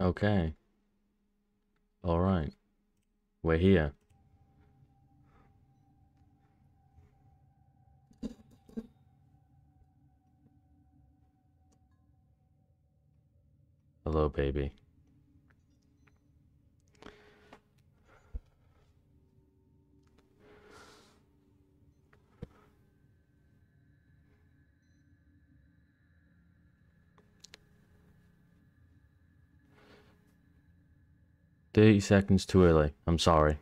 Okay. All right. We're here. Hello, baby. Thirty seconds too early. I'm sorry.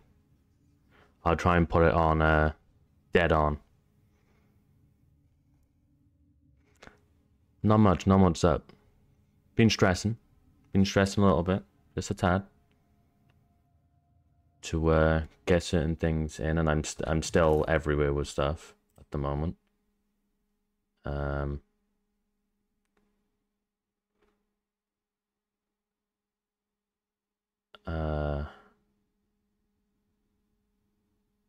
I'll try and put it on uh, dead on. Not much, not much up. Been stressing. Been stressing a little bit. Just a tad. To uh, get certain things in, and I'm st I'm still everywhere with stuff at the moment. Um. Uh.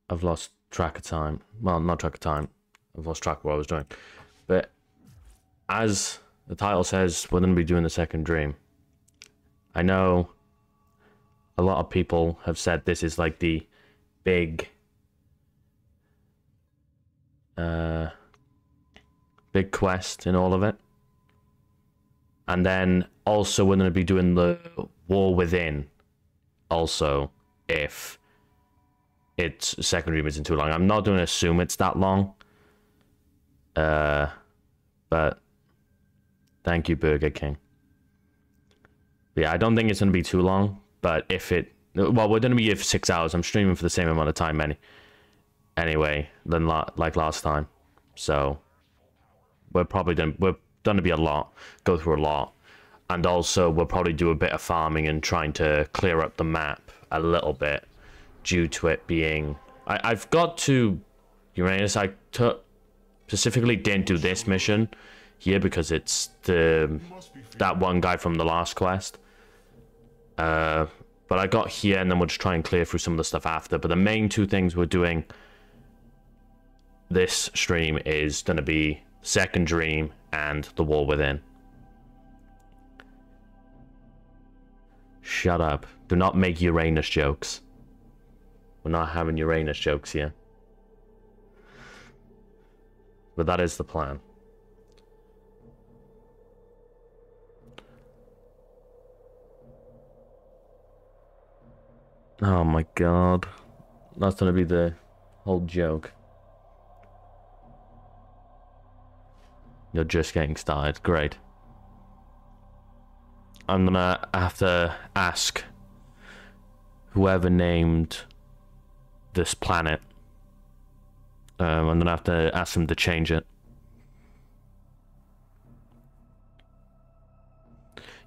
I've lost track of time. Well, not track of time. I've lost track of what I was doing. But as the title says, we're going to be doing the second dream. I know a lot of people have said this is like the big uh big quest in all of it. And then also we're going to be doing the war within also if its second dream isn't too long. I'm not going to assume it's that long. Uh but thank you Burger King yeah, I don't think it's going to be too long. But if it, well, we're going to be here for six hours. I'm streaming for the same amount of time, any, anyway, than la- like last time. So we're probably we're going to be a lot, go through a lot, and also we'll probably do a bit of farming and trying to clear up the map a little bit, due to it being. I I've got to Uranus. I took specifically didn't do this mission here because it's the that one guy from the last quest. Uh, but I got here and then we'll just try and clear through some of the stuff after. But the main two things we're doing this stream is going to be Second Dream and The War Within. Shut up. Do not make Uranus jokes. We're not having Uranus jokes here. But that is the plan. Oh my god. That's gonna be the whole joke. You're just getting started. Great. I'm gonna have to ask whoever named this planet. Um, I'm gonna have to ask them to change it.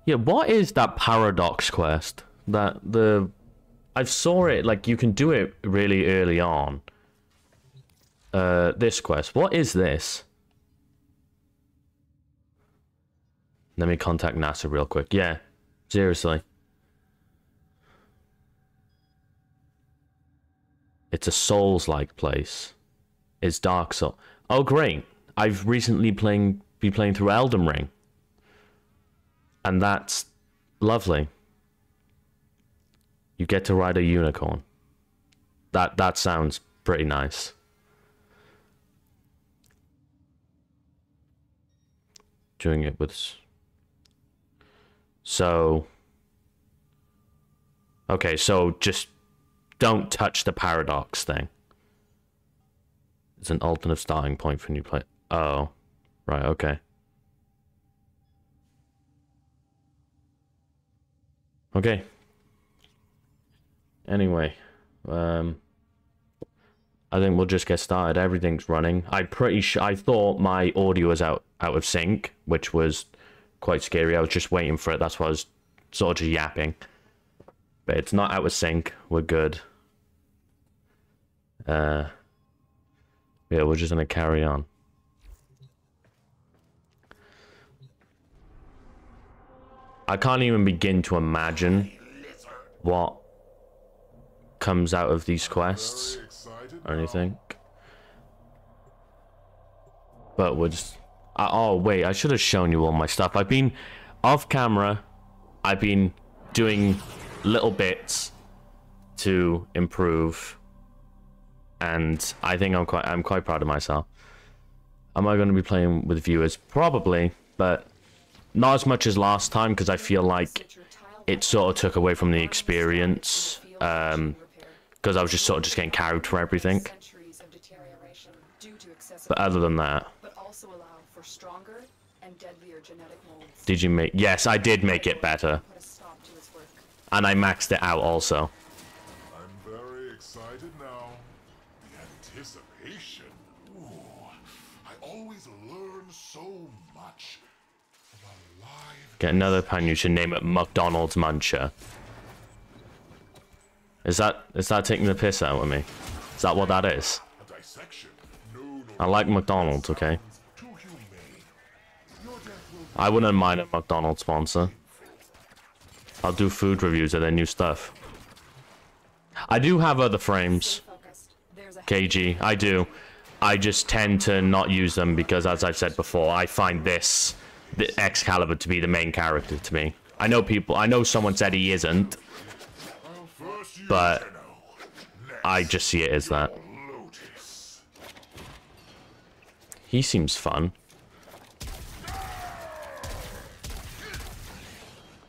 Yeah, what is that paradox quest? That the I saw it like you can do it really early on. Uh, this quest. What is this? Let me contact NASA real quick. Yeah, seriously. It's a Souls-like place. It's Dark Soul. Oh, great! I've recently playing be playing through Elden Ring, and that's lovely. You get to ride a unicorn. That that sounds pretty nice. Doing it with so Okay, so just don't touch the paradox thing. It's an alternate starting point for new play. Oh, right, okay. Okay. Anyway, um, I think we'll just get started. Everything's running. I pretty sure I thought my audio was out out of sync, which was quite scary. I was just waiting for it. That's why I was sort of just yapping. But it's not out of sync. We're good. Uh, yeah, we're just gonna carry on. I can't even begin to imagine what comes out of these quests or anything. But we're just... Uh, oh, wait, I should have shown you all my stuff. I've been off camera. I've been doing little bits to improve, and I think I'm quite I'm quite proud of myself. Am I going to be playing with viewers? Probably, but not as much as last time because I feel like it sort of took away from the experience. Um, because I was just sort of just getting carried for everything. But other than that, did you make? Yes, I did make it better, and I maxed it out also. I'm very excited now. The anticipation. Ooh, I always learn so much from a live. Get another pan. You should name it McDonald's Muncher. Is that is that taking the piss out of me? Is that what that is? A dissection. No, no, I like McDonald's, okay? too humane. Your death will I wouldn't mind a McDonald's sponsor. I'll do food reviews of their new stuff. I do have other frames, KG. I do. I just tend to not use them because, as I've said before, I find this, the Excalibur, to be the main character to me. I know people. I know someone said he isn't, but I just see it as that. He seems fun.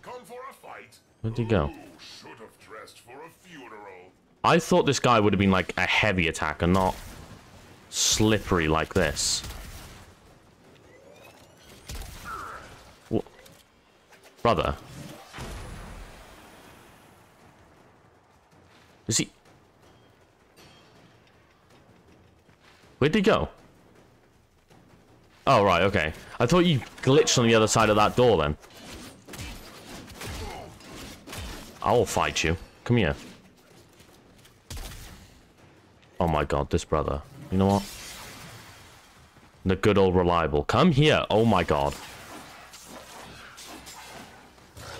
Come for a fight. Where'd he go? Who should have dressed for a funeral? I thought this guy would have been like a heavy attacker, not slippery like this. Wha- Brother. Is he... Where'd he go? Oh, right, okay. I thought you glitched on the other side of that door then. I'll fight you. Come here. Oh my god, this brother. You know what? The good old reliable. Come here. Oh my god.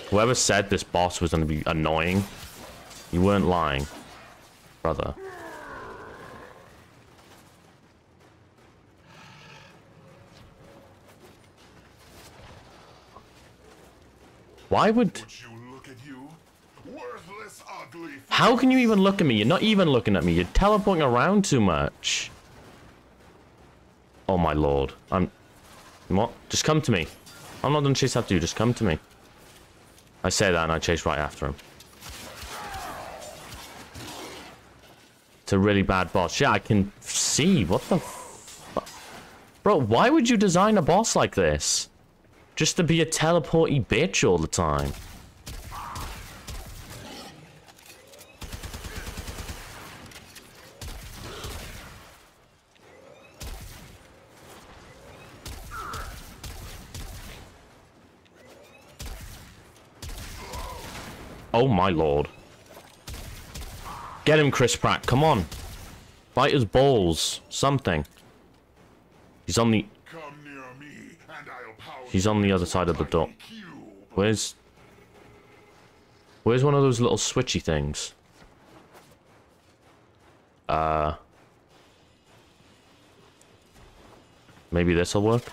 Whoever said this boss was going to be annoying, you weren't lying. Brother. Why would... Would you look at you? Worthless, ugly. How can you even look at me? You're not even looking at me. You're teleporting around too much. Oh my lord. I'm... What? Just come to me. I'm not gonna chase after you. Just come to me. I say that and I chase right after him. It's a really bad boss. Yeah, I can see. What the Bro, why would you design a boss like this? Just to be a teleporty bitch all the time. Oh my lord. Get him, Chris Pratt. Come on. Bite his balls. Something. He's on the... Come near me, and I'll power He's on the other side of the door. Where's... Where's one of those little switchy things? Uh... Maybe this'll work?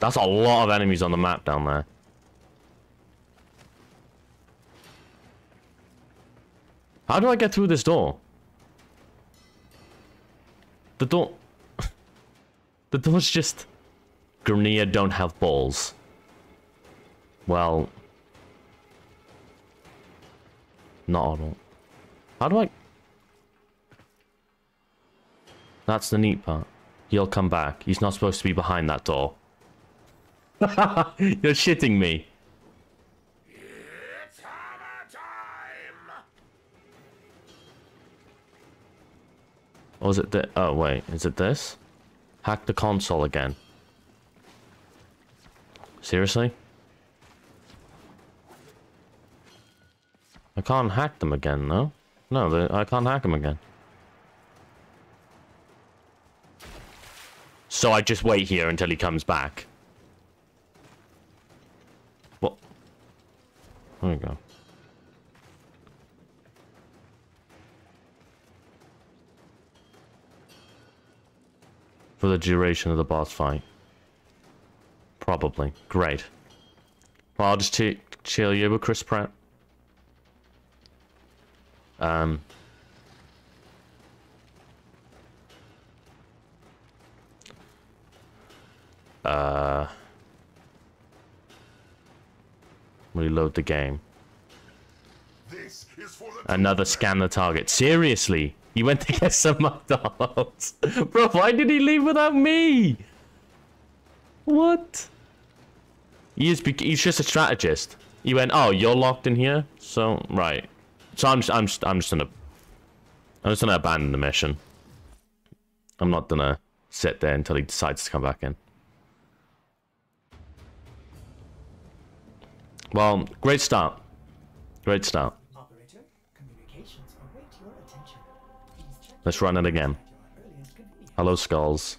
That's a lot of enemies on the map down there. How do I get through this door? The door... the door's just... Grineer don't have balls. Well... Not at all. How do I... That's the neat part. He'll come back. He's not supposed to be behind that door. You're shitting me. It's hammer time. It the... Oh, wait. Is it this? Hack the console again. Seriously? I can't hack them again, no? No, I can't hack them again. So I just wait here until he comes back. There we go. for the duration of the boss fight. Probably. Great. Well, I'll just chill you with Chris Pratt. Um. Uh. Reload the game. This is for the Another scan the target. Seriously? You went to get some McDonald's? Bro, why did he leave without me? What? He's, bec- he's just a strategist. He went, oh, you're locked in here? So, right. So I'm just, I'm just, I'm just gonna... I'm just gonna abandon the mission. I'm not gonna sit there until he decides to come back in. Well, great start. Great start. Operator, communications await your attention. Please check Let's run it again. at your earliest convenience. Hello, skulls.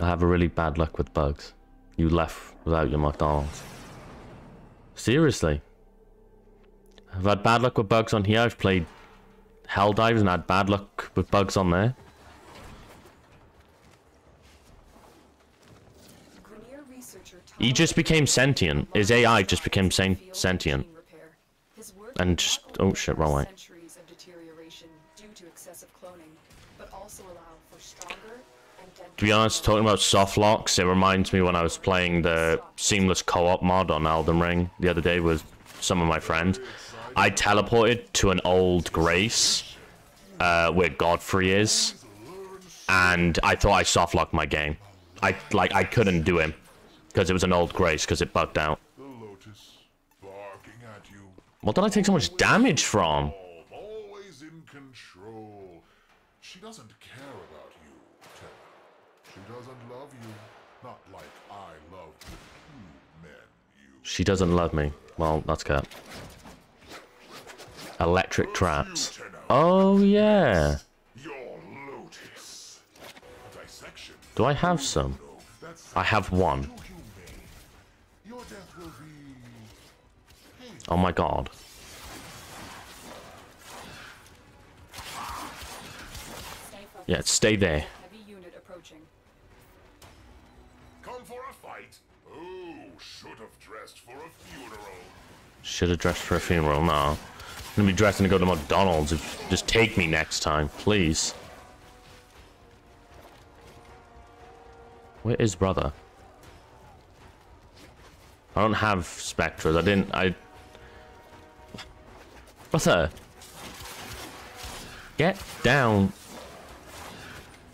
I have a really bad luck with bugs. You left without your McDonald's. Seriously. I've had bad luck with bugs on here. I've played Hell Helldivers and had bad luck with bugs on there. Grineer researcher He just became sentient. His AI just became sen- sentient. And just- oh shit, wrong way. To be honest, talking about soft locks, it reminds me when I was playing the seamless co-op mod on Elden Ring the other day with some of my friends. I teleported to an old Grace, uh, where Godfrey is, and I thought I soft locked my game. I like I couldn't do him because it was an old Grace because it bugged out. The Lotus barking at you. What did I take so much damage from? Always in control. She doesn't care about you, Terra. She doesn't love you. Not like I love the men you. She doesn't love me. Well, that's cut. Electric traps. Oh yeah. Your Lotus. Dissection. Do I have some? I have one. too humane. Your death will be Oh my god. Stay focused. Yeah, stay there. Heavy unit approaching. come for a fight. Oh, should have dressed for a funeral. Should have dressed for a funeral. No. I'm gonna be dressing to go to McDonald's. If, just take me next time, please. Where is brother? I don't have spectras. I didn't. I. Brother. Get down.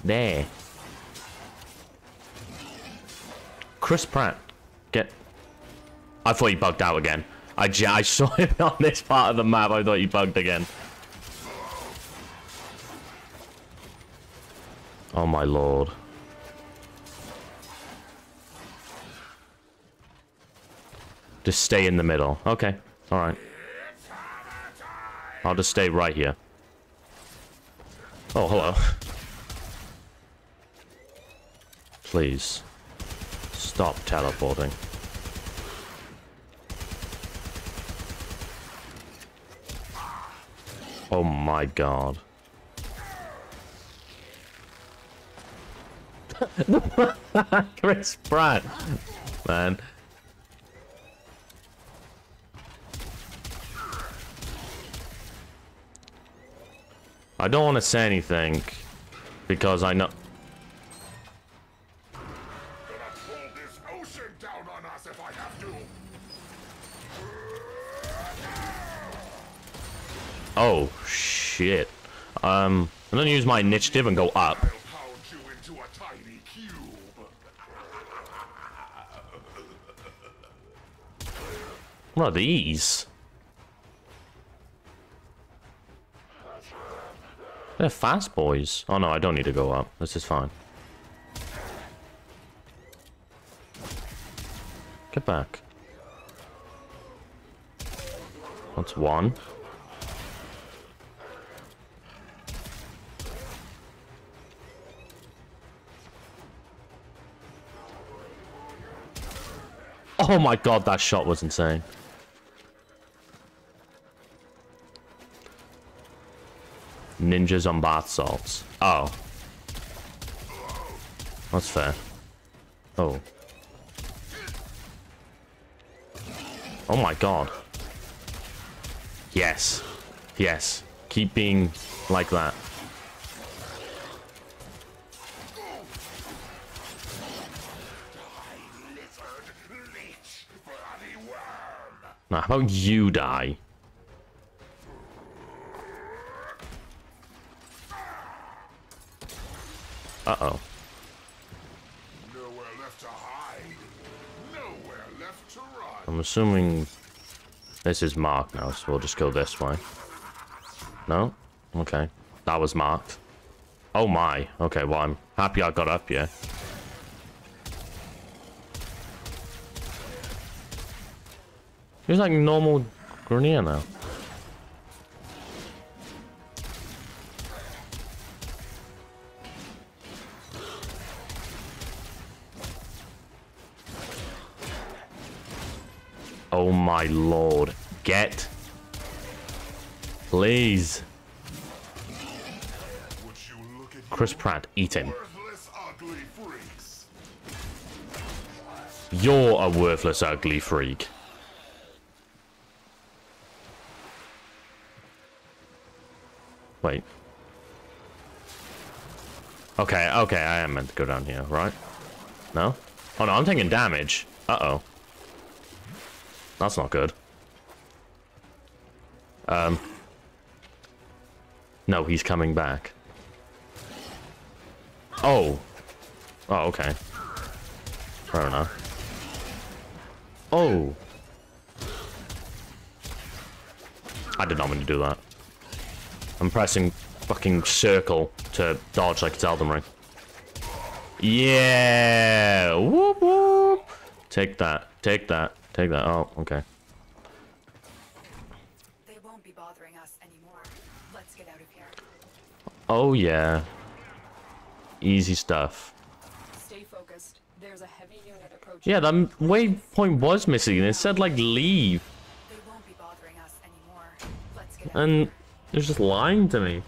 There. Chris Pratt. Get. I thought he bugged out again. I, I saw him on this part of the map. I thought he bugged again. Oh my lord. Just stay in the middle. Okay. Alright. I'll just stay right here. Oh, hello. Please. Stop teleporting. Oh my god. Chris Pratt. Man. I don't want to say anything because I know. Oh shit. Um, I'm gonna use my initiative and go up. What are these? They're fast boys. Oh no, I don't need to go up. This is fine. Get back. That's one. Oh my god, that shot was insane. Ninjas on bath salts. Oh. That's fair. Oh. Oh my god. Yes. Yes. Keep being like that. Now, how about you die? Uh-oh. Nowhere left to hide. Nowhere left to run. I'm assuming this is marked now, so we'll just go this way. No? Okay. That was marked. Oh my. Okay, well, I'm happy I got up here. He's like normal Grineer now. Oh my lord. Get. Please. Chris Pratt, eat him. You're a worthless, ugly freak. Wait. Okay, okay, I am meant to go down here, right? No? Oh no, I'm taking damage. Uh-oh. That's not good. Um. No, he's coming back. Oh. Oh, okay. Fair enough. Oh. I did not mean to do that. I'm pressing fucking circle to dodge like it's Elden Ring. Yeah. Whoop whoop. Take that. Take that. Take that. Oh, okay. They won't be bothering us anymore. Let's get out of here. Oh yeah. Easy stuff. Stay focused. There's a heavy unit approaching. Yeah, that waypoint was missing. It said like leave, They won't be bothering us anymore. Let's get out. and was just lying to me.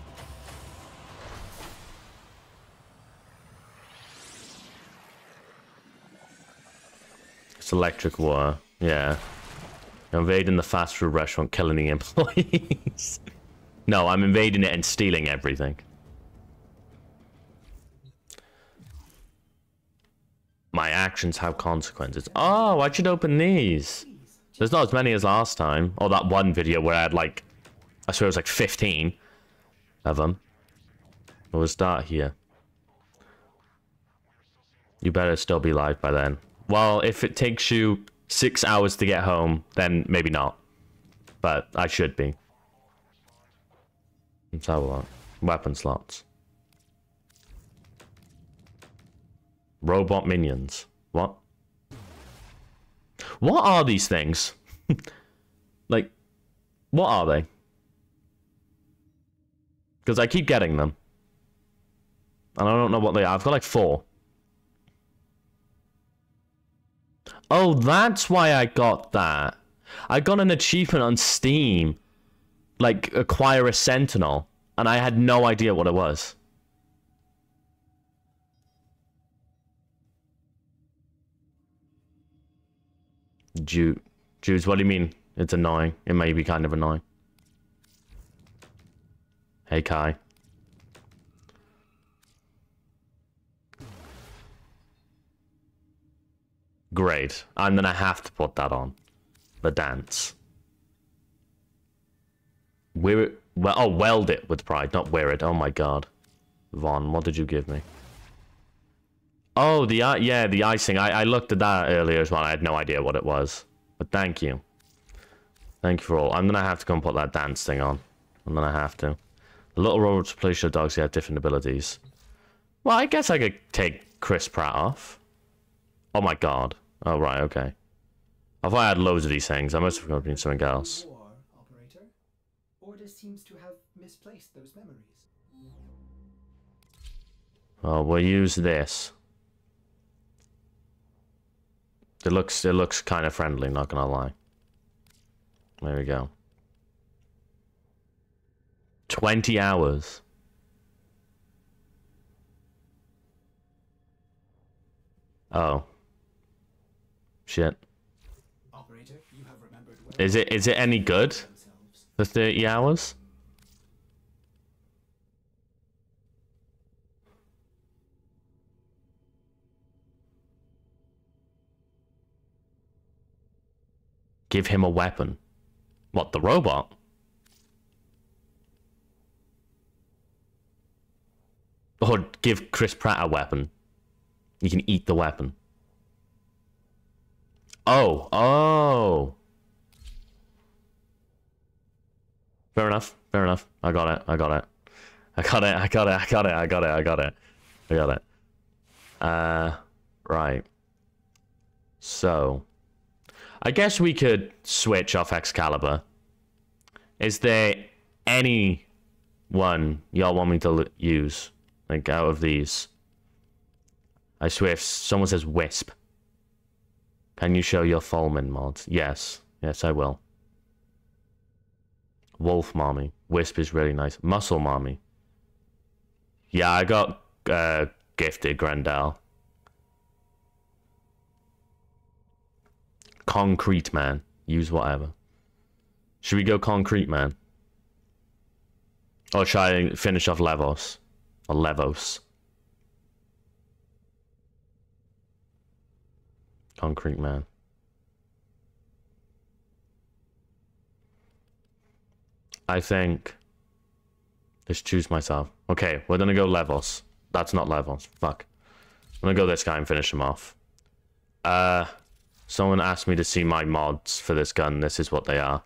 It's electric war. Yeah. Invading the fast food restaurant, killing the employees. no, I'm invading it and stealing everything. My actions have consequences. Oh, I should open these. There's not as many as last time. Or that one video where I had like, I swear it was like 15 of them. We'll start here. You better still be live by then. Well, if it takes you six hours to get home, then maybe not. But I should be. A look. Weapon slots. Robot minions. What? What are these things? like, what are they? Because I keep getting them. And I don't know what they are. I've got like four. Oh, that's why I got that. I got an achievement on Steam. Like, acquire a sentinel. And I had no idea what it was. Jude. Judes, what do you mean? It's annoying. It may be kind of annoying. Hey, Kai. Great. I'm gonna have to put that on. The dance. Wear it. Well, oh, weld it with pride, not wear it. Oh my god. Vaughn, what did you give me? Oh, the i- yeah, the icing. I, I looked at that earlier as well. I had no idea what it was. But thank you. Thank you for all. I'm gonna have to and put that dance thing on. I'm gonna have to. The little robots police show dogs they have different abilities. Well, I guess I could take Chris Pratt off. Oh my god. Oh, right, okay. I thought I had loads of these things. I must have been something else. War, operator. Order seems to have misplaced those memories. Well, we'll use this. It looks it looks kind of friendly, not gonna lie. There we go. 20 hours. Oh. Shit. Operator, you have remembered well Is it is it any good? The 30 hours? Give him a weapon. What, the robot? Or give Chris Pratt a weapon. You can eat the weapon. Oh, oh. Fair enough. Fair enough. I got it. I got it. I got it. I got it. I got it. I got it. I got it. I got it. Uh, right. So, I guess we could switch off Excalibur. Is there any one y'all want me to use? Like out of these? I swear, if someone says Wisp, can you show your Fulman mods? Yes. Yes, I will. Wolf Mommy. Wisp is really nice. Muscle Mommy. Yeah, I got uh, gifted Grendel. Concrete Man. Use whatever. Should we go Concrete Man? Or should I finish off Levos? Or Levos? Concrete Man. I think. Let's choose myself. Okay, we're gonna go levels. That's not levels. Fuck. I'm gonna go this guy and finish him off. Uh, someone asked me to see my mods for this gun. This is what they are.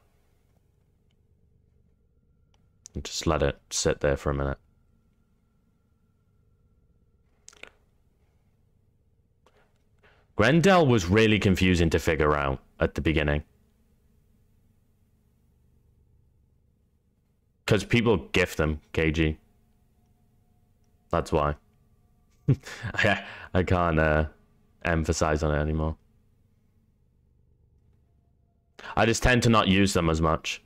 Just let it sit there for a minute. Grendel was really confusing to figure out at the beginning. Because people gift them, KG. That's why. I, I can't uh, emphasize on it anymore. I just tend to not use them as much.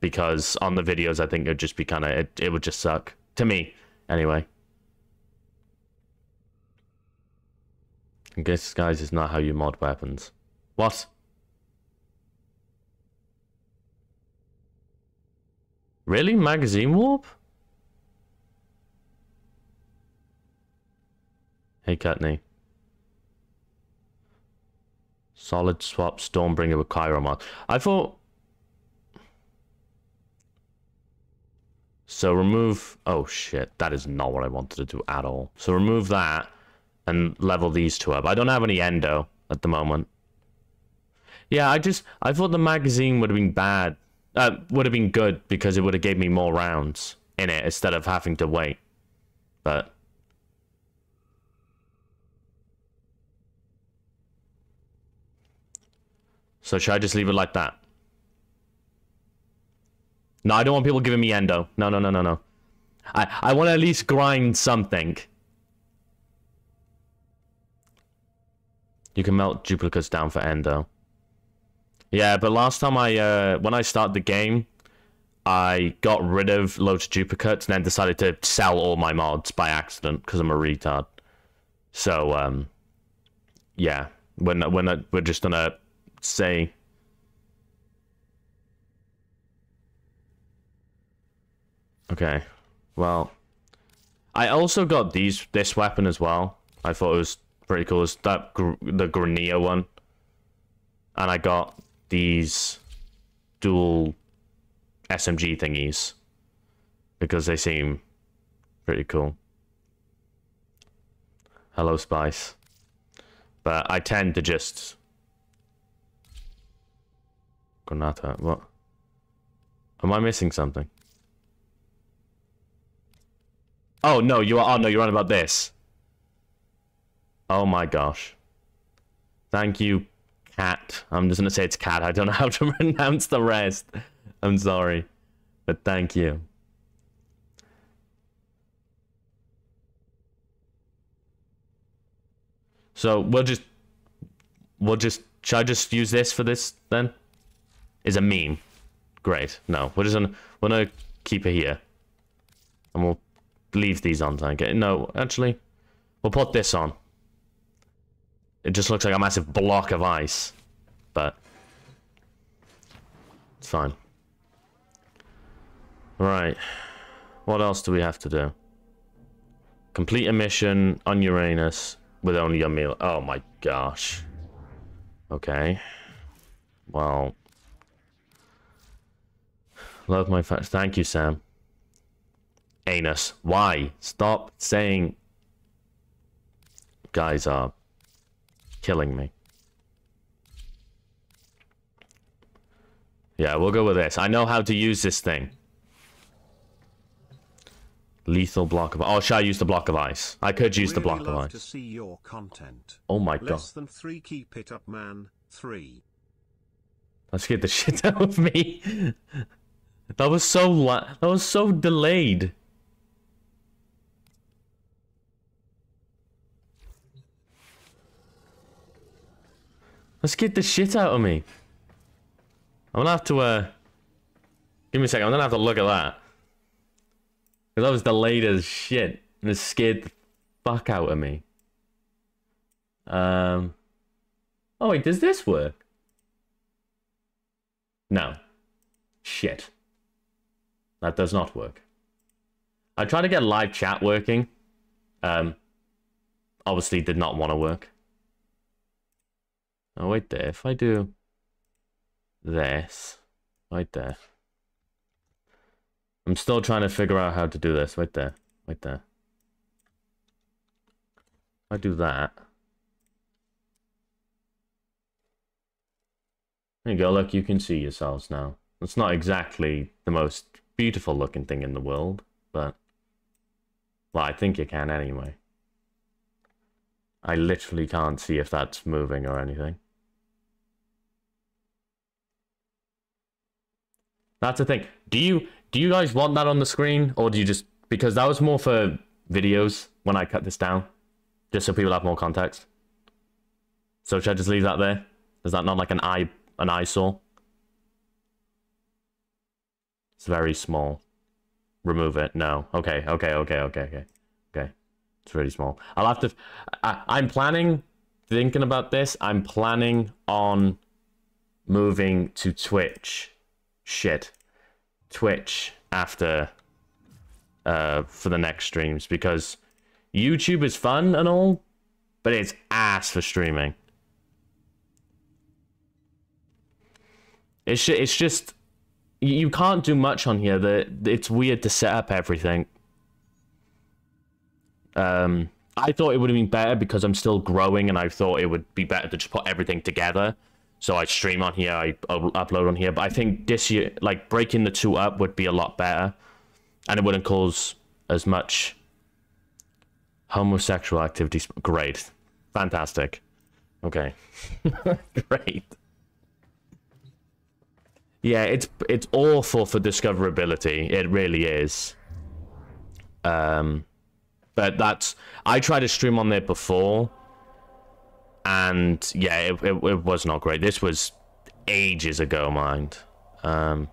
Because on the videos, I think it would just be kind of, it, it would just suck. To me, anyway. I guess, guys, is not how you mod weapons. What? Really? Magazine warp? Hey, Cutney. Solid swap Stormbringer with Cairo mod. I thought... So remove... Oh, shit. That is not what I wanted to do at all. So remove that and level these two up. I don't have any endo at the moment. Yeah, I just... I thought the magazine would have been bad. Uh, would have been good because it would have gave me more rounds in it instead of having to wait. But... So should I just leave it like that? No, I don't want people giving me endo. No, no, no, no, no. I, I want to at least grind something. You can melt duplicates down for endo. Yeah, but last time I, uh, when I started the game, I got rid of loads of duplicates and then decided to sell all my mods by accident because I'm a retard. So, um, yeah, when when we're just gonna say Okay. Well, I also got these this weapon as well. I thought it was pretty cool. It's that gr- the Grineer one, and I got these dual SMG thingies because they seem pretty cool. Hello, Spice. But I tend to just Granata. What? Am I missing something? Oh no, you are. Oh no, you're on about this. Oh my gosh. Thank you, cat. I'm just gonna say it's cat. I don't know how to pronounce the rest. I'm sorry, but thank you. So we'll just, we'll just. Should I just use this for this then? Is a meme. Great. No, we're just gonna, we're gonna keep it here, and we'll leave these on. Okay. No, actually, we'll put this on. It just looks like a massive block of ice. But it's fine. Right. What else do we have to do? Complete a mission on Uranus with only a meal. Oh my gosh. Okay. Well. Love my facts. Thank you, Sam. Anus. Why? Stop saying. Guys are killing me. Yeah, we'll go with this. I know how to use this thing. Lethal block of Oh, shall I use the block of ice? I could use the Really block of love to ice. see your content. Oh my god. Less than three. Keep it up, man. Three. That scared the shit out of me. That was so la- that was so delayed. Scared the shit out of me. I'm gonna have to uh give me a second, I'm gonna have to look at that. Cause that was delayed as shit. And it scared the fuck out of me. Um Oh wait, does this work? No. Shit. That does not work. I tried to get live chat working. Um, obviously did not want to work. Oh, wait there. If I do this, right there. I'm still trying to figure out how to do this. Right there. Right there. I do that. There you go, look, you can see yourselves now. It's not exactly the most beautiful looking thing in the world, but... Well, I think you can anyway. I literally can't see if that's moving or anything. That's the thing. Do you do you guys want that on the screen, or do you just because that was more for videos when I cut this down, just so people have more context. So should I just leave that there? Is that not like an eye an eyesore? It's very small. Remove it. No. Okay. Okay. Okay. Okay. Okay. Okay. It's really small. I'll have to. I, I'm planning, thinking about this. I'm planning on moving to Twitch. Shit. Twitch after. Uh, for the next streams because YouTube is fun and all, but it's ass for streaming. It's it's just you can't do much on here. The it's weird to set up everything. Um, I thought it would have been better because I'm still growing, and I thought it would be better to just put everything together. So I stream on here, I upload on here. But I think this year, like breaking the two up, would be a lot better, and it wouldn't cause as much homosexual activity. Great, fantastic. Okay, great. Yeah, it's it's awful for discoverability. It really is. Um, but that's I tried to stream on there before, and yeah, it it, it was not great. This was ages ago, mind. Um,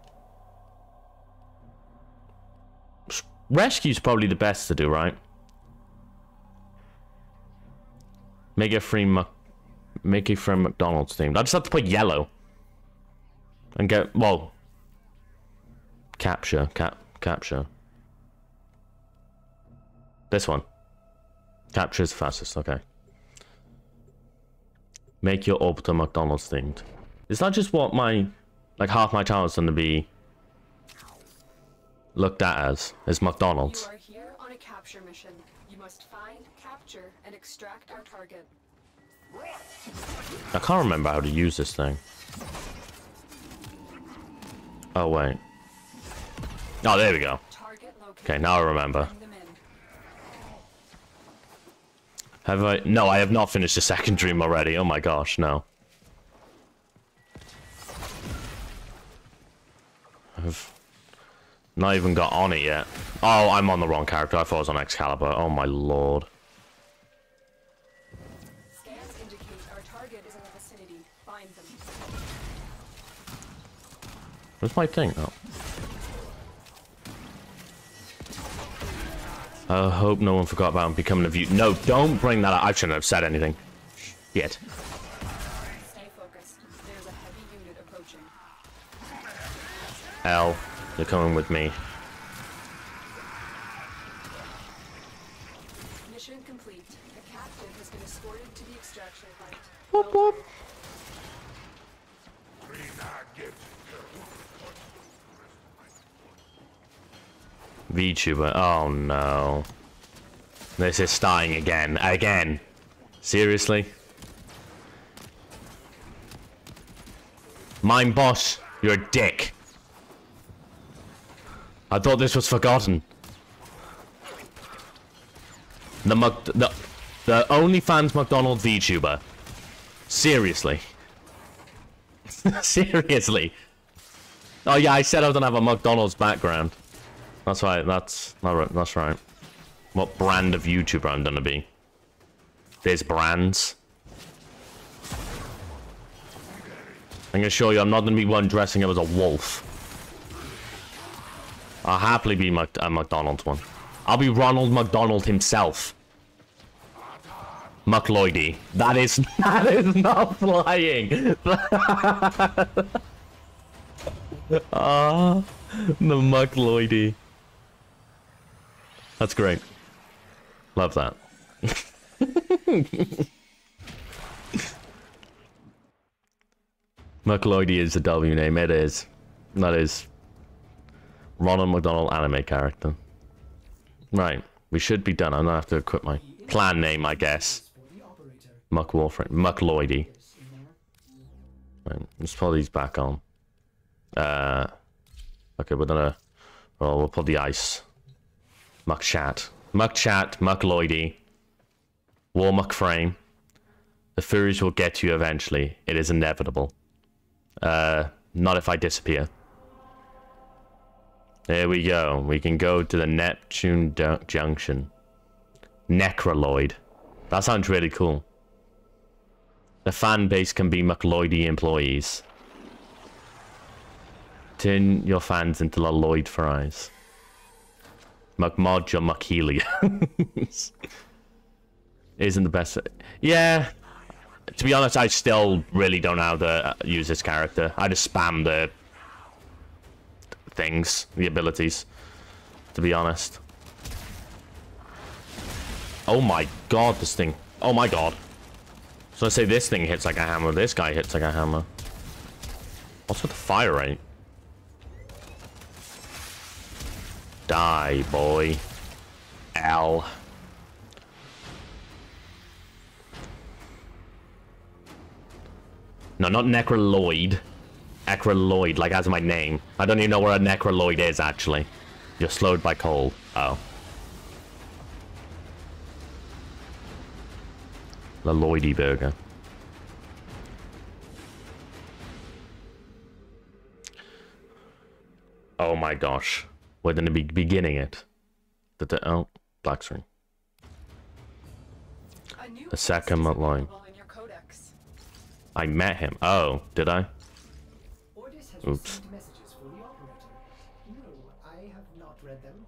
rescue's probably the best to do, right? Make it free, Mc- make it from McDonald's themed. I just have to put yellow and get well capture cap capture this one capture is fastest okay make your orbiter mcdonald's themed. Is that just what my like half my channel is going to be looked at as is You mcdonald's are here on a capture mission. You must find, capture, and extract our target. i can't remember how to use this thing. Oh wait. Oh there we go. Okay now i remember Bring them in. Have I? No, I have not finished the second dream already. Oh my gosh, no. I've not even got on it yet. Oh, I'm on the wrong character. I thought I was on Excalibur. Oh my lord. Scans indicate our target is in the vicinity. Find them. Where's my thing? Oh. I hope no one forgot about becoming a view. No, don't bring that up. I shouldn't have said anything. Shit. Stay focused. There's a heavy unit approaching. L, you're coming with me. Mission complete. The captain has been escorted to the extraction site. Whoop, whoop. VTuber. Oh no. This is starting again. Again. Seriously? Mine boss, you're a dick. I thought this was forgotten. The Mc the the OnlyFans McDonald VTuber. Seriously. Seriously. Oh yeah, I said I don't have a McDonald's background. That's right. That's not right. That's right. What brand of YouTuber I'm gonna be? There's brands. I'm gonna show you. I'm not gonna be one dressing up as a wolf. I'll happily be Mc a McDonald's one. I'll be Ronald McDonald himself. McLoidy. That is that is not flying. Ah, the McLoidy. That's great. Love that. McLoidy is the W name. It is. That is. Ronald McDonald anime character. Right. We should be done. I'm gonna have to equip my clan name, I guess. For the operator. Muck Warframe. McLoidy. This. Right. Let's put these back on. Uh. Okay, we're gonna. Well, we'll put the ice. Muck chat. Muck chat. McLoidy. War Muck frame. The Furies will get you eventually. It is inevitable. Uh, not if I disappear. There we go. We can go to the Neptune Junction. Necroloid. That sounds really cool. The fan base can be McLoidy employees. Turn your fans into the Lloyd fries. Or McHealy. Isn't the best. Yeah. To be honest, I still really don't know how to uh, use this character. I just spam the things, the abilities. To be honest. Oh my god, this thing. Oh my god. So I say this thing hits like a hammer, this guy hits like a hammer. What's with the fire rate? Die, boy. L. No, not Necroloid. Acroloid, like as my name. I don't even know where a Necroloid is, actually. You're slowed by cold. Oh. The Lloydy burger. Oh my gosh. We're gonna be beginning it. The, the, oh, black screen. A The second line. in your codex. I met him. Oh, did I? Oops. received messages for the operator. No, I have not read them.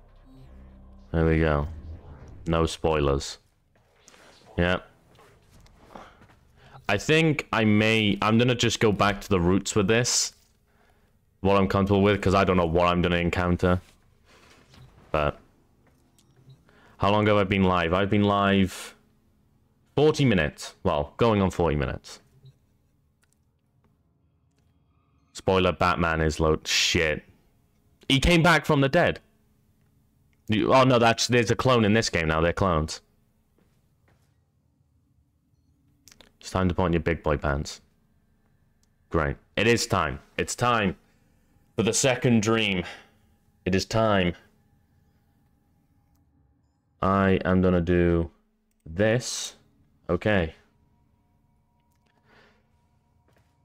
There we go. No spoilers. Yeah. I think I may... I'm going to just go back to the roots with this. What I'm comfortable with, because I don't know what I'm going to encounter. But... How long have I been live? I've been live... 40 minutes. Well, going on 40 minutes. Spoiler, Batman is low... Shit. He came back from the dead. You, oh no, that's there's a clone in this game now. They're clones. It's time to put on your big boy pants. Great. It is time. It's time for the second dream. It is time. I am gonna do this. Okay.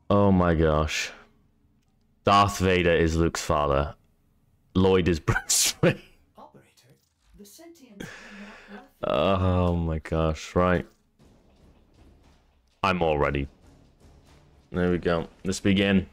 Oh my gosh. Darth Vader is Luke's father. Lloyd is Bruce Wayne. Operator, the sentients are not nothing. Oh my gosh, right. I'm all ready. There we go. Let's begin.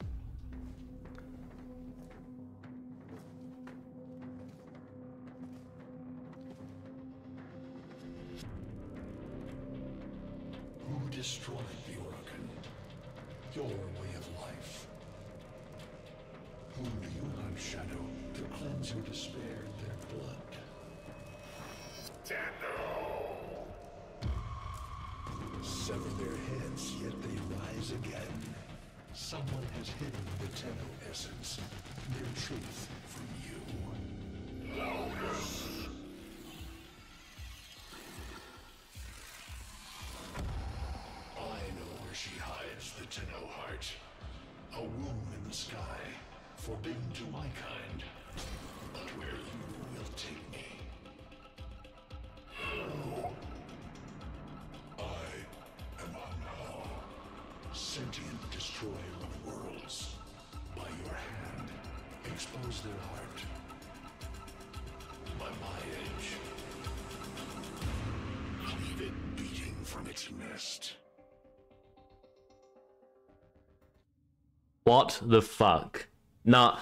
What the fuck? Nah,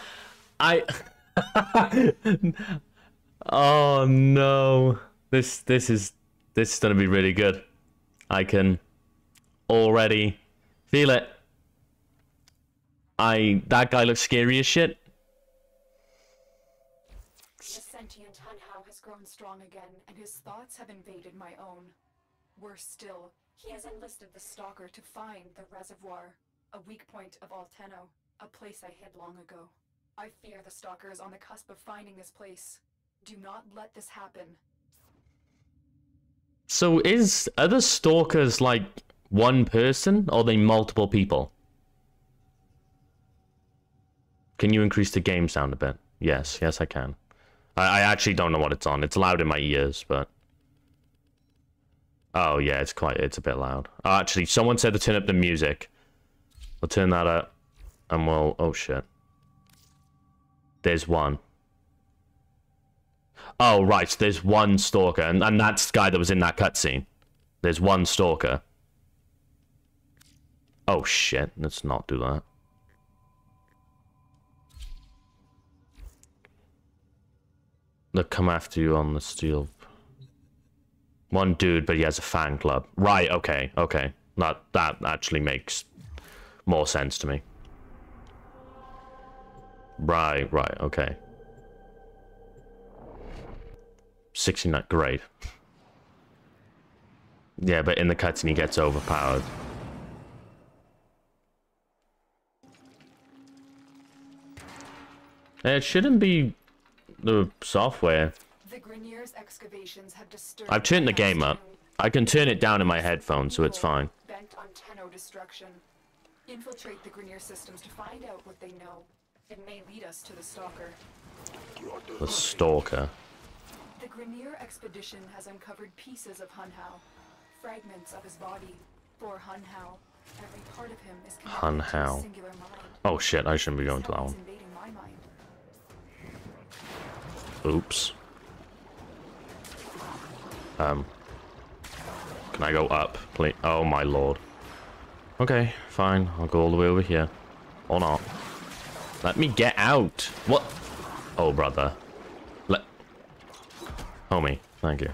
I. oh no, this this is this is gonna be really good. I can already feel it. I that guy looks scary as shit. The sentient Hunhow has grown strong again, and his thoughts have invaded my own. Worse still, he has enlisted the Stalker to find the reservoir, a weak point of Alteno, a place I hid long ago. I fear the Stalker is on the cusp of finding this place. Do not let this happen. So is are the stalkers like one person or are they multiple people? Can you increase the game sound a bit? Yes, yes I can. I, I actually don't know what it's on. It's loud in my ears, but Oh yeah, it's quite it's a bit loud. Oh, actually, someone said to turn up the music. We'll turn that up and we'll oh shit. There's one. Oh, right. There's one stalker, and, and that's the guy that was in that cutscene. There's one stalker. Oh, shit. Let's not do that. They'll come after you on the steel. One dude, but he has a fan club. Right, okay, okay. That, that actually makes more sense to me. Right, right, okay. 69, great. Yeah, but in the cutscene he gets overpowered. It shouldn't be the software. The Grineer's excavations have disturbed. I've turned the game up. I can turn it down in my headphones, so it's fine. Bent on Tenno destruction. Infiltrate the Grineer systems to find out what they know. It may lead us to the Stalker. The Stalker. The Grineer expedition has uncovered pieces of Hunhow, fragments of his body. For Hunhow, every part of him is connected to Hunhow. a singular mind. Oh shit, I shouldn't be going to that one. invading my mind. Oops. Um. Can I go up, please? Oh my lord. Okay, fine. I'll go all the way over here. Or not. Let me get out. What? Oh, brother. Let. Oh, Homie, thank you.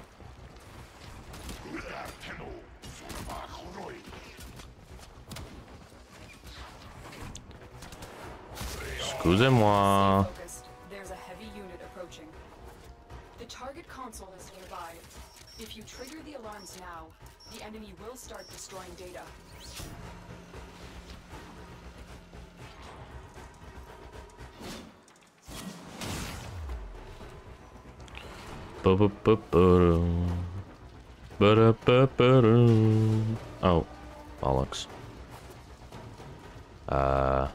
Excusez-moi. There's a heavy unit approaching. The target console is nearby. If you trigger the alarms now, the enemy will start destroying data. Oh, bollocks. Uh,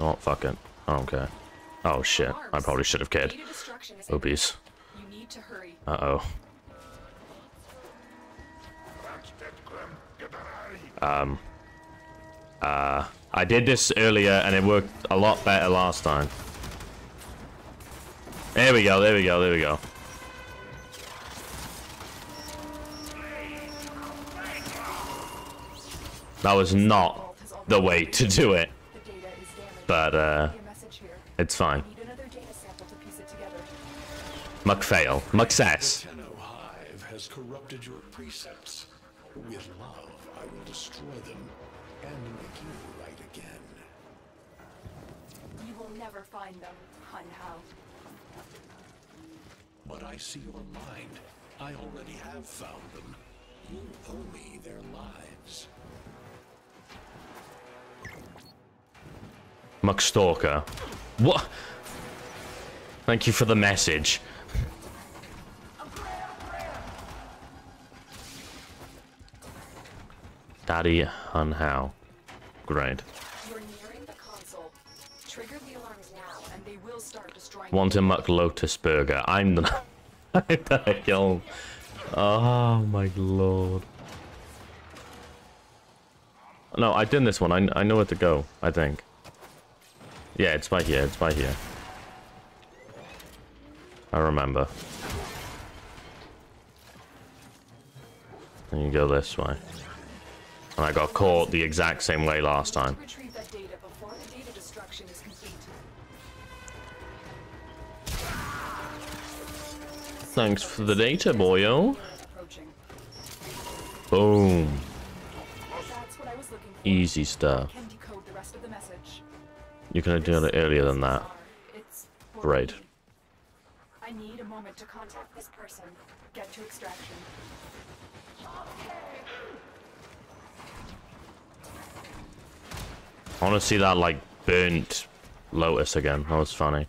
no, fuck it. I don't care. Oh shit, I probably should have cared. Oopies. You need to hurry. Uh oh. Um. Uh, I did this earlier and it worked a lot better last time. There we go, there we go, there we go. That was not the way to do it, The data is damaged. but uh, Your message here. it's fine. Need another data sample to piece it together. McFail. Muccess. Hive has corrupted your precepts. With love, I will destroy them and make you right again. You will never find them, Hun Hao. But I see your mind. I already have found them. You owe me their lives. Muckstalker. What? Thank you for the message. Daddy Hunhow. Great. You're nearing the console. Trigger the alarms now, and they will start destroying. Want a McLotus burger. I'm the... I'm the kill. Oh my lord. No, I did this one. I, I know where to go, I think. Yeah, it's by here. It's by here. I remember. And you go this way. And I got caught the exact same way last time. Retrieve that data before the data destruction is complete. Thanks for the data, boyo. Boom. That's what I was looking for. Easy stuff. You have done it earlier than that. Great. I need a moment to contact this person. Get to extraction. I want to see that, like, burnt lotus again. That was funny.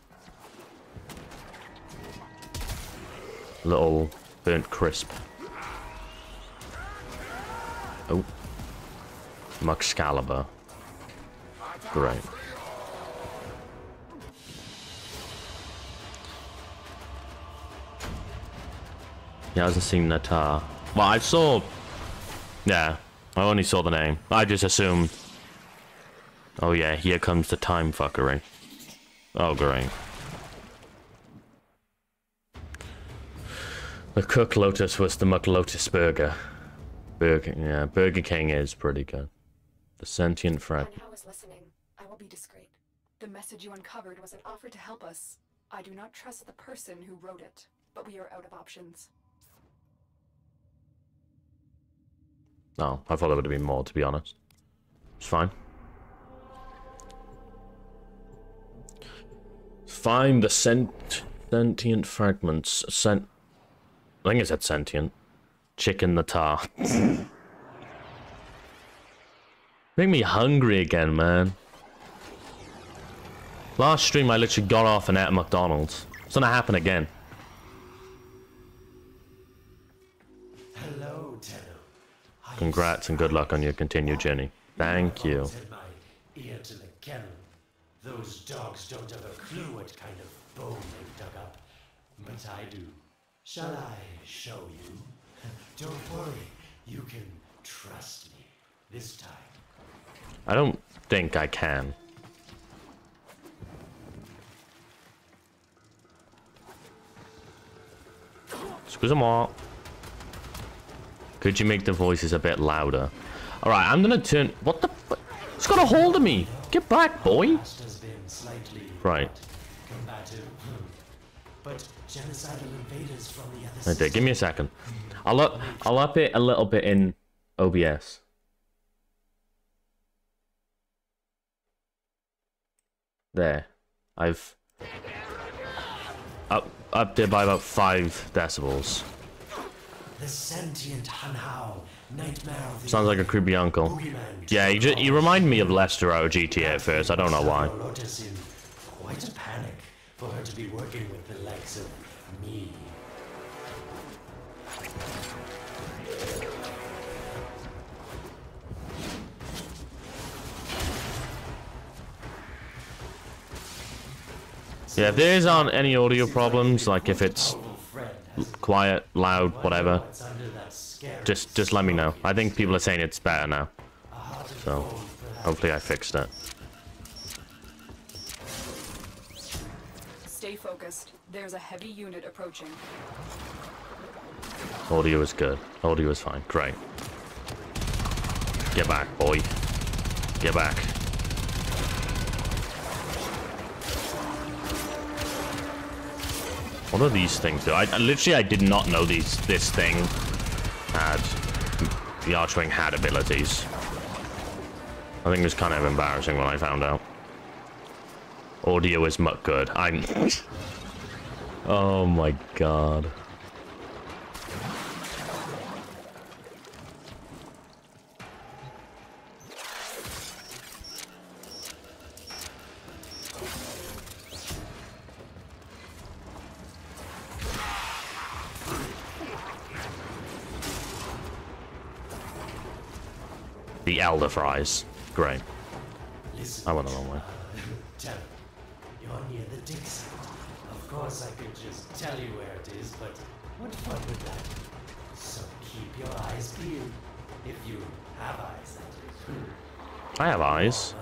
Little burnt crisp. Oh. Muxcalibur. Great. He hasn't seen Natah. Well, I saw... Yeah, I only saw the name. I just assumed Oh yeah, here comes the time fuckery. Oh great. The Cook Lotus was the McLotus burger. Burger, yeah, Burger King is pretty good. The sentient. And I was listening. I will be discreet. The message you uncovered was an offer to help us. I do not trust the person who wrote it, but we are out of options. No, I thought there would have been more, to be honest. It's fine. Find the sent sentient fragments. Sent. I think it said sentient. Chicken the tar. Make me hungry again, man. Last stream, I literally got off and ate at McDonald's. It's gonna happen again. Congrats and good luck on your continued journey. Thank you. Ear to the kennel. Those dogs don't have a clue what kind of bone they've dug up. But I do. Shall I show you? Don't worry. You can trust me. This time. I don't think I can. Them all. Could you make the voices a bit louder? Alright, I'm gonna turn... What the... It's got a hold of me! Get back, boy! Right. Right there, give me a second. I'll up, I'll up it a little bit in OBS. There. I've up upped it by about five decibels. The sentient Hunhow, nightmare of the Sounds like a creepy uncle. Yeah, you, just, you remind me of Lester out of GTA at first. I don't know why. Quite a panic for her to be working with the likes of me. Yeah, if there aren't any audio problems, like if it's Powerful friend has quiet, loud, whatever, what's under that scary just just let me know. I think people are saying it's better now. So, hopefully I fixed it. Stay focused. There's a heavy unit approaching. Audio is good. Audio is fine. Great. Get back, boy. Get back. What are these things do? I, I literally I did not know these this thing had the Archwing had abilities. I think it was kind of embarrassing when I found out. Audio is much good. I'm. oh my god. Fries. Great. Listen, I went the wrong way. Tell you're near the dig site. Of course, I could just tell you where it is, but what fun would that be? So keep your eyes peeled. If you have eyes, that is. I have eyes.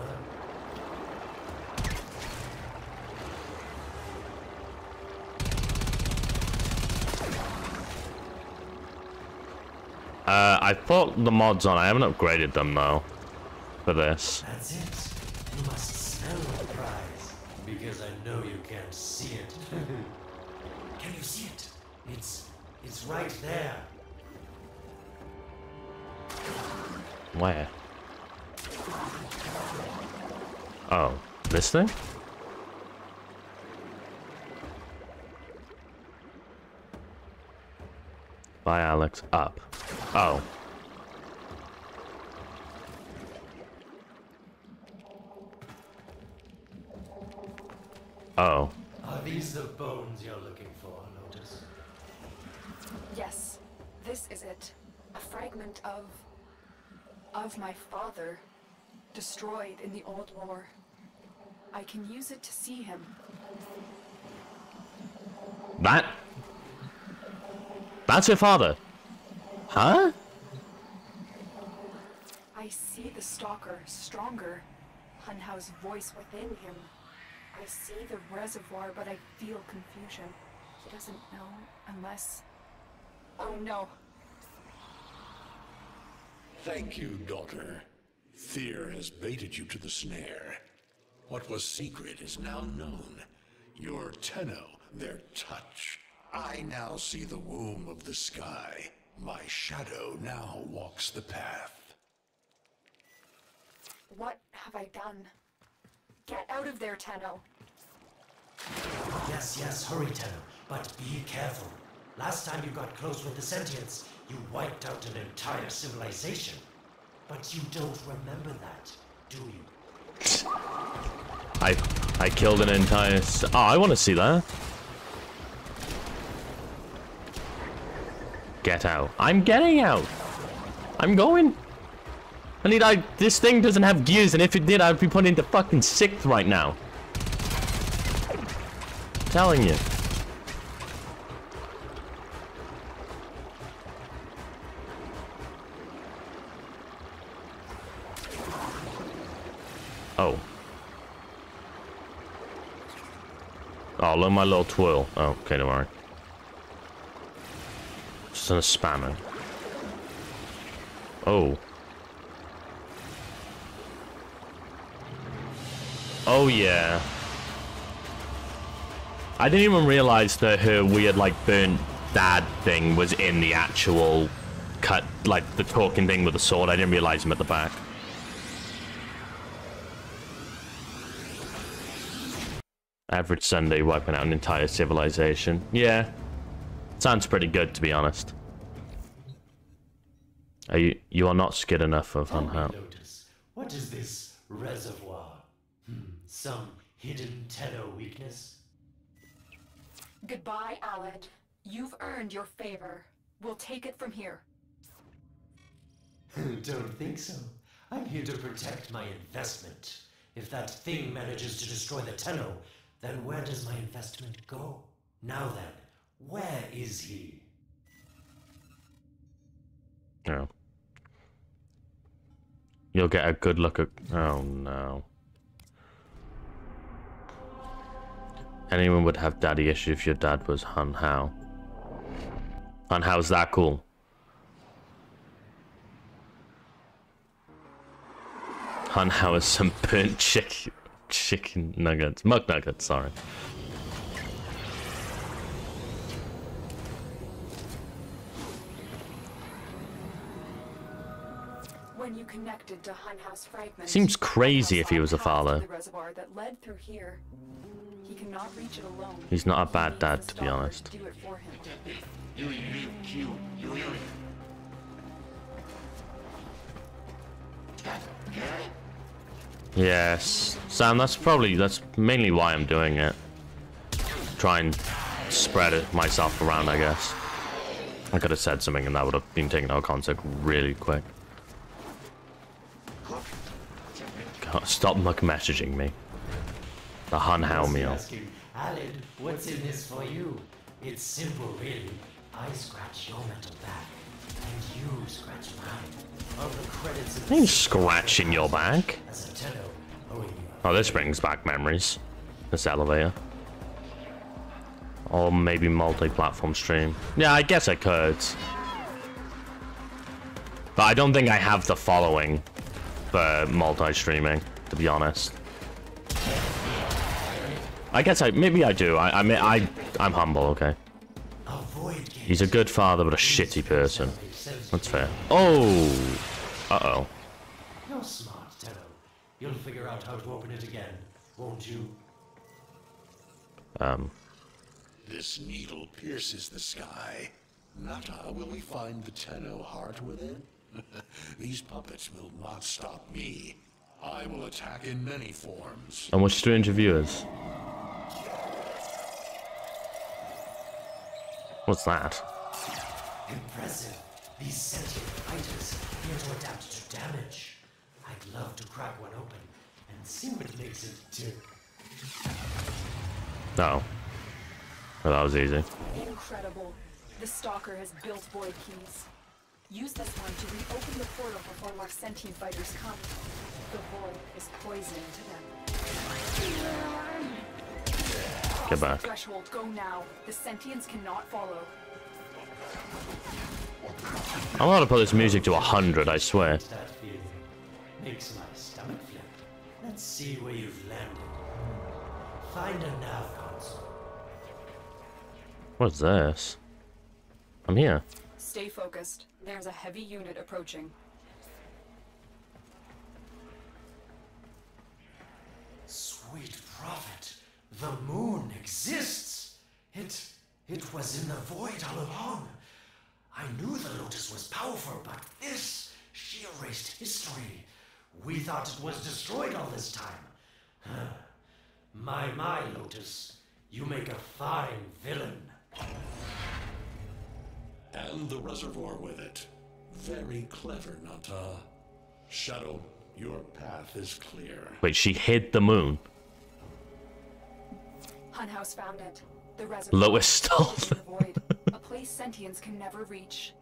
Uh, I put the mods on. I haven't upgraded them though. For this. That's it. You must smell the prize. Because I know you can't see it. Can you see it? It's it's right there. Where? Oh, this thing? Bye, Alex. Up. Oh. Oh. Are these the bones you're looking for, Lotus? Yes, this is it. A fragment of. of my father. Destroyed in the old war. I can use it to see him. That? That's your father? Huh? I see the stalker stronger. Hunhau's voice within him. I see the reservoir, but I feel confusion. He doesn't know unless. Oh no. Thank you, daughter. Fear has baited you to the snare. What was secret is now known. Your Tenno, their touch. I now see the womb of the sky. My shadow now walks the path. What have I done? Get out of there, Tenno. Yes, yes, hurry, Tenno. But be careful. Last time you got close with the sentients, you wiped out an entire civilization. But you don't remember that, do you? I I killed an entire. Oh, I want to see that. Get out. I'm getting out. I'm going. I need. I. This thing doesn't have gears, and if it did, I'd be put into fucking sixth right now. telling you. Oh. Oh, look my little twirl. Oh, okay, don't worry. Just in a spammer. Oh. Oh, yeah. I didn't even realize that her weird, like, burnt dad thing was in the actual cut, like, the talking thing with the sword. I didn't realize him at the back. Average Sunday wiping out an entire civilization. Yeah. Sounds pretty good, to be honest. Are you you are not scared enough of me, what is this reservoir? Some hidden Tenno weakness? Goodbye, Alad. You've earned your favor. We'll take it from here. Don't think so. I'm here to protect my investment. If that thing manages to destroy the Tenno, then where does my investment go? Now then, where is he? No. You'll get a good look at. Oh no. Anyone would have daddy issues if your dad was Hunhow. Hun Hao's that cool. Hunhow is some burnt chick, chicken nuggets, mug nuggets. Sorry. When you connect connected to Hunhow's fragment. Seems crazy if he was a Hunhouse path to father. He cannot reach it alone. He's not a bad dad, to be honest. Do it for him. Yes. Sam, that's probably, that's mainly why I'm doing it. Try and spread it myself around, I guess. I could have said something and that would have been taken out of context really quick. God, stop muck messaging me. The Hunhow Must be meal. Asking, Alad, what's in this for you? It's simple, really. I scratch your mental back, and you scratch mine. Of the credits of I scratching your back. as a tenno, owing you a Oh, this brings back memories. This elevator. Or maybe multi-platform stream. Yeah, I guess I could. But I don't think I have the following for multi-streaming, to be honest. I guess I maybe I do. I I mean I I'm humble, okay. He's a good father but a shitty person. That's fair. Oh. Uh-oh. You're smart, Tenno. You'll figure out how to open it again, won't you? Um This needle pierces the sky. Not how will we find the Tenno heart within? These puppets will not stop me. I will attack in many forms. and we're strange viewers. What's that? Impressive. These sentient fighters appear to adapt to damage. I'd love to crack one open and see what makes it tick. No. Oh. Well, that was easy. Incredible. The stalker has built void keys. Use this one to reopen the portal before more sentient fighters come. The void is poison to them. Get back. Threshold, go now. The sentients cannot follow. I'm gonna put this music to 100, I swear. Makes my stomach flip. Let's see where you've landed. Find a nav console. What's this? I'm here. Stay focused. There's a heavy unit approaching. Sweet prophet, the moon exists. It it was in the void all along. I knew the lotus was powerful, but this she erased history. We thought it was destroyed all this time. My my lotus, you make a fine villain. And the reservoir with it. Very clever, Natah. Shadow, your path is clear. Wait, she hid the moon. Hunhouse found it. The reservoir. Lois stole is in the void. A place sentients can never reach.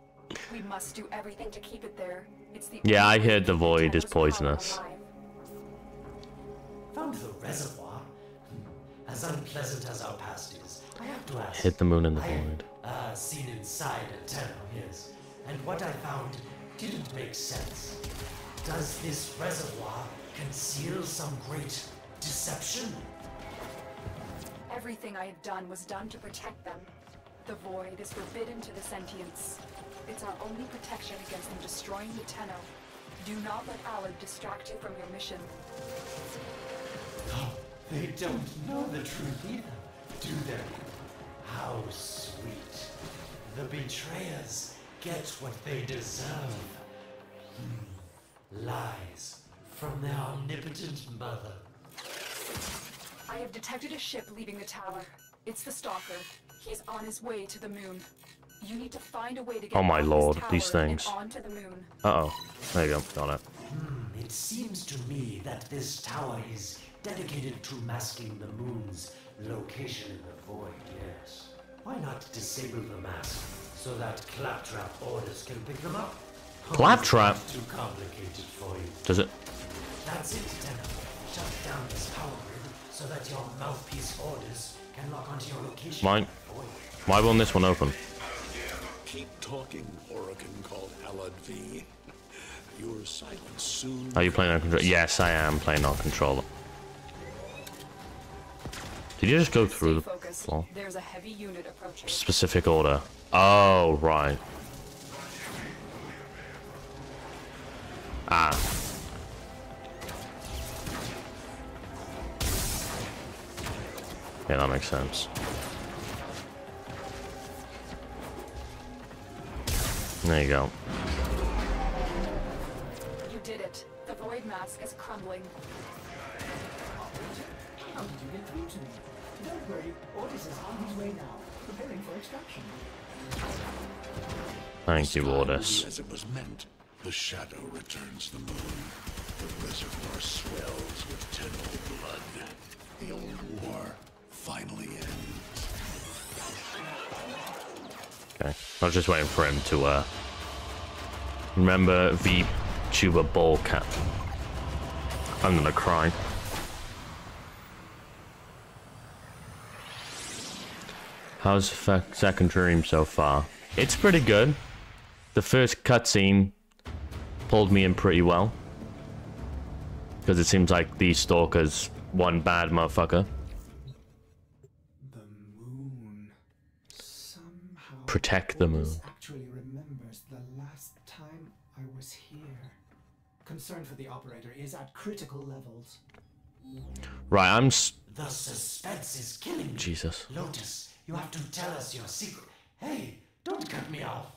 We must do everything to keep it there. It's the Yeah, I heard the void is poisonous. alive. Found the reservoir. Hmm. As unpleasant as our past is, I have to ask. Hid the moon in the I, void. Uh, seen inside a tenno, yes. And what I found didn't make sense. Does this reservoir conceal some great deception? Everything I have done was done to protect them. The void is forbidden to the sentients. It's our only protection against them destroying the Tenno. Do not let Alad distract you from your mission. Oh, they don't know the truth either, do they? How sweet. The betrayers get what they deserve. Hmm. Lies from their omnipotent mother. I have detected a ship leaving the tower. It's the Stalker. He's on his way to the moon. You need to find a way to get Oh my off this lord, tower these things. and onto the moon. Uh-oh. There you go. Got it. Hmm, it seems to me that this tower is dedicated to masking the moon's location in the void, yes. Why not disable the mask so that Claptrap orders can pick them up? Claptrap? Too complicated for you. Does it? That's it, Tenno. Shut down this power grid so that your mouthpiece orders can lock onto your location. Mine. in. Why won't this one open? Keep talking, Orokin called Alad V. Your silence soon. Are you playing on controller? Yes, I am playing on controller. Did you just go through Stay the focused. floor? There's a heavy unit approaching. Specific order. Oh, right. Ah. Yeah, that makes sense. There you go. You did it. The void mask is crumbling. How did you get through to me? Don't worry, Ordis is on his way now, preparing for extraction. Thank you, Sky Ordis. As it was meant, the shadow returns the moon. The reservoir swells with Tenno blood. The old war finally ends. Okay. I was just waiting for him to, uh... Remember tuba Ball Cap? I'm gonna cry. How's second dream so far? It's pretty good. The first cutscene pulled me in pretty well. Because it seems like these stalker's one bad motherfucker. The moon. Somehow. Protect the moon. Actually remembers the last time I was here. Concern for the operator is at critical levels. Right, I'm. The suspense is killing me. Jesus. Lotus, you have to tell us your secret. Hey, don't cut me off.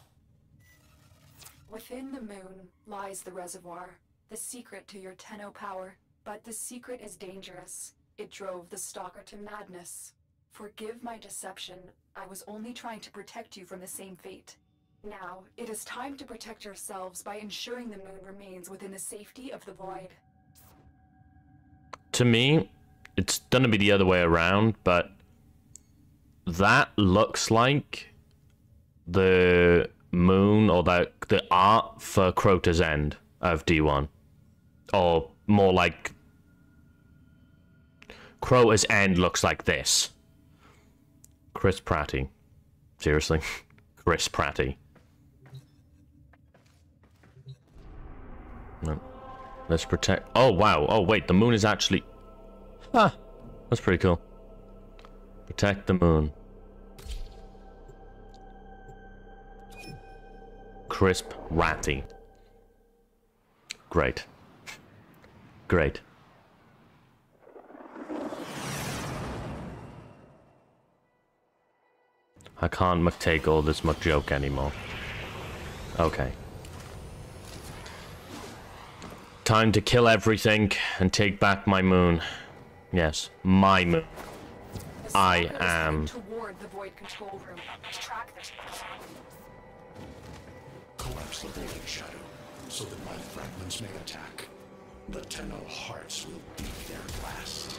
Within the moon lies the reservoir, the secret to your Tenno power. But the secret is dangerous. It drove the Stalker to madness. Forgive my deception. I was only trying to protect you from the same fate. Now, it is time to protect yourselves by ensuring the moon remains within the safety of the void. to me, it's gonna be the other way around, but that looks like the moon or the the art for Crota's End of D1. Or more like Crota's End looks like this. Chris Pratty. Seriously? Chris Pratty. Let's protect. Oh wow! Oh wait, the moon is actually. Ah, that's pretty cool. Protect the moon. Crisp Ratty. Great. Great. I can't much take all this much joke anymore. Okay. Time to kill everything and take back my moon. Yes, my moon. I am- heading toward the void control room. Track this. Collapse the Void Shadow, so that my fragments may attack. The Tenno hearts will beat their last.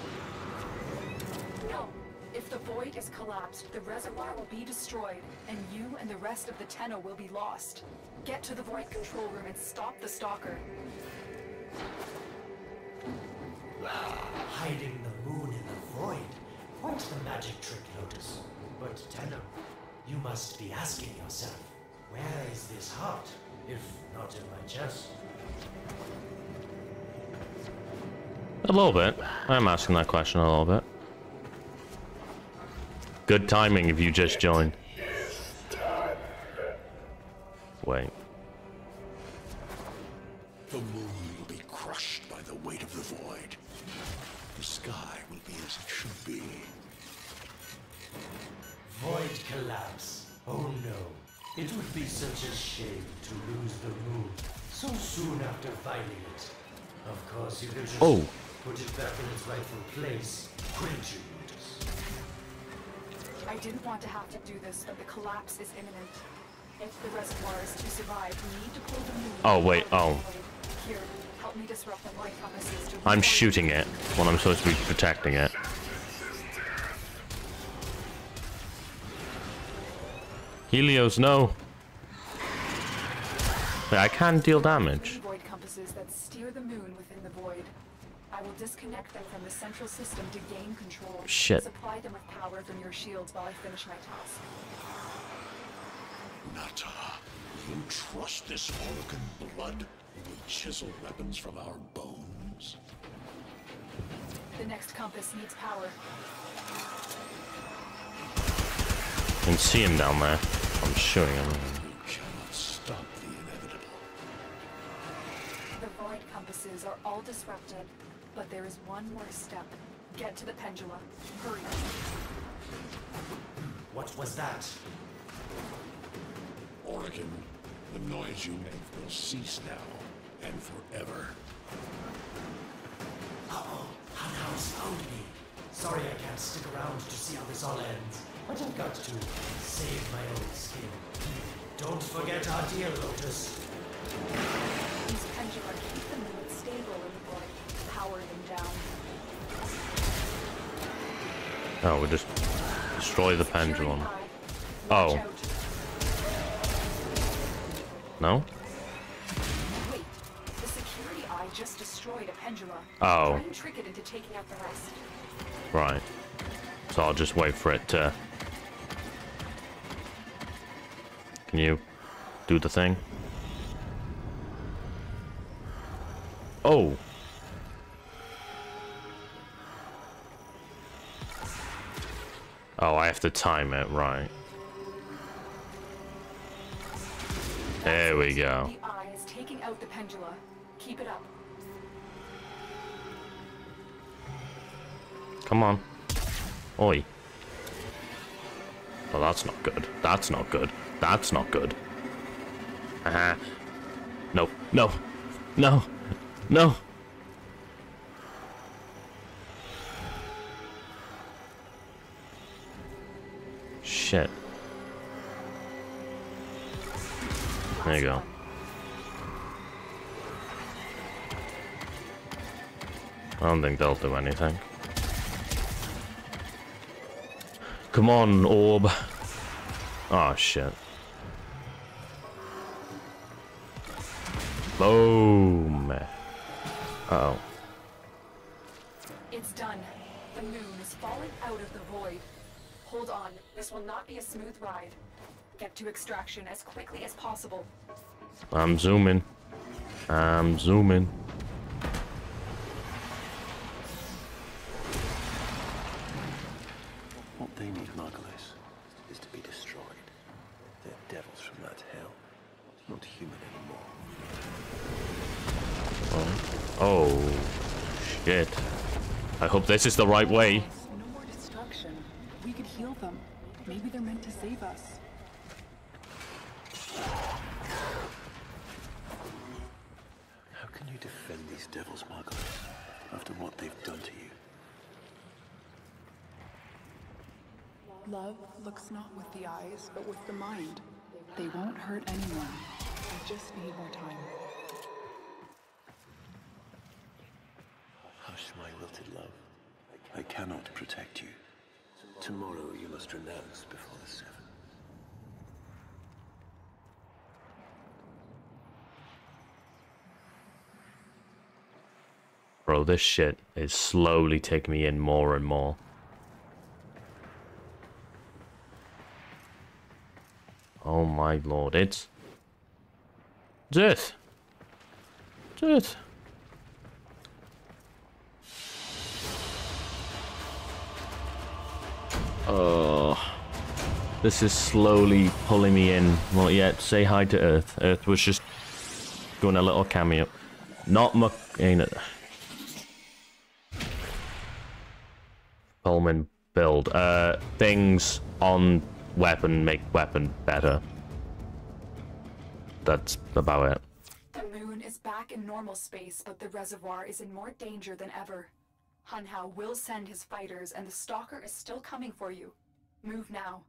No. If the void is collapsed, the reservoir will be destroyed, and you and the rest of the Tenno will be lost. Get to the void control room and stop the Stalker. Hiding the moon in the void. What's the magic trick, Lotus? But Tenno, you must be asking yourself, where is this heart, if not in my chest? A little bit. I'm asking that question a little bit. Good timing if you just joined. Wait. The moon will be crushed by the weight of the void. The sky will be as it should be. Void collapse. Oh no. It would be such a shame to lose the moon so soon after finding it. Of course, you could just Oh. put it back in its rightful place, couldn't you, Lotus? I didn't want to have to do this, but the collapse is imminent. If the reservoir is to survive, we need to pull the moon. Oh, wait, oh. Here, help me disrupt the light compasses to I'm shooting it when I'm supposed to be protecting it. Helios, no. Wait, I can deal damage. Three void compasses that steer the moon within the void. I will disconnect them from the central system to gain control. Shit. Supply them with power from your shields while I finish my task. Natah, you trust this Orokin blood who will chisel weapons from our bones? The next compass needs power. I can see him down there. I'm shooting him. You cannot stop the inevitable. The void compasses are all disrupted, but there is one more step. Get to the pendula. Hurry. What was that? Oregon, the noise you make will cease now and forever. Uh-oh, Hunhow's found me. Sorry I can't stick around to see how this all ends, but I've got to save my own skin. Don't forget our deal, Lotus. Oh, we just destroy the pendulum. Oh. No? Wait. The security eye just destroyed a pendula. Oh. Try and trick it into taking out the rest. Right. So I'll just wait for it to... Can you do the thing? Oh! Oh, I have to time it, right. There we go. The eye is taking out the pendula. Keep it up. Come on. Oi. Well, that's not good. That's not good. That's not good. Uh-huh. No. No. No. No. Shit. There you go. I don't think they'll do anything. Come on, orb. Oh, shit. Boom. Uh-oh. It's done. The moon is falling out of the void. Hold on. This will not be a smooth ride. Get to extraction as quickly as possible. I'm zooming. I'm zooming. What they need, Margulis, is to be destroyed. They're devils from that hell, not human anymore. Oh, oh shit. I hope this is the right way. No more destruction. We could heal them. Maybe they're meant to save us. How can you defend these devils, Margulis, after what they've done to you? Love looks not with the eyes, but with the mind. They won't hurt anyone. I just need more time. Hush, my wilted love. I cannot protect you. Tomorrow you must renounce before the seven. Bro, this shit is slowly taking me in more and more. Oh my lord, it's... Death! Death! Oh... This is slowly pulling me in. Not yet. Say hi to Earth. Earth was just doing a little cameo. Not much, ain't it? Pullman build. Uh, things on weapon make weapon better. That's about it. The moon is back in normal space, but the reservoir is in more danger than ever. Hunhow will send his fighters, and the Stalker is still coming for you. Move now.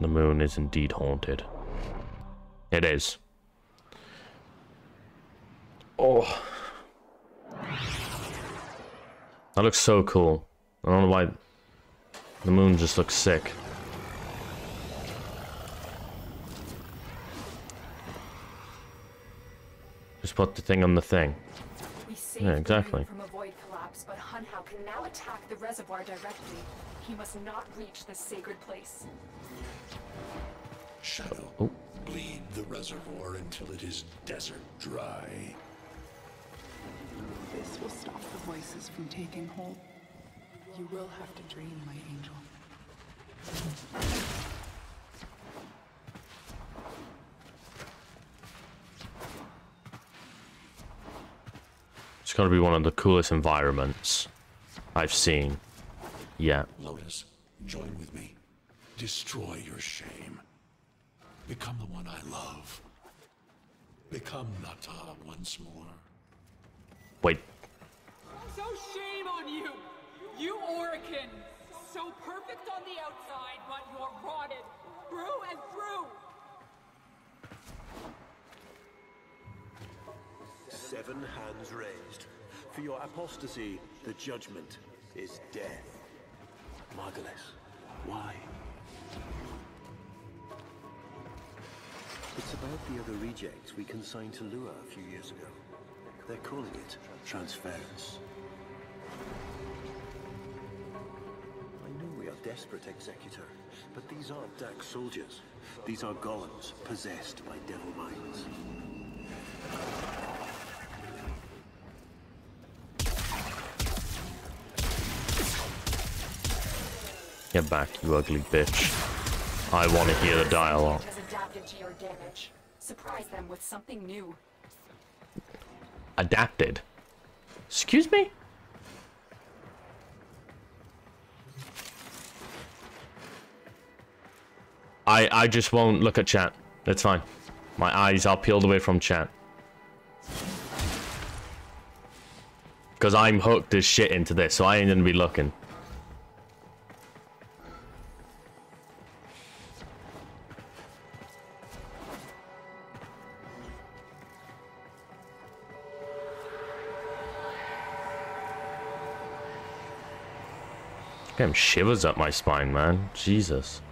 The moon is indeed haunted. It is. Oh. That looks so cool. I don't know why the moon just looks sick. Just put the thing on the thing. We saved Yeah, exactly. from a void collapse, but Hunhow can now attack the reservoir directly. He must not reach this sacred place. Shadow, Oh. bleed the reservoir until it is desert dry. This will stop the voices from taking hold. You will have to dream, my angel. It's got to be one of the coolest environments I've seen. Yeah. Lotus, join with me. Destroy your shame. Become the one I love. Become Natah once more. Wait. So shame on you! You Orokin! So perfect on the outside, but you're rotted through and through! Seven hands raised. For your apostasy, the judgment is death. Margulis, why? It's about the other rejects we consigned to Lua a few years ago. They're calling it transference. I know we are desperate, Executor, but these aren't Dax soldiers. These are golems possessed by devil minds. Get back, you ugly bitch. I want to hear the dialogue. Adapted to your damage. Surprise them with something new. Adapted. Excuse me? I I just won't look at chat. That's fine. My eyes are peeled away from chat. Because I'm hooked as shit into this, so I ain't gonna be looking. Getting shivers up my spine, man. Jesus.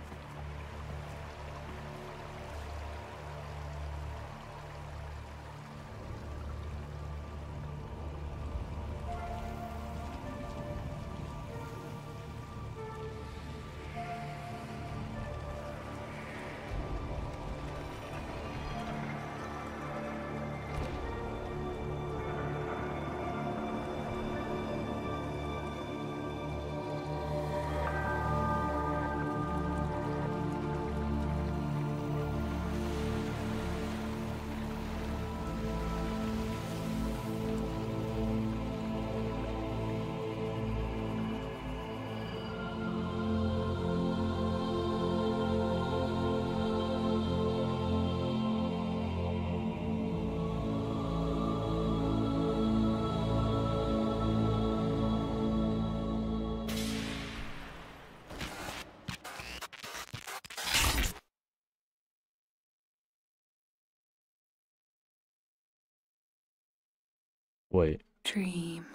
Wait. Dream.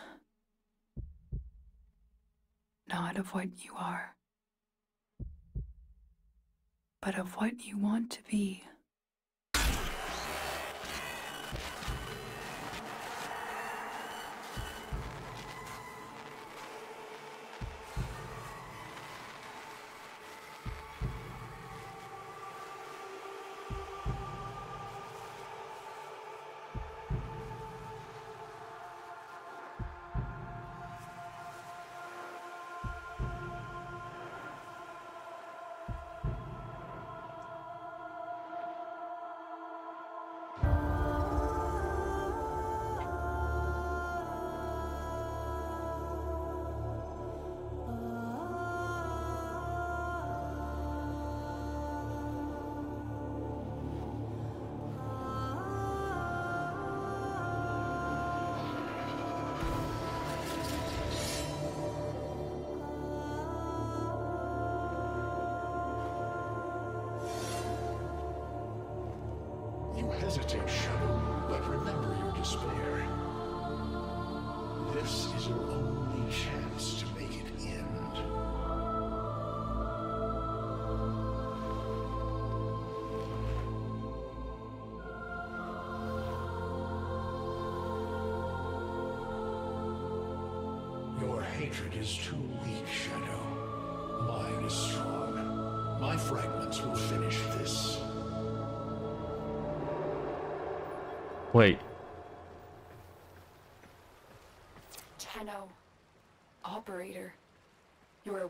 Not of what you are, but of what you want to be.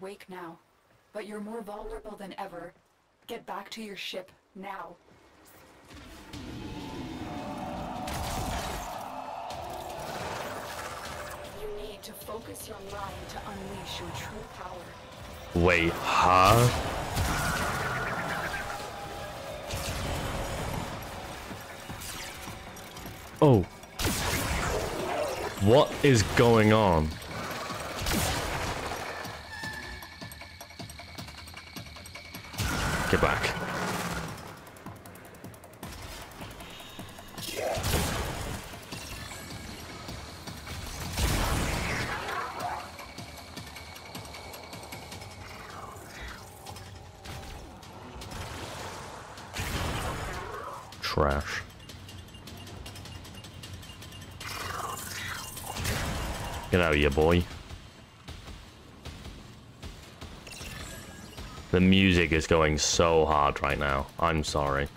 Awake now, but you're more vulnerable than ever. Get back to your ship, now. You need to focus your mind to unleash your true power. Wait, huh? Oh. What is going on? Get back. Trash. Get out of here, boy. The music is going so hard right now. I'm sorry.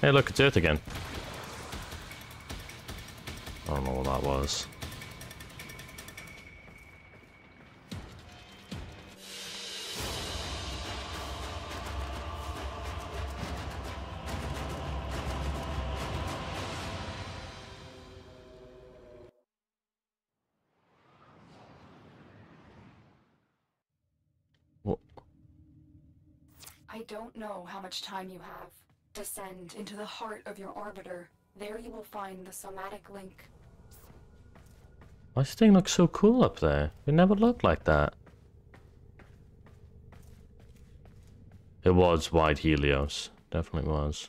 Hey, look, it's Earth again. I don't know what that was. Don't know how much time you have. Descend into the heart of your orbiter. There you will find the somatic link. Why does this thing look so cool up there? It never looked like that. It was Wide Helios. Definitely was.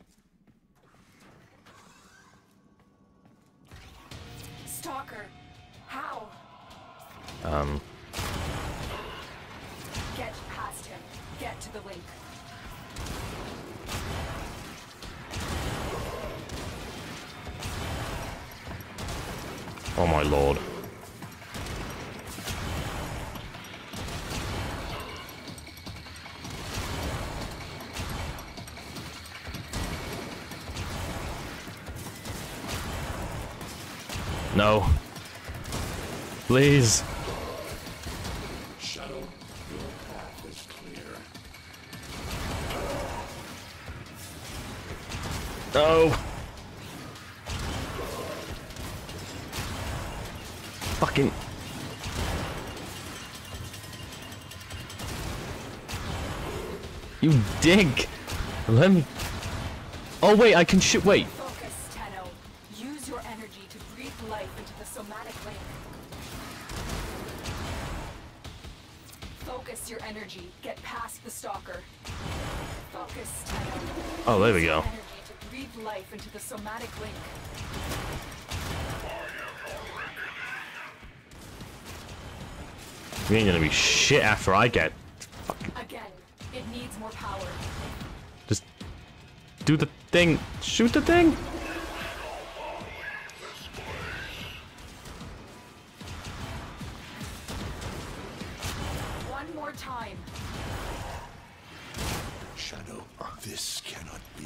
Dig. Let me. Oh wait, I can shoot. Wait. Focus, Tenno. Use your energy to breathe life into the somatic link. Focus your energy. Get past the stalker. Focus, Tenno. Oh, there we go. Energy to breathe life into the somatic link. You ain't gonna be shit after I get. Thing. Shoot the thing. One more time. Shadow, this cannot be.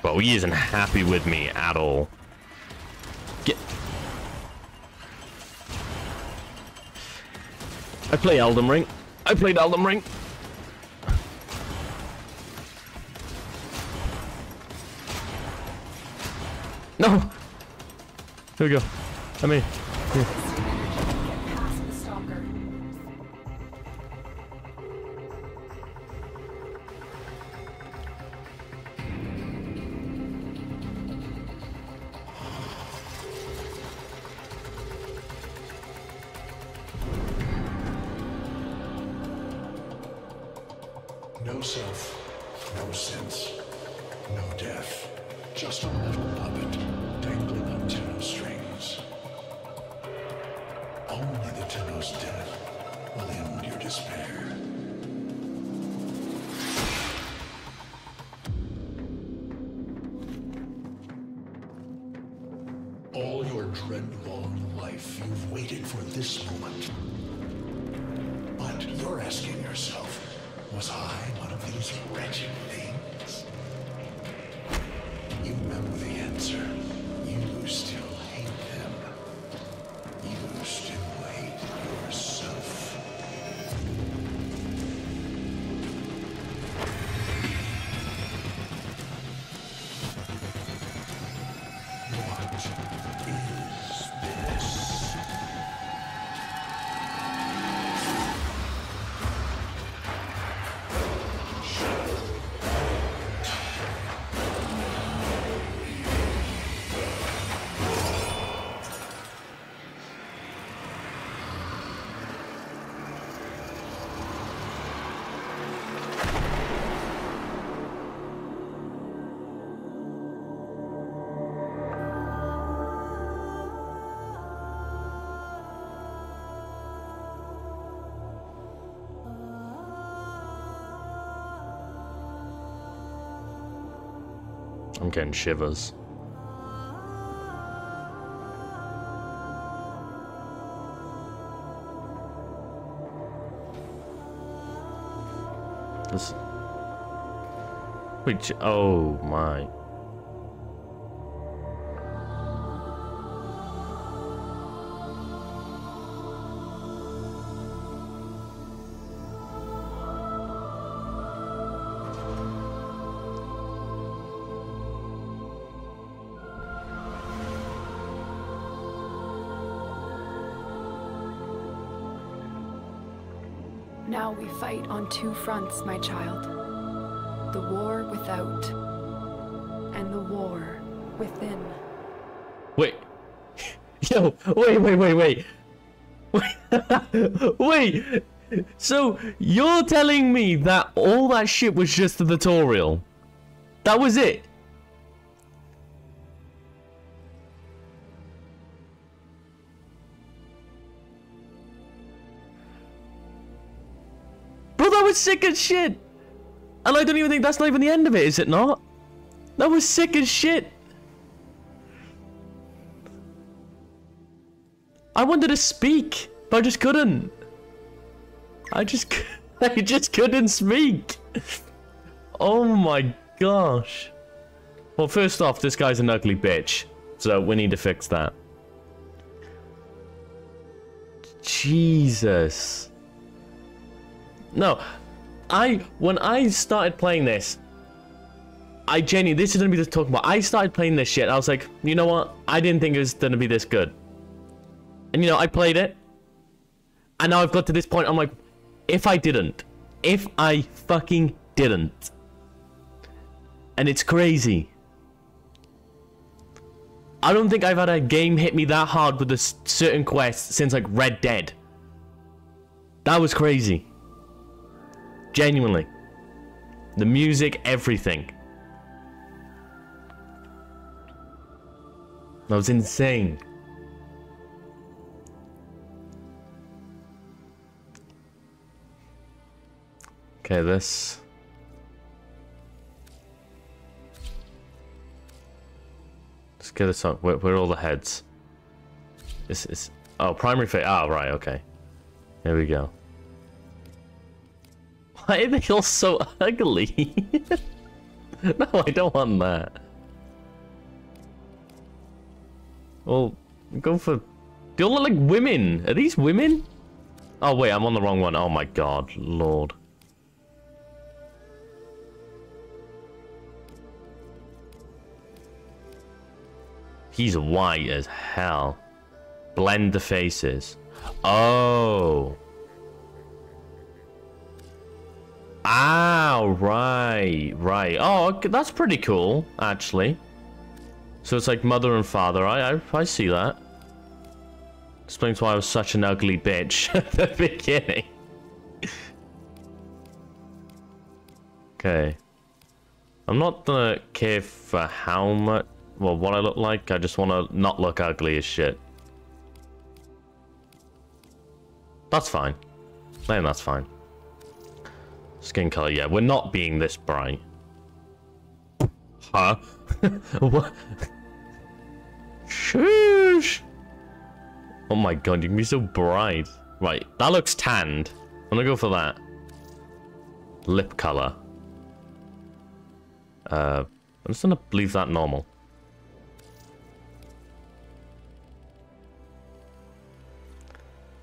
Bro, he isn't happy with me at all. Get. I play Elden Ring. I played Elden Ring. Here we go. I mean, here. I'm shivers. This. J- Oh my. Two fronts, my child. The war without, and the war within. Wait. Yo, wait, wait, wait, wait. Wait. So, you're telling me that all that shit was just a tutorial? That was it? Sick as shit! And I don't even think that's not even the end of it, is it not? That was sick as shit! I wanted to speak, but I just couldn't. I just, I just couldn't speak. Oh my gosh. Well, first off, this guy's an ugly bitch, so we need to fix that. Jesus. No, I when I started playing this, I genuinely this is gonna be the talking about. I started playing this shit. I was like, you know what? I didn't think it was gonna be this good. And you know, I played it. And now I've got to this point, I'm like, if I didn't, if I fucking didn't. And it's crazy. I don't think I've had a game hit me that hard with a certain quest since like Red Dead. That was crazy. Genuinely. The music, everything. That was insane. Okay, this. Let's get this up. Where, where are all the heads? This is. Oh, primary face. Oh, ah, right, okay. Here we go. Why are they all so ugly? no, I don't want that. Well, go for. They all look like women. Are these women? Oh wait, I'm on the wrong one. Oh my god, lord. He's white as hell. Blend the faces. Oh. Ah, right, right. Oh, that's pretty cool, actually. So it's like mother and father. I, I, I see that. Explains why I was such an ugly bitch at the beginning. okay. I'm not gonna care for how much, well, what I look like. I just want to not look ugly as shit. That's fine. I think that's fine. Skin color, yeah. We're not being this bright. Huh? what? Shush! Oh my god, you can be so bright. Right, that looks tanned. I'm gonna go for that. Lip color. Uh, I'm just gonna leave that normal.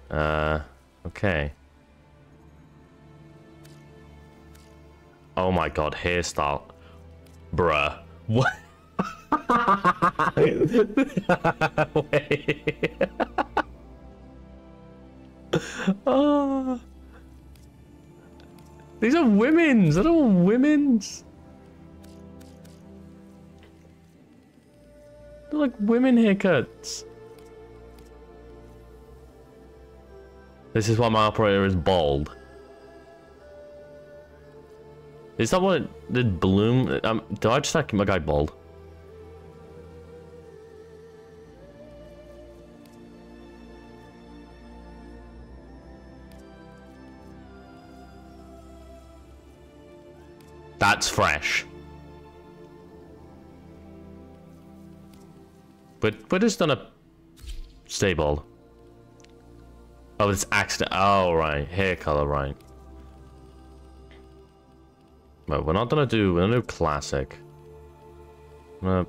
Uh, okay. Oh my god, hairstyle. Bruh. What? Oh. These are women's. They're all women's. They're like women haircuts. This is why my operator is bald. Is that what did Bloom? Um, do I just like my guy bald? That's fresh. But but it's done a stay bald. Oh, it's accident. Oh, right. Hair color, right. No, we're not gonna do. We're gonna do classic. Gonna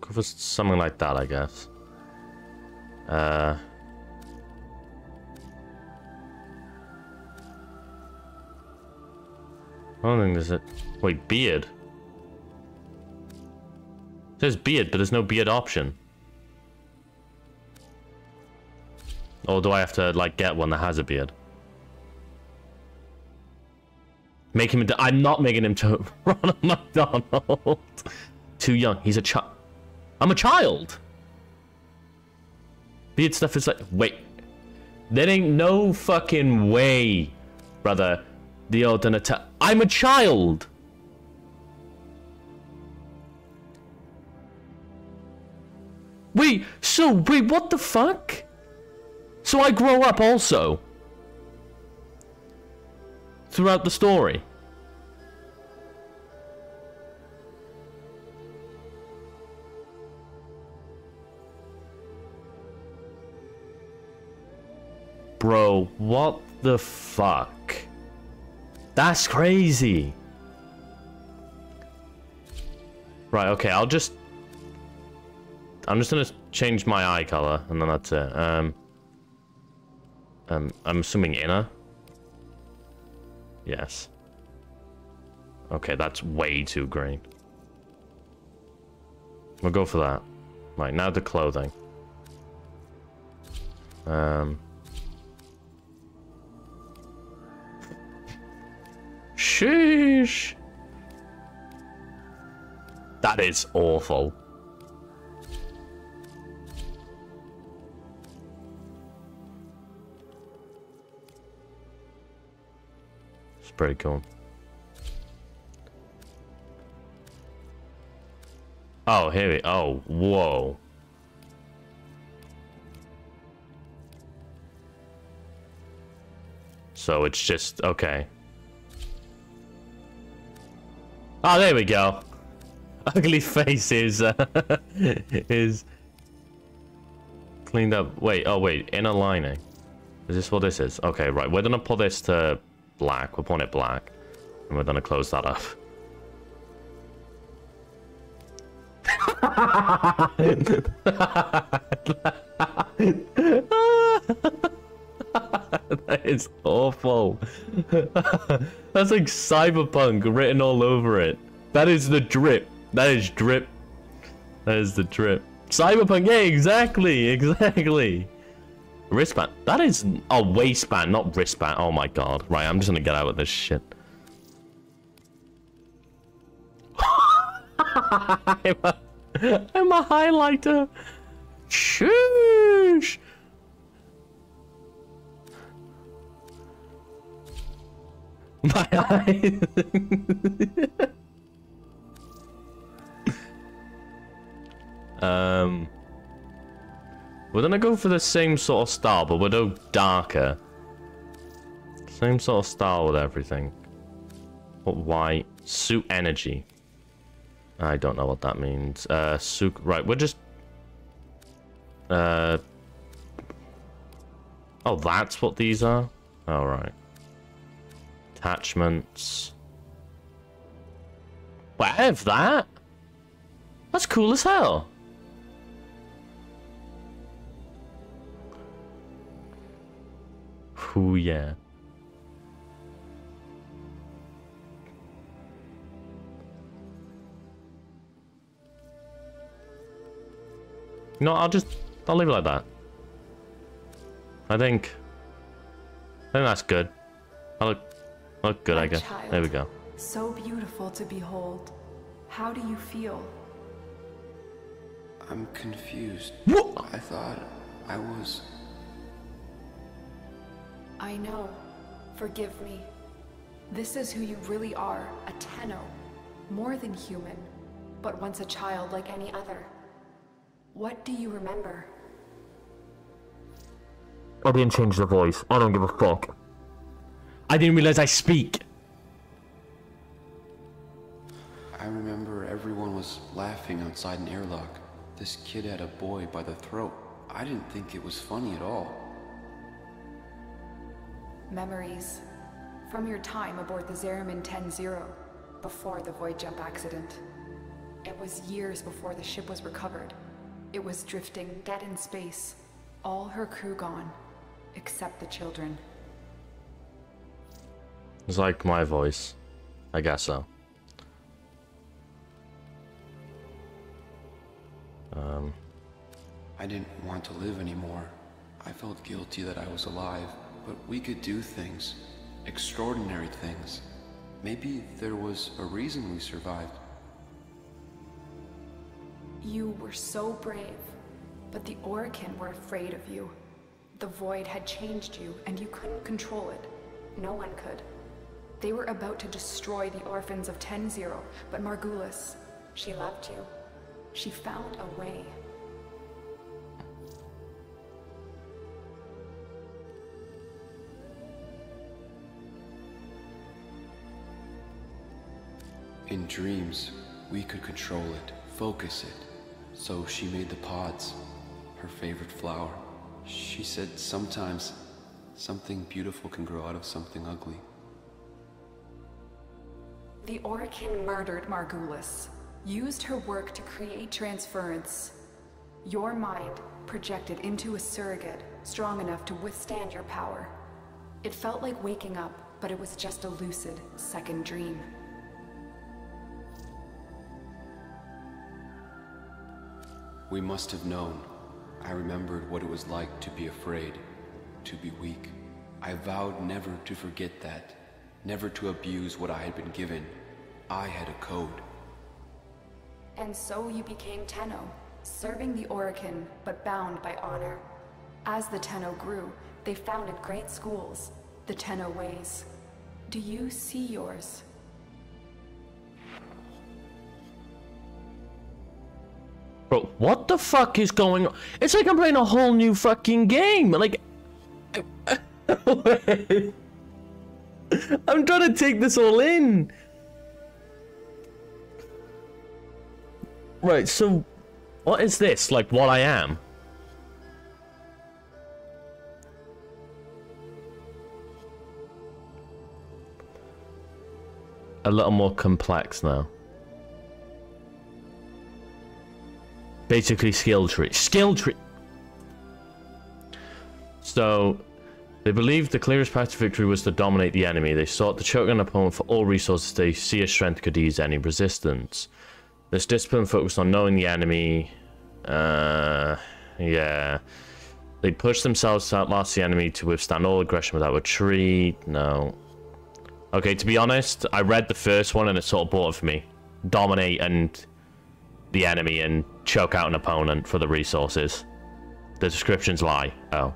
go for something like that, I guess. Uh. I don't think there's a. Wait, beard. There's beard, but there's no beard option. Or do I have to, like, get one that has a beard? Make him. I'm not making him to Ronald McDonald. Too young. He's a child. I'm a child. Beard stuff is like. Wait. There ain't no fucking way, brother. The alternate. I'm a child. Wait. So wait. What the fuck? So I grow up also. Throughout the story. Bro, what the fuck? That's crazy. Right, okay, I'll just... I'm just gonna change my eye color, and then that's it. Um, um, I'm assuming inner? Yes. Okay, that's way too green. We'll go for that. Right, now the clothing. Um... Sheesh. That is awful. It's pretty cool. Oh, here we... Oh, whoa. So it's just... Okay. Oh, there we go. Ugly face is uh, is cleaned up. Wait, oh wait, inner lining. Is this what this is? Okay, right. We're gonna pull this to black. We're pulling it black, and we're gonna close that up. that is awful. That's like cyberpunk written all over it. That is the drip. That is drip. That is the drip. Cyberpunk, yeah, exactly, exactly. Wristband. That is a waistband, not wristband. Oh my god. Right, I'm just gonna get out of this shit. I'm, a, I'm a highlighter. Shush. My eyes. um, we're gonna go for the same sort of style, but we'll go darker. Same sort of style with everything. What white suit energy? I don't know what that means. Uh, suit. Right, we're just. Uh. Oh, that's what these are. All oh, right. Attachments. What I have that. That's cool as hell. Ooh, yeah. No, I'll just... I'll leave it like that. I think... I think that's good. I look look good, I My guess. child. There we go. So beautiful to behold. How do you feel? I'm confused. What? I thought I was. I know. Forgive me. This is who you really are, a Tenno. More than human, but once a child like any other. What do you remember? I didn't change the voice. I don't give a fuck. I didn't realize I speak. I remember everyone was laughing outside an airlock. This kid had a boy by the throat. I didn't think it was funny at all. Memories. From your time aboard the Zariman 10-0, before the void jump accident. It was years before the ship was recovered. It was drifting dead in space. All her crew gone, except the children. It's like my voice. I guess so. Um, I didn't want to live anymore. I felt guilty that I was alive, but we could do things. Extraordinary things. Maybe there was a reason we survived. You were so brave, but the Orokin were afraid of you. The Void had changed you, and you couldn't control it. No one could. They were about to destroy the orphans of 10-0, but Margulis, she loved you. She found a way. In dreams, we could control it, focus it. So she made the pods, her favorite flower. She said sometimes something beautiful can grow out of something ugly. The Orokin murdered Margulis, used her work to create transference. Your mind projected into a surrogate strong enough to withstand your power. It felt like waking up, but it was just a lucid second dream. We must have known. I remembered what it was like to be afraid, to be weak. I vowed never to forget that, never to abuse what I had been given. I had a code. And so you became Tenno, serving the Orokin, but bound by honor. As the Tenno grew, they founded great schools, the Tenno Ways. Do you see yours? bro, what the fuck is going on? It's like I'm playing a whole new fucking game. Like, I'm trying to take this all in. Right, so what is this? Like what I am? A little more complex now. Basically skill tree. Skill tree! So, they believed the clearest path to victory was to dominate the enemy. They sought to choke an opponent for all resources they see as strength could ease any resistance. This discipline focused on knowing the enemy. Uh, yeah. They pushed themselves to outlast the enemy to withstand all aggression without retreat. No. Okay, to be honest, I read the first one and it sort of bought it for me. Dominate and the enemy and choke out an opponent for the resources. The descriptions lie. Oh.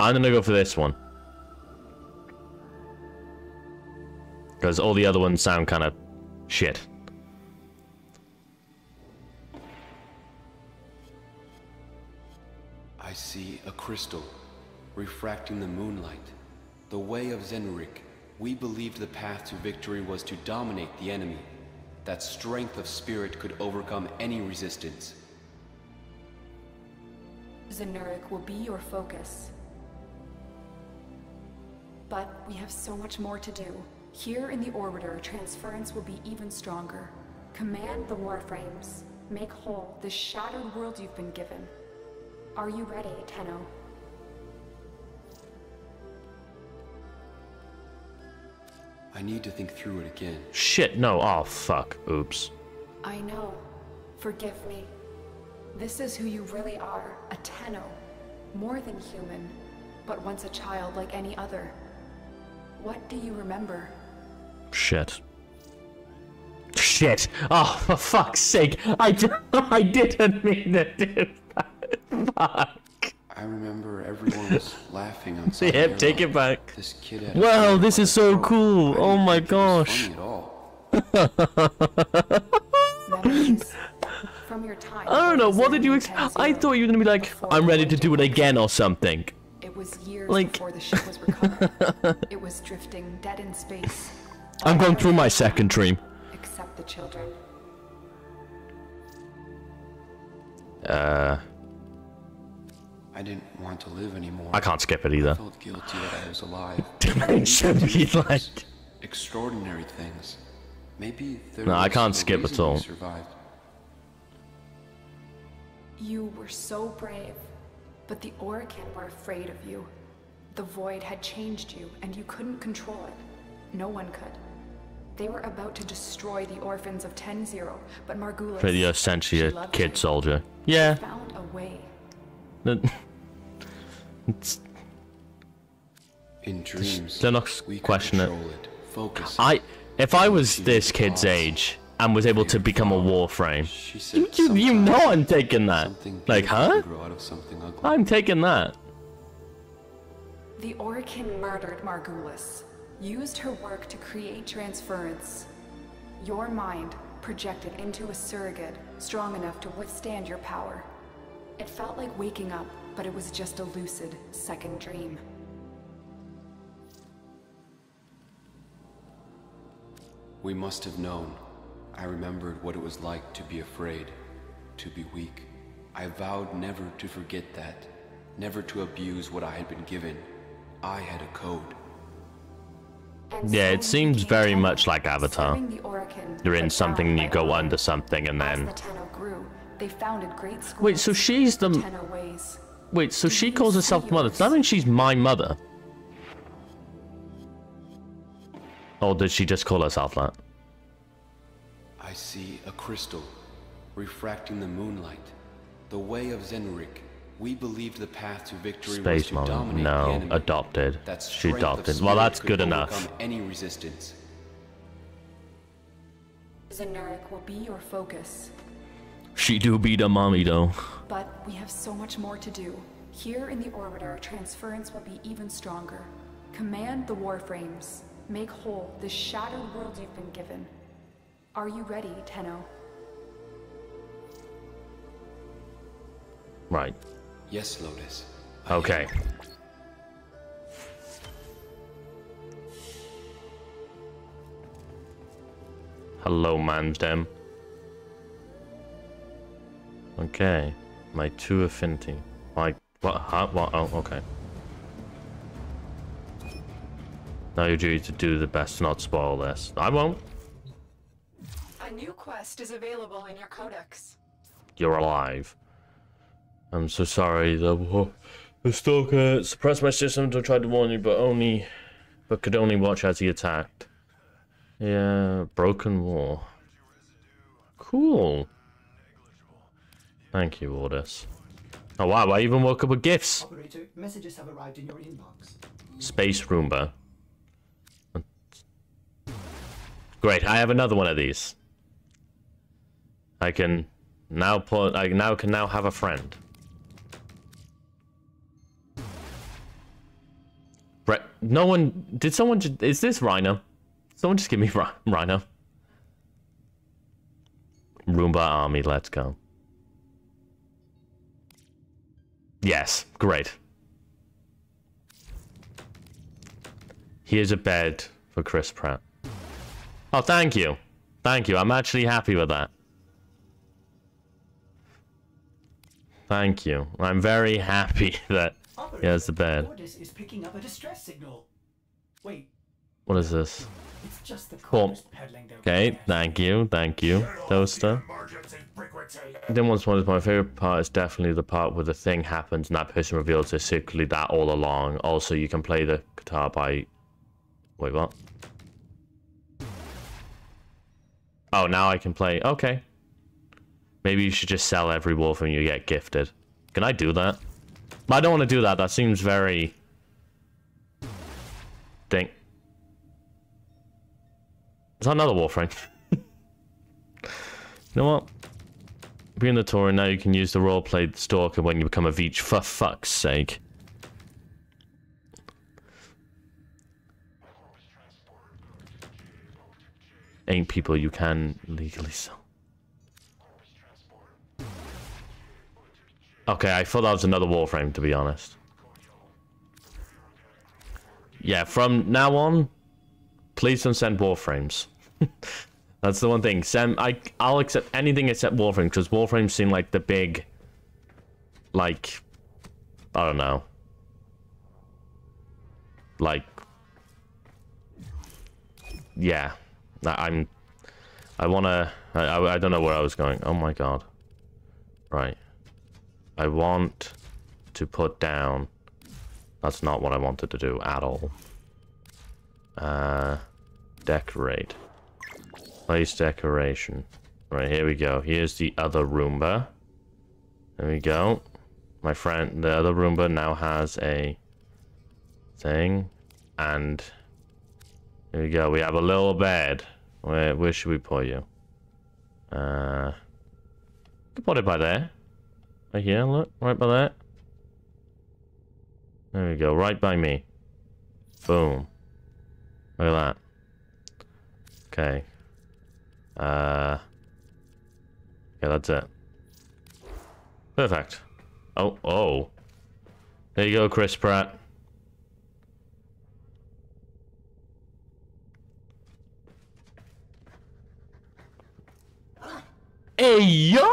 I'm gonna go for this one. Because all the other ones sound kind of shit. I see a crystal, refracting the moonlight. The way of Zenurik. We believed the path to victory was to dominate the enemy. That strength of spirit could overcome any resistance. Zenurik will be your focus. But we have so much more to do. Here in the Orbiter, transference will be even stronger. Command the Warframes. Make whole the shattered world you've been given. Are you ready, Tenno? I need to think through it again. Shit, no. Oh, fuck. Oops. I know. Forgive me. This is who you really are, a Tenno. More than human, but once a child like any other. What do you remember? Shit. Shit. Oh, for fuck's sake. I, d- I didn't mean to do that. Fuck. I remember everyone was laughing outside. the Yep, take airlock. it back. This kid had Wow, this is so throat. cool. I Oh my think it was gosh. funny at all. From your time. I don't know. What did you? ex- Ex- I thought you were gonna be like, I'm ready to do it again or something. It was years Like- before the ship was recovered. it was drifting dead in space. I'm going through my second dream. Except the children. Uh, I didn't want to live anymore. I can't skip it either. I either. felt guilty that I was alive. It should be like. Extraordinary things. Maybe there No, I was can't skip at all. Survived. You were so brave, but the Orokin were afraid of you. The Void had changed you, and you couldn't control it. No one could. They were about to destroy the orphans of Ten Zero, but Margulis. Pretty essentially she a kid you, soldier. Yeah. Found a way. It's, In dreams, Lennox we could question it. it. Focus. I, if I was this kid's boss. age and was able to become a Warframe, She you, you, you know I'm taking that. Like, huh? can grow out of something ugly. I'm taking that. The Orokin murdered Margulis, used her work to create transference. Your mind projected into a surrogate strong enough to withstand your power. It felt like waking up, but it was just a lucid second dream. We must have known. I remembered what it was like to be afraid, to be weak. I vowed never to forget that, never to abuse what I had been given. I had a code. Yeah, it seems very much like Avatar. serving You're in something and you go under something and then. the Tenno grew, they founded great schools. Wait, so she's the. Tenno ways. Wait, so she calls herself mother. Does that mean she's my mother? Or did she just call herself that? I see a crystal, refracting the moonlight. The way of Zenurik. We believed the path to victory was Space to mom. dominate the No, enemy. adopted. That She adopted. Well, that's good enough. Any resistance. Zenurik will be your focus. She do be the mommy though. But we have so much more to do. Here in the Orbiter, transference will be even stronger. Command the Warframes. Make whole this shattered world you've been given. Are you ready, Tenno? Right. Yes, Lotus. Okay. Hello, Mansdem. Okay. My two affinity. Like, what? Huh? What? Oh, okay. Now you're due to do the best to not spoil this. I won't. A new quest is available in your codex. You're alive. I'm so sorry. The the stalker suppressed my system to try to warn you, but only, but could only watch as he attacked. Yeah, broken war. Cool. Thank you, Ordis. Oh wow, I even woke up with gifts. Operator, messages have arrived in your inbox. Space Roomba. Great, I have another one of these. I can now put. I now can now have a friend. Brett, no one. Did someone? Is this Rhino? Someone just give me Rhi- Rhino. Roomba army, let's go. Yes, great. Here's a bed for Chris Pratt. Oh, thank you. Thank you. I'm actually happy with that. Thank you. I'm very happy that he has the bed. Ordis is picking up a distress signal. Wait, What is this? it's just the Cool. peddling their Okay, thank you. Thank you, Toaster. Then once is my favorite part is definitely the part where the thing happens and that person reveals they're secretly that all along. Also, you can play the guitar by. Wait, what? Oh, now I can play. Okay. Maybe you should just sell every wolf Warframe you get gifted. Can I do that? I don't want to do that. That seems very... Think. Is that another wolf Warframe? you know what? Being the Tauren, now you can use the roleplay Stalker when you become a Veach. For fuck's sake. Ain't people you can legally sell. Okay, I thought that was another Warframe, to be honest. Yeah, from now on, please don't send Warframes. That's the one thing. Send I I'll accept anything except Warframe because Warframe seem like the big, like, I don't know, like, yeah. I, I'm, I wanna. I I don't know where I was going. Oh my god. Right. I want to put down. That's not what I wanted to do at all. Uh, decorate. Place decoration. Right, here we go. Here's the other Roomba. There we go. My friend, the other Roomba now has a thing. And here we go. We have a little bed. Where, where should we put you? Uh, put it by there. Right here, look. Right by that. There we go. Right by me. Boom. Look at that. Okay. Uh. Yeah, that's it. Perfect. Oh, oh. There you go, Chris Pratt. Hey, yo!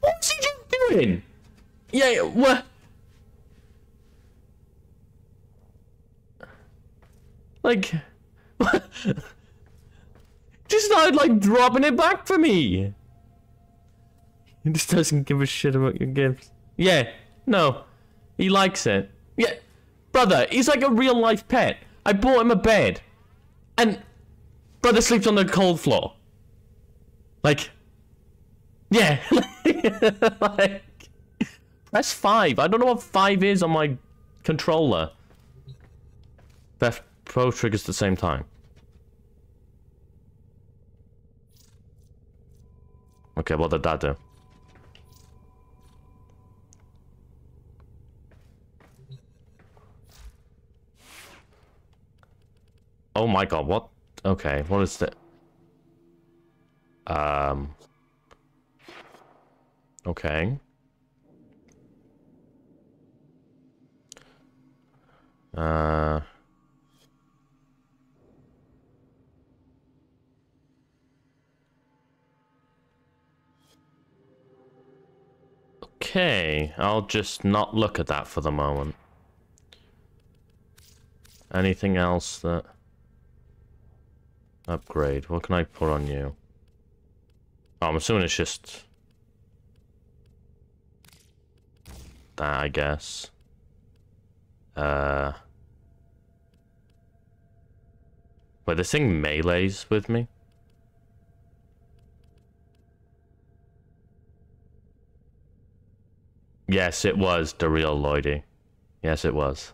What's he just doing? Yeah, what? Like, just started like dropping it back for me. He just doesn't give a shit about your gifts. Yeah, no, he likes it. Yeah, brother, he's like a real life pet. I bought him a bed, and brother sleeps on the cold floor. Like, yeah, like, press five. I don't know what five is on my controller. Left pro triggers at the same time. Okay, what did that do? Oh my god, what? Okay, what is that? Um. Okay. Uh. Okay, I'll just not look at that for the moment. Anything else that... Upgrade. What can I put on you? Oh, I'm assuming it's just... That, I guess. Uh... Wait, this thing melees with me? Yes, it was the real Lloydy. Yes, it was.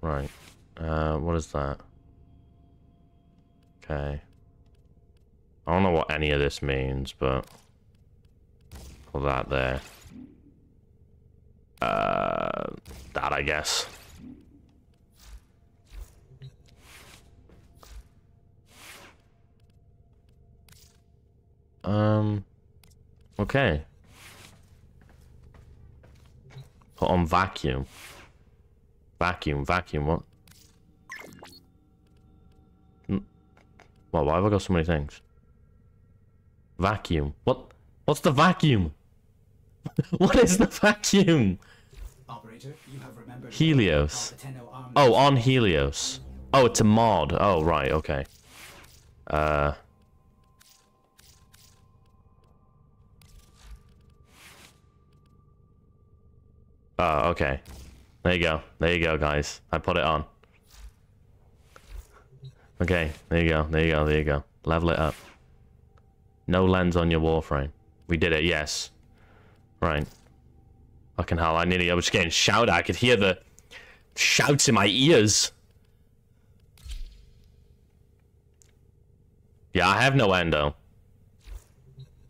Right. Uh, what is that? Okay. I don't know what any of this means, but... Put that there. Uh, that, I guess. Um, okay. Put on vacuum. Vacuum, vacuum, what? Well, why have I got so many things? Vacuum. What? What's the vacuum? what is the vacuum? Operator, you have remembered Helios. the Tenno arm- Oh, on Helios. Oh, it's a mod. Oh, right, okay. Uh... Oh, okay. There you go. There you go, guys. I put it on. Okay, there you go, there you go, there you go. Level it up. No lens on your warframe. We did it, yes. Right. Fucking hell, I nearly I was getting shouted. I could hear the shouts in my ears. Yeah, I have no endo.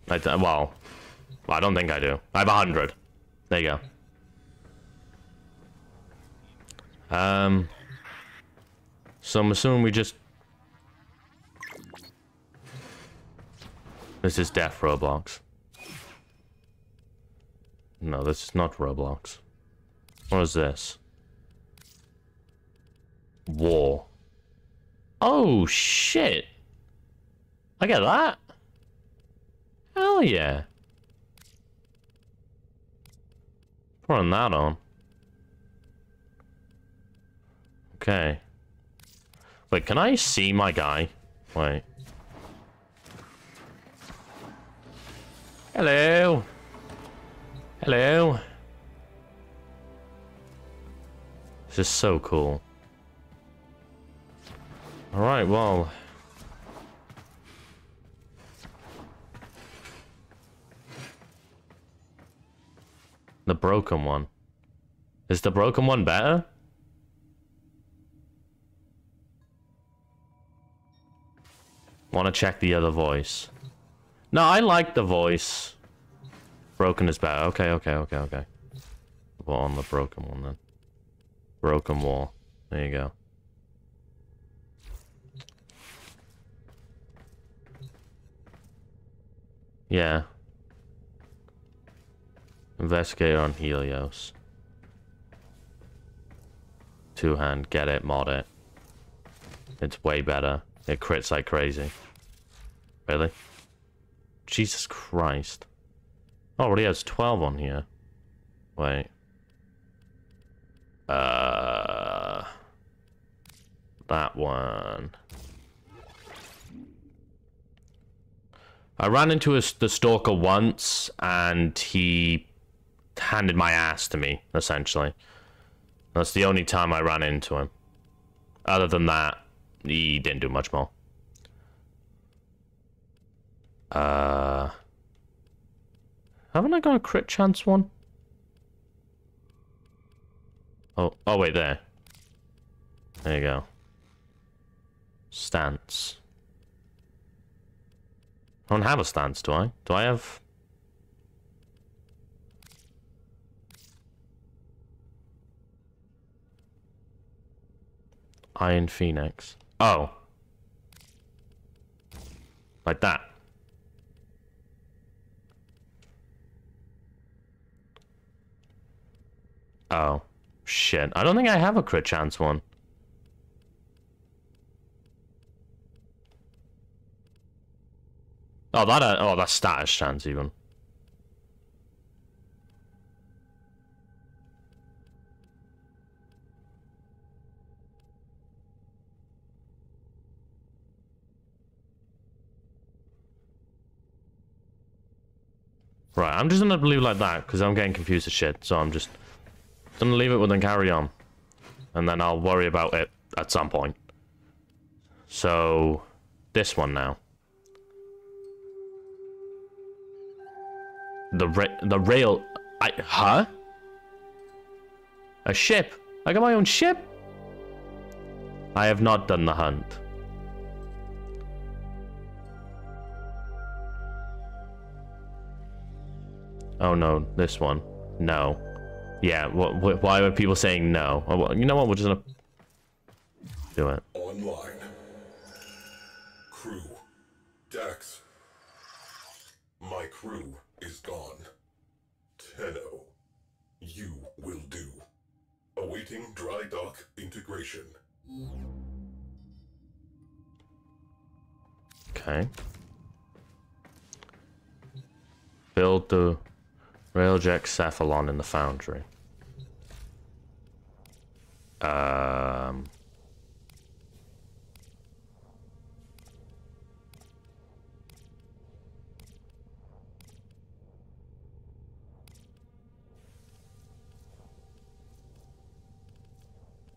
I well, I don't think I do. I have a hundred. There you go. Um. So I'm assuming we just. This is Death Roblox. No, this is not Roblox. What is this? War. Oh, shit. I get that. Hell yeah. Putting that on. Okay. Wait, can I see my guy? Wait. Hello. Hello. This is so cool. Alright, well... The broken one. Is the broken one better? Want to check the other voice. No, I like the voice. Broken is better. Okay, okay, okay, okay. On the broken one then. Broken War. There you go. Yeah. Investigator on Helios. Two hand, get it, mod it. It's way better. It crits like crazy. Really? Jesus Christ. Oh, already has 12 on here. Wait. Uh... That one. I ran into a, the stalker once, and he handed my ass to me, essentially. That's the only time I ran into him. Other than that, he didn't do much more. Uh... Haven't I got a crit chance one? Oh, oh wait, there. There you go. Stance. I don't have a stance, do I? Do I have... Iron Phoenix. Oh. Like that. Oh. Shit. I don't think I have a crit chance one. Oh, that, uh, oh, that's status chance even. Right, I'm just gonna leave like that, because I'm getting confused as shit, so I'm just gonna leave it with and carry on. And then I'll worry about it at some point. So, this one now. The ra the rail... I... Huh? A ship? I got my own ship? I have not done the hunt. Oh no, this one. No. Yeah, what, what, why are people saying no? Oh, well, you know what, we're just gonna... Do it. Online. Crew. Dax. My crew is gone. Tenno. You will do. Awaiting dry dock integration. Okay. Build the Railjack Cephalon in the foundry. Um...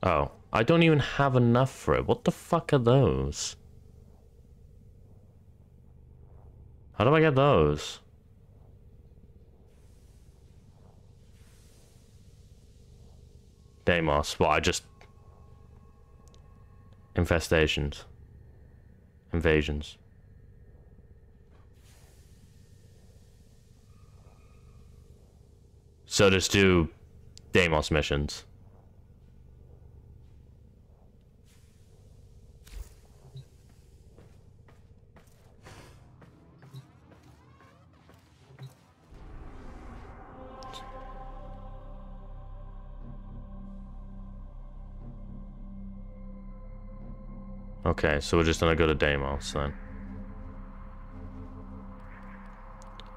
Oh, I don't even have enough for it. What the fuck are those? How do I get those? Deimos. Well, I just... Infestations. Invasions. So just do Deimos missions. Okay, so we're just gonna go to Deimos then.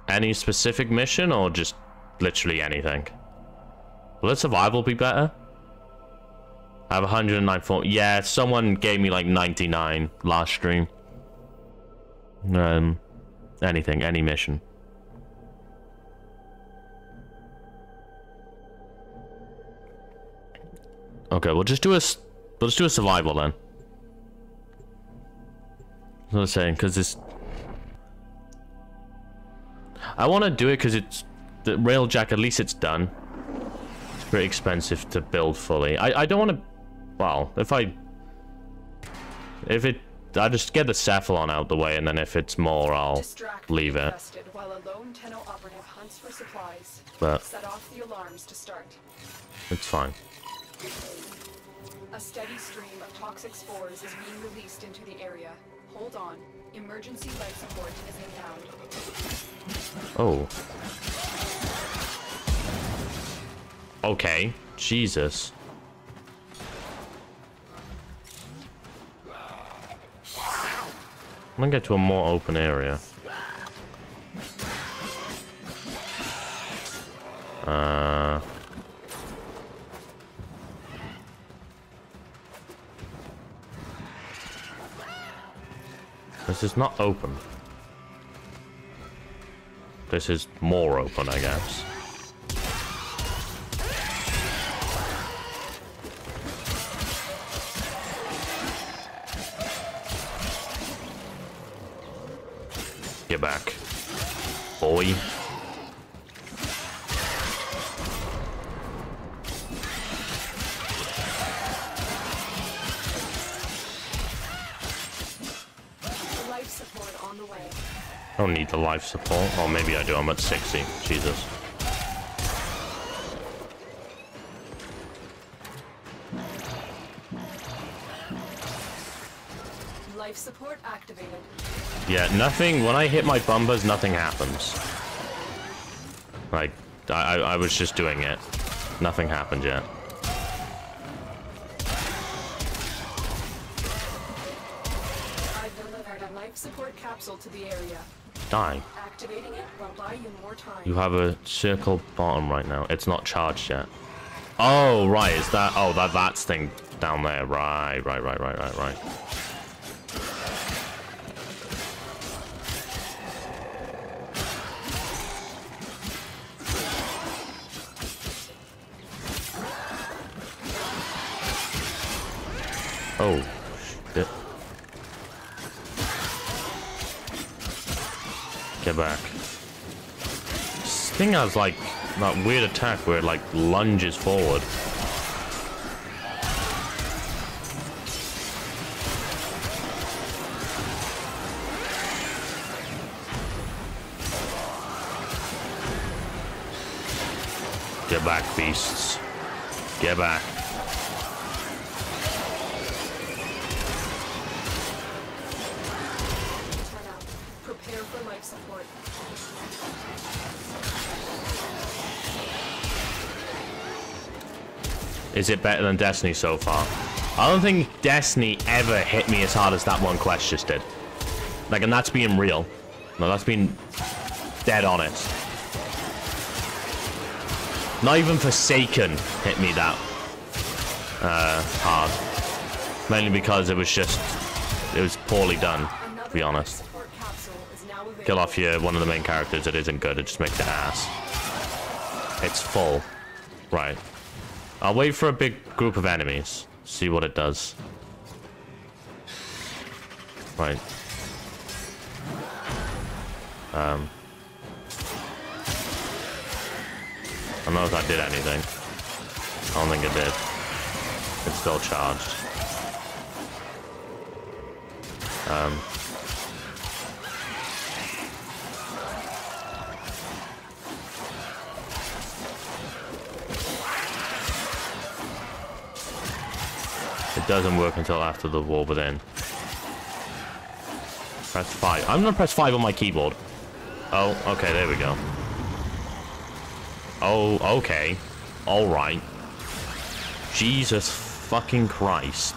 Any specific mission or just literally anything? Will the survival be better? I have 109 phone. Yeah, someone gave me like 99 last stream. Um, anything, any mission. Okay, we'll just do a, we'll just do a survival then. That's what I'm saying, because it's... I want to do it because it's... The Railjack, at least it's done. It's pretty expensive to build fully. I, I don't want to... Well, if I... If it... I just get the Cephalon out the way, and then if it's more, I'll Distract leave it. infested while a lone Tenno operative hunts for supplies. But- Set off the alarms to start. It's fine. A steady stream of toxic spores is being released into the area. Hold on. Emergency life support is inbound. Oh. Okay. Jesus. I'm gonna get to a more open area. Uh. This is not open. This is more open, I guess. Get back. Boy. Don't need the life support. Or maybe I do. I'm at 60. Jesus. Life support activated. Yeah, nothing. When I hit my bumpers, nothing happens. Like, I I was just doing it. Nothing happened yet. Die. Activating it will buy you. You have a circle bottom right now. It's not charged yet. Oh, right. Is that... Oh, that that's thing down there. Right, right, right, right, right, right. Oh, Get back. Thing has like that weird attack where it like lunges forward. Get back, beasts. Get back. Is it better than Destiny so far? I don't think Destiny ever hit me as hard as that one quest just did. Like, and that's being real. No, that's being dead honest. Not even Forsaken hit me that uh, hard. Mainly because it was just, it was poorly done, to be honest. Kill off your one of the main characters that isn't good, it just makes an ass. It's full. Right. I'll wait for a big group of enemies. See what it does. Right. Um. I don't know if that did anything. I don't think it did. It's still charged. Um. It doesn't work until after the War Within. Press 5. I'm gonna press 5 on my keyboard. Oh, okay, there we go. Oh, okay. Alright. Jesus fucking Christ.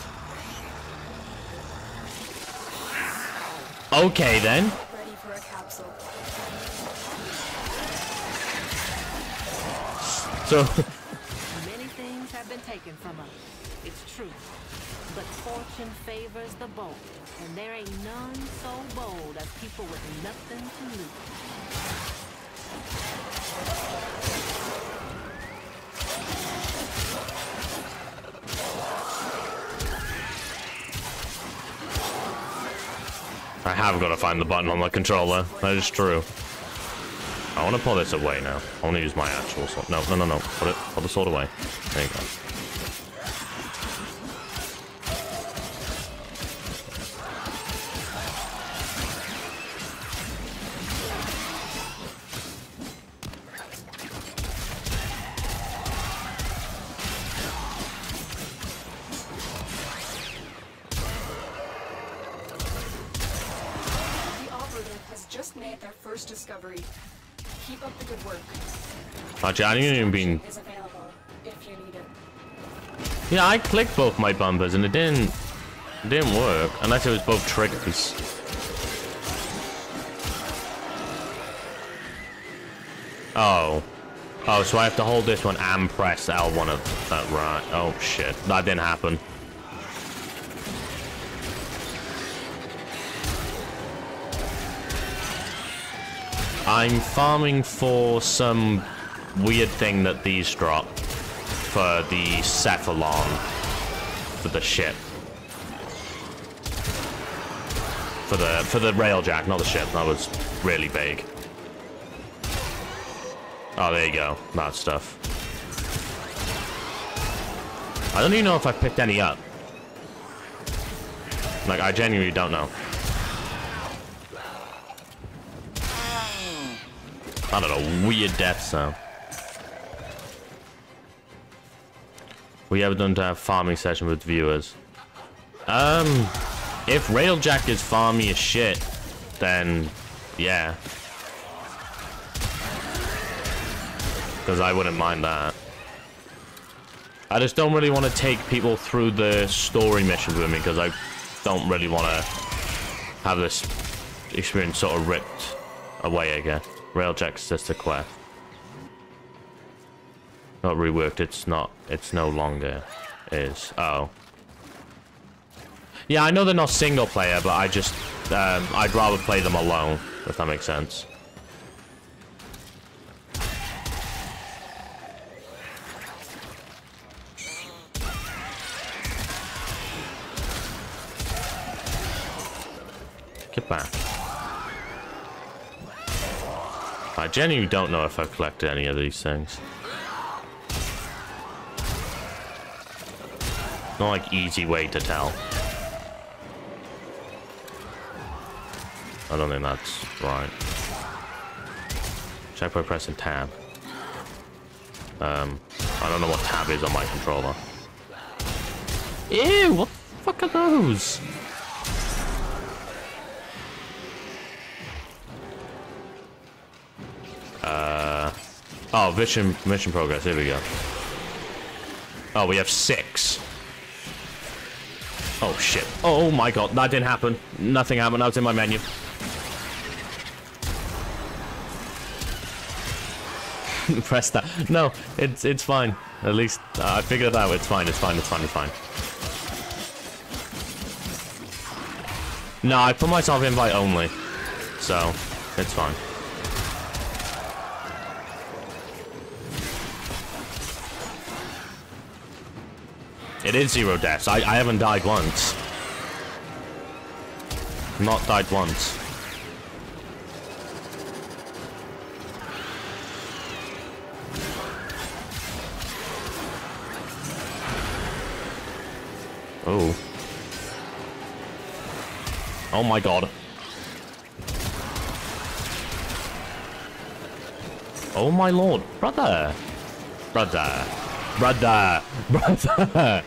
Okay then. So, the and there ain't none so bold as people with nothing to lose. I have got to find the button on the controller. That is true. I want to pull this away now. I want to use my actual sword. No, no, no, no. Put it, put the sword away. There you go. Actually, I didn't even been. Is available if you need it. Yeah, I clicked both my bumpers and it didn't. It didn't work unless it was both triggers. Oh. Oh, so I have to hold this one and press L1 of that right. Oh shit. That didn't happen. I'm farming for some weird thing that these drop for the Cephalon for the ship. For the for the railjack, not the ship. That was really big. Oh, there you go. That stuff. I don't even know if I picked any up. Like, I genuinely don't know. I don't know, weird death sound. We ever done to have farming session with viewers? Um, if Railjack is farmy as shit, then yeah. Because I wouldn't mind that. I just don't really want to take people through the story missions with me because I don't really want to have this experience sort of ripped away again. Railjack's sister quest. Not reworked, it's not, it's no longer is. Oh. Yeah, I know they're not single player, but I just, um, I'd rather play them alone, if that makes sense. Get back. I genuinely don't know if I've collected any of these things. Not like easy way to tell. I don't think that's right. Check by pressing tab. Um, I don't know what tab is on my controller. Ew, what the fuck are those? Uh, oh, mission mission progress. Here we go. Oh, we have six. Oh shit. Oh my god, that didn't happen. Nothing happened. I was in my menu. Press that. No, it's it's fine. At least uh, I figured it out. It's fine. It's fine. It's fine. It's fine. No, I put myself invite only, so it's fine. It is zero deaths. I, I haven't died once. Not died once. Oh. Oh my god. Oh my lord. Brother. Brother. Brother. Brother.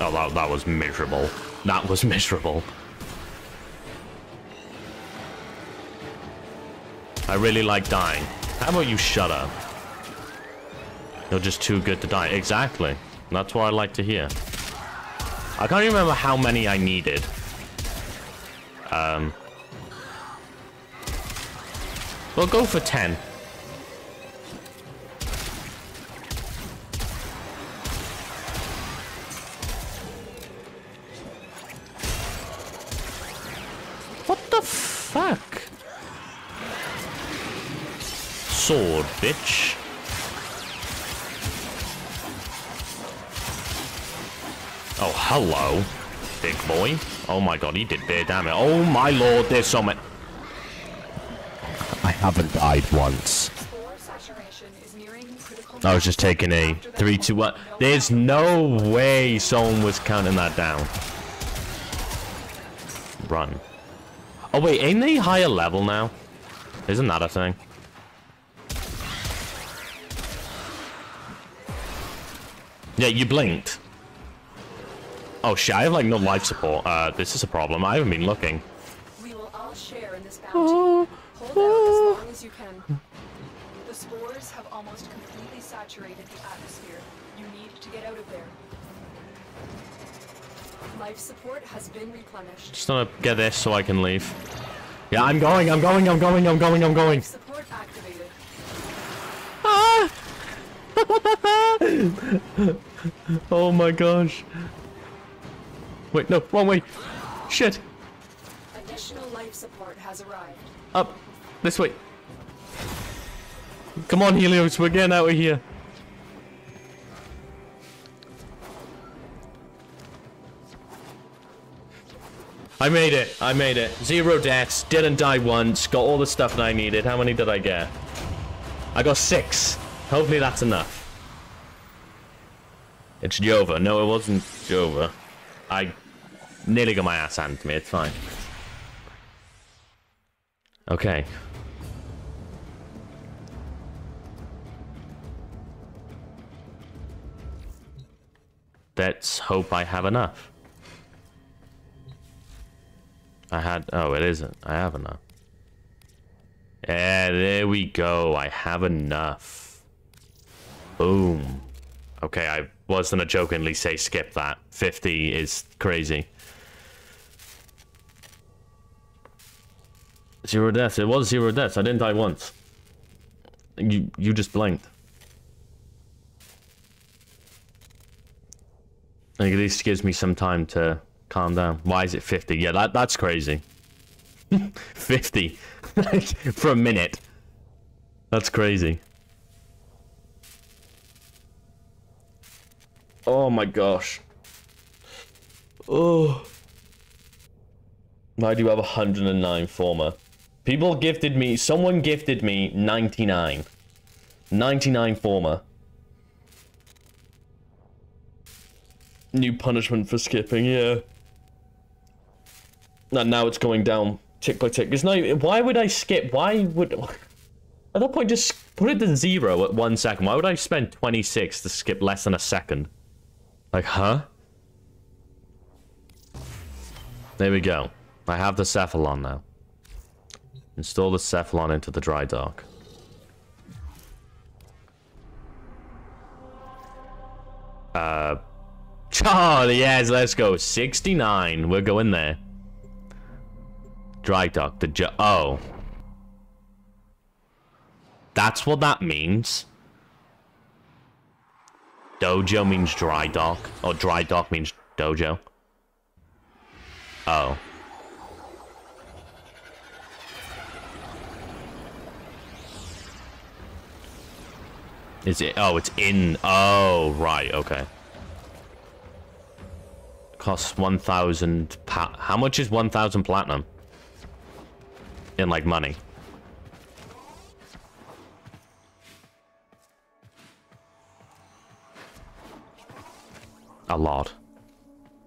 Oh, that, that was miserable. That was miserable. I really like dying. How about you shut up? You're just too good to die. Exactly. That's what I like to hear. I can't remember how many I needed. Um... We'll go for 10. Oh my god, he did bare damage. Oh my lord, there's so many... I haven't died once. I was just taking a 3, 2, 1. There's no way someone was counting that down. Run. Oh wait, ain't they higher level now? Isn't that a thing? Yeah, you blinked. Oh shit, I have like no life support. Uh, this is a problem. I haven't been looking. We will all share in this bounty. Hold out as long as you can. The spores have almost completely saturated the atmosphere. You need to get out of there. Life support has been replenished. Just gonna get this so I can leave. Yeah, I'm going, I'm going, I'm going, I'm going, I'm going. Support activated. Ah! oh my gosh. Wait, no, wrong way. Shit. Additional life support has arrived. Up. This way. Come on, Helios, we're getting out of here. I made it. I made it. Zero deaths. Didn't die once. Got all the stuff that I needed. How many did I get? I got six. Hopefully that's enough. It's Jova. No, it wasn't Jova. I nearly got my ass handed to me. It's fine. Okay. Let's hope I have enough. I had... Oh, it isn't. I have enough. Yeah, there we go. I have enough. Boom. Okay, I was gonna jokingly say skip that. 50 is crazy. Zero deaths. It was zero deaths. I didn't die once. You you just blinked. Like at least gives me some time to calm down. Why is it 50? Yeah, that that's crazy. 50 for a minute. That's crazy. Oh my gosh. Oh. I do you have 109 former. People gifted me, someone gifted me 99. 99 former. New punishment for skipping, yeah. And now it's going down tick by tick. Not why would I skip? Why would... At that point, just put it to zero at one second. Why would I spend 26 to skip less than a second? Like, huh? There we go. I have the Cephalon now. Install the Cephalon into the dry dock. Uh, oh, yes, let's go. 69. We're going there. Dry dock. The Oh. That's what that means. Dojo means dry dock. Or dry dock means dojo. Oh. Is it? Oh, it's in. Oh, right. Okay. Costs 1,000 How much is 1,000 platinum? In, like, money. A lot.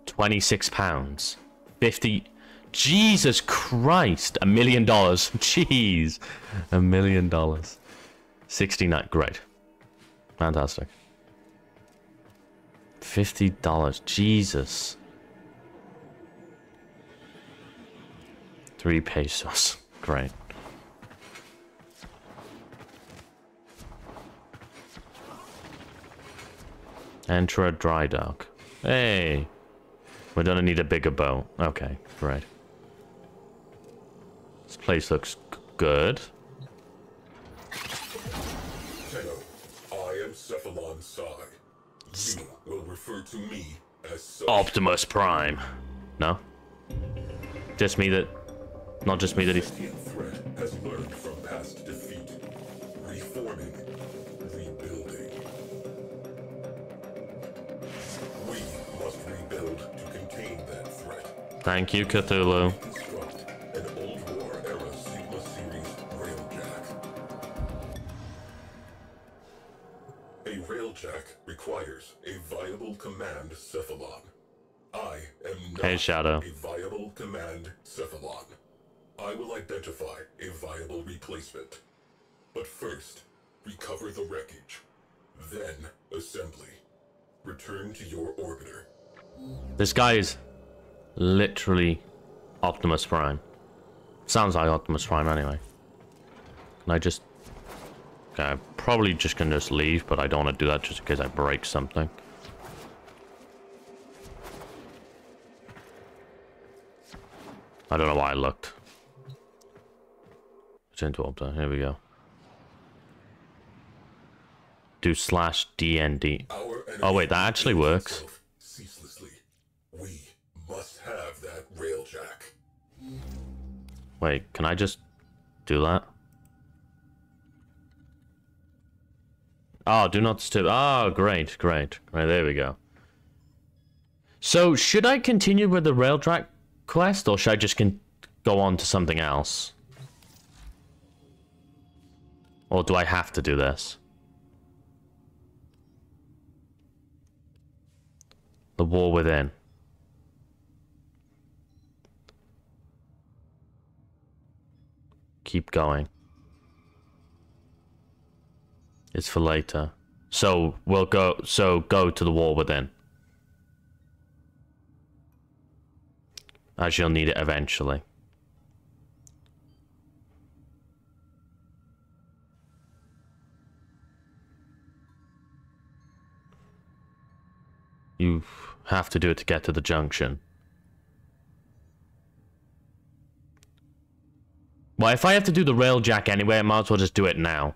26 pounds. 50. Jesus Christ. A million dollars. Jeez. A million dollars. 69. Great. Fantastic. $50. Jesus. Three pesos. Great. Enter a dry dock. Hey. We're gonna need a bigger boat. Okay, great. This place looks good. Tenno, I am Cephalon Cy. You will refer to me as such. Optimus Prime. No? Just me that... Not just me that he's... Threat has learned from past defeat. Reforming. Rebuilding. We must rebuild to contain that threat. Thank you, Cthulhu. Requires a viable command cephalon. I am not Hey, Shadow. a viable command cephalon. I will identify a viable replacement. But first, recover the wreckage. Then, assembly. Return to your orbiter. This guy is literally Optimus Prime. Sounds like Optimus Prime anyway. Can I just... Okay, I'm probably just gonna just leave, but I don't want to do that just in case I break something. I don't know why I looked. To Opta. Here we go. Do slash DND. Oh wait, that actually works. Ceaselessly. We must have that railjack. Wait, can I just do that? Oh, do not disturb. Oh, great, great. Right, there we go. So, should I continue with the railjack quest, or should I just go on to something else? Or do I have to do this? The War Within. Keep going. It's for later. So we'll go so go to the War Within. As you'll need it eventually. You have to do it to get to the junction. Well, if I have to do the rail jack anyway, I might as well just do it now.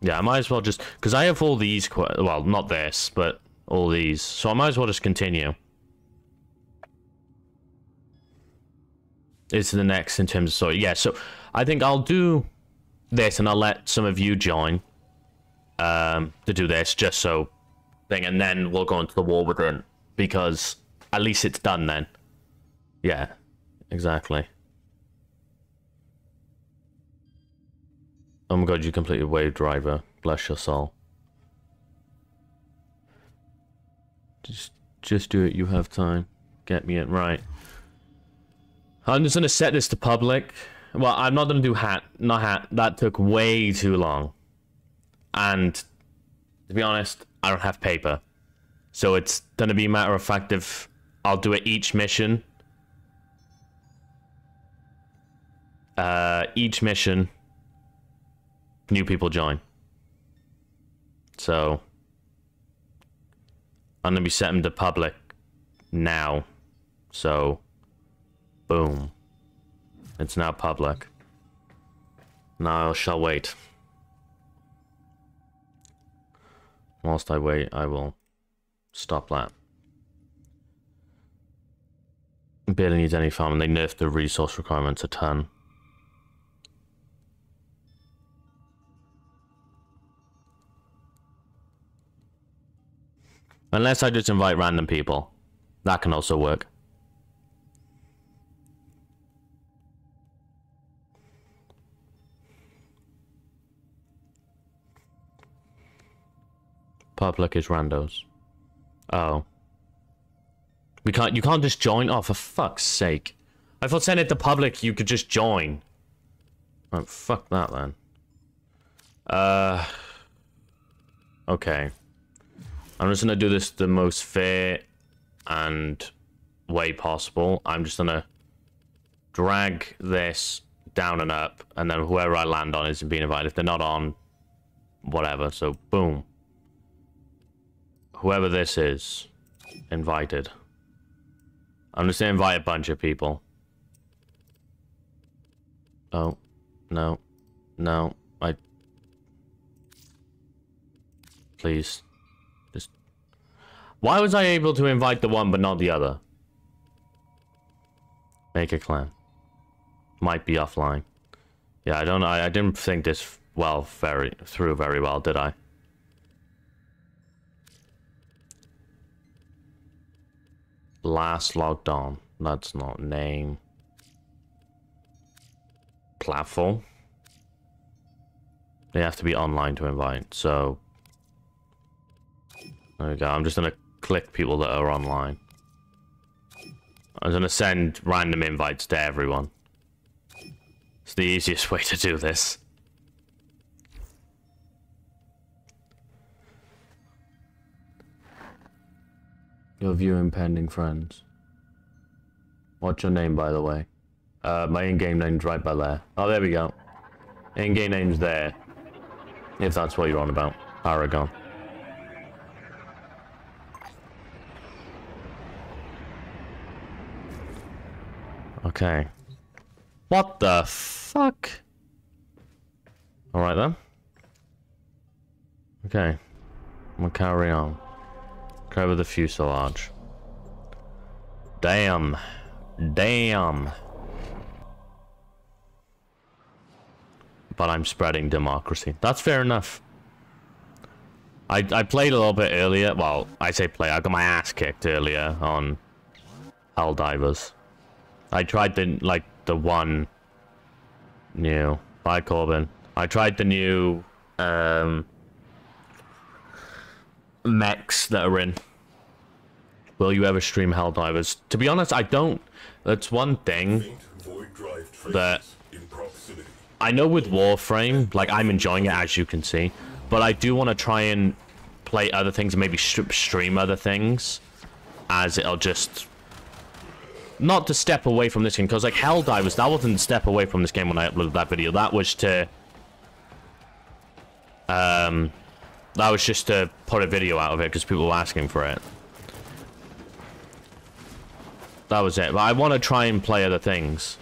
Yeah, I might as well just... Because I have all these... Well, not this, but all these. So I might as well just continue. It's the next in terms of story. Yeah, so I think I'll do this and I'll let some of you join um, to do this just so thing and then we'll go into the war with within because at least it's done then. Yeah, exactly. Oh my god, you completed Wave Driver. Bless your soul. Just, just do it. You have time. Get me it right. I'm just gonna set this to public. Well, I'm not gonna do hat. Not hat. That took way too long. And to be honest, I don't have paper. So it's gonna be a matter of fact if I'll do it each mission. Uh, each mission new people join. So I'm gonna be setting to public now. So boom. It's now public. Now I shall wait. Whilst I wait, I will stop that. Barely needs any farm and they nerfed the resource requirements a ton. Unless I just invite random people. That can also work. Public is randos. Oh. We can't you can't just join? Oh for fuck's sake. I thought send it to public you could just join. Oh fuck that then. Uh Okay. I'm just gonna do this the most fair and way possible. I'm just gonna drag this down and up, and then whoever I land on is being invited. If they're not on, whatever. So boom. Whoever this is, invited. I'm just gonna invite a bunch of people. Oh, no, no, I. Please. Why was I able to invite the one but not the other? Make a clan. Might be offline. Yeah, I don't know. I, I didn't think this well very through very well, did I? Last logged on. That's not name. Platform. They have to be online to invite, so... There we go. I'm just gonna click people that are online. I'm gonna send random invites to everyone. It's the easiest way to do this. Your view pending friends. What's your name, by the way? Uh, my in-game name's right by there. Oh, there we go. In-game name's there. If that's what you're on about. Paragon. Okay. What the fuck? Alright then. Okay. We'll carry on. Cover the fuselage. Damn. Damn. But I'm spreading democracy. That's fair enough. I, I played a little bit earlier. Well, I say play. I got my ass kicked earlier on Helldivers. I tried the, like, the one new. Bye, Corbin. I tried the new, um, mechs that are in. Will you ever stream Helldivers? To be honest, I don't. That's one thing that I know with Warframe, like I'm enjoying it as you can see, but I do want to try and play other things and maybe stream other things as it'll just not to step away from this game because like Helldivers that wasn't to step away from this game when I uploaded that video. That was to um that was just to put a video out of it because people were asking for it. That was it. But I want to try and play other things.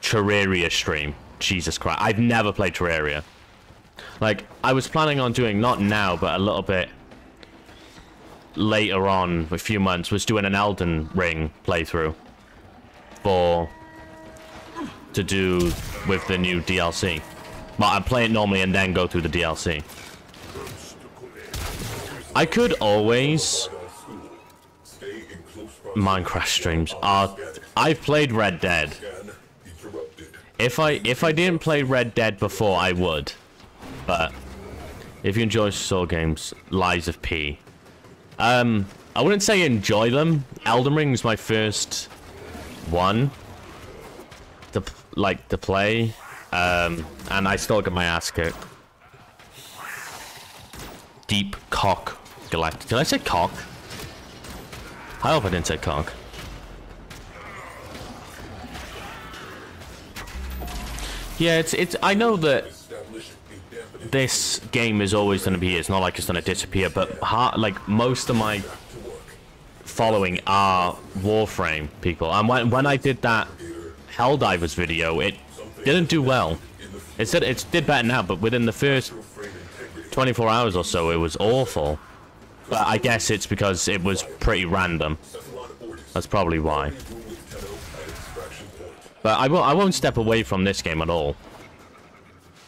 Terraria stream. Jesus Christ. I've never played Terraria. Like I was planning on doing not now but a little bit later on, a few months, was doing an Elden Ring playthrough for to do with the new DLC. But I play it normally and then go through the DLC. I could always Minecraft streams. Uh, I've played Red Dead. If I if I didn't play Red Dead before, I would. But if you enjoy Soul games, Lies of P, um, I wouldn't say enjoy them. Elden Ring was my first one to like to play, um, and I still got my ass kicked. Deep cock galactic. Did I say cock? I hope I didn't say cock. Yeah, it's it's. I know that this game is always going to be here. It's not like it's going to disappear, but like most of my following are Warframe people. And when, when I did that Helldivers video, it didn't do well. It said it did better now, but within the first 24 hours or so, it was awful. But I guess it's because it was pretty random. That's probably why. But I won't, I won't step away from this game at all.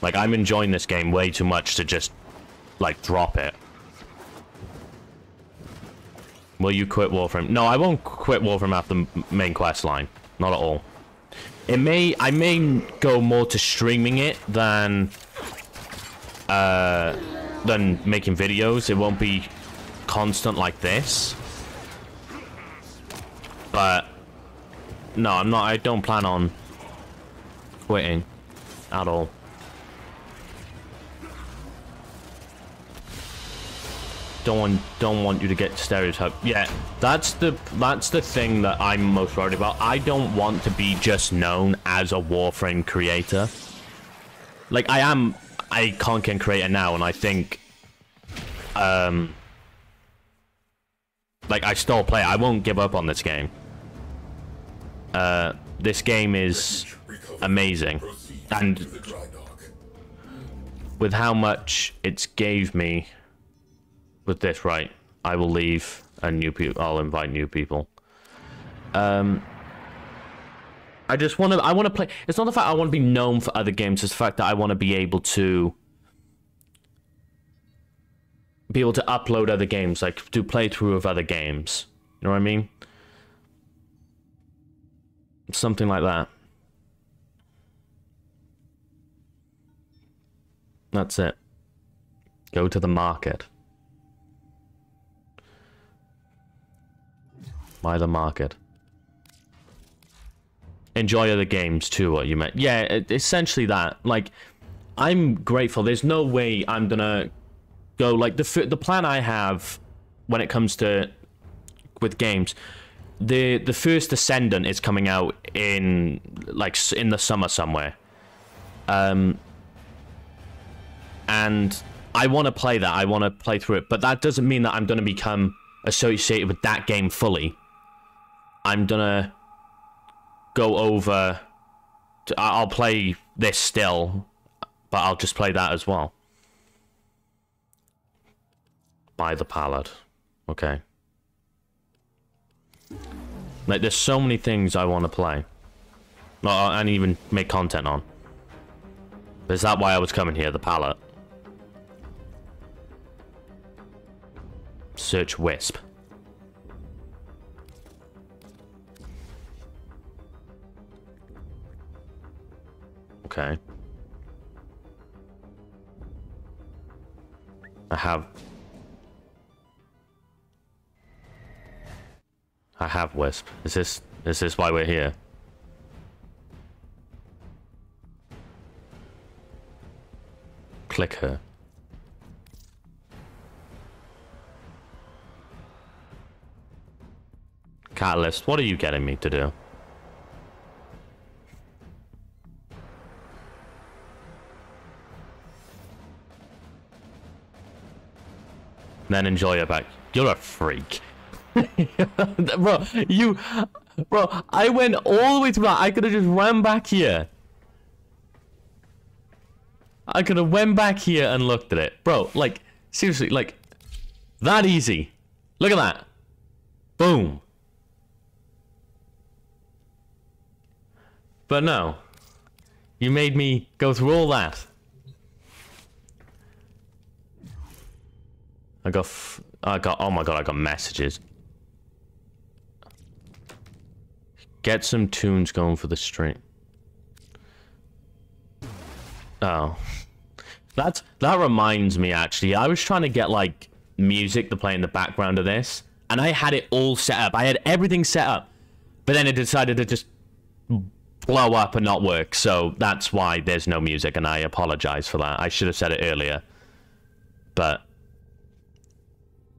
Like, I'm enjoying this game way too much to just, like, drop it. Will you quit Warframe? No, I won't quit Warframe after the main quest line. Not at all. It may I may go more to streaming it than uh than making videos. It won't be constant like this. But no, I'm not I don't plan on quitting at all. Don't want don't want you to get stereotyped. Yeah, that's the that's the thing that I'm most worried about. I don't want to be just known as a Warframe creator. Like I am a content creator now, and I think, um, like I still play. I won't give up on this game. Uh, this game is amazing, and with how much it's gave me with this right i will leave and new people i'll invite new people. Um i just want to i want to play it's not the fact i want to be known for other games it's the fact that i want to be able to be able to upload other games like do playthrough of other games. You know what i mean? Something like that. That's it. Go to the market by the market. Enjoy other games too, what you meant. Yeah, essentially that. Like, I'm grateful. There's no way I'm gonna go, like, the, the plan I have when it comes to, with games, the the First Descendant is coming out in, like, in the summer somewhere. Um, and I want to play that. I want to play through it. But that doesn't mean that I'm going to become associated with that game fully. I'm gonna go over. To, I'll play this still, but I'll just play that as well. By the palette. Okay. Like, there's so many things I want to play. Well, and even make content on. Is that why I was coming here, the palette? Search Wisp. Okay. I have... I have Wisp. Is this... Is this why we're here? Click her. Catalyst, what are you getting me to do? Then enjoy it back. You're a freak. bro, you... Bro, I went all the way to that. I could have just ran back here. I could have went back here and looked at it. Bro, like, seriously, like, that easy. Look at that. Boom. But no. You made me go through all that. I got, I got, oh my god, I got messages. Get some tunes going for the stream. Oh. That's, that reminds me actually, I was trying to get like music to play in the background of this. And I had it all set up. I had everything set up. But then it decided to just blow up and not work. So that's why there's no music. And I apologize for that. I should have said it earlier. But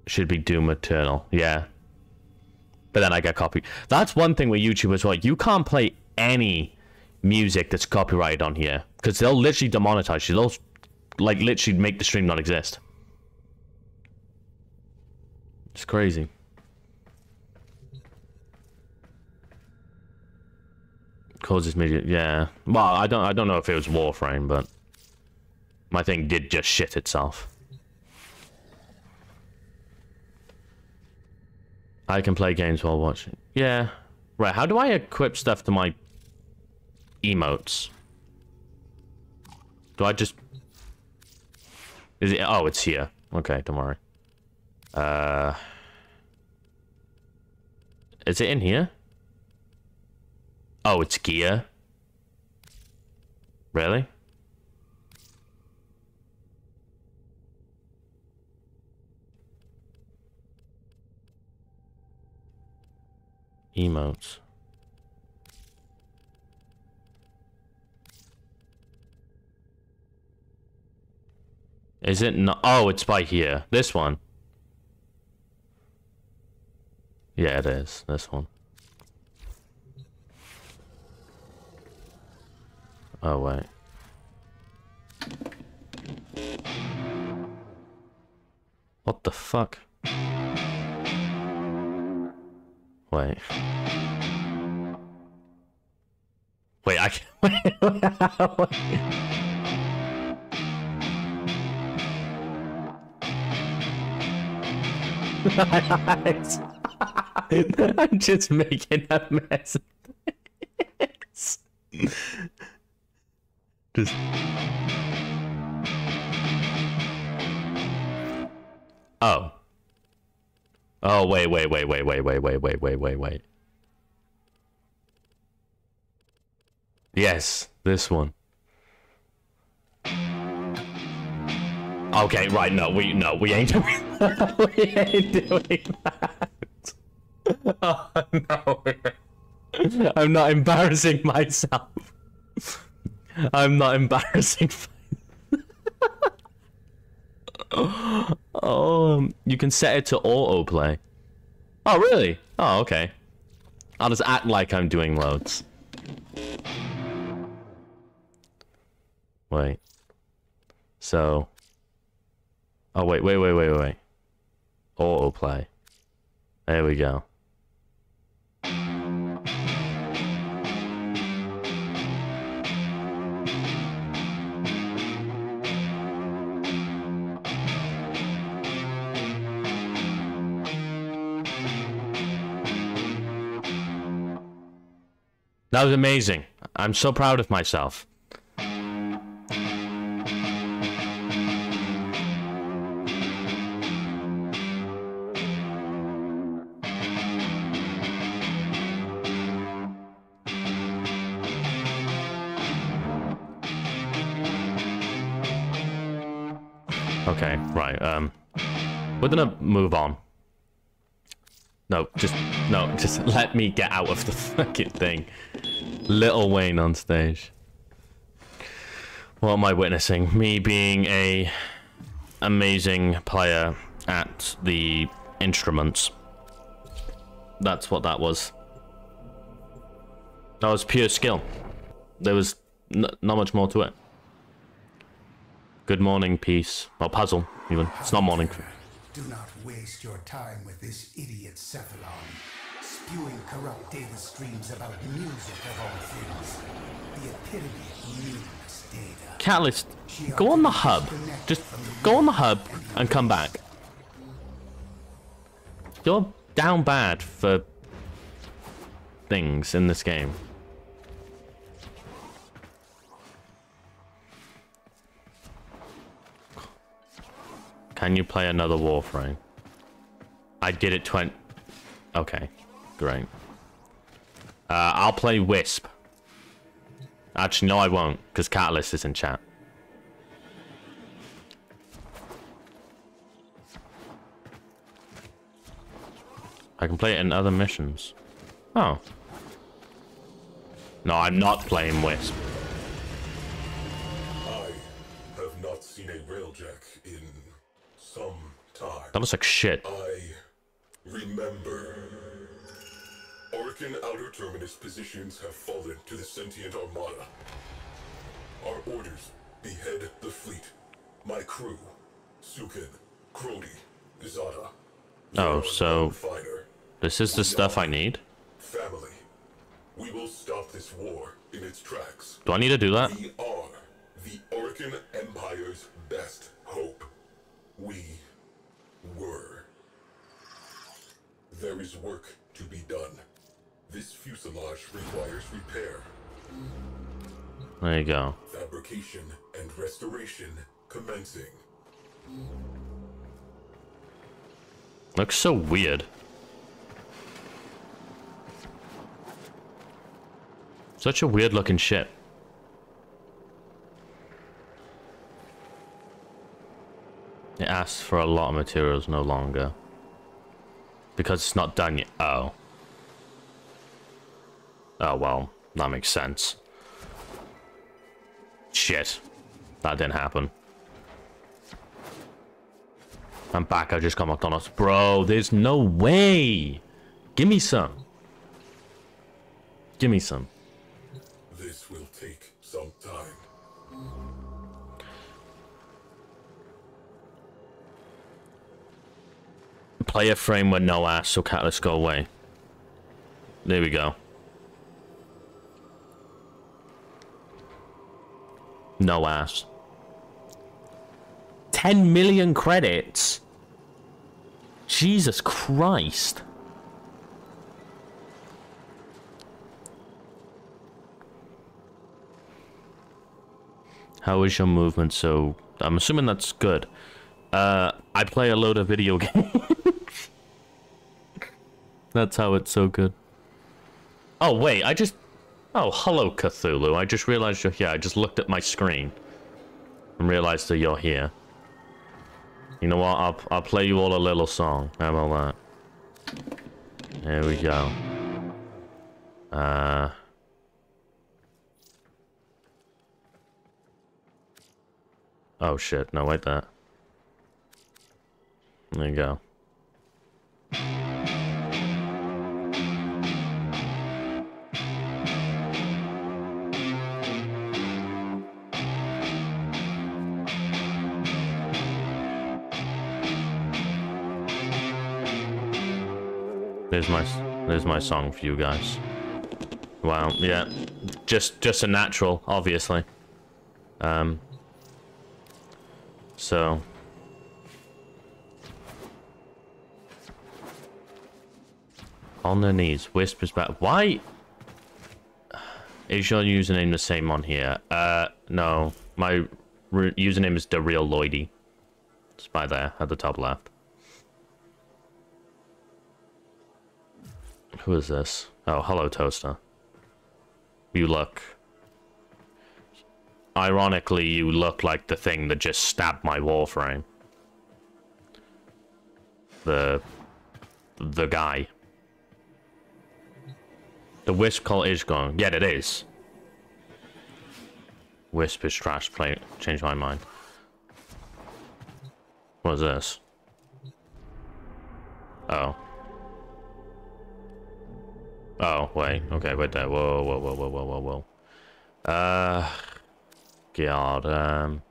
should be Doom Eternal. Yeah. But then I get copy. That's one thing with YouTube as well. You can't play any music that's copyrighted on here because they'll literally demonetize you. They'll like literally make the stream not exist. It's crazy. Causes media, yeah. Well, I don't, I don't know if it was Warframe, but my thing did just shit itself. I can play games while watching. Yeah. Right, how do I equip stuff to my emotes? Do I just... Is it... Oh, it's here. Okay, don't worry. Uh... Is it in here? Oh, it's gear. Really? Emotes. Is it not? Oh, it's by here. This one. Yeah, it is. This one. Oh, wait. What the fuck? Wait. Wait, I can I'm just making a mess. just. Oh. Oh, wait, wait, wait, wait, wait, wait, wait, wait, wait, wait, wait. Yes, this one. Okay, right, no, we no, we ain't doing that. we ain't doing that. Oh no. I'm not embarrassing myself. I'm not embarrassing. Oh, you can set it to autoplay. Oh, really? Oh, okay. I'll just act like I'm doing loads. Wait. So. Oh, wait, wait, wait, wait, wait. Autoplay. There we go. That was amazing. I'm so proud of myself. Okay, right. Um, we're gonna move on. No, just no, just let me get out of the fucking thing. Little Wayne on stage. What am I witnessing? Me being a amazing player at the instruments. That's what that was. That was pure skill. There was not much more to it. Good morning, peace. Or puzzle, even. It's not morning. Do not waste your time with this idiot Cephalon, spewing corrupt data streams about music of all things. The epitome of meaningless data. Catalyst, go on the hub. Just go on the hub and come back. You're down bad for things in this game. Can you play another Warframe? I did it 20... Okay, great. Uh, I'll play Wisp. Actually, no I won't, because Catalyst is in chat. I can play it in other missions. Oh. No, I'm not playing Wisp. That looks like shit. I remember. Orokin Outer Terminus positions have fallen to the sentient armada. Our orders, behead the fleet. My crew, Sukin, Crody, Izada. Oh, so... This is the stuff I need? Family. We will stop this war in its tracks. Do I need to do that? We are the Orokin Empire's best hope. We were. There is work to be done. This fuselage requires repair. There you go. Fabrication and restoration commencing. Looks so weird. Such a weird looking ship. It asks for a lot of materials no longer. Because it's not done yet. Oh. Oh, well, that makes sense. Shit. That didn't happen. I'm back, I just got McDonald's. Bro, there's no way! Give me some. Give me some. Player frame with no ass, so catalyst go away. There we go. No ass. 10 million credits? Jesus Christ. How is your movement so... I'm assuming that's good. Uh, I play a load of video games. That's how it's so good. Oh, wait, I just... Oh, hello, Cthulhu. I just realized you're here. I just looked at my screen and realized that you're here. You know what? I'll, I'll play you all a little song. How about that? There we go. Uh... Oh shit, no, wait that. There you go. There's my there's my song for you guys. Wow, yeah. Just just a natural, obviously. Um so on their knees, whispers back. Why is your username the same on here? Uh, no, my username is the real Lloydy. It's by there at the top left. Who is this? Oh, hello, Toaster. You look Ironically, you look like the thing that just stabbed my warframe. The... The guy. The Wisp call is gone. Yeah, it is. Wisp is trash. Play. Change my mind. What is this? Oh. Oh, wait. Okay, wait there. Whoa, whoa, whoa, whoa, whoa, whoa, whoa. Uh... God, um...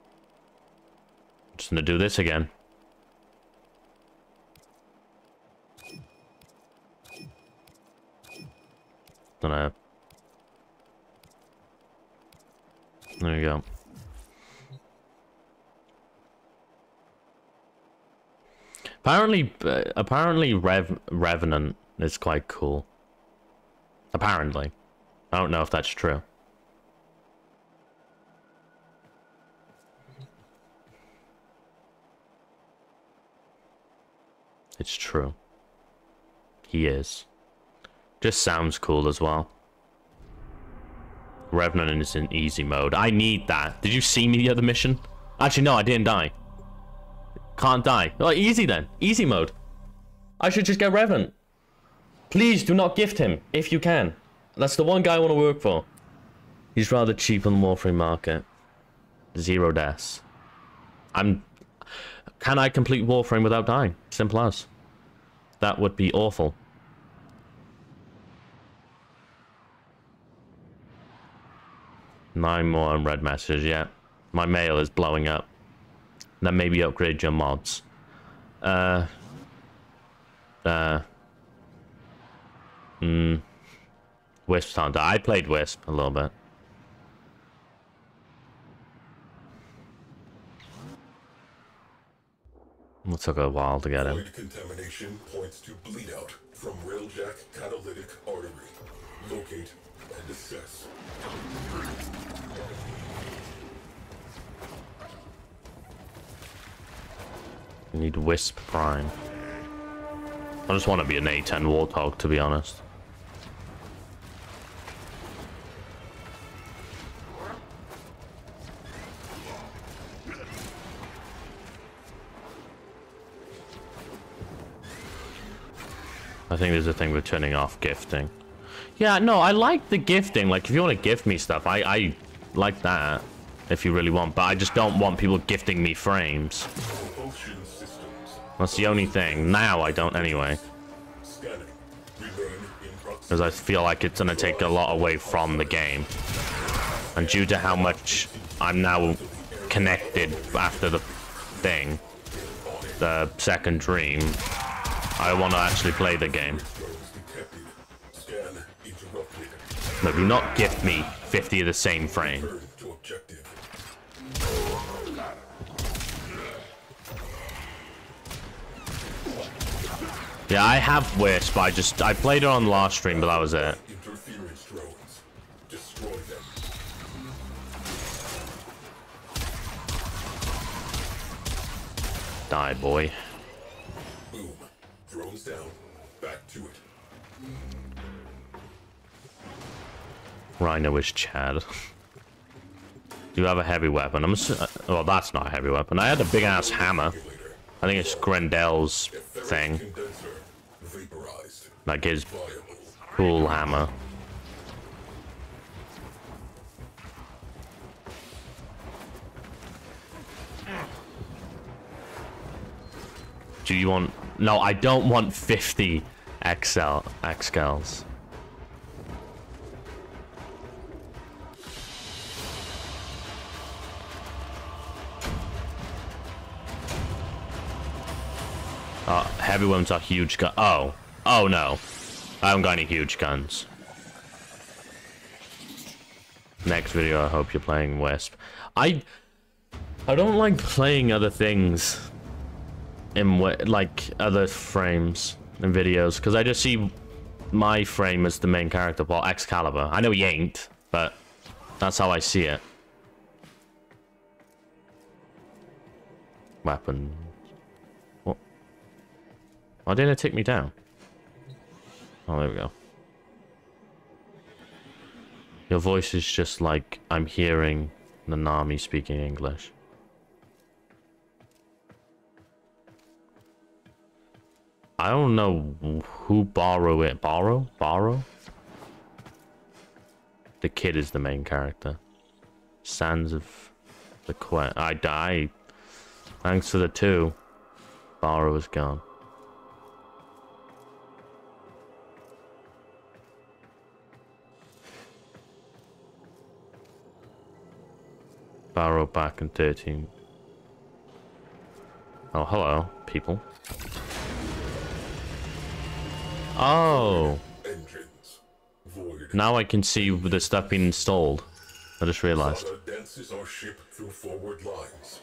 Just gonna do this again. Gonna... There you go. Apparently, uh, apparently Rev Revenant is quite cool. Apparently. I don't know if that's true. It's true. He is. Just sounds cool as well. Revenant is in easy mode. I need that. Did you see me the other mission? Actually, no, I didn't die. Can't die. Oh, easy then. Easy mode. I should just get Revenant. Please do not gift him, if you can. That's the one guy I want to work for. He's rather cheap on the Warframe market. Zero deaths. I'm can I complete Warframe without dying? Simple as. That would be awful. Nine more unread messages, yeah. My mail is blowing up. Then maybe upgrade your mods. Uh... Uh... Hmm... Wisp Hunter. I played Wisp a little bit. It took a while to get in. contamination points to bleed out from railjack catalytic artery. Locate and assess. You need Wisp Prime. I just want to be an A10 Warthog, to be honest. I think there's a thing with turning off gifting. Yeah, no, I like the gifting. Like, if you want to gift me stuff, I, I like that. If you really want. But I just don't want people gifting me frames. That's the only thing. Now I don't anyway. Because I feel like it's going to take a lot away from the game. And due to how much I'm now connected after the thing, the second dream, I want to actually play the game. No, do not gift me 50 of the same frame. Yeah, I have Wisp, I just, I played it on last stream, but that was it. Die, boy. Rhino is Chad. Do you have a heavy weapon? I'm assu- uh, well, that's not a heavy weapon. I had a big ass hammer. I think it's Grendel's thing. Like his cool hammer. Do you want... No, I don't want 50 XL... XLs. Uh, heavy ones are huge gun. Oh. Oh, no. I haven't got any huge guns. Next video, I hope you're playing Wisp. I... I don't like playing other things in like other frames and videos because I just see my frame as the main character. Well, Excalibur. I know he ain't, but that's how I see it. Weapon. Why didn't it take me down? Oh, there we go. Your voice is just like I'm hearing Nanami speaking English. I don't know who borrow it. Borrow? Borrow? The kid is the main character. Sands of the Quest. I die. Thanks to the two. Borrow is gone. Baro back in 13. Oh, hello, people. Oh. Engines. Void. Now I can see the stuff being installed. I just realized. Zada dances our ship through forward lines.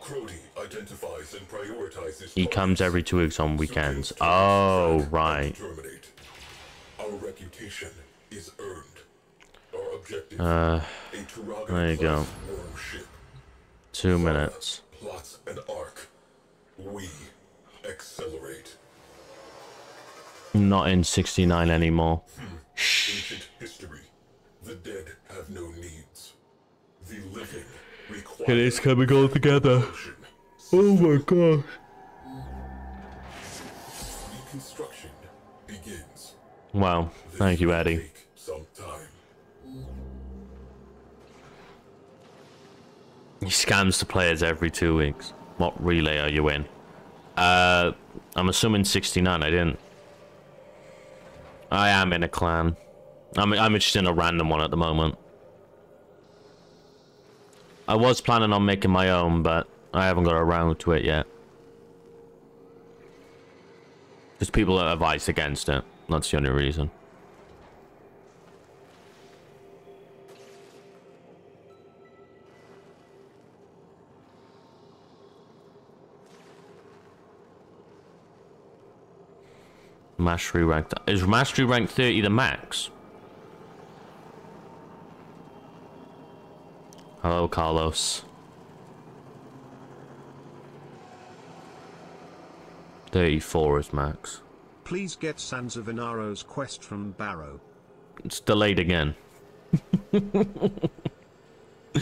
Crody identifies and prioritizes He comes every two weeks on weekends. Oh, right. Our reputation is earned. Our objective, Uh, there you go. class worm ship. Two minutes. Plots an arc. We accelerate. Not in 69 anymore. Ancient history. The dead have no needs. The living require It is coming all together. Oh my gosh. reconstruction begins. Wow. Thank you, Eddie. He scams the players every two weeks. What relay are you in? Uh, I'm assuming 69. I didn't. I am in a clan. I'm I'm just in a random one at the moment. I was planning on making my own, but I haven't got around to it yet. Because people are advised against it. That's the only reason. Mastery ranked. Is mastery rank 30 the max? Hello, Carlos. 34 is max. Please get Sands of Inaros quest from Baro. It's delayed again.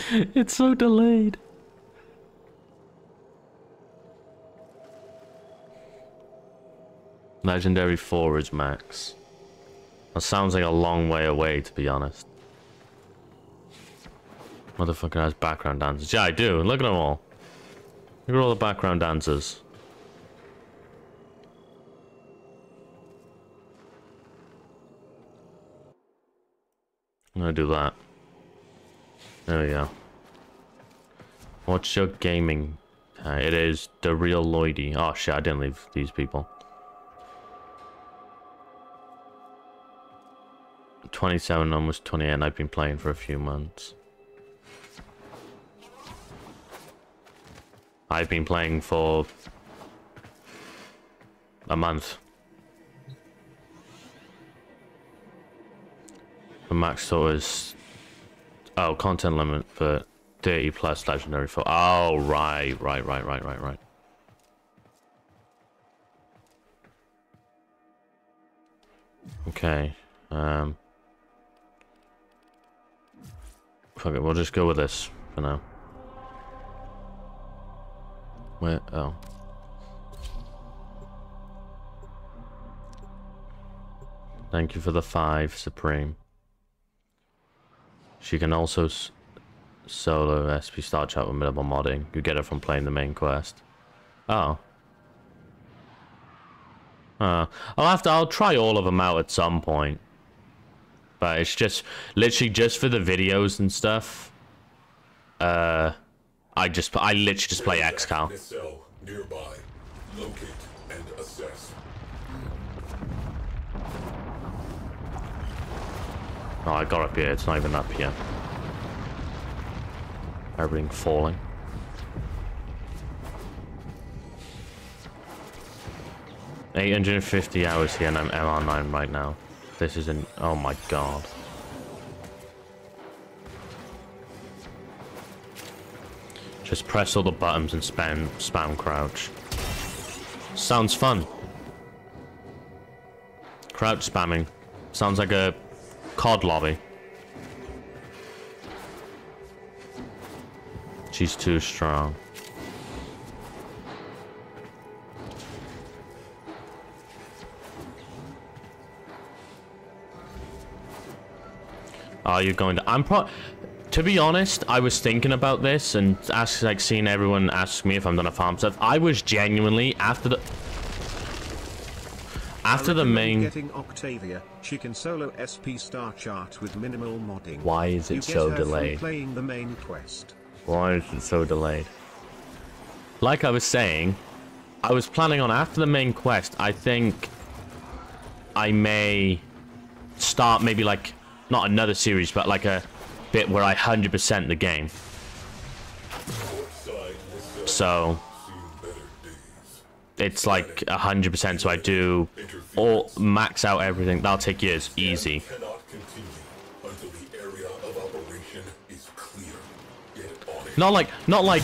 it's so delayed. Legendary 4 is max. That sounds like a long way away, to be honest. Motherfucker has background dancers. Yeah, I do. Look at them all. Look at all the background dancers. I'm gonna do that. There we go. What's your gaming? Uh, it is the real Lloydy. Oh shit, I didn't leave these people. 27, almost 28, and I've been playing for a few months. I've been playing for a month. The max total is oh content limit for 30 plus legendary for oh right right right right right right okay um fuck it we'll just go with this for now where oh thank you for the five supreme she can also solo SP Star Chart with minimal modding. You get it from playing the main quest. Oh. Uh, I'll have to, I'll try all of them out at some point. But it's just, literally just for the videos and stuff. Uh, I just, I literally just play XCal. Nearby. Locate and assess. Oh, I got up here. It's not even up here. Everything falling. Eight hundred and fifty hours here, and I'm MR9 right now. This is an oh my god. Just press all the buttons and spam spam crouch. Sounds fun. Crouch spamming. Sounds like a COD lobby. She's too strong. Are you going to... I'm pro... To be honest, I was thinking about this and ask, like, seeing everyone ask me if I'm gonna farm stuff. I was genuinely, after the... After the main... Getting Octavia, she can solo SP Star Chart with minimal modding. Why is it so delayed? Playing the main quest. Why is it so delayed? Like I was saying, I was planning on after the main quest, I think I may start maybe like, not another series, but like a bit where I 100% the game. So, it's like 100%, so I do all max out everything. That'll take years, easy. Until the area of operation is clear. Get on it. Not like, not like.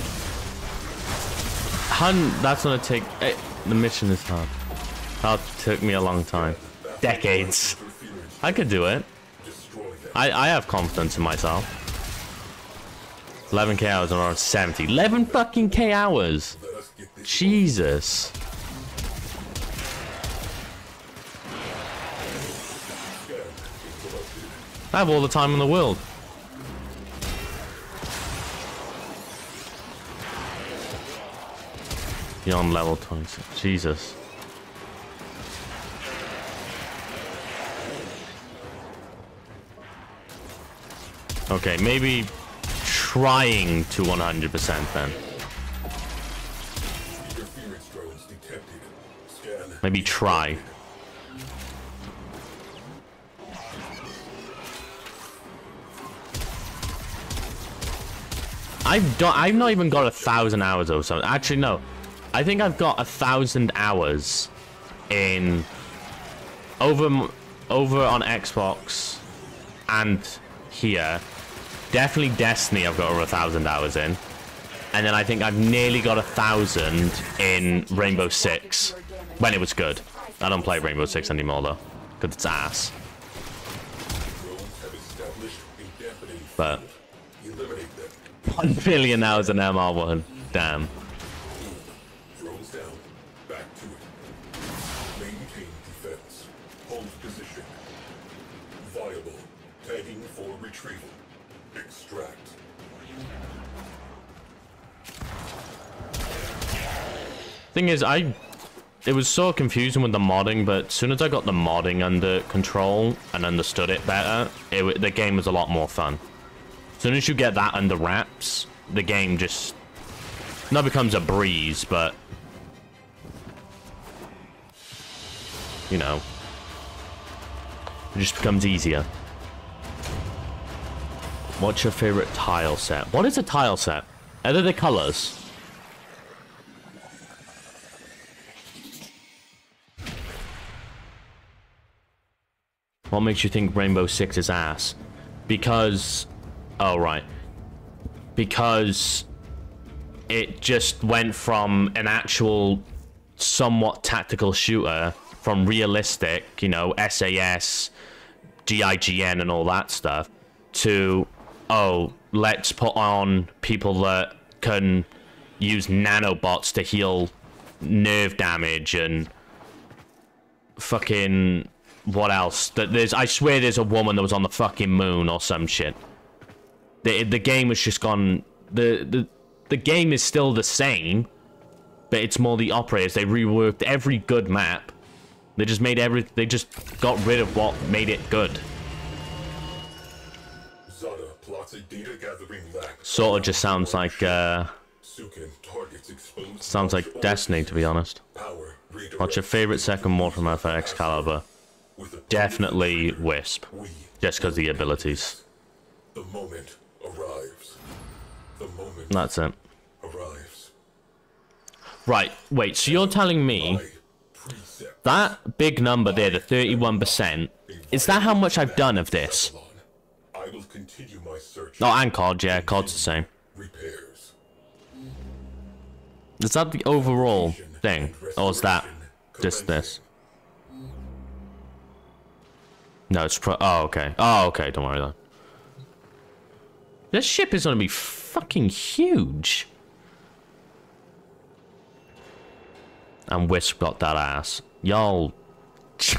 Hun, that's gonna take. Eh, the mission is hard. That took me a long time, decades. I could do it. I I have confidence in myself. 11k hours and around 70. 11 fucking k hours. Jesus. I have all the time in the world. Beyond level 26. Jesus. Okay, maybe trying to 100% then. Maybe try. I've got. I've not even got a thousand hours or something. Actually, no. I think I've got a thousand hours in over over on Xbox and here. Definitely Destiny. I've got over a thousand hours in, and then I think I've nearly got a thousand in Rainbow Six when it was good. I don't play Rainbow Six anymore though, because it's ass. But one billion hours in MR1. Damn. Thing is, I... It was so confusing with the modding, but as soon as I got the modding under control and understood it better, it, the game was a lot more fun. As soon as you get that under wraps, the game just... Not becomes a breeze, but... You know. It just becomes easier. What's your favorite tile set? What is a tile set? Are they the colors? What makes you think Rainbow Six is ass? Because... Oh, right. Because... It just went from an actual somewhat tactical shooter from realistic, you know, SAS, GIGN and all that stuff, to, oh, let's put on people that can use nanobots to heal nerve damage and fucking what else? That there's I swear there's a woman that was on the fucking moon or some shit. The the game has just gone the the the game is still the same, but it's more the operators. They reworked every good map. They just made every they just got rid of what made it good. Zada plots a data gathering lack. Sort of just sounds like uh Sukin targets exposed sounds like Destiny to be honest. What's your favorite second Morphin Alpha Excalibur? Definitely Wisp. Just because the abilities. The moment arrives. The moment That's it. arrives. Right, wait, so you're telling me that big number there, the 31%, is that how much I've done of this? I will continue my search. Oh, and COD, yeah, COD's the same. Repairs. Is that the overall thing? Or is that just this? No, it's pro- Oh, okay. Oh, okay, don't worry then. This ship is gonna be fucking huge. And Wisp got that ass. Y'all...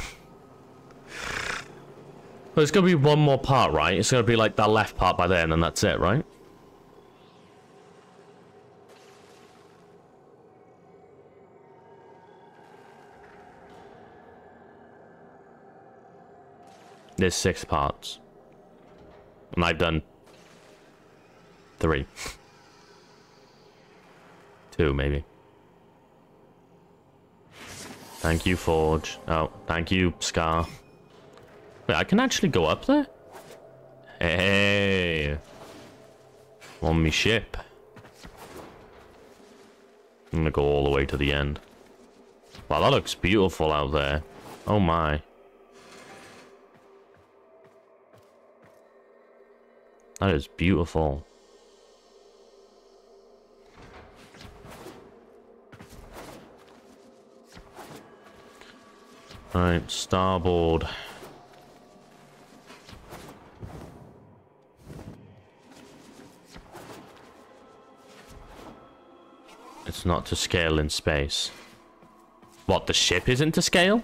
Well, it's gonna be one more part, right? It's gonna be like that left part by then, and that's it, right? There's six parts. And I've done three. Two, maybe. Thank you, Forge. Oh, thank you, Scar. Wait, I can actually go up there? Hey. On me ship. I'm gonna go all the way to the end. Wow, that looks beautiful out there. Oh my. That is beautiful. Alright, starboard. It's not to scale in space. What, the ship isn't to scale?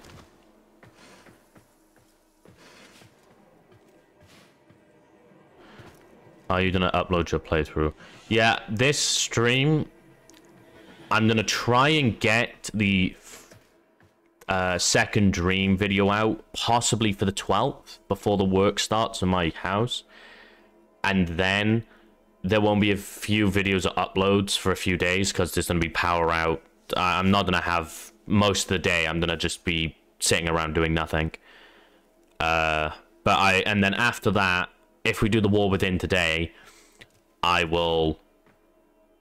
Are you gonna upload your playthrough? Yeah, this stream, I'm gonna try and get the uh, second dream video out, possibly for the 12th, before the work starts in my house. And then there won't be a few videos or uploads for a few days because there's gonna be power out. I'm not gonna have most of the day. I'm gonna just be sitting around doing nothing. Uh, but I and then after that, if we do the war within today, I will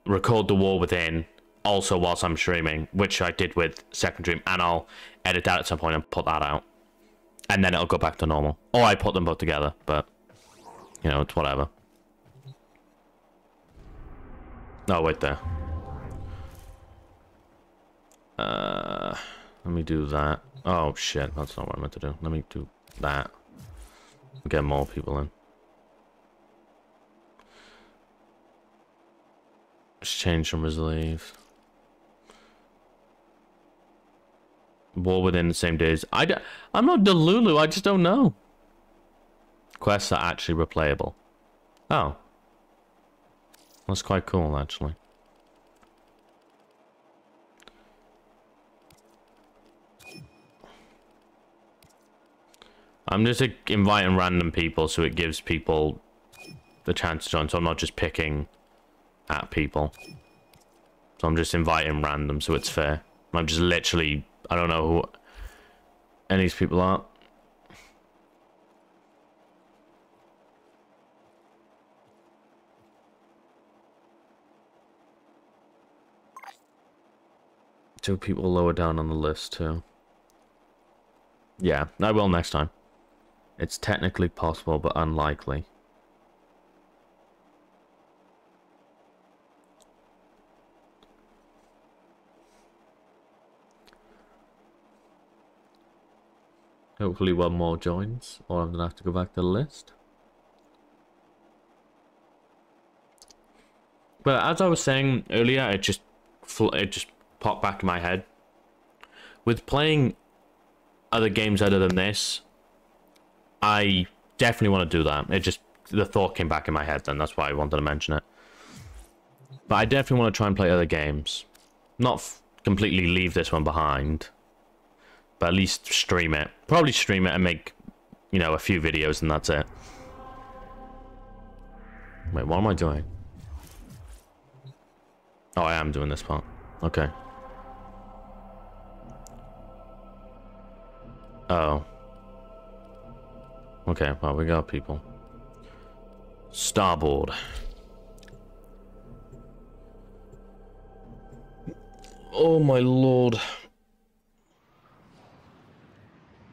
record the war within also whilst I'm streaming, which I did with second dream, and I'll edit that at some point and put that out, and then it'll go back to normal. Or I put them both together, but you know it's whatever. Oh wait there. Uh, let me do that. Oh shit, that's not what I meant to do. Let me do that. Get more people in. Just change numbers leave. War within the same days. I d I'm not Delulu, I just don't know. Quests are actually replayable. Oh. That's quite cool, actually. I'm just inviting random people so it gives people the chance to join, so I'm not just picking at people. So I'm just inviting random so it's fair. I'm just literally, I don't know who any of these people are. Two people lower down on the list too. Yeah, I will next time. It's technically possible, but unlikely. Hopefully one more joins, or I'm gonna have to go back to the list. But as I was saying earlier, it just it just popped back in my head. With playing other games other than this, I definitely want to do that. It just the thought came back in my head, then that's why I wanted to mention it. But I definitely want to try and play other games, not completely leave this one behind but at least stream it. Probably stream it and make, you know, a few videos and that's it. Wait, what am I doing? Oh, I am doing this part. Okay. Oh. Okay, well, we got people. Starboard. Oh my lord.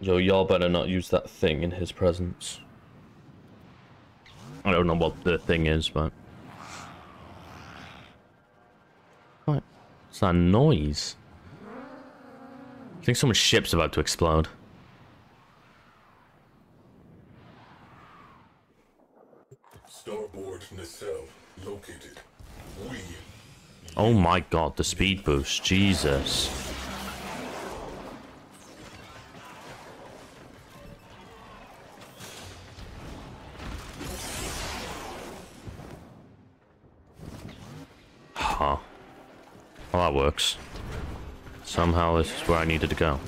Yo, y'all better not use that thing in his presence. I don't know what the thing is, but... What? What's that noise? I think someone's ship's about to explode. Starboard nacelle located. We. Oh my god, the speed boost. Jesus. Huh. Well, that works. Somehow this is where I needed to go.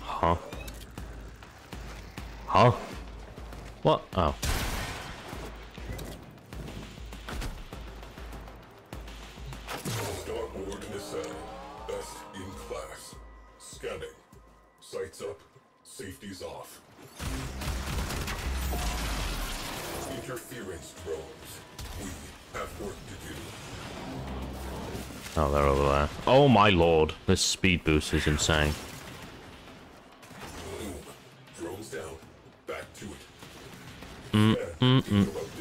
Huh? Huh? What? Oh. Scanning. Sights up. Safety's off. Interference drones. We have work to do. Oh, they're over there. Oh my lord, this speed boost is insane. Boom. Drones down. Back to it. Mm, mm, mm.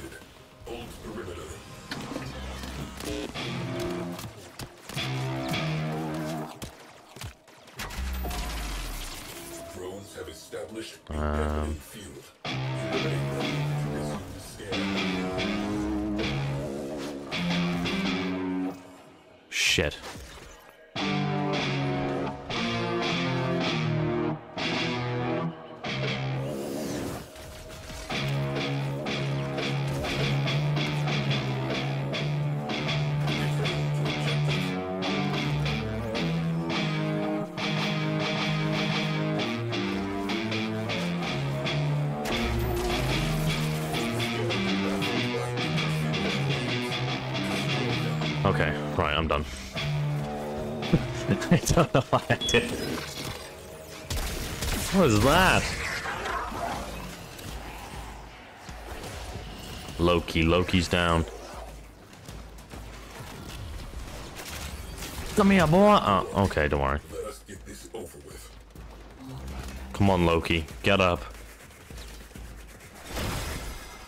Loki's down. Come here, boy. Oh, okay, don't worry. Let us get this over with. Come on, Loki, get up.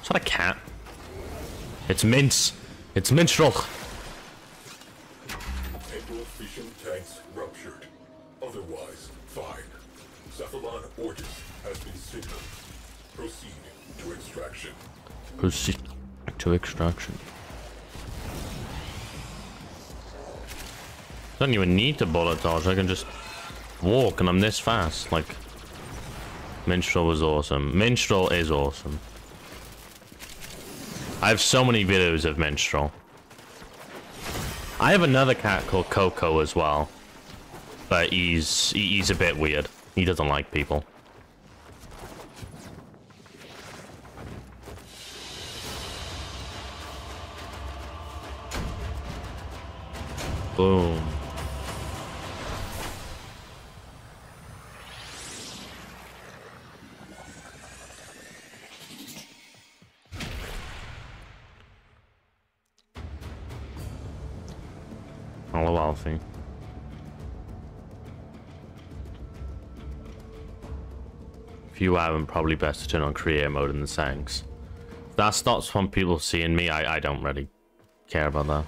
Is that a cat? It's Mince. It's Minstrel. Temporal fission tanks ruptured. Otherwise, fine. Cephalon Ordis has been signaled. Proceed to extraction. Proceed to extraction. Don't even need to bullet dodge. I can just walk and I'm this fast. Like, Minstrel was awesome. Minstrel is awesome. I have so many videos of Minstrel. I have another cat called Coco as well. But he's he's a bit weird. He doesn't like people. You probably best to turn on creator mode in the settings. That stops from people seeing me, I, I don't really care about that.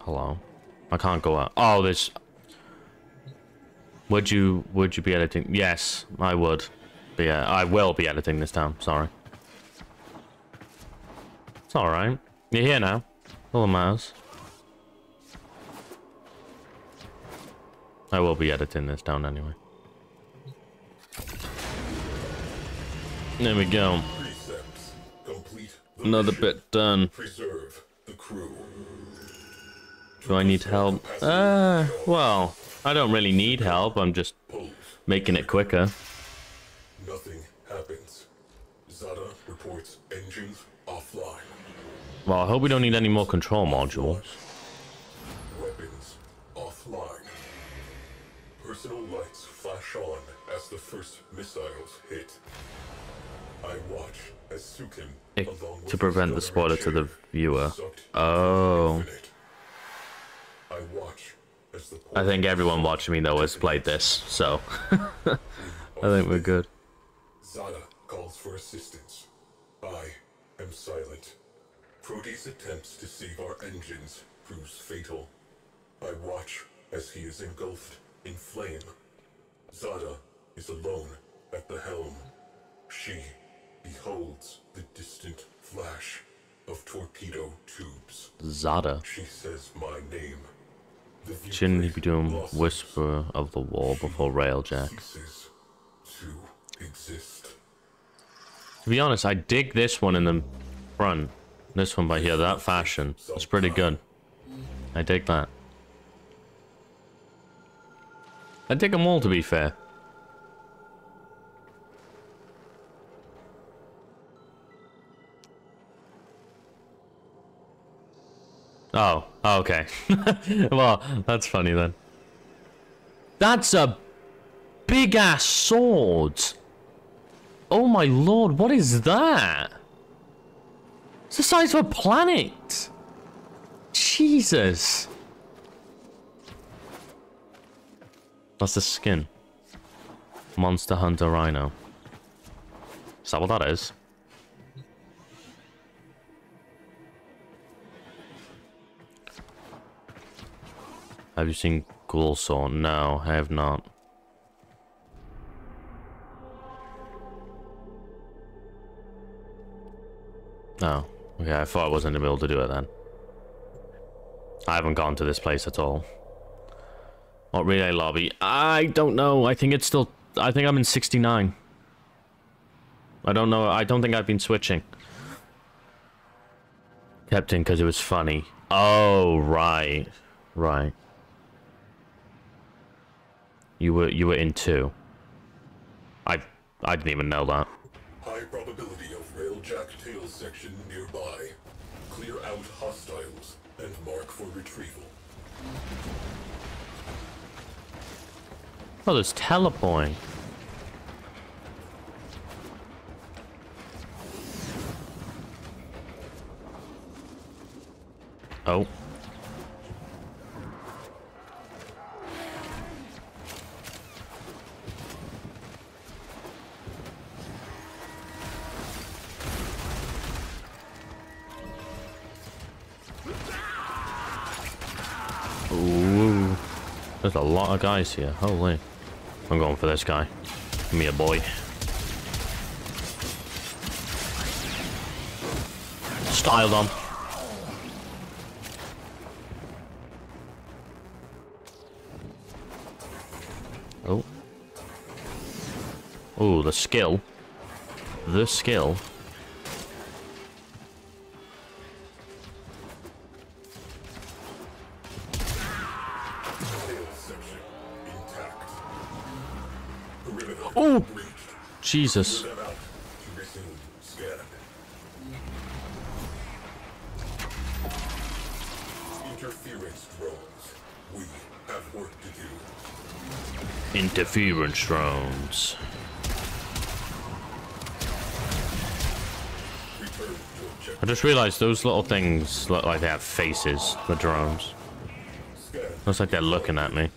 Hello? I can't go out. Oh, this. Would you, would you be editing? Yes, I would. But yeah, I will be editing this time, sorry. It's alright. You're here now. Little mouse. I will be editing this down anyway. There we go. Another bit done. Do I need help? Uh, well, I don't really need help. I'm just making it quicker. Nothing happens. Zada reports engines offline. Well, I hope we don't need any more control modules. The first missiles hit. I watch as Sukin, It- to prevent the spoiler to the viewer. Oh. I watch as the I think everyone watching me though has played this, so I think we're good. Zada calls for assistance. I am silent. Proteus attempts to save our engines proves fatal. I watch as he is engulfed in flame. Zada is alone at the helm. She beholds the distant flash of torpedo tubes. Zada. She says my name. The Shouldn't he doing Whisper of the Wall before Railjack? to exist. To be honest, I dig this one in the front. This one by here, that fashion. It's pretty good. I dig that. I dig them all, to be fair. Oh, oh, okay. well, that's funny then. That's a big ass sword. Oh my lord, what is that? It's the size of a planet. Jesus. That's the skin. Monster Hunter Rhino. Is that what that is? Have you seen Ghoulsaw? No, I have not. Oh, okay, I thought I wasn't able to do it then. I haven't gone to this place at all. What relay lobby? I don't know. I think it's still... I think I'm in 69. I don't know. I don't think I've been switching. Kept in because it was funny. Oh, right. Right. You were you were in two. I I didn't even know that. High probability of railjack tail section nearby. Clear out hostiles and mark for retrieval. Oh, there's teleporting. Oh. There's a lot of guys here. Holy. I'm going for this guy. Give me a boy. Styled on. Oh. Oh, the skill. The skill Jesus. Interference drones. We have work to do. Interference drones. I just realized those little things look like they have faces, the drones. Looks like they're looking at me.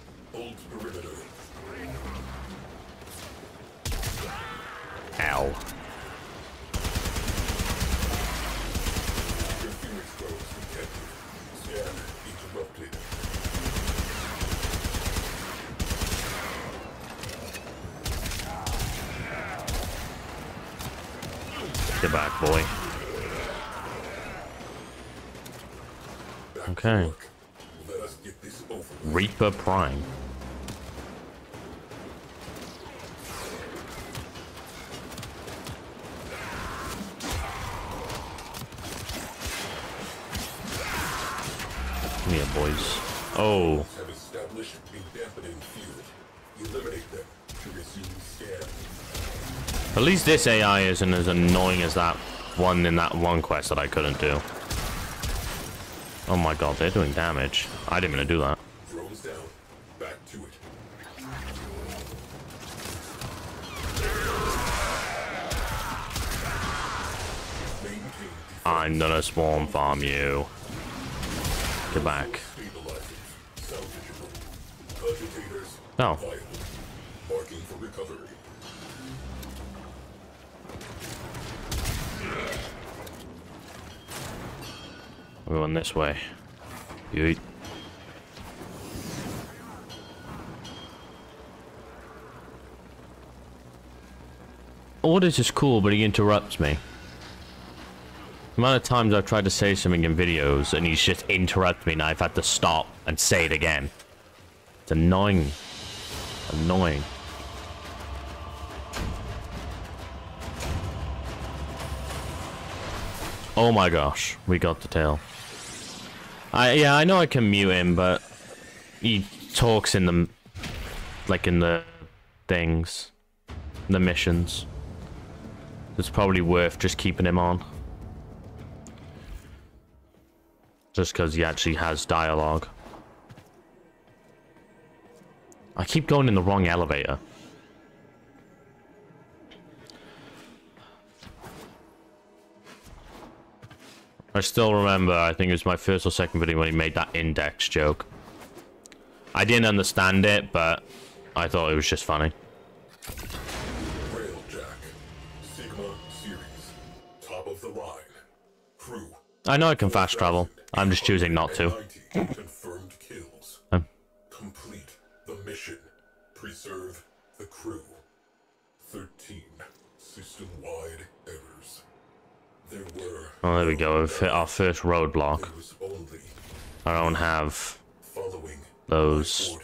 This AI isn't as annoying as that one in that one quest that I couldn't do. Oh my god, they're doing damage. I didn't mean to do that. Drones down. Back to it. I'm gonna swarm farm you. Get back. No. We're going this way. Yeet. Ordis is cool, but he interrupts me. The amount of times I've tried to say something in videos and he's just interrupted me and I've had to stop and say it again. It's annoying. Annoying. Oh my gosh, we got the tail. I yeah, I know I can mute him, but he talks in the like in the things, the missions. It's probably worth just keeping him on. Just because he actually has dialogue. I keep going in the wrong elevator. I still remember, I think it was my first or second video when he made that index joke. I didn't understand it, but I thought it was just funny. Railjack. Sigma series. Top of the line. Crew. I know I can fast travel. I'm just choosing not to. Oh, there we go. We've hit our first roadblock. I don't have those.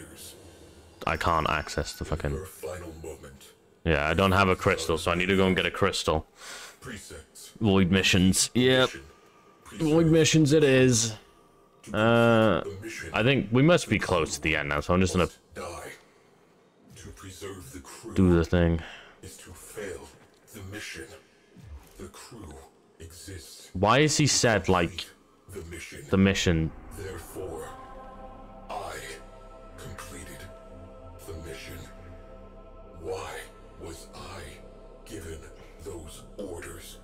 I can't access the fucking. Your final moment. Yeah, I don't have a crystal, so I need to go and get a crystal. Void missions. Yep. Void missions it is. Uh, I think we must be close to the end now, so I'm just gonna Die. To preserve the crew do the thing. Why is he said like The mission. the mission? Therefore, I completed the mission. Why was I given those orders?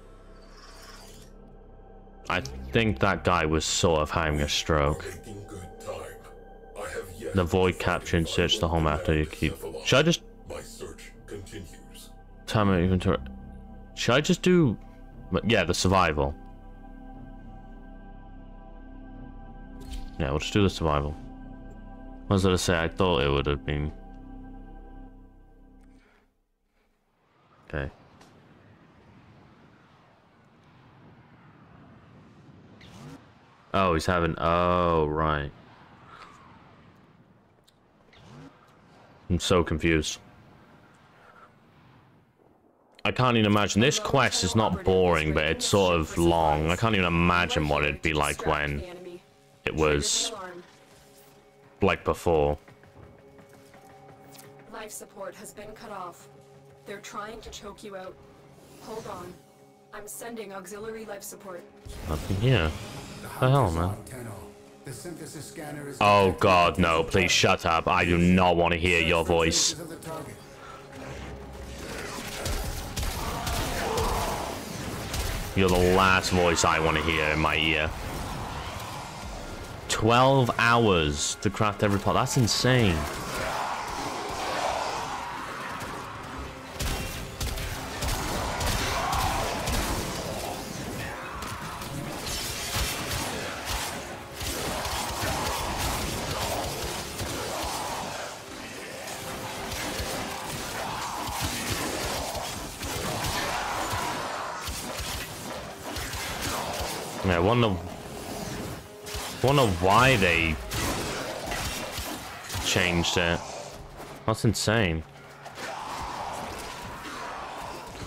I think that guy was sort of having a stroke. Making good time. I have yet The void capture and search the home after you keep. Should I just my search continues. time even to? Should I just do? Yeah, the survival. Yeah, we'll just do the survival. What was to say? I thought it would have been. Okay. Oh, he's having. Oh, right. I'm so confused. I can't even imagine. This quest is not boring, but it's sort of long. I can't even imagine what it'd be like when it was like before. Life support has been cut off. They're trying to choke you out. Hold on. I'm sending auxiliary life support. Nothing here. The hell, man? The synthesis scanner is Oh god, no, please shut up. I do not want to hear your voice. of the target. You're the last voice I want to hear in my ear. 12 hours to craft every pot. That's insane. Wonder why they changed it. That's insane.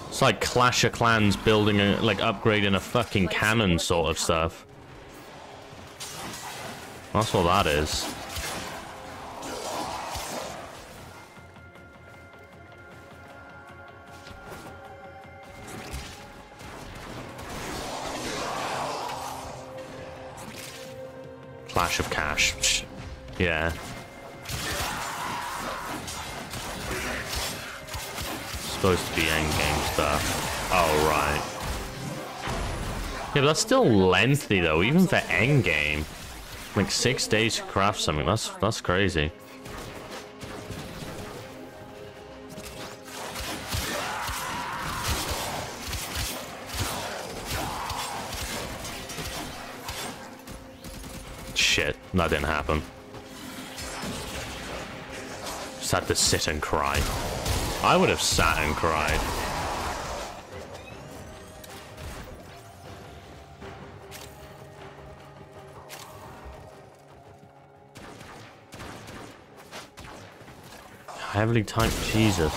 It's like Clash of Clans building a, like upgrading a fucking cannon sort of stuff. That's what that is. Clash of Cash. Yeah. Supposed to be endgame stuff. Oh, right. Yeah, but that's still lengthy, though, even for endgame. Like, six days to craft something. That's, that's crazy. Shit, that didn't happen. Just had to sit and cry. I would have sat and cried. Heavily typed Jesus.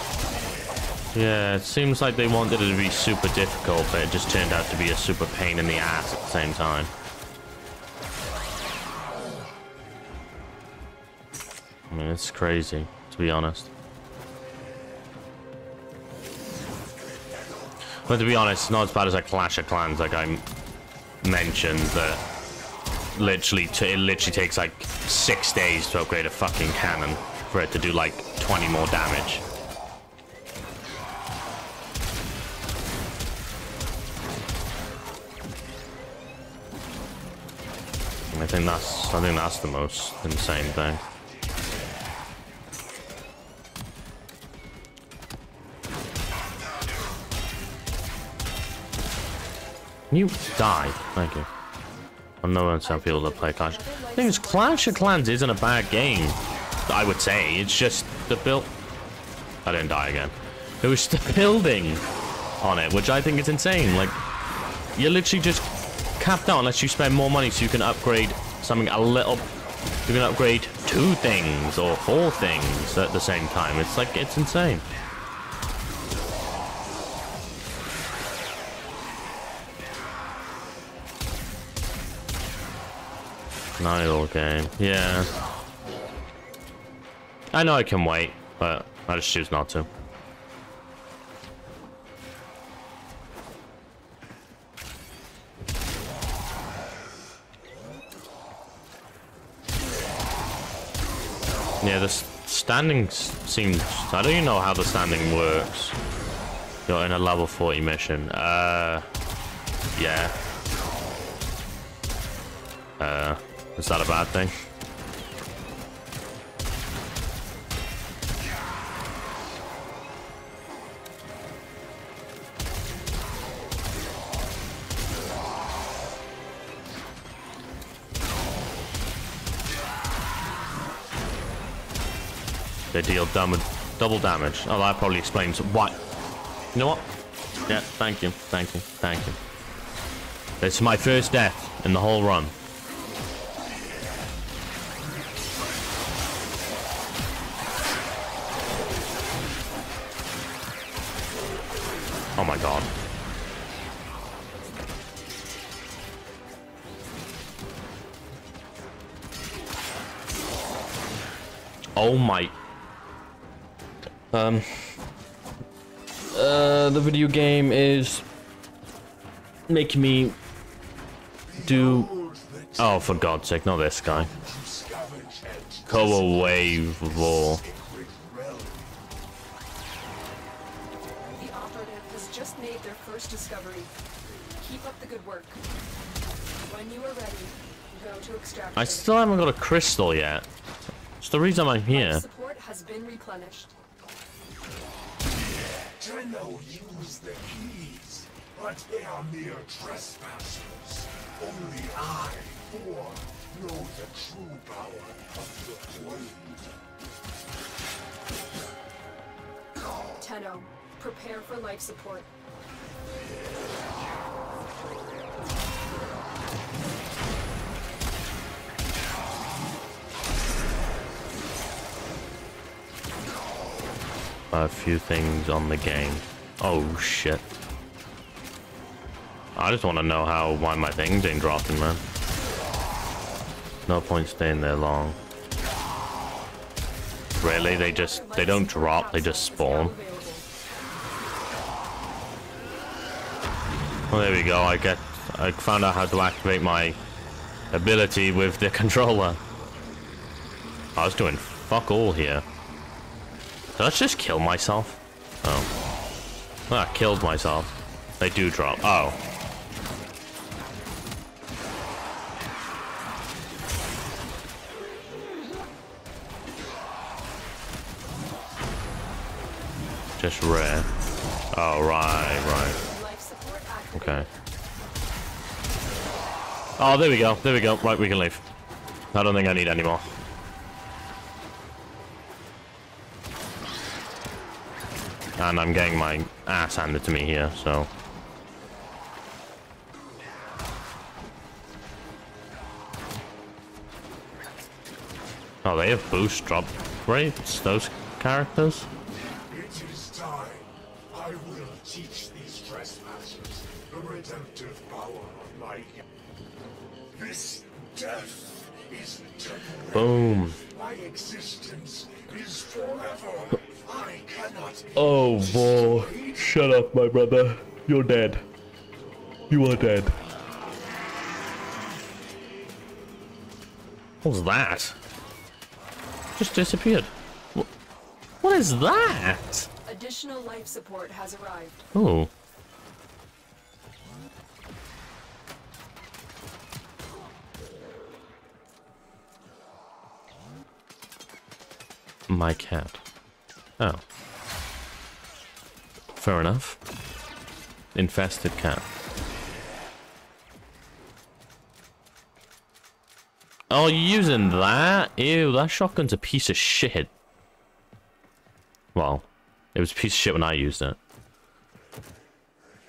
Yeah, it seems like they wanted it to be super difficult, but it just turned out to be a super pain in the ass at the same time. I mean, it's crazy, to be honest. But to be honest, it's not as bad as a Clash of Clans, like I mentioned, that literally, it literally takes like six days to upgrade a fucking cannon for it to do like 20 more damage. I think that's, I think that's the most insane thing. You die. Thank you. I'm not know some people that play Clash. Thing Clash of Clans isn't a bad game. I would say. It's just the build... I didn't die again. It was the building on it, which I think is insane. Like, you're literally just capped out unless you spend more money so you can upgrade something a little... You can upgrade two things or four things at the same time. It's like, it's insane. Idle game. Yeah. I know I can wait, but I just choose not to. Yeah, the standing seems... I don't even know how the standing works. You're in a level 40 mission. Uh... Yeah. Uh... Is that a bad thing? They deal dam double damage. Oh, that probably explains why. You know what? Yeah, thank you, thank you, thank you. It's my first death in the whole run. Oh my god. Oh my. Um. Uh, the video game is making me do. Oh, for God's sake, not this guy. Go away, Vor. I still haven't got a crystal yet. It's the reason I'm here. Support has been replenished. Tenno use the keys, but they are mere trespassers. Only I, Vor, know the true power of the blade. Tenno, prepare for life support. A few things on the game. Oh shit. I just want to know how why my things ain't dropping, man. No point staying there long. Really? They just they don't drop, they just spawn. Well there we go, I get I found out how to activate my ability with the controller. I was doing fuck all here. Did I just kill myself? Oh. Ah, killed myself. They do drop. Oh. Just rare. Oh, right, right. Okay. Oh, there we go. There we go. Right, we can leave. I don't think I need any more. And I'm getting my ass handed to me here, so... Oh, they have boost drop rates, those characters? It is time. I will teach these trespassers the redemptive power of my. This death is temporary. Boom. Oh, boy. Shut up, my brother. You're dead. You are dead. What was that? Just disappeared. Wh- What is that? Additional life support has arrived. Oh. My cat. Oh. Fair enough. Infested cat. Oh, using that? Ew, that shotgun's a piece of shit. Well, it was a piece of shit when I used it.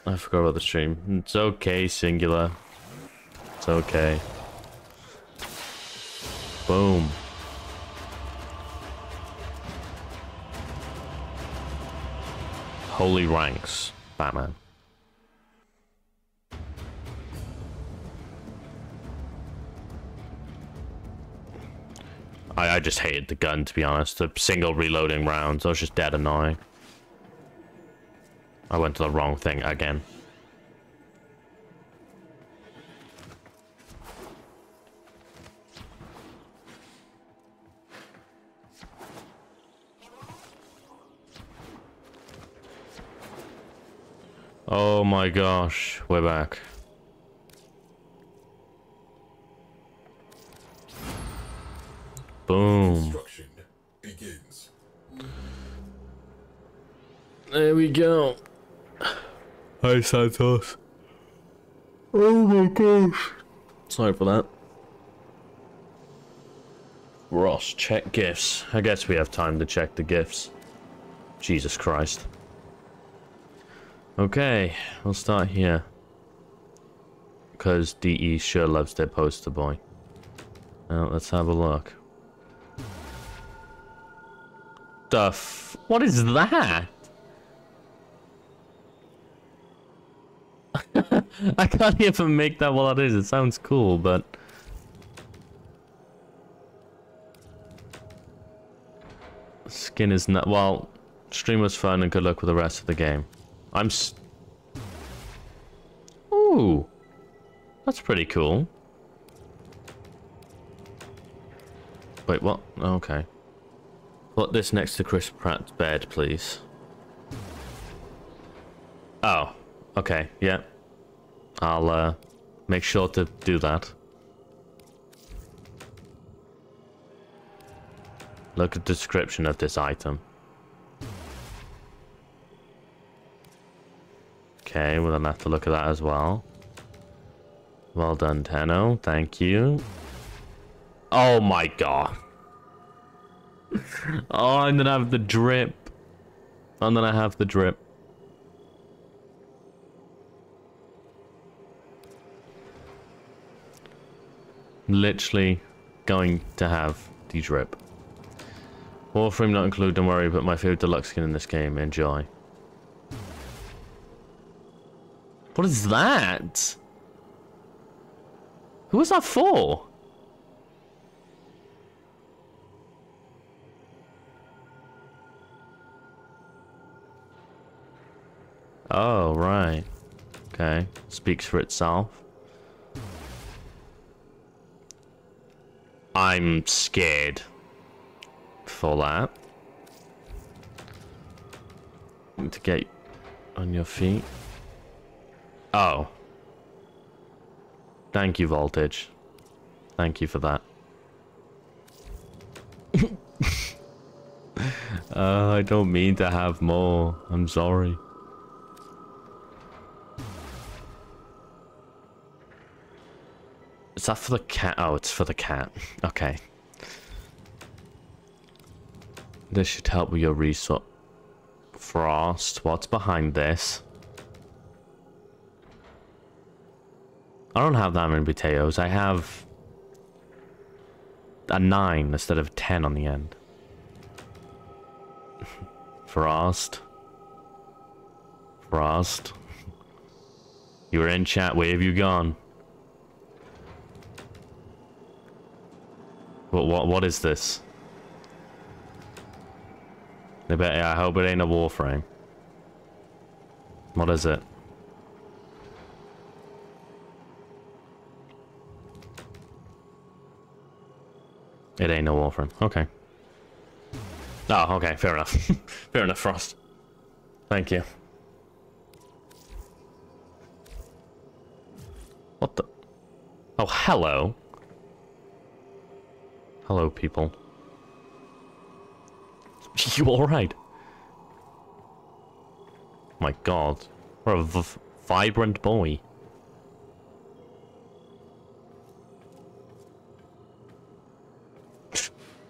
I forgot about the stream. It's okay, singular. It's okay. Boom. Holy ranks, Batman. I, I just hated the gun, to be honest. The single reloading rounds, I was just dead annoying. I went to the wrong thing again. Oh my gosh, we're back. Boom. Begins. There we go. Hi, Santos. Oh my gosh. Sorry for that. Ross, check gifts. I guess we have time to check the gifts. Jesus Christ. Okay, we'll start here. Because DE sure loves their poster boy. Now, let's have a look. The f- What is that? I can't even make that what that is. It sounds cool, but... Skin is not... Well, stream was fun and good luck with the rest of the game. I'm... S Ooh. That's pretty cool. Wait, what? Okay. Put this next to Chris Pratt's bed, please. Oh. Okay, yeah. I'll, uh, make sure to do that. Look at description of this item. Okay, we'll then have to look at that as well. Well done, Tenno. Thank you. Oh my god. oh, I'm gonna have the drip. I'm gonna have the drip. Literally going to have the drip. Warframe not included, don't worry, but my favorite deluxe skin in this game. Enjoy. What is that? Who was that for? Oh, right. Okay. Speaks for itself. I'm scared for that. To get on your feet. Oh. Thank you, Voltage. Thank you for that. uh, I don't mean to have more. I'm sorry. Is that for the cat? Oh, it's for the cat. Okay. This should help with your resource. Frost, what's behind this? I don't have that many potatoes. I have a 9 instead of 10 on the end. Frost. Frost. You were in chat. Where have you gone? What what what is this? I bet I hope it ain't a warframe. What is it? It ain't no warframe. Okay. Oh, okay, fair enough. fair enough, Frost. Thank you. What the? Oh, hello. Hello, people. You alright? My god. What a vibrant boy.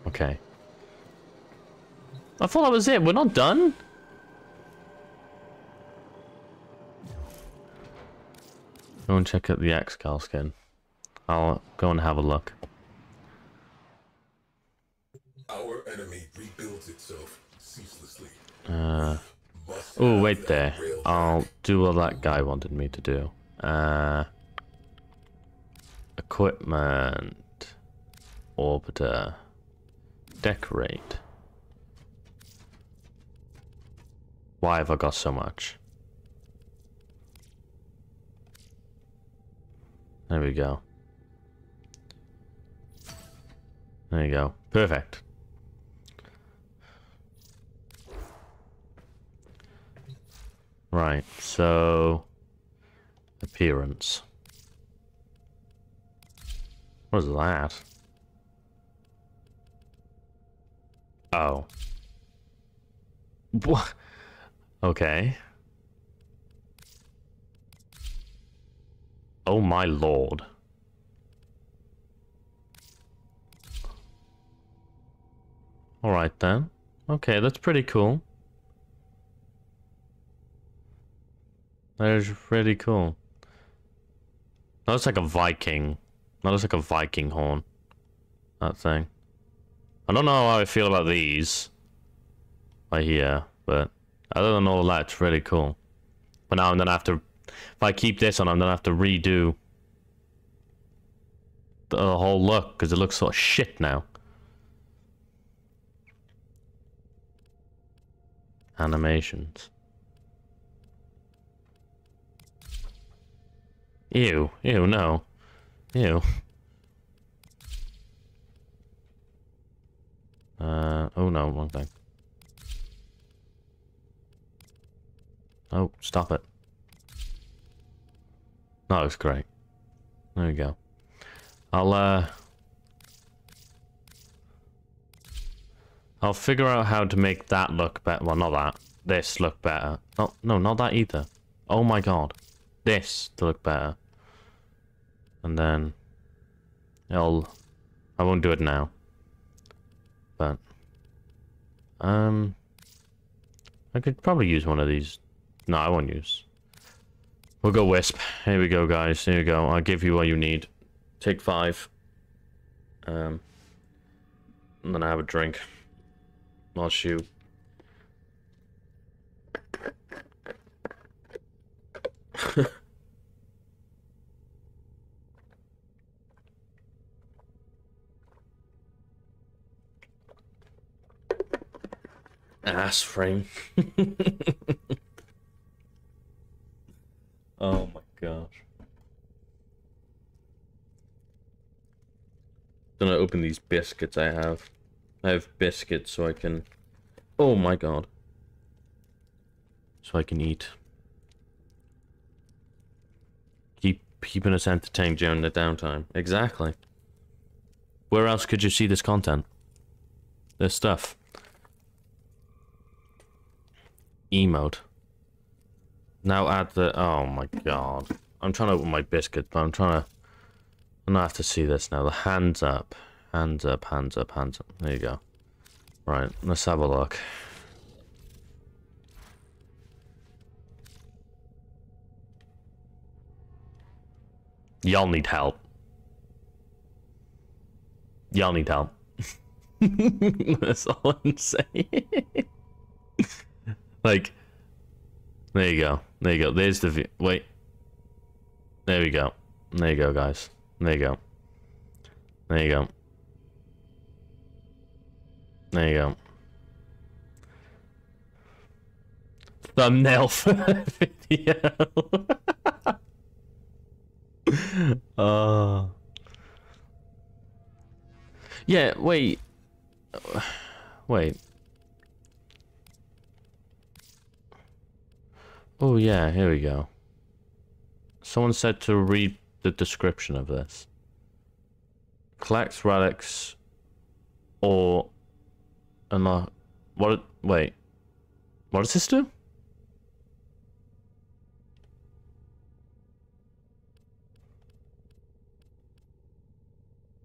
Okay. I thought that was it. We're not done? Go and check out the Excal skin. I'll go and have a look. Our enemy rebuilds itself ceaselessly. Uh, oh, wait there. I'll do what that guy wanted me to do. Uh, equipment. Orbiter. Decorate. Why have I got so much? There we go. There you go. Perfect. Right, so... Appearance. What is that? Oh. What? Okay. Oh my lord. Alright then. Okay, that's pretty cool. That is really cool. That looks like a Viking. That looks like a Viking horn. That thing. I don't know how I feel about these. Right here, but other than all that, it's really cool. But now I'm gonna have to If I keep this on, I'm gonna have to redo the whole look because it looks sort of shit now. Animations. Ew, ew, no. Ew. Uh, oh no, wrong thing. Oh, stop it. That looks great. There we go. I'll, uh... I'll figure out how to make that look better. Well, not that. This look better. Oh, no, not that either. Oh my god. This to look better. And then... I'll... I won't do it now. But... Um... I could probably use one of these. No, I won't use. We'll go Wisp. Here we go, guys. Here we go. I'll give you what you need. Take five. Um... And then I have a drink. I'll shoot. Ass frame. oh my gosh. Gonna open these biscuits I have. I have biscuits so I can... Oh my god. So I can eat. Keep keeping us entertained during the downtime. Exactly. Where else could you see this content? This stuff. Emote. Now add the... Oh my god. I'm trying to open my biscuit, but I'm trying to... I'm gonna have to see this now. The hands up. Hands up, hands up, hands up. There you go. Right, let's have a look. Y'all need help. Y'all need help. That's all I'm saying. like, there you go. There you go. There's the view. Wait. There we go. There you go, guys. There you go. There you go. There you go. Thumbnail for video. uh. Yeah, wait. Wait. Oh yeah, here we go. Someone said to read the description of this. Collects relics or unlock what wait. What does this do?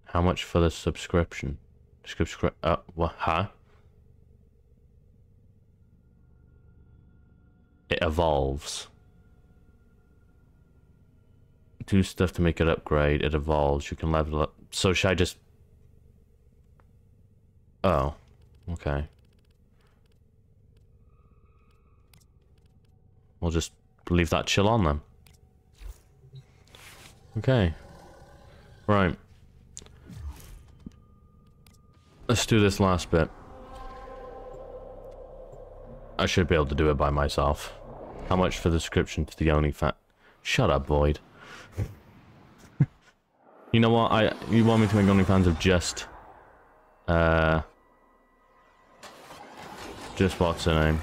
How much for the subscription? Subscribe uh what huh? It evolves do stuff to make it upgrade. It evolves. You can level up. So should I just... Oh. Okay. We'll just leave that chill on then. Okay. Right. Let's do this last bit. I should be able to do it by myself. How much for the subscription to the only OnlyFans? Shut up, Void. You know what? I you want me to make OnlyFans of just, uh, just what's her name?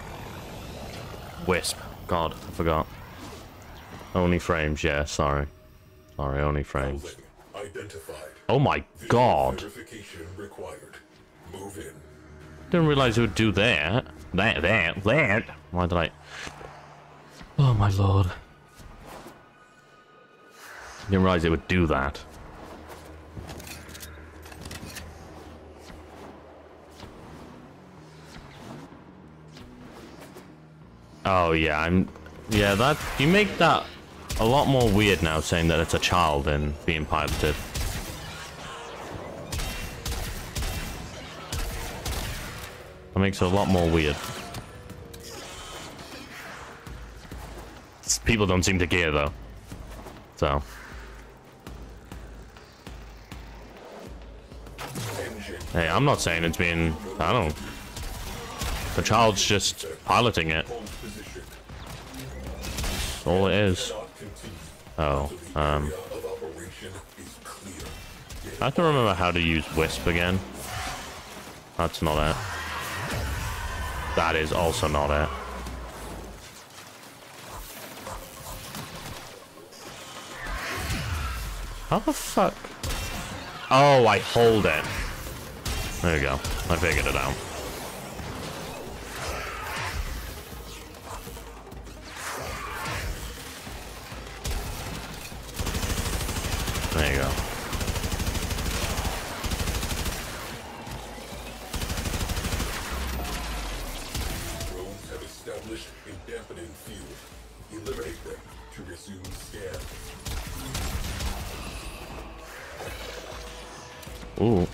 Wisp. God, I forgot. Only frames. Yeah, sorry, sorry. Only frames. Oh my God! Didn't realize it would do that. That, that, that. Why did I? Oh my lord! Didn't realize it would do that. Oh yeah, I'm. Yeah, that you make that a lot more weird now, saying that it's a child and being piloted. That makes it a lot more weird. People don't seem to care though. So. Hey, I'm not saying it's been. I don't. The child's just piloting it. That's all it is. Oh, um. I have to remember how to use Wisp again. That's not it. That is also not it. How the fuck? Oh, I hold it. There you go. I figured it out. There you go. Drones have established a dampening field. Eliminate them to resume scan. Ooh.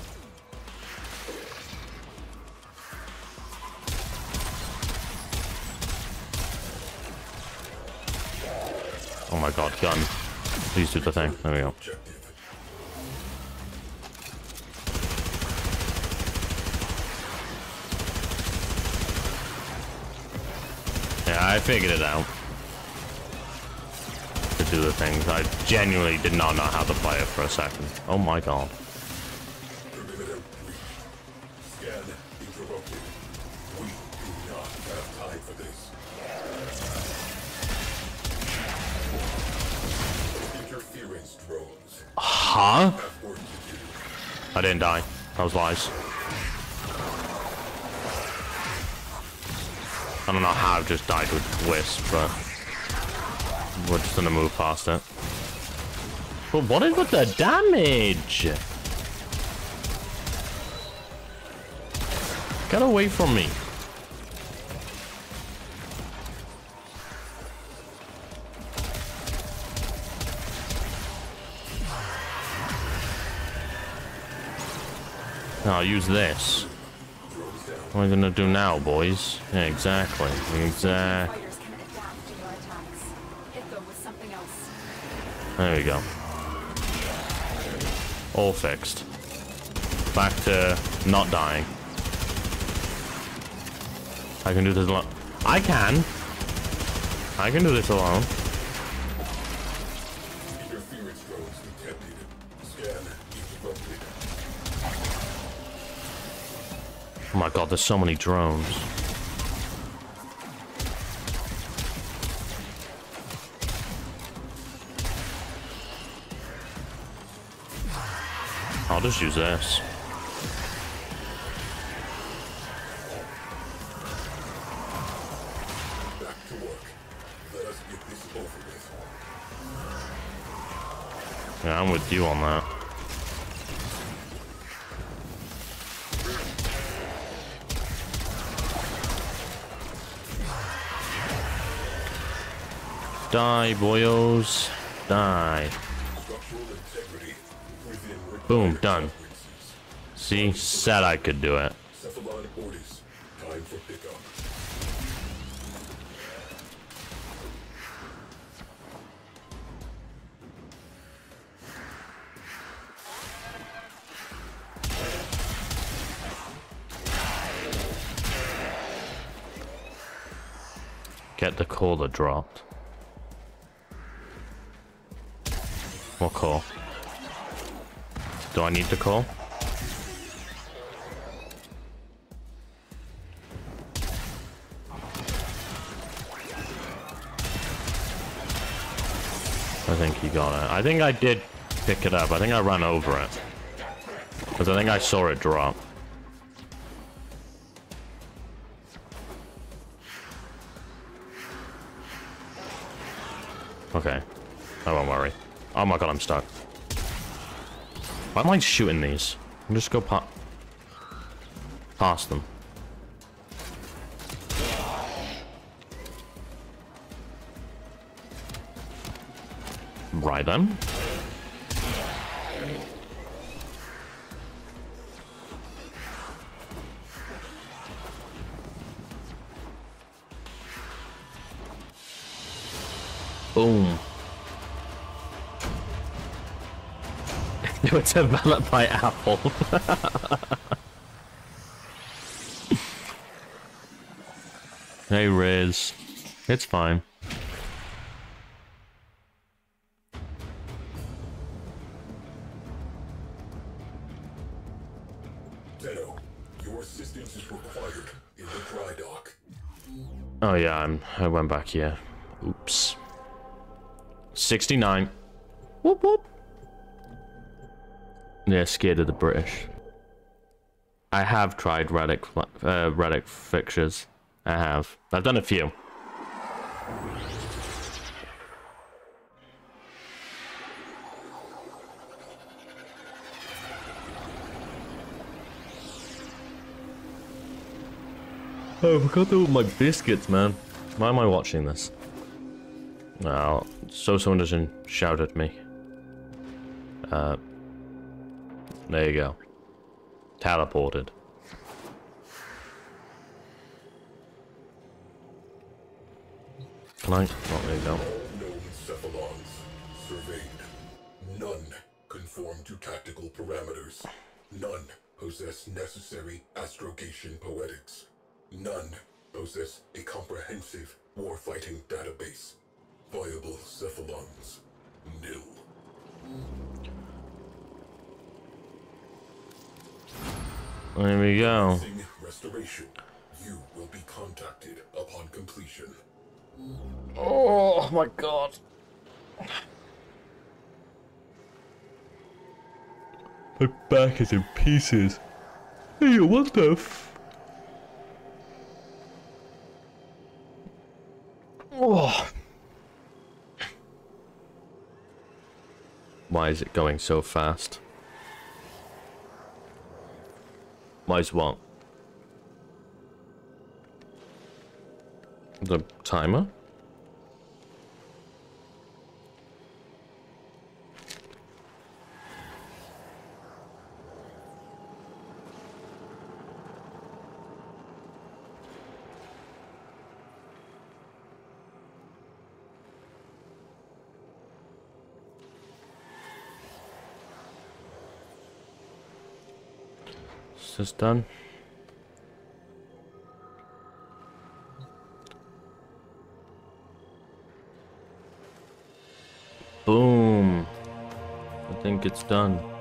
Oh my god, gun. Please do the thing. There we go. Yeah, I figured it out. Do the things. I genuinely did not know how to play it for a second. Oh my god. Huh? I didn't die. That was lies. I don't know how I just died with Wisp, but we're just gonna move past it. But what is with the damage? Get away from me. I'll use this. What am I gonna do now, boys? Yeah, exactly. Exactly. Hit them with something else. There we go. All fixed. Back to not dying. I can do this alone. I can. I can do this alone. Oh my god, there's so many drones. Just use this. Back to work. Let us get this. Yeah, I'm with you on that. Die, boyos. Die. Boom, done. See, said I could do it. Get the that dropped. What core? Do I need to call? I think he got it. I think I did pick it up. I think I ran over it. Because I think I saw it drop. Okay. I won't worry. Oh my god, I'm stuck. Why am I shooting these? I'm just go pa past them. Right then. It was developed by Apple. hey, Riz. It's fine. Tenno, your assistance is required in the dry dock. Oh yeah, I'm, I went back here. Oops. 69. Whoop whoop. Yeah, scared of the British. I have tried Relic, uh, Relic fixtures. I have. I've done a few. Oh, I forgot all my biscuits, man. Why am I watching this? Well, so someone doesn't shout at me. Uh, there you go. Teleported. Can I? You go. Known cephalons surveyed. None conform to tactical parameters. None possess necessary astrogation poetics. None possess a comprehensive warfighting database. Viable cephalons. Nil. There we go. Restoration. You will be contacted upon completion. Oh my god. My back is in pieces. Hey, what the f- Oh. Why is it going so fast? Is what? The timer? Is this done? Boom. I think it's done.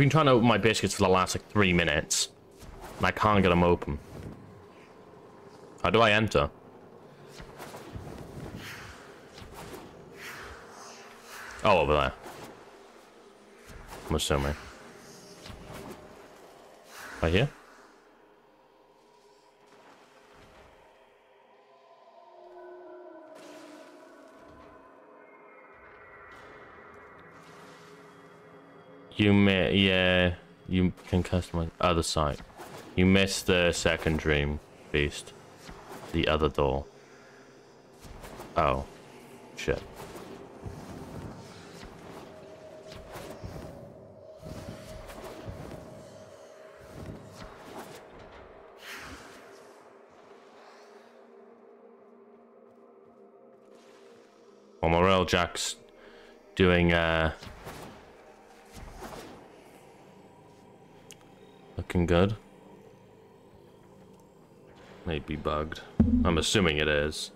Been trying to open my biscuits for the last like three minutes. And I can't get them open. How do I enter? Oh, over there. I'm assuming. Right here? You may, yeah, you can customize other side. You missed the second dream beast. The other door. Oh. Shit. Well, Morel Jack's doing uh looking good. Maybe bugged. I'm assuming it is.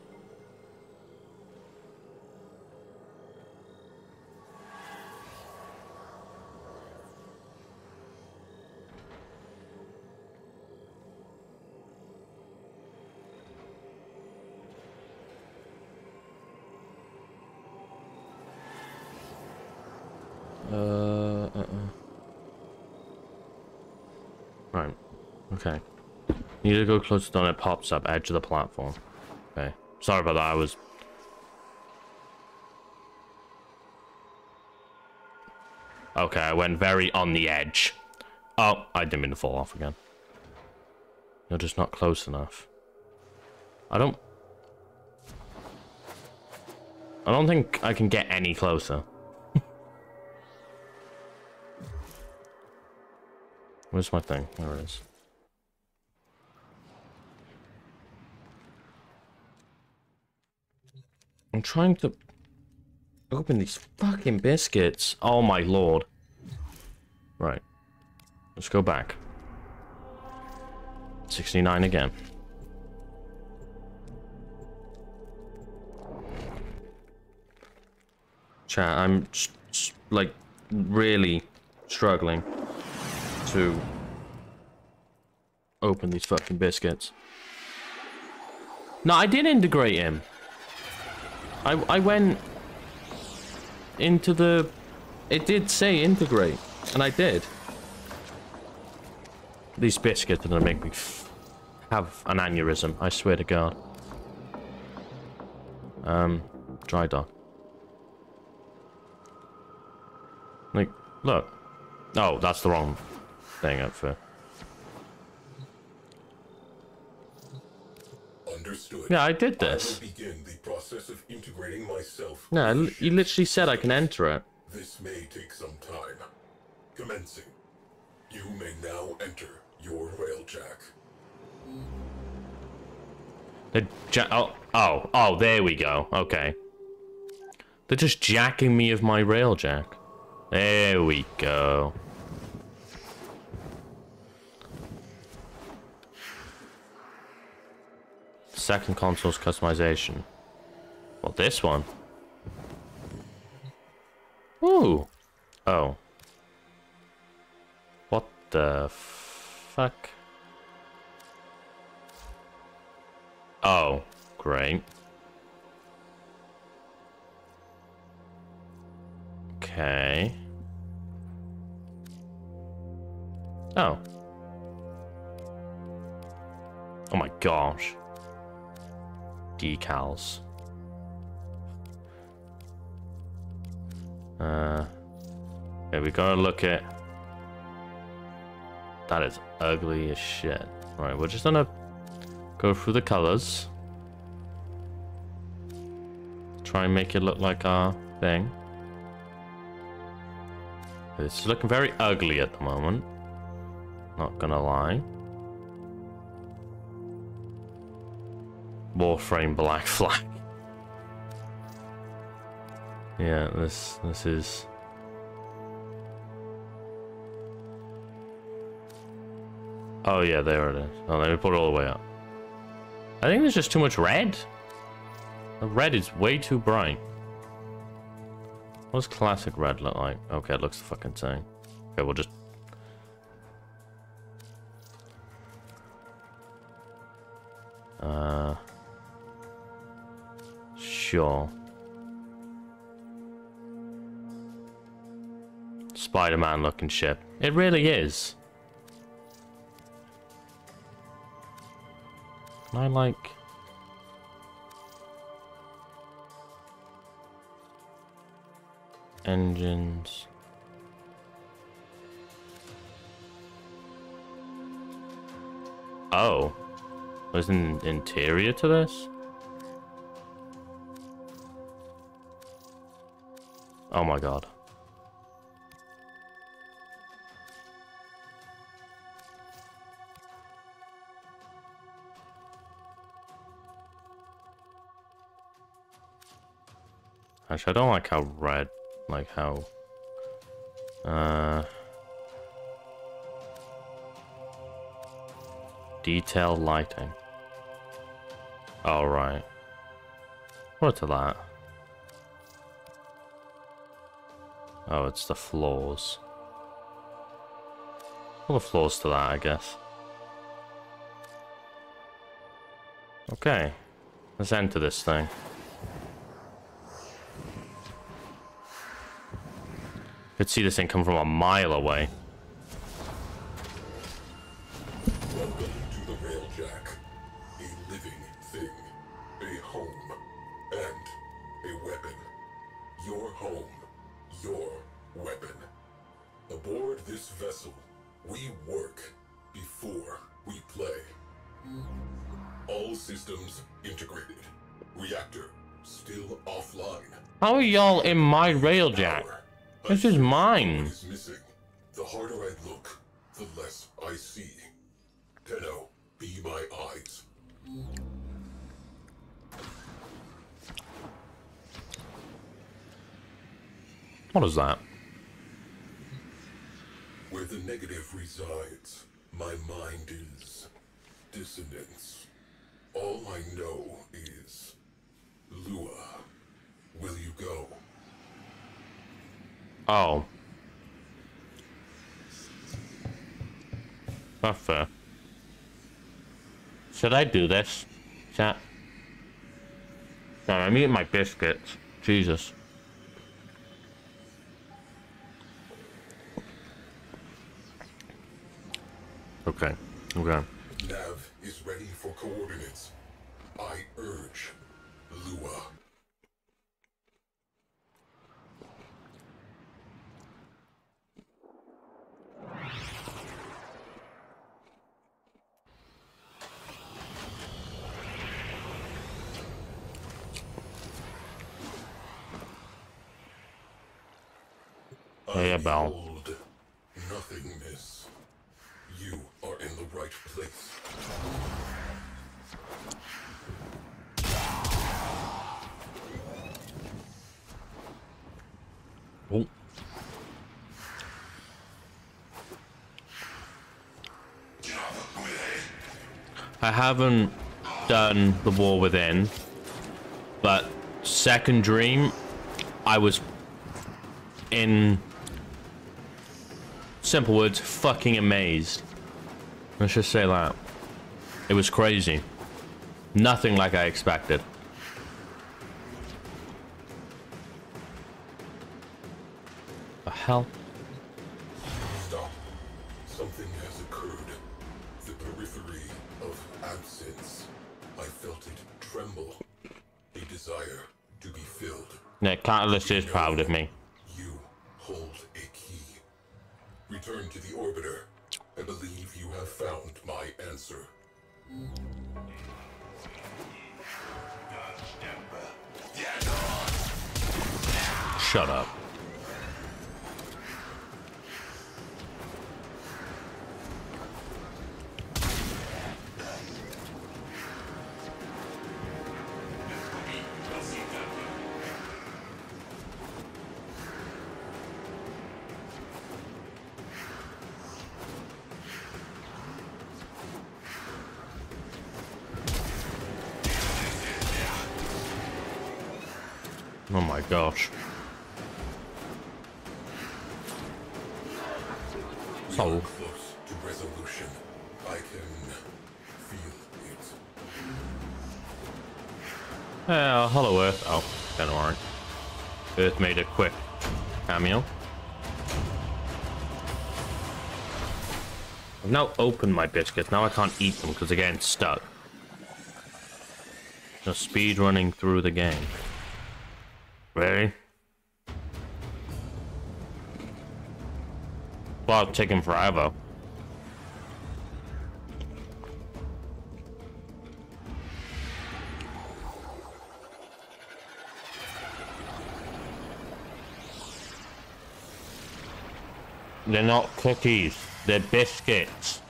Uh, uh, uh. Right. Okay. Closer to it pops up edge of the platform. Okay. Sorry about that. I was. Okay, I went very on the edge. Oh, I didn't mean to fall off again. You're just not close enough. I don't... I don't think I can get any closer. Where's my thing? There it is. Trying to open these fucking biscuits. Oh my lord. Right. Let's go back. 69 again. Chat, I'm like really struggling to open these fucking biscuits. No, I did integrate him. I I went into the it did say integrate and I did. These biscuits are gonna make me have an aneurysm, I swear to god. Um dry dock. Like look. Oh, that's the wrong thing up for. Understood. Yeah, I did this. I begin the process of integrating myself. No, you literally said I can enter it. This may take some time. Commencing. You may now enter your railjack. The ja oh, oh, oh, there we go. Okay. They're just jacking me of my railjack. There we go. Second console's customization. Well, this one. Ooh. Oh. What the fuck? Oh, great. Okay. Oh. Oh my gosh decals. Uh, okay, we gotta look at. That is ugly as shit. Alright, we're just gonna go through the colors. Try and make it look like our thing. It's looking very ugly at the moment. Not gonna lie. Warframe Black Flag. Yeah, this this is Oh yeah, there it is. Oh, let me put it all the way up. I think there's just too much red. The red is way too bright. What does classic red look like? Okay, it looks the fucking same. Okay, we'll just Sure. Spider-Man looking ship. It really is. I like... Engines. Oh. There's an interior to this? Oh my god. Actually, I don't like how red, like how, uh, Detail lighting. Alright. What's that? Oh, it's the floors. All the floors to that, I guess. Okay. Let's enter this thing. Could see this thing come from a mile away. Y'all in my railjack? This is mine. Is missing. The harder I look, the less I see. Tenno, be my eyes. What is that? Where the negative resides, my mind is dissonance. All I know is Lua. Will you go? Oh. Not fair. Should I do this? Chat. No, I'm eating my biscuits. Jesus. Okay. Okay. Nav is ready for coordinates. I urge Lua. Hey, Bell. Behold nothingness. You are in the right place. Oh. I haven't done the War Within, but Second Dream, I was in simple words, fucking amazed. Let's just say that. It was crazy. Nothing like I expected. The hell? Catalyst is proud of me. Now opened my biscuits. Now I can't eat them because they're getting stuck. Just speed running through the game. Well, it's taking forever. They're not cookies. They're biscuits.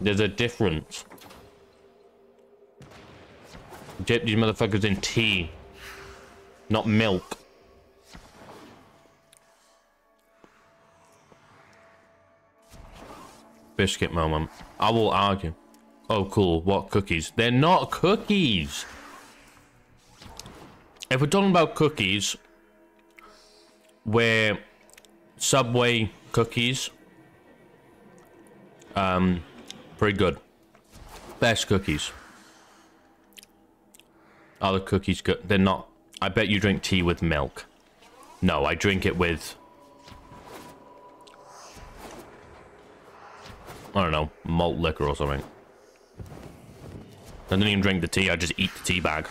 There's a difference. Dip these motherfuckers in tea, not milk. biscuit moment. I will argue. Oh, cool. What cookies? They're not cookies. If we're talking about cookies, where Subway cookies, um, pretty good. Best cookies. Other cookies good? They're not. I bet you drink tea with milk. No, I drink it with. I don't know, malt liquor or something. I don't even drink the tea, I just eat the tea bag.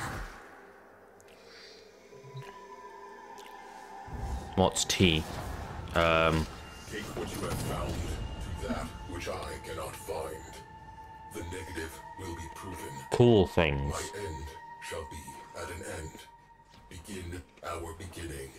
What's tea? Um, Take what you have found to that which I cannot find. The negative will be proven. cool things. My end shall be at an end. Begin our beginning.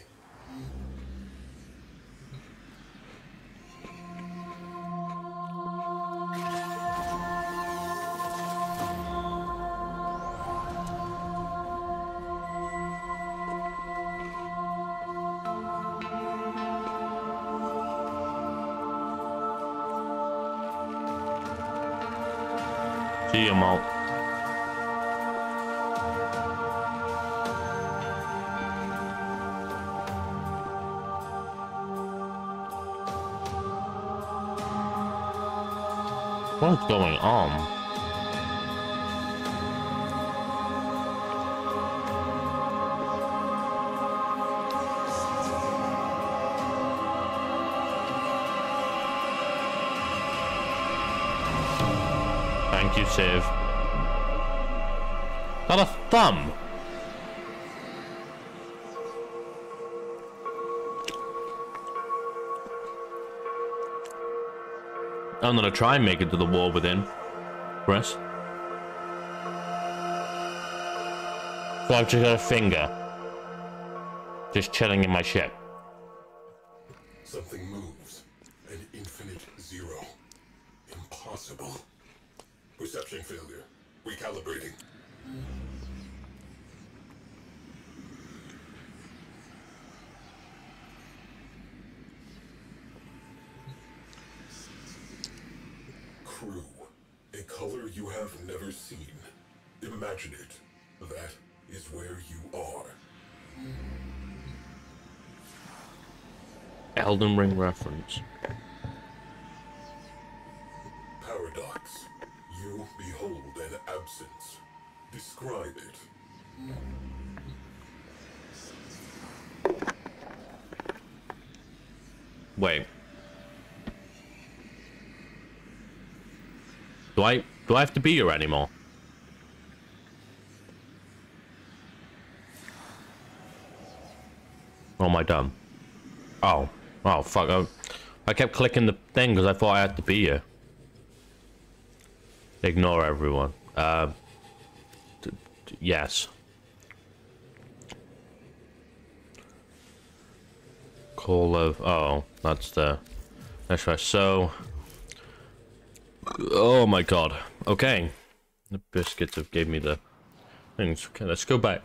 Going on? Thank you, Civ. Not a thumb. I'm gonna try and make it to the War Within. Chris. So I've just got a finger. Just chilling in my ship. Elden Ring reference. Paradox. You behold an absence. Describe it. Wait. Do I do I have to be here anymore? Or am I done? Oh. Oh, fuck. I, I kept clicking the thing because I thought I had to be here. Ignore everyone. Uh, yes. Call of... Oh, that's the... That's right. So... Oh my god. Okay. The biscuits have gave me the things. Okay, let's go back.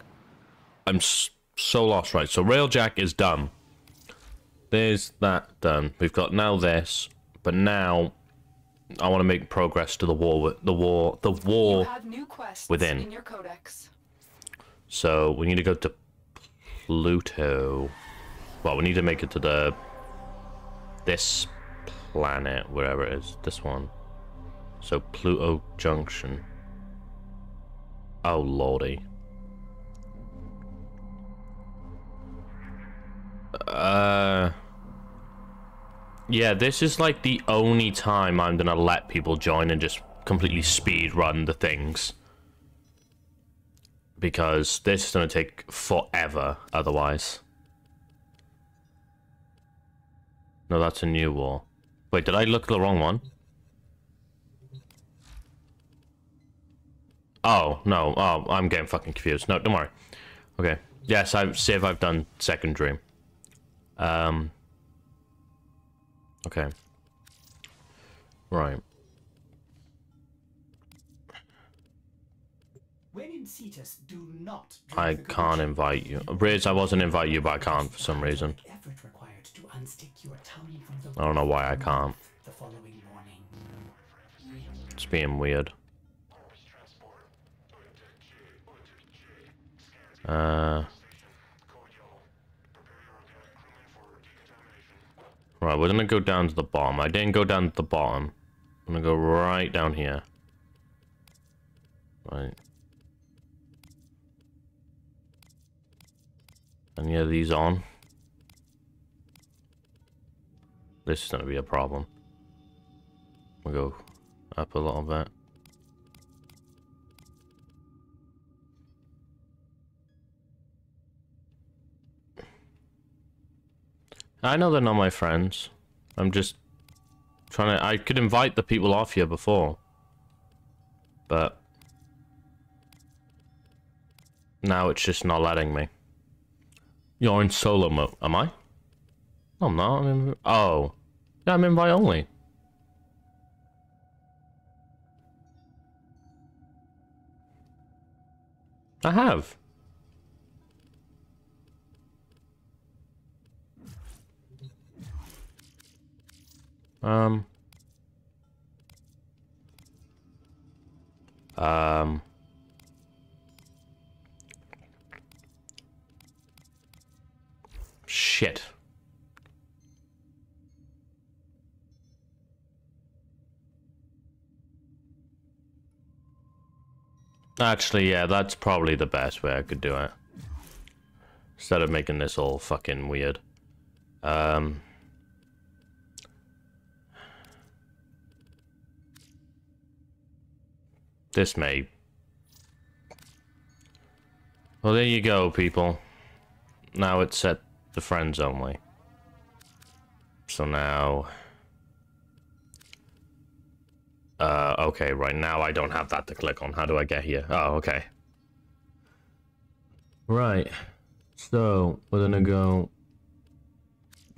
I'm so lost. Right, so Railjack is done. There's that done. We've got now this, but now I want to make progress to the war. The war. The You war have new quests within. in your codex. So we need to go to Pluto. Well, we need to make it to the this planet, wherever it is. This one. So Pluto Junction. Oh lordy. Yeah, this is like the only time I'm gonna let people join and just completely speed run the things because this is to take forever otherwise. No, that's a new war. Wait, did I look at the wrong one? Oh, no. Oh, I'm getting fucking confused. No, don't worry. Okay. Yes, I've Civ, I've done second dream. Um. Okay. Right. When in Cetus, do not I can't invite you. Riz, I wasn't invite you, but I can't for some reason. effort required to unstick your tongue from the I don't know why I can't. the following morning. It's being weird. Uh. Right, we're gonna go down to the bottom. I didn't go down to the bottom. I'm gonna go right down here. Right. Any of these on? This is gonna be a problem. We'll go up a little bit. I know they're not my friends. I'm just trying to. I could invite the people off here before. But. Now it's just not letting me. You're in solo mode. Am I? No, I'm not. I'm in, oh. Yeah, I'm invite only. I have. Um. Um. Shit. Actually, yeah, that's probably the best way I could do it. Instead of making this all fucking weird. Um... This may... Well, there you go, people. Now it's set to friends only. So now... Uh, okay, right now I don't have that to click on. How do I get here? Oh, okay. Right. So, we're gonna go...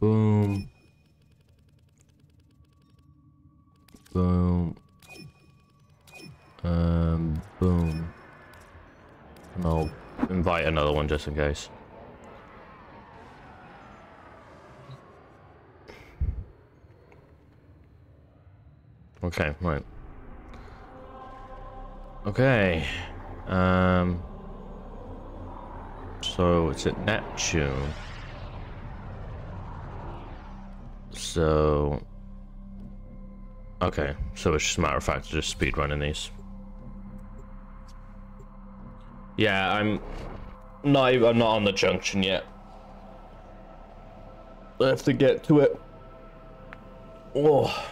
Boom. Boom. Um, boom. And I'll invite another one just in case. Okay, right. Okay. Um. So it's at Neptune. So. Okay, so it's just a matter of fact just speed running these. Yeah, I'm not. I'm not on the junction yet. I have to get to it. Oh.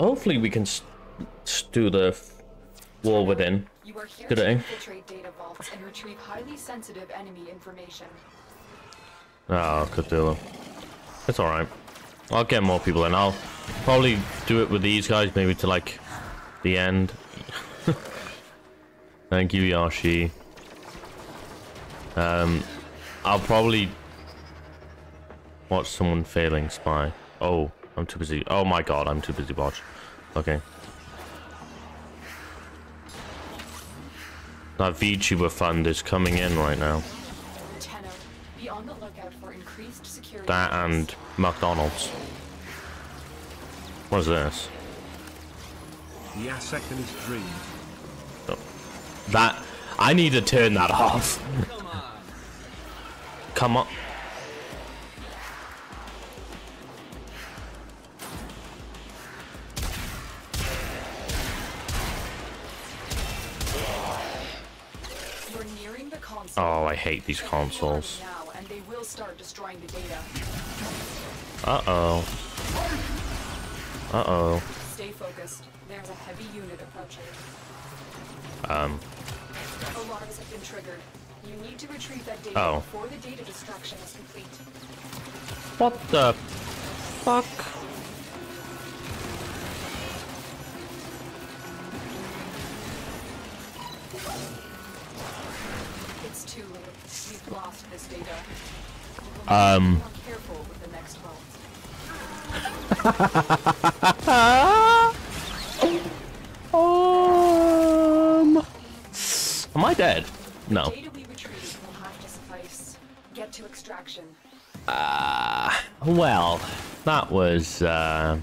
Hopefully we can do the war within You are here today. to infiltrate data vaults and retrieve highly sensitive enemy information. Oh, Cthulhu. It's alright. I'll get more people in. I'll probably do it with these guys, maybe to like the end. Thank you, Yashi. Um, I'll probably watch someone failing spy. Oh, I'm too busy. Oh my god, I'm too busy watch. Okay. That VTuber fund is coming in right now. Tenno, be on the lookout for increased security. That and McDonald's. What is this? Yeah, second dream. That I need to turn that off. Come on. You're nearing the console. Oh, I hate these consoles. And they will start destroying the data. Uh oh. Uh oh. Stay focused. There's a heavy unit approaching. Um. Alarms have been triggered. You need to retrieve that data Oh. before the data destruction is complete. What the fuck? It's too late. We've lost this data. Um. Be careful with the next vault. um. Am I dead? No. Data we retrieve will have to suffice. Get to extraction. Uh, well, that was, uh...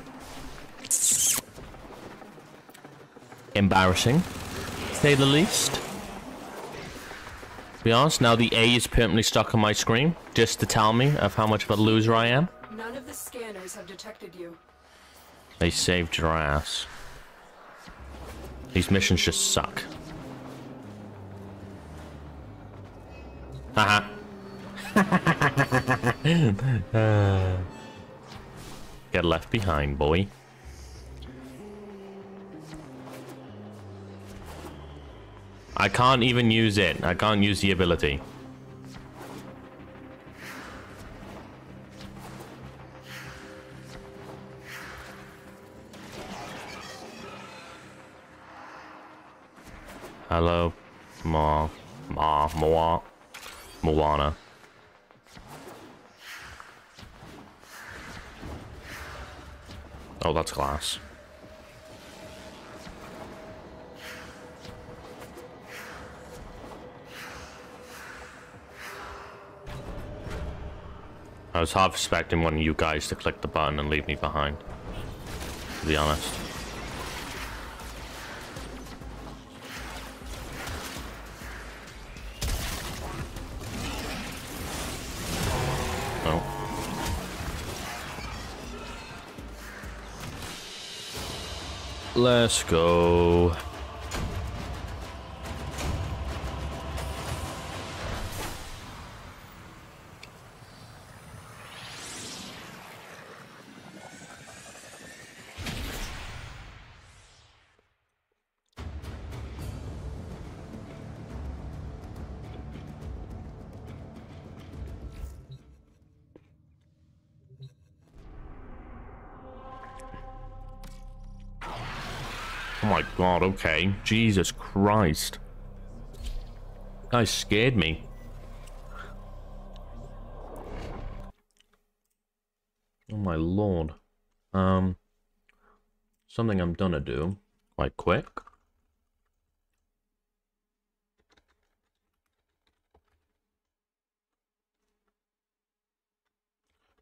Embarrassing, to say the least. To be honest, now the A is permanently stuck on my screen, just to tell me of how much of a loser I am. None of the scanners have detected you. They saved your ass. These missions just suck. Haha. uh, get left behind, boy. I can't even use it. I can't use the ability. Hello, Ma, Ma, Moa, Moana. Oh, that's glass. I was half expecting one of you guys to click the button and leave me behind. To be honest. Let's go. My god, okay. Jesus Christ. Guy scared me. Oh my lord. Um, something I'm gonna do quite quick.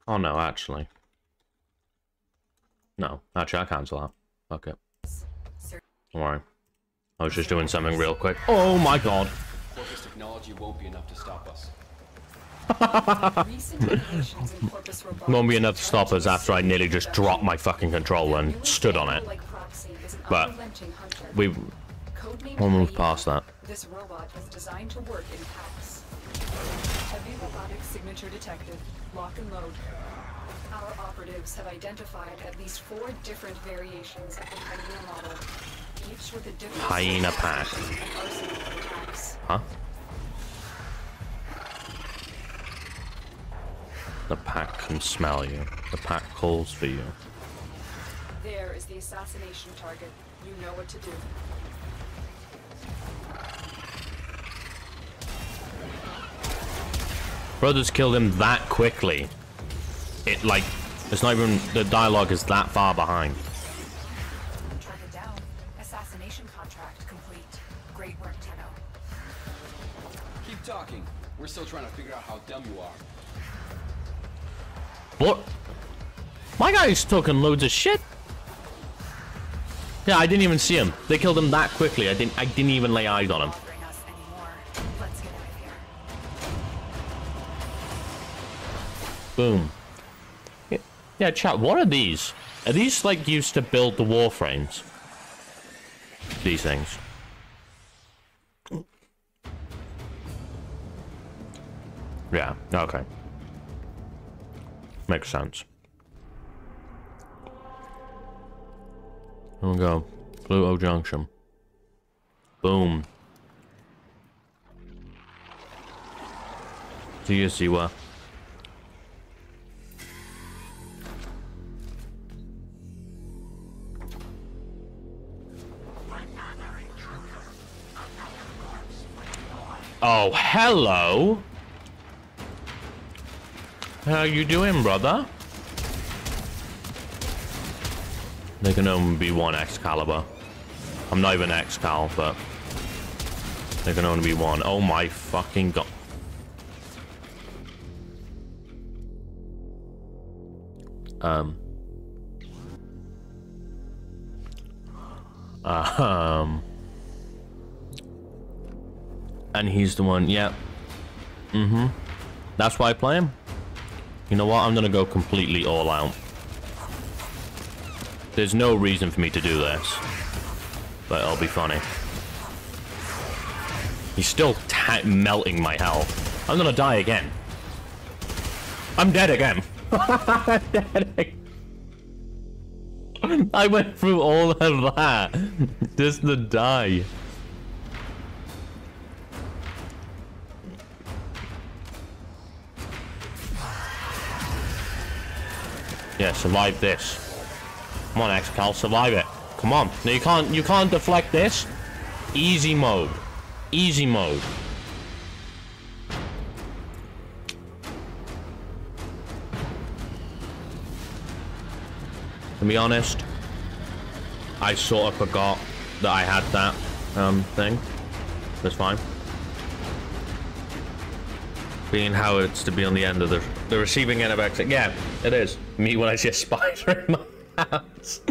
Oh no, actually. No, actually I cancel that. Fuck it. Don't worry. I was just doing something real quick. Oh my god. Corpus technology won't be enough to stop us. Recent innovations in corpus robotics Won't be enough to stop us after I nearly just dropped my fucking controller and stood on it. like Proxy is an But we we'll move past that. This robot is designed to work in packs. Heavy robotic signature detected. Lock and load. Our operatives have identified at least four different variations of the Hyena model, each with a different Hyena pack. and arsenal of attacks. Huh? The pack can smell you. The pack calls for you. There is the assassination target. You know what to do. Brothers killed him that quickly. It like it's not even the dialogue is that far behind. Target down. Assassination contract complete. Great work, Tenno. Keep talking. We're still trying to figure out how dumb you are. What? My guy's talking loads of shit. Yeah, I didn't even see him. They killed him that quickly. I didn't. I didn't even lay eyes on him. Let's get out of here. Boom. Yeah, chat. What are these? Are these like used to build the warframes? These things. Yeah. Okay. Makes sense. Here we go. Pluto Junction. Boom. Do you, Siwa. Oh, hello. How you doing, brother? There can only be one Excalibur. I'm not even Excal, but... There can only be one. Oh my fucking god. Um. Um. And he's the one, yeah. Mm-hmm. That's why I play him. You know what? I'm gonna go completely all out. There's no reason for me to do this. But it'll be funny. He's still melting my health. I'm gonna die again. I'm dead again. I'm dead again. I went through all of that just to die. Yeah, survive this. Come on, Excal, survive it. Come on. No, you can't. You can't deflect this. Easy mode. Easy mode. To be honest, I sort of forgot that I had that um, thing. That's fine. Being how it's to be on the end of the the receiving end of exit. Yeah, it is. Me when I see a spider in my house.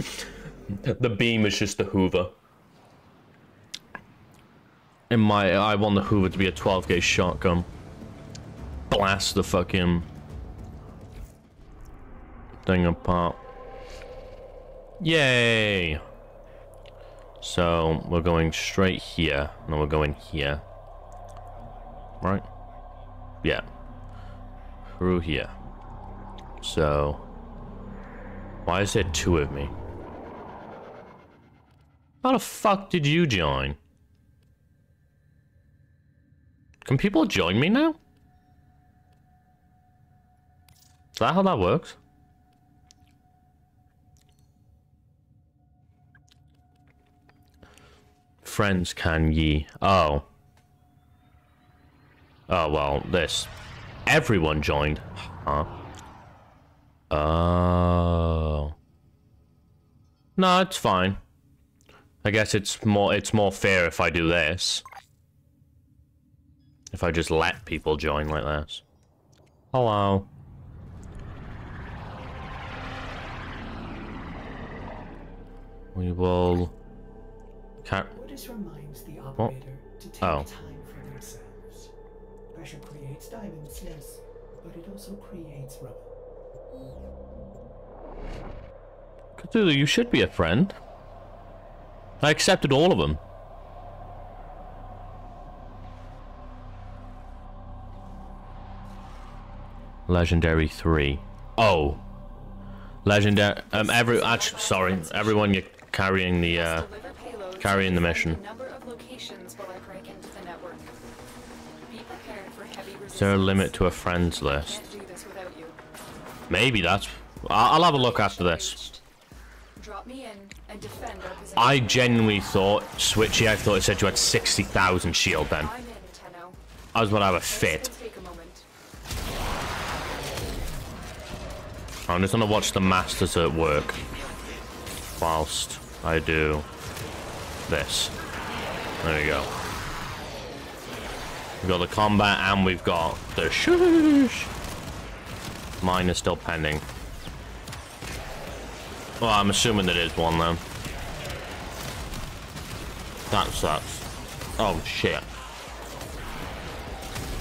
the beam is just the Hoover. In my, I want the Hoover to be a 12 gauge shotgun. Blast the fucking thing apart. Yay! So we're going straight here, and we're going here. Right? Yeah. Through here. So why is there two of me? How the fuck did you join? Can people join me now? Is that how that works? Friends can ye? Oh. Oh, well, this. Everyone joined. Huh? Oh. No, it's fine. I guess it's more it's more fair if I do this. If I just let people join like this. Hello. We will... Car Ordis reminds the operator to take oh. time for themselves. Pressure creates diamonds, yes, but it also creates rubble. Cthulhu, you should be a friend. I accepted all of them. Legendary 3. Oh. Legendary... Um, every... Actually, sorry. Everyone, you're carrying the, uh... Carrying the mission. Is there a limit to a friends list? Maybe that's... I'll, I'll have a look after this. I genuinely thought, Switchy, I thought it said you had 60,000 shield then. I was about to have a fit. I'm just gonna watch the masters at work. Whilst I do this. There we go. We've got the combat and we've got the shush. Mine is still pending. Well, I'm assuming there is one then. That sucks. Oh shit.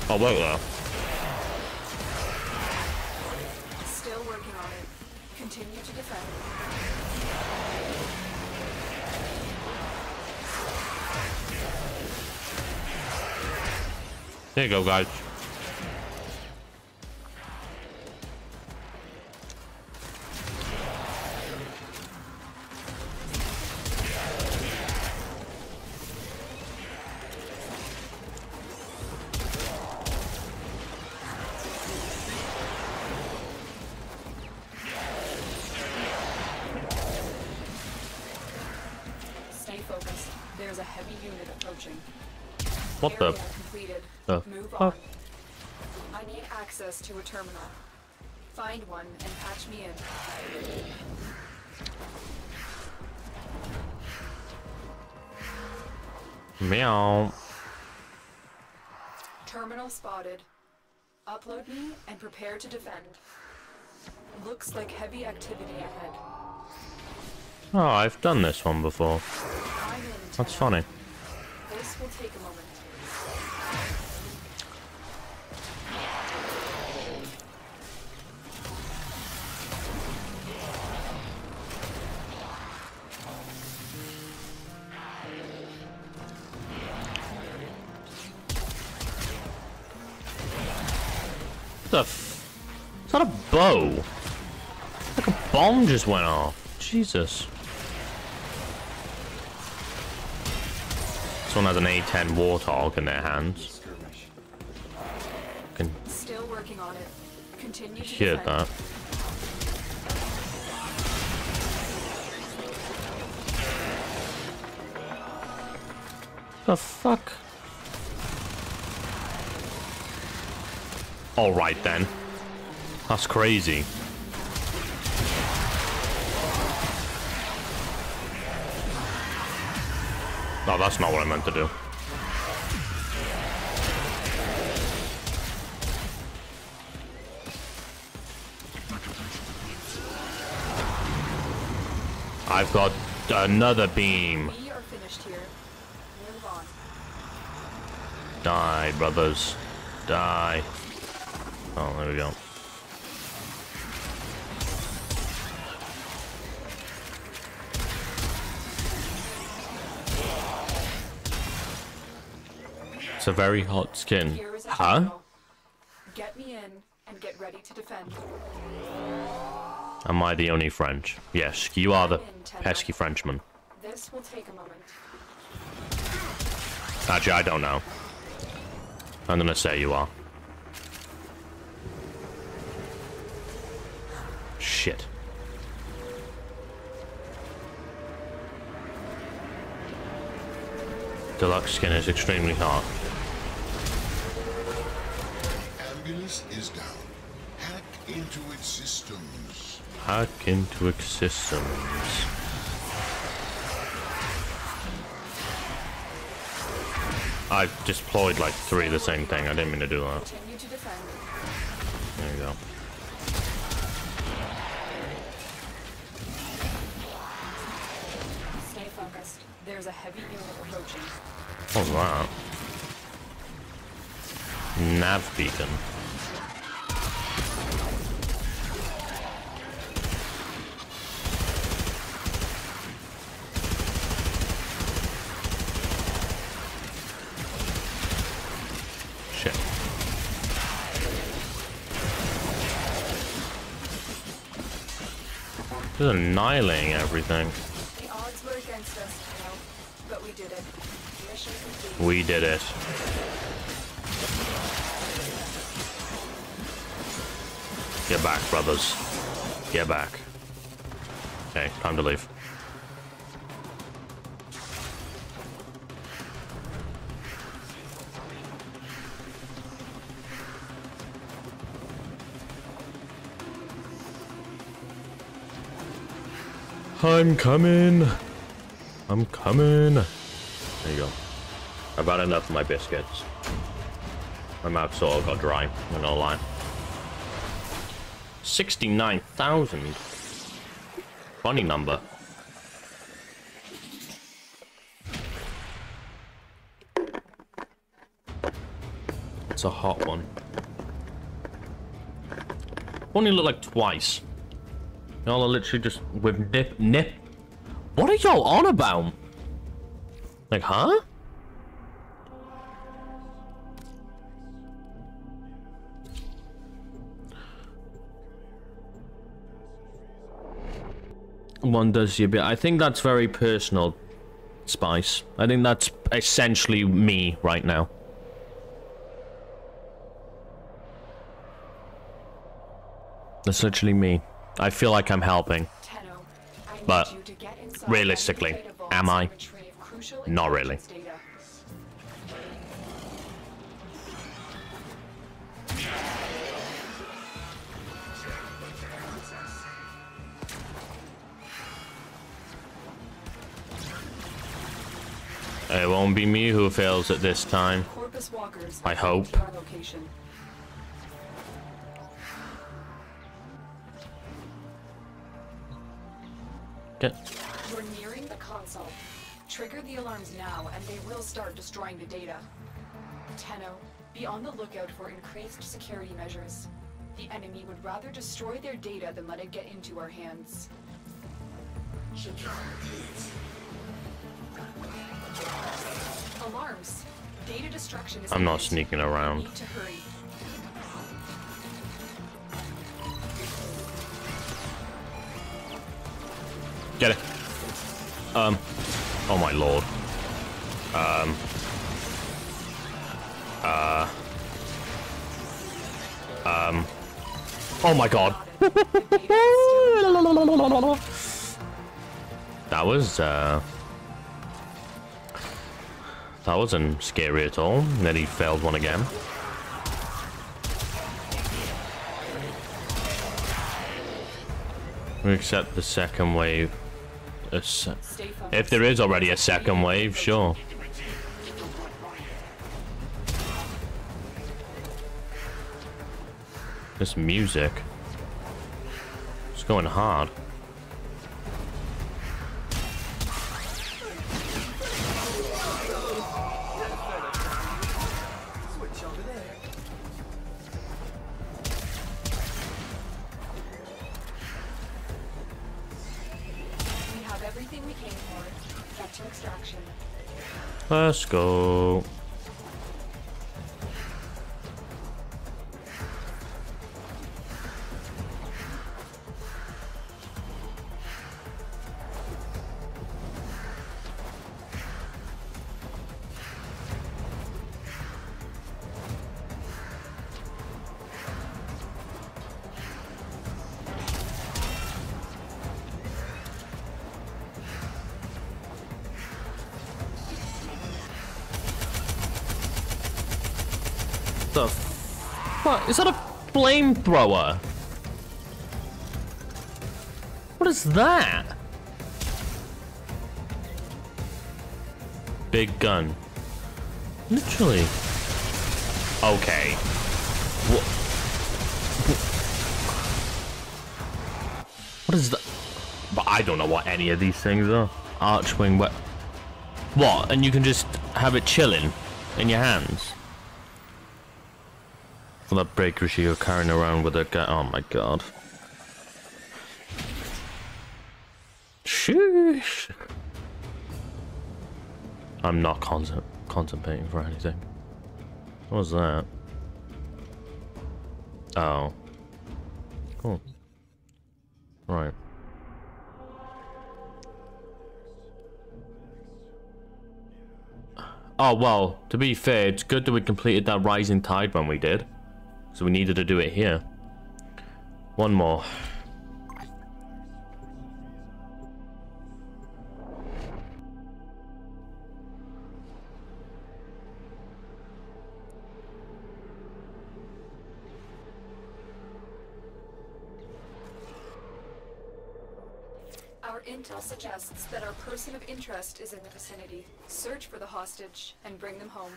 Oh wait there. Still working on it. Continue to defend. There you go, guys. Find one and patch me in. Meow. Terminal spotted. Upload me and prepare to defend. Looks like heavy activity ahead. Oh, I've done this one before. That's funny. This will take the f- Is that a bow? Like a bomb just went off. Jesus. Someone has an A10 Warthog in their hands. Can Still working on it. Continue to hear defend. that. The fuck? Alright then. That's crazy. No, that's not what I meant to do. I've got another beam. We are finished here. Move on. Die, brothers. Die. Oh, there we go. It's a very hot skin. Here is a Huh? Get me in and get ready to defend. Am I the only French? Yes, you are the pesky Frenchman. This will take a moment. Actually, I don't know. I'm gonna say you are. Shit. Deluxe skin is extremely hot. Ambulas is down. Hack into its systems. Hack into its systems. I've deployed like three of the same thing. I didn't mean to do that. Continue to defend. There you go. Was that? Nav beacon. Just annihilating everything. We did it. Get back, brothers. Get back. Okay, time to leave. I'm coming. I'm coming. There you go. I've had enough of my biscuits. My mouth sort of got dry, I'm not lie. 69,000. Funny number. It's a hot one. Only look like twice. Y'all are literally just with nip nip. What are y'all on about? Like, huh? One does you a bit. I think that's very personal, Spice. I think that's essentially me right now. That's literally me. I feel like I'm helping. Tenno, I need But you to get inside realistically, that data vault am I? and retrieve crucial Not really. Uh, it won't be me who fails at this time. Corp Tempest walkers. I hope. reached Our location. Get. You're nearing the console. Trigger the alarms now, and they will start destroying the data. Tenno, be on the lookout for increased security measures. The enemy would rather destroy their data than let it get into our hands. Alarms. Data destruction is I'm not sneaking around. Need to hurry. Get it. Um. Oh my lord. Um. Uh. Um. Oh my god. that was, uh. That wasn't scary at all. And then he failed one again. We accept the second wave. If there is already a second wave, sure. This music. It's going hard. Let's go. Fuck? Is that a flamethrower? What is that? Big gun. Literally. Okay. What? What is that? But I don't know what any of these things are. Archwing, what? What? And you can just have it chilling in your hands? For that breaker you're carrying around with a guy. Oh my god. Sheesh. I'm not con- contemplating for anything. What was that? Oh. Cool. Right. Oh, well, to be fair, it's good that we completed that Rising Tide when we did. So we needed to do it here. One more. Our intel suggests that our person of interest is in the vicinity. Search for the hostage and bring them home.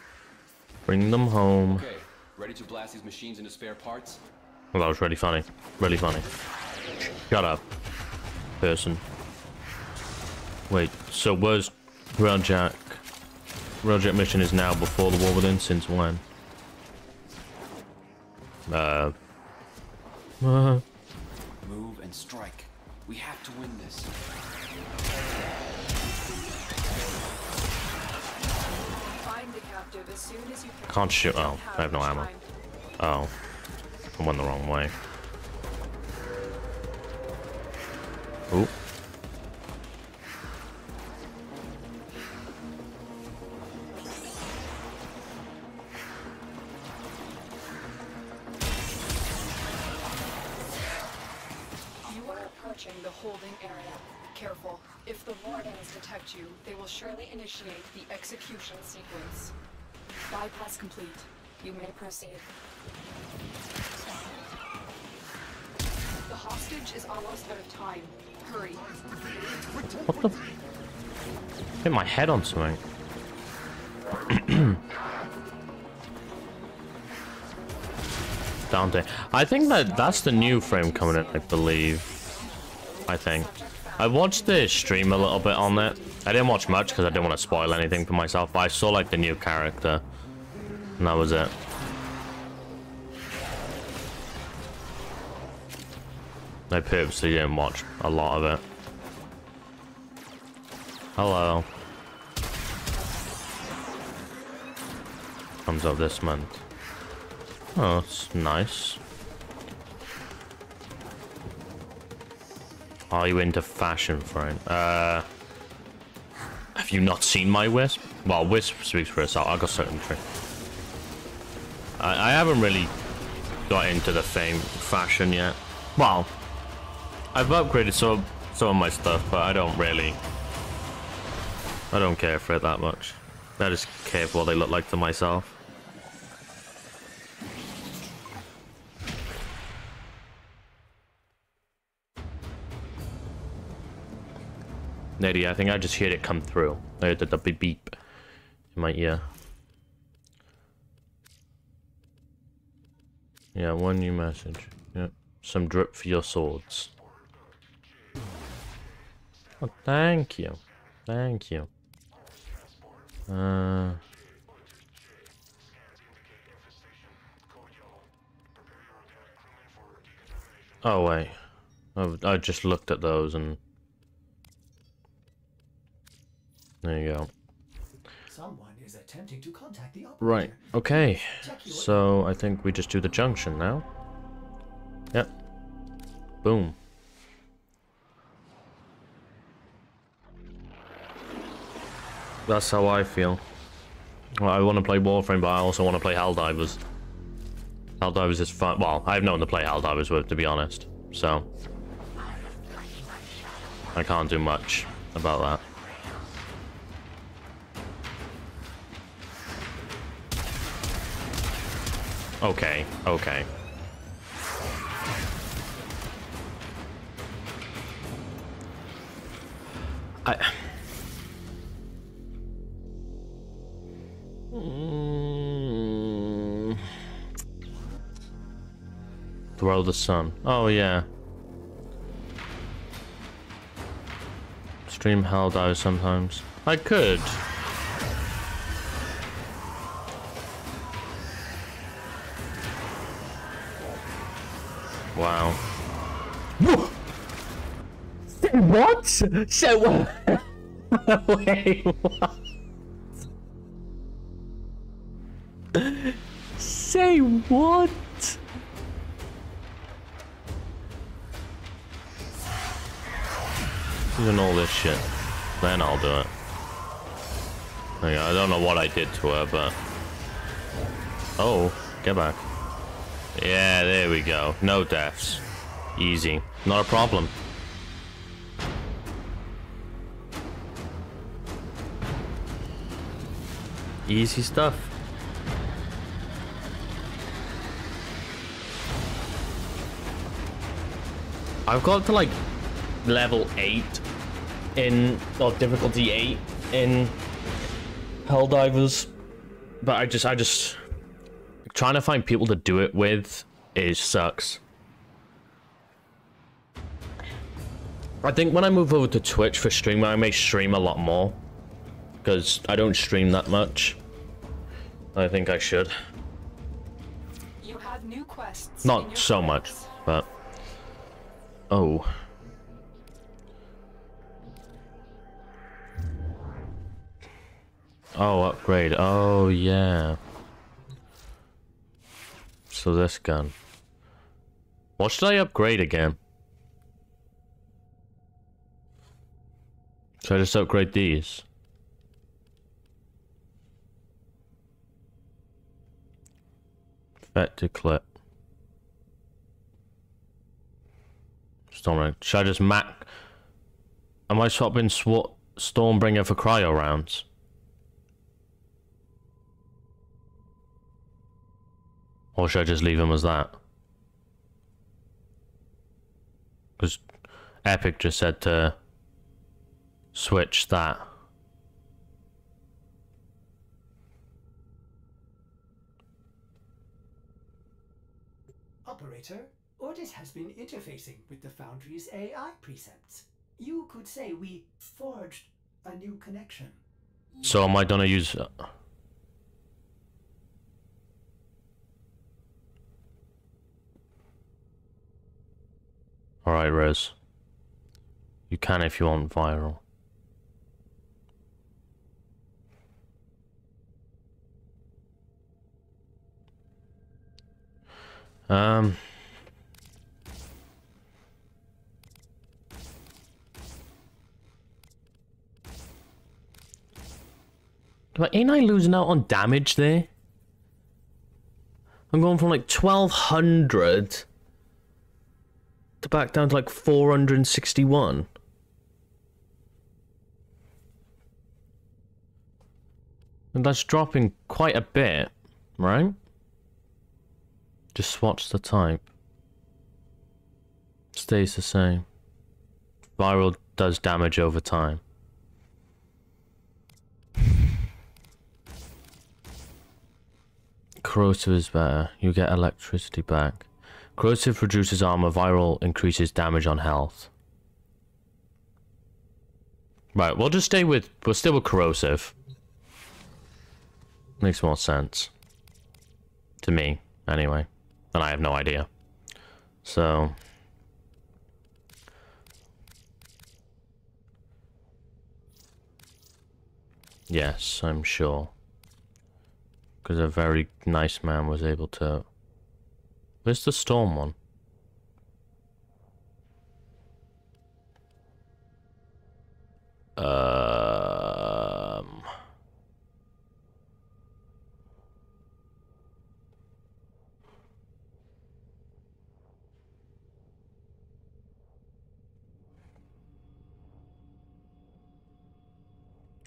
Bring them home. Okay, ready to blast these machines into spare parts? Well, that was really funny. Really funny. Shut up. Person. Wait, so where's Railjack? Railjack mission is now before the war within since when? Uh. uh Move and strike. We have to win this. Can't shoot. Oh, I have no ammo. Oh. I went the wrong way. Ooh. Head on something. Dante. I think that that's the new frame coming in, I believe. I think. I watched the stream a little bit on it. I didn't watch much because I didn't want to spoil anything for myself, but I saw like the new character. And that was it. I purposely didn't watch a lot of it. Hello. Comes out this month. Oh, it's nice. Are you into fashion, friend? Uh, have you not seen my Wisp? Well, Wisp speaks for itself. I got certain trick. I, I haven't really got into the fame fashion yet. Well, I've upgraded some some of my stuff, but I don't really. I don't care for it that much. I just care for what they look like to myself. Nitty, I think I just heard it come through. I heard the beep beep in my ear. Yeah, one new message. Yep. Some drip for your swords. Oh, thank you. Thank you. Uh... Oh, wait. I've, I just looked at those and... There you go. Someone is attempting to contact the operator. Right, okay. So, I think we just do the junction now. Yep. Boom. That's how I feel. Well, I want to play Warframe, but I also want to play Helldivers. Helldivers is fun. Well, I have no one to play Helldivers with, to be honest. So, I can't do much about that. Okay, okay. I... Mm. Throw the sun. Oh, yeah. Stream Helldivers sometimes. I could. Wow. Say what? Say what? Wait, what? Say what? Doing all this shit. Then I'll do it. Okay, I don't know what I did to her, but... Oh, get back. Yeah, there we go. No deaths. Easy. Not a problem. Easy stuff. I've got to like level 8 in, or difficulty 8 in Helldivers. But I just, I just, trying to find people to do it with is sucks. I think when I move over to Twitch for streaming, I may stream a lot more. Because I don't stream that much. I think I should. You have new quests. Not so much, but... Oh. Oh, upgrade. Oh, yeah. So this gun. What should I upgrade again? Should I just upgrade these? Vector clip. Stormbringer. Should I just mac? Am I swapping SWAT Stormbringer for cryo rounds? Or should I just leave him as that? Because Epic just said to switch that. Operator, Ordis has been interfacing with the Foundry's AI precepts. You could say we forged a new connection. So am I gonna use? uh, All right, Rez. You can if you want viral. Um. But ain't I losing out on damage there? I'm going from like 1200 back down to like 461. And that's dropping quite a bit, right? Just swatch the type. Stays the same. Viral does damage over time. Corrosive is better. You get electricity back. Corrosive reduces armor. Viral increases damage on health. Right, we'll just stay with... We'll still with corrosive. Makes more sense. To me, anyway. And I have no idea. So... Yes, I'm sure. Because a very nice man was able to... Where's the storm one? Um...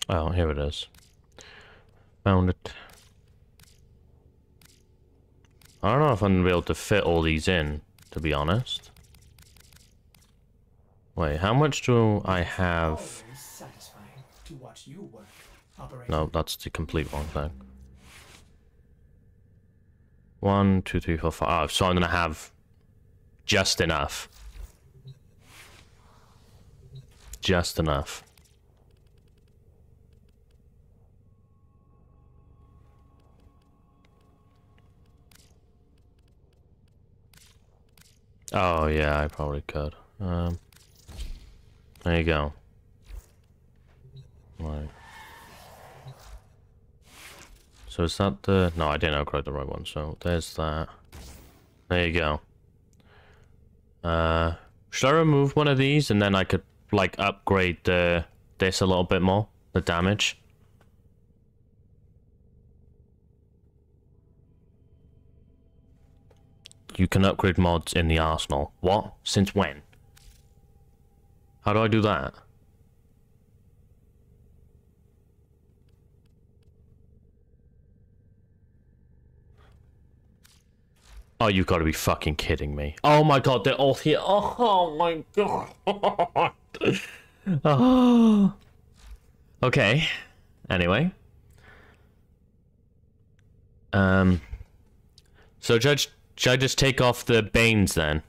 Oh, here it is. Found it. I don't know if I'm gonna be able to fit all these in, to be honest. Wait, how much do I have? To work, No, that's the complete wrong thing. One, two, three, four, five. Oh, so I'm gonna have just enough. Just enough. Oh yeah, I probably could. Um, there you go. Right. So is that the... No, I didn't upgrade the right one, so there's that. There you go. Uh, should I remove one of these and then I could, like, upgrade the, this a little bit more? The damage? You can upgrade mods in the arsenal. What? Since when? How do I do that? Oh, you've got to be fucking kidding me. Oh my god, they're all here. Oh my god. oh. Okay. Anyway. Um. So, Judge, should I just take off the Banes then?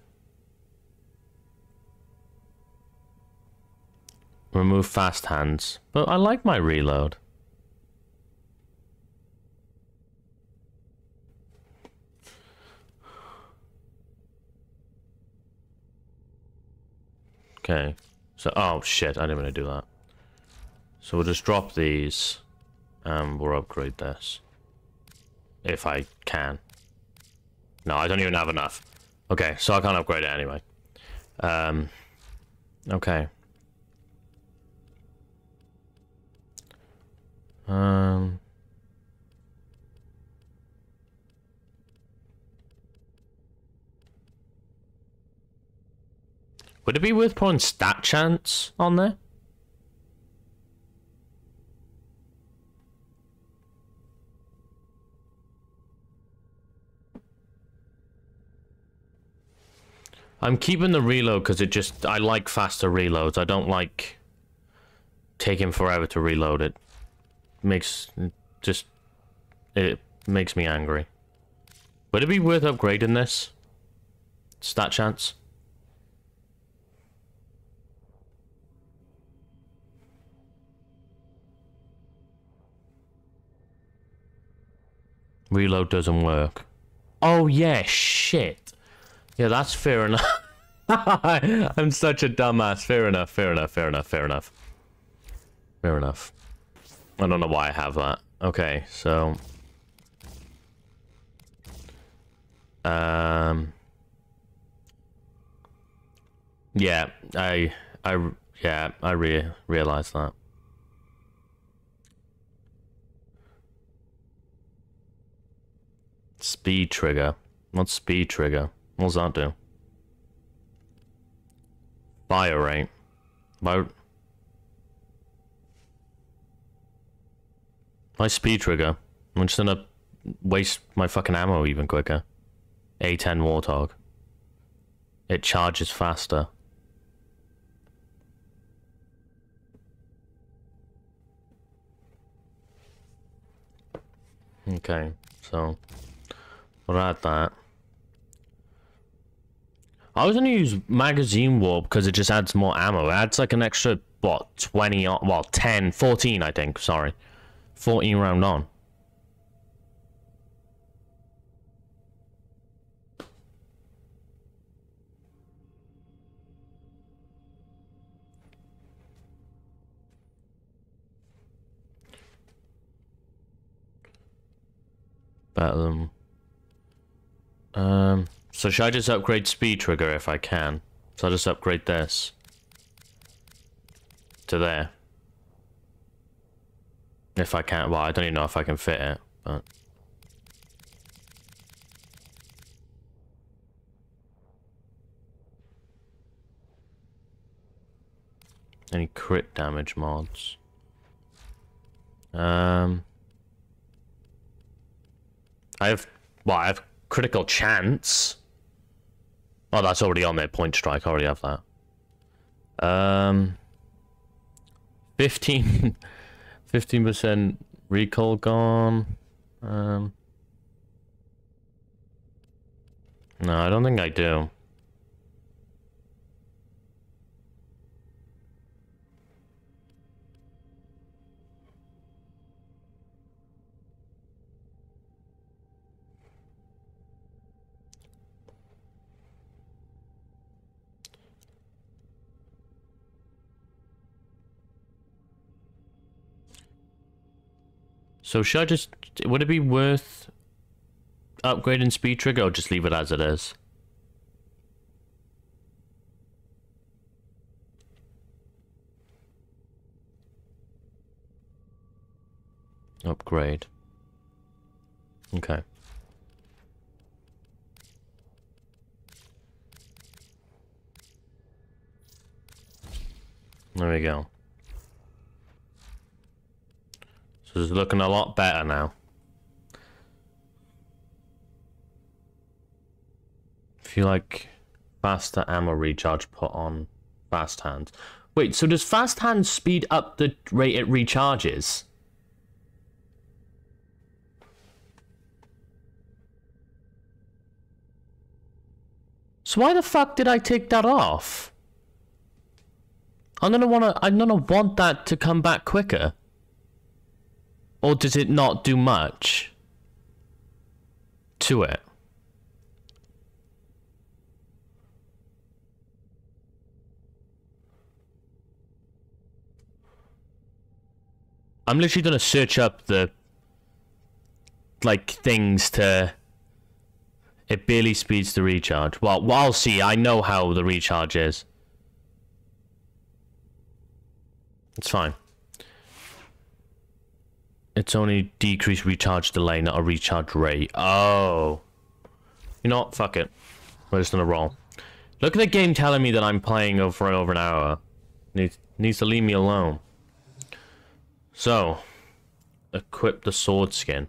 Remove fast hands. But I like my reload. Okay. So, oh shit, I didn't want to do that. So we'll just drop these and we'll upgrade this. If I can. No, I don't even have enough. Okay, so I can't upgrade it anyway. Um, okay. Um... Would it be worth putting stat chance on there? I'm keeping the reload because it just I like faster reloads. I don't like taking forever to reload it. Makes just it makes me angry. Would it be worth upgrading this? stat chance? Reload doesn't work. Oh yeah, shit. Yeah, that's fair enough. I'm such a dumbass. Fair enough, fair enough, fair enough, fair enough. Fair enough. I don't know why I have that. Okay, so... Um... Yeah, I... I... Yeah, I re realized that. Speed trigger. What's speed trigger? What does that do? Fire rate. My, my speed trigger. I'm just gonna waste my fucking ammo even quicker. A10 Warthog. It charges faster. Okay, so we'll add that. I was gonna use magazine warp because it just adds more ammo. It adds like an extra what 20 well 10 14 I think sorry 14 round on better than um so should I just upgrade speed trigger if I can? So I'll just upgrade this to there. If I can't, well I don't even know if I can fit it but. Any crit damage mods? Um. I have, well, I have critical chance. Oh, that's already on there. Point strike. I already have that. Um, 15, 15% recall gone. Um, no, I don't think I do. So should I just... Would it be worth upgrading speed trigger or just leave it as it is? Upgrade. Okay. There we go. So it's looking a lot better now. You like faster ammo recharge put on fast hands. Wait, so does fast hands speed up the rate it recharges? So why the fuck did I take that off? I'm gonna wanna I'm gonna want that to come back quicker. Or does it not do much to it? I'm literally gonna search up the like things to it barely speeds the recharge. Well, well I'll see. I know how the recharge is. It's fine. It's only decreased recharge delay, not a recharge rate. Oh. You know what? Fuck it. We're just gonna roll. Look at the game telling me that I'm playing over and over an hour. Needs, needs to leave me alone. So. Equip the sword skin.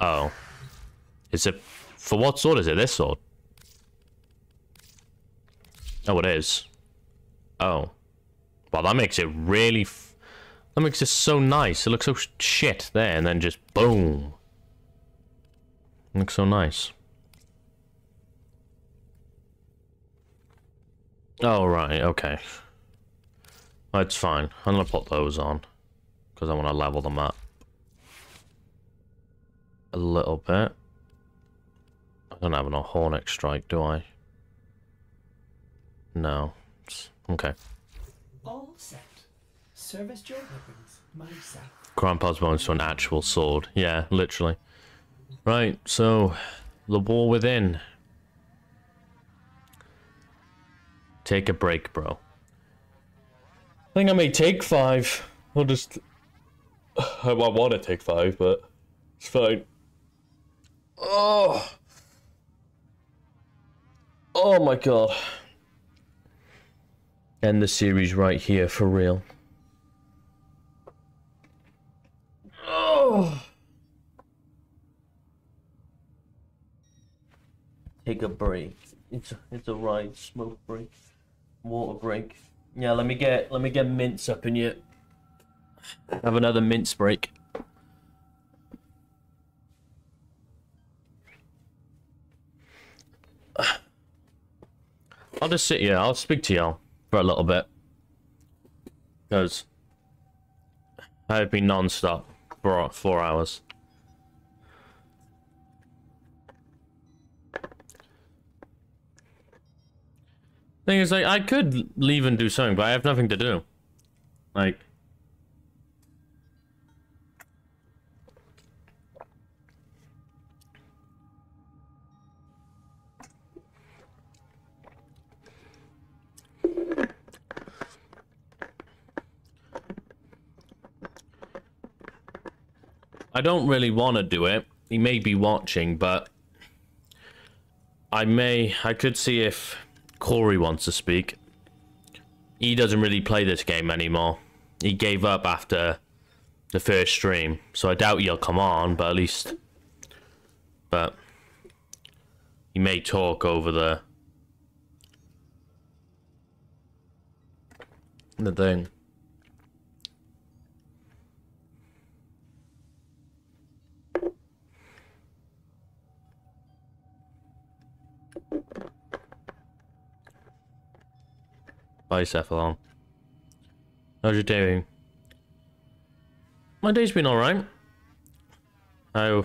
Oh. Is it... For what sword is it? This sword? Oh, it is. Oh. Well, that makes it really... That makes it so nice. It looks so shit there, and then just boom. Looks so nice. Oh, right, okay. That's fine. I'm gonna put those on. Because I want to level them up. A little bit. I don't have enough Hornet Strike, do I? No. Okay. All set. Service your weapons, myself. Grandpa's bones to an actual sword. Yeah, literally. Right, so the war within. Take a break, bro. I think I may take five. I'll just. I want to take five, but it's fine. Oh. Oh my god. End the series right here for real. Take a break. It's a, it's a right smoke break, water break. Yeah, let me get let me get mints up in you. Have another mince break. I'll just sit here. I'll speak to y'all for a little bit. Because I've been non-stop for four hours. Thing is, like, I could leave and do something, but I have nothing to do. Like, I don't really want to do it. He may be watching, but I may. I could see if Corey wants to speak. He doesn't really play this game anymore. He gave up after the first stream, so I doubt he'll come on. But at least, but he may talk over the the thing. Bye, Cephalon. How's your day? My day's been alright. I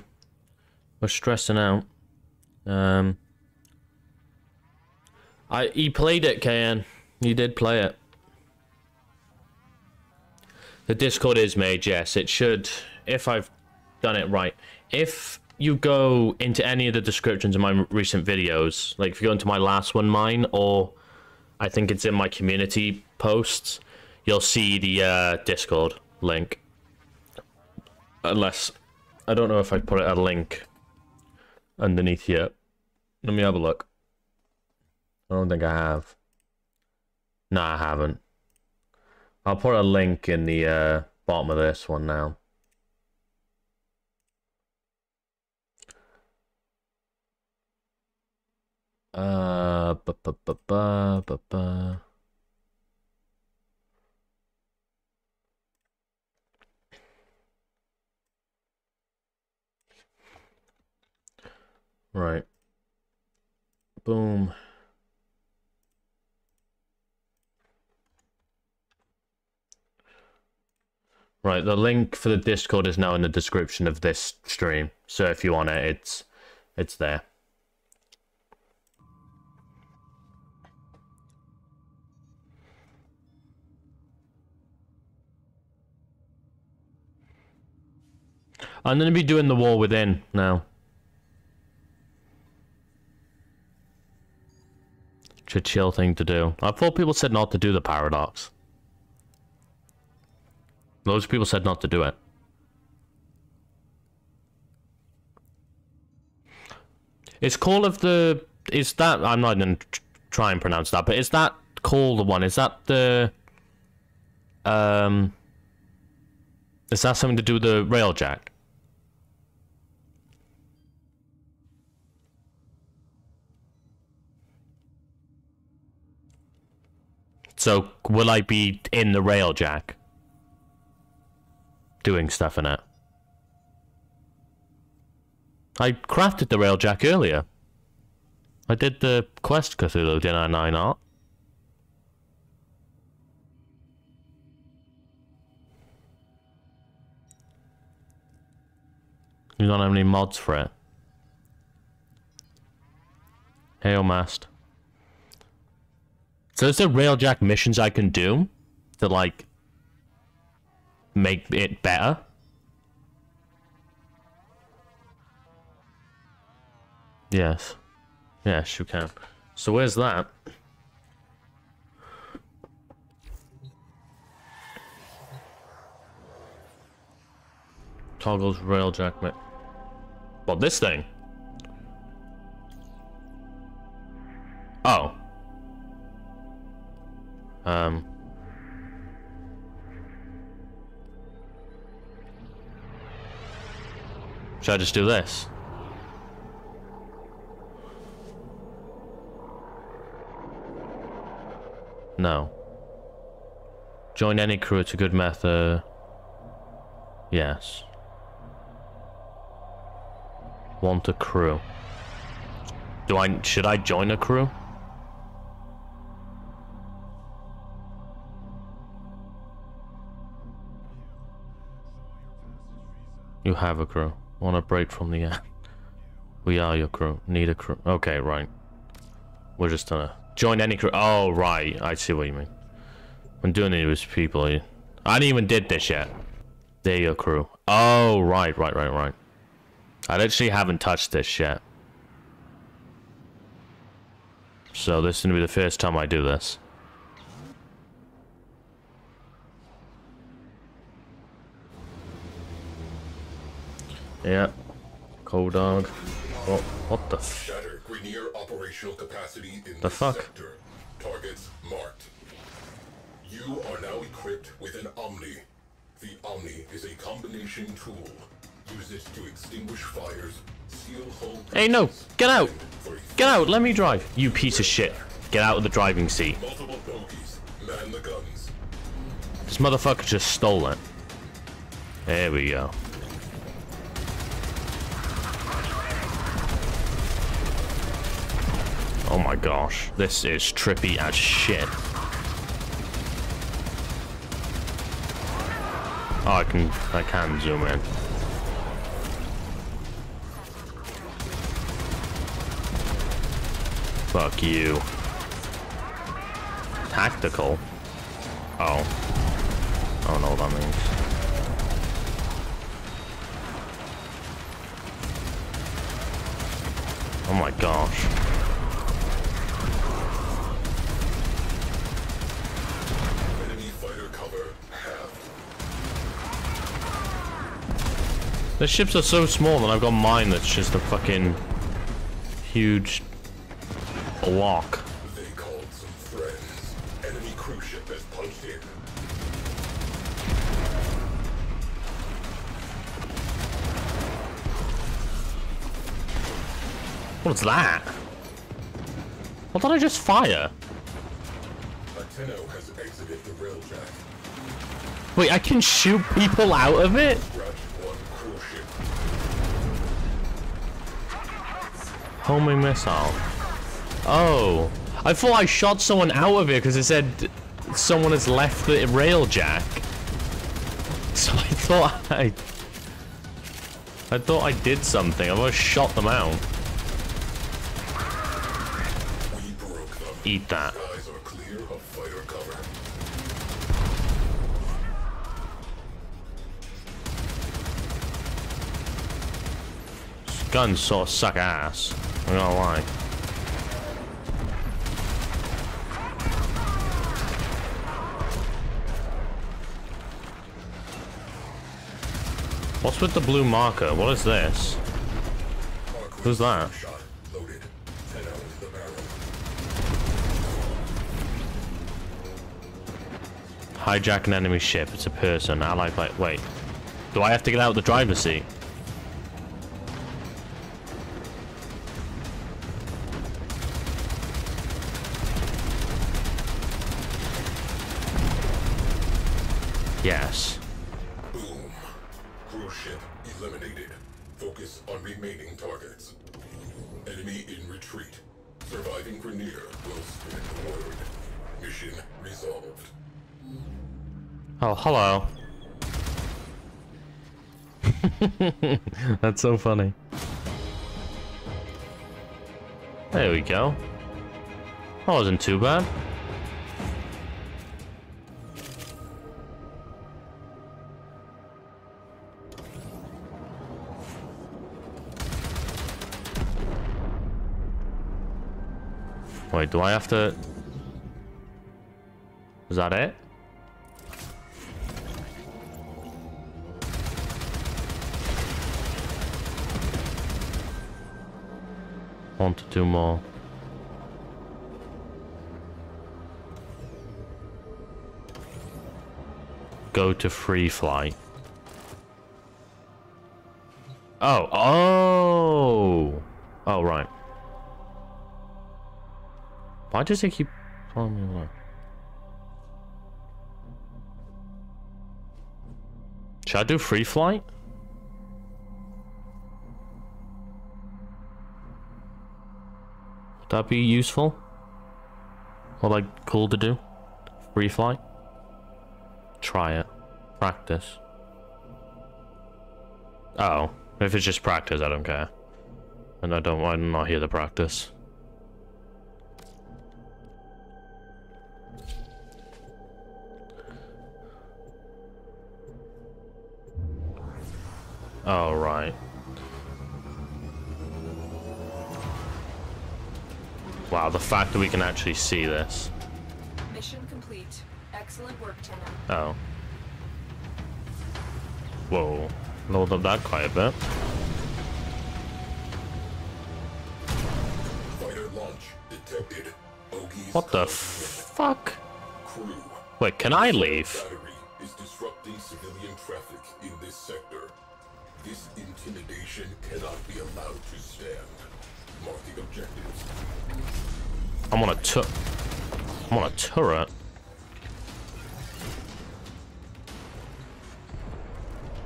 was stressing out. Um, I he played it, KN. He did play it. The Discord is made, yes. It should, if I've done it right. If you go into any of the descriptions of my recent videos, like if you go into my last one, mine, or I think it's in my community posts, you'll see the uh, Discord link. Unless, I don't know if I put a link underneath here. Let me have a look. I don't think I have. No, I haven't. I'll put a link in the uh, bottom of this one now. Uh, ba ba ba ba. Right. Boom. Right, the link for the Discord is now in the description of this stream. So if you want it, it's it's there. I'm gonna be doing the war within now. It's a chill thing to do. I thought people said not to do the paradox. Loads of people said not to do it. it. Is Call of the is that I'm not gonna try and pronounce that, but is that Call the one? Is that the um? Is that something to do with the railjack? So will I be in the rail jack? Doing stuff in it. I crafted the rail jack earlier. I did the quest Cthulhu, didn't I, Nine Art? You don't have any mods for it. Hail mast. So is there railjack missions I can do to like make it better? Yes. Yes, you can. So where's that? Toggles railjack mi- What, this thing? Oh. Um. Should I just do this? No. Join any crew, it's a good method. Yes. Want a crew. Do I, should I join a crew? You have a crew. Want a break from the end? We are your crew. Need a crew. Okay, right. We're just gonna join any crew. Oh, right. I see what you mean. When doing it with people, I didn't even did this yet. They're your crew. Oh, right, right, right, right. I literally haven't touched this yet. So this is gonna be the first time I do this. Yeah. Cold dog. Oh, what the f- Shatter Grineer operational capacity in The fuck? sector. Targets marked. You are now equipped with an Omni. The Omni is a combination tool. Use it to extinguish fires, seal hull Hey, no! Get out! Get out! Let me drive! You piece of shit. Get out of the driving seat. multiple bogies. Man the guns. This motherfucker just stole it. There we go. Oh my gosh. This is trippy as shit. Oh, I can I can zoom in. Fuck you. Tactical? Oh. I don't know what that means. Oh my gosh. The ships are so small that I've got mine that's just a fucking huge block. They called some friends. Enemy cruise ship has punched in. What's that? What did I just fire? Has exited the railjack. Wait, I can shoot people out of it? Homing missile. Oh. I thought I shot someone out of it because it said someone has left the railjack. So I thought I... I thought I did something. I thought I shot them out. Them. Eat that. Guns sort of suck ass. I'm not lie. What's with the blue marker? What is this? Who's that? Hijack an enemy ship. It's a person. Allied by. Wait. Do I have to get out of the driver's seat? Yes. Boom. Cruise ship eliminated. Focus on remaining targets. Enemy in retreat. Surviving Grineer will spread the word. Mission resolved. Oh, hello. That's so funny. There we go. That wasn't too bad. Wait, do I have to... Is that it? Want to do more. Go to free flight. Oh, oh! Oh, right. Why does it keep following me along? Should I do free flight? Would that be useful? Or like cool to do? Free flight? Try it. Practice. Oh. If it's just practice, I don't care. And I don't I'm not here to practice. Oh, right. Wow, the fact that we can actually see this. Mission complete. Excellent work, Tenno. Oh. Whoa. Load up that quite a bit. Fighter launch detected. Ogie's What the fuck? Wait, can I leave? Cannot be allowed to stand. Mark the objectives. I'm on a tu- I'm on a turret.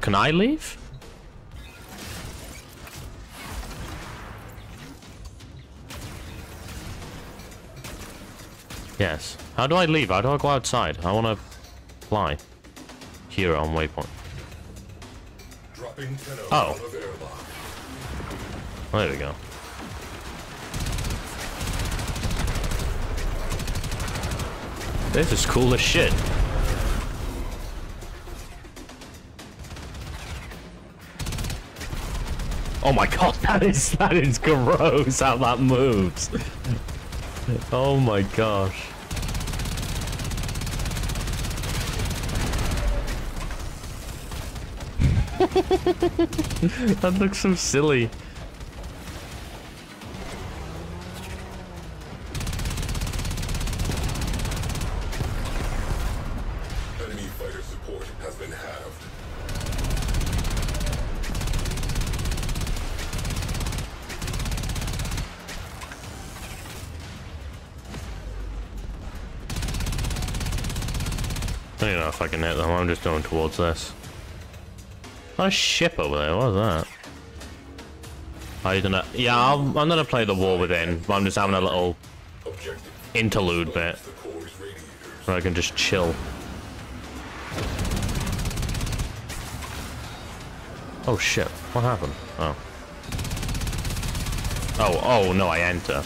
Can I leave? Yes. How do I leave? How do I go outside? I want to fly. Here on waypoint. Oh. There we go. This is cool as shit. Oh my god, that is that is gross how that moves. oh my gosh. that looks so silly. I I can hit them. I'm just going towards this. Oh, a ship over there. What was that? I don't know. Yeah, I'll, I'm gonna play the war within. I'm just having a little interlude bit where I can just chill. Oh shit! What happened? Oh. Oh, oh no! I enter.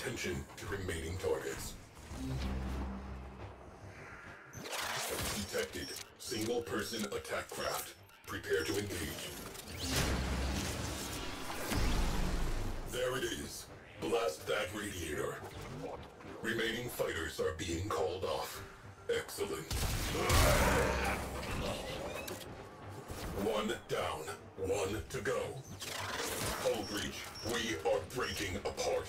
Attention to remaining targets. Detected. Single person attack craft. Prepare to engage. There it is. Blast that radiator. Remaining fighters are being called off. Excellent. One down. One to go. Hull breach. We are breaking apart.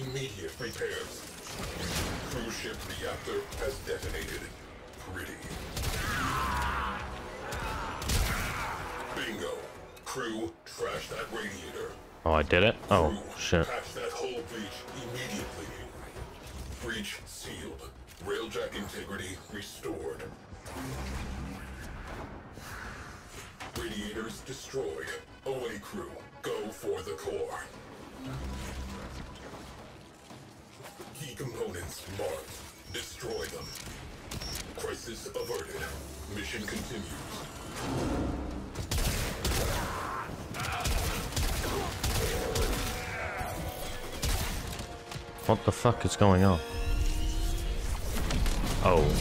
Immediate repairs. Cruise ship reactor has detonated. Pretty. Bingo. Crew, trash that radiator. Oh, I did it. Oh shit. Patch that hull breach immediately. Breach sealed. Railjack integrity restored. Radiators destroyed. Away crew. Go for the core. Key components marked. Destroy them. Crisis averted. Mission continues. What the fuck is going on? Oh.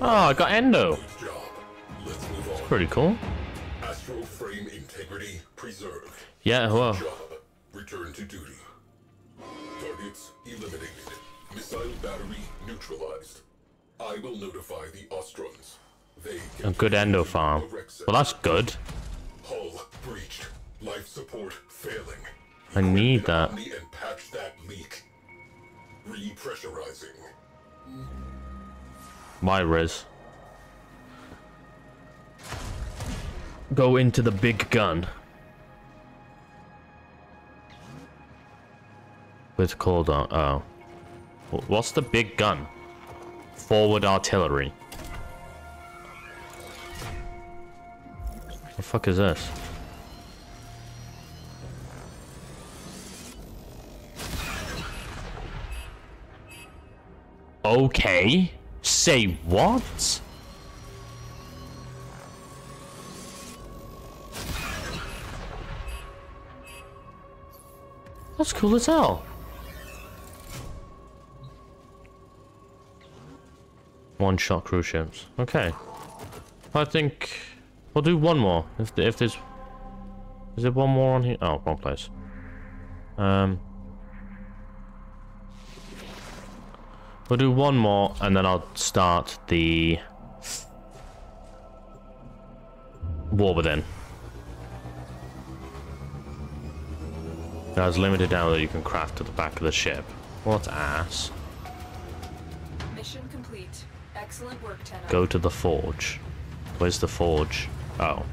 Oh, I got Endo. That's pretty cool. Astral frame integrity preserved. Yeah, well. Return to duty. Eliminated. Missile battery neutralized. I will notify the Ostrons. They A good endo farm. Well, that's good. hull breached. Life support failing. I need that. And patch that leak. Repressurizing. My res. Go into the big gun. With cooldown. Oh. Wh- What's the big gun? Forward artillery. What The fuck is this? Okay. Say what? That's cool as hell. One shot cruise ships. Okay. I think we'll do one more. If if there's is there one more on here? Oh, wrong place. Um We'll do one more and then I'll start the War Within. There's limited ammo that you can craft to the back of the ship. What ass? Go to the forge. Where's the forge? Oh.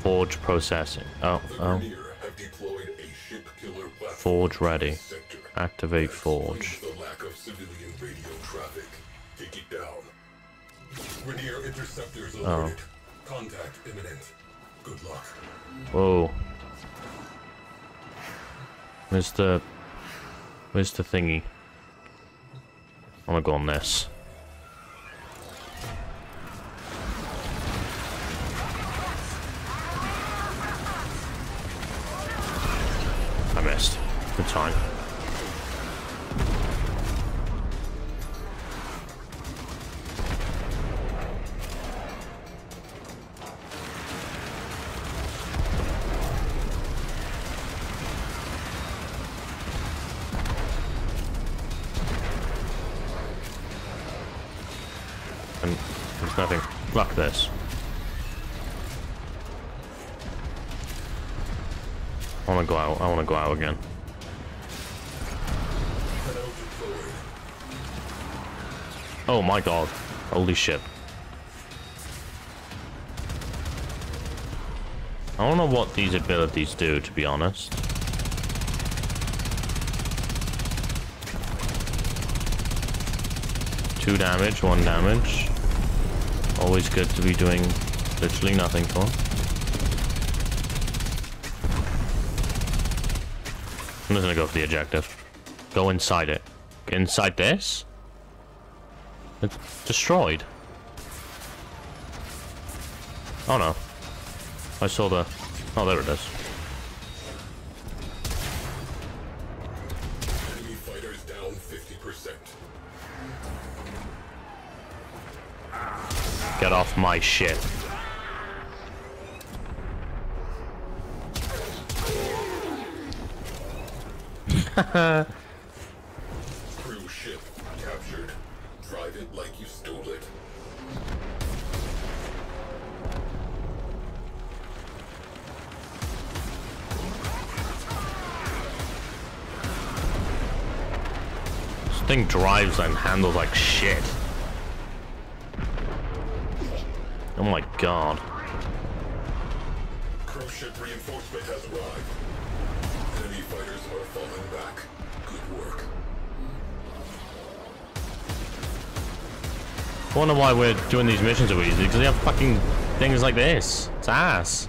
Forge processing. Oh, oh. Forge ready. Activate forge. Oh. Contact imminent. Good luck. Whoa. Where's the... Where's the thingy? I wanna go on this. I missed. Good time. My god. Holy shit. I don't know what these abilities do, to be honest. Two damage, one damage. Always good to be doing literally nothing for. I'm just gonna go for the objective. Go inside it. Inside this? Destroyed. Oh no. I saw the... Oh, there it is. Enemy fighters down 50%. Get off my shit. thing drives and handles like shit. Oh my god. Reinforcement has arrived. Enemy fighters are falling back. Good work. I wonder why we're doing these missions so easy, because they have fucking things like this. It's ass.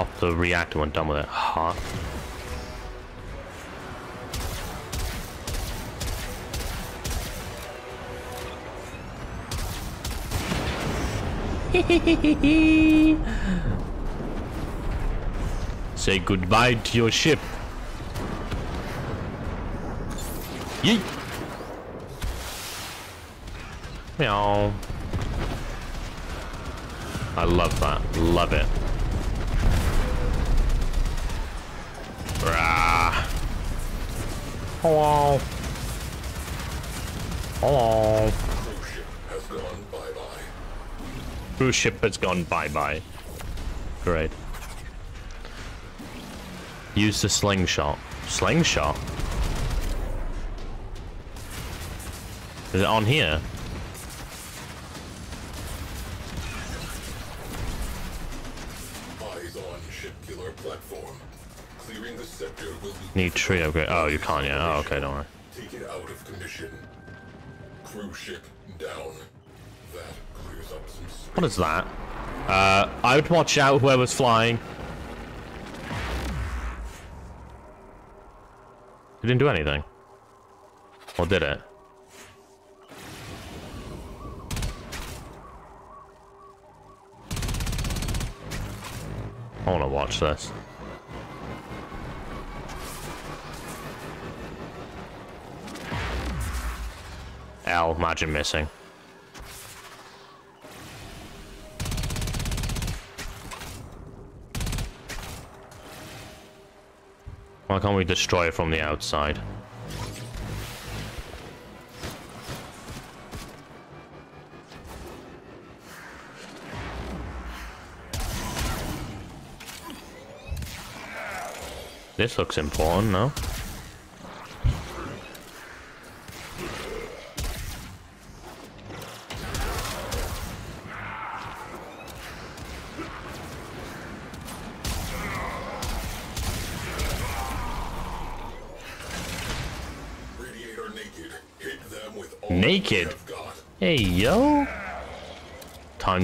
Pop the reactor when done with it. Huh? Say goodbye to your ship. Yeet. Meow. I love that. Love it. Hello. Hello. Cruise ship has gone bye-bye. Cruise ship has gone bye-bye. Great. Use the slingshot. Slingshot? Is it on here? Tree upgrade. Oh, you can't yet. Oh, okay, don't worry. taken out of commission. Crew ship down. That clears up some space. What is that? Uh, I would watch out whoever's flying. It didn't do anything. Or did it? I want to watch this. Imagine missing. Why can't we destroy it from the outside? This looks important, no?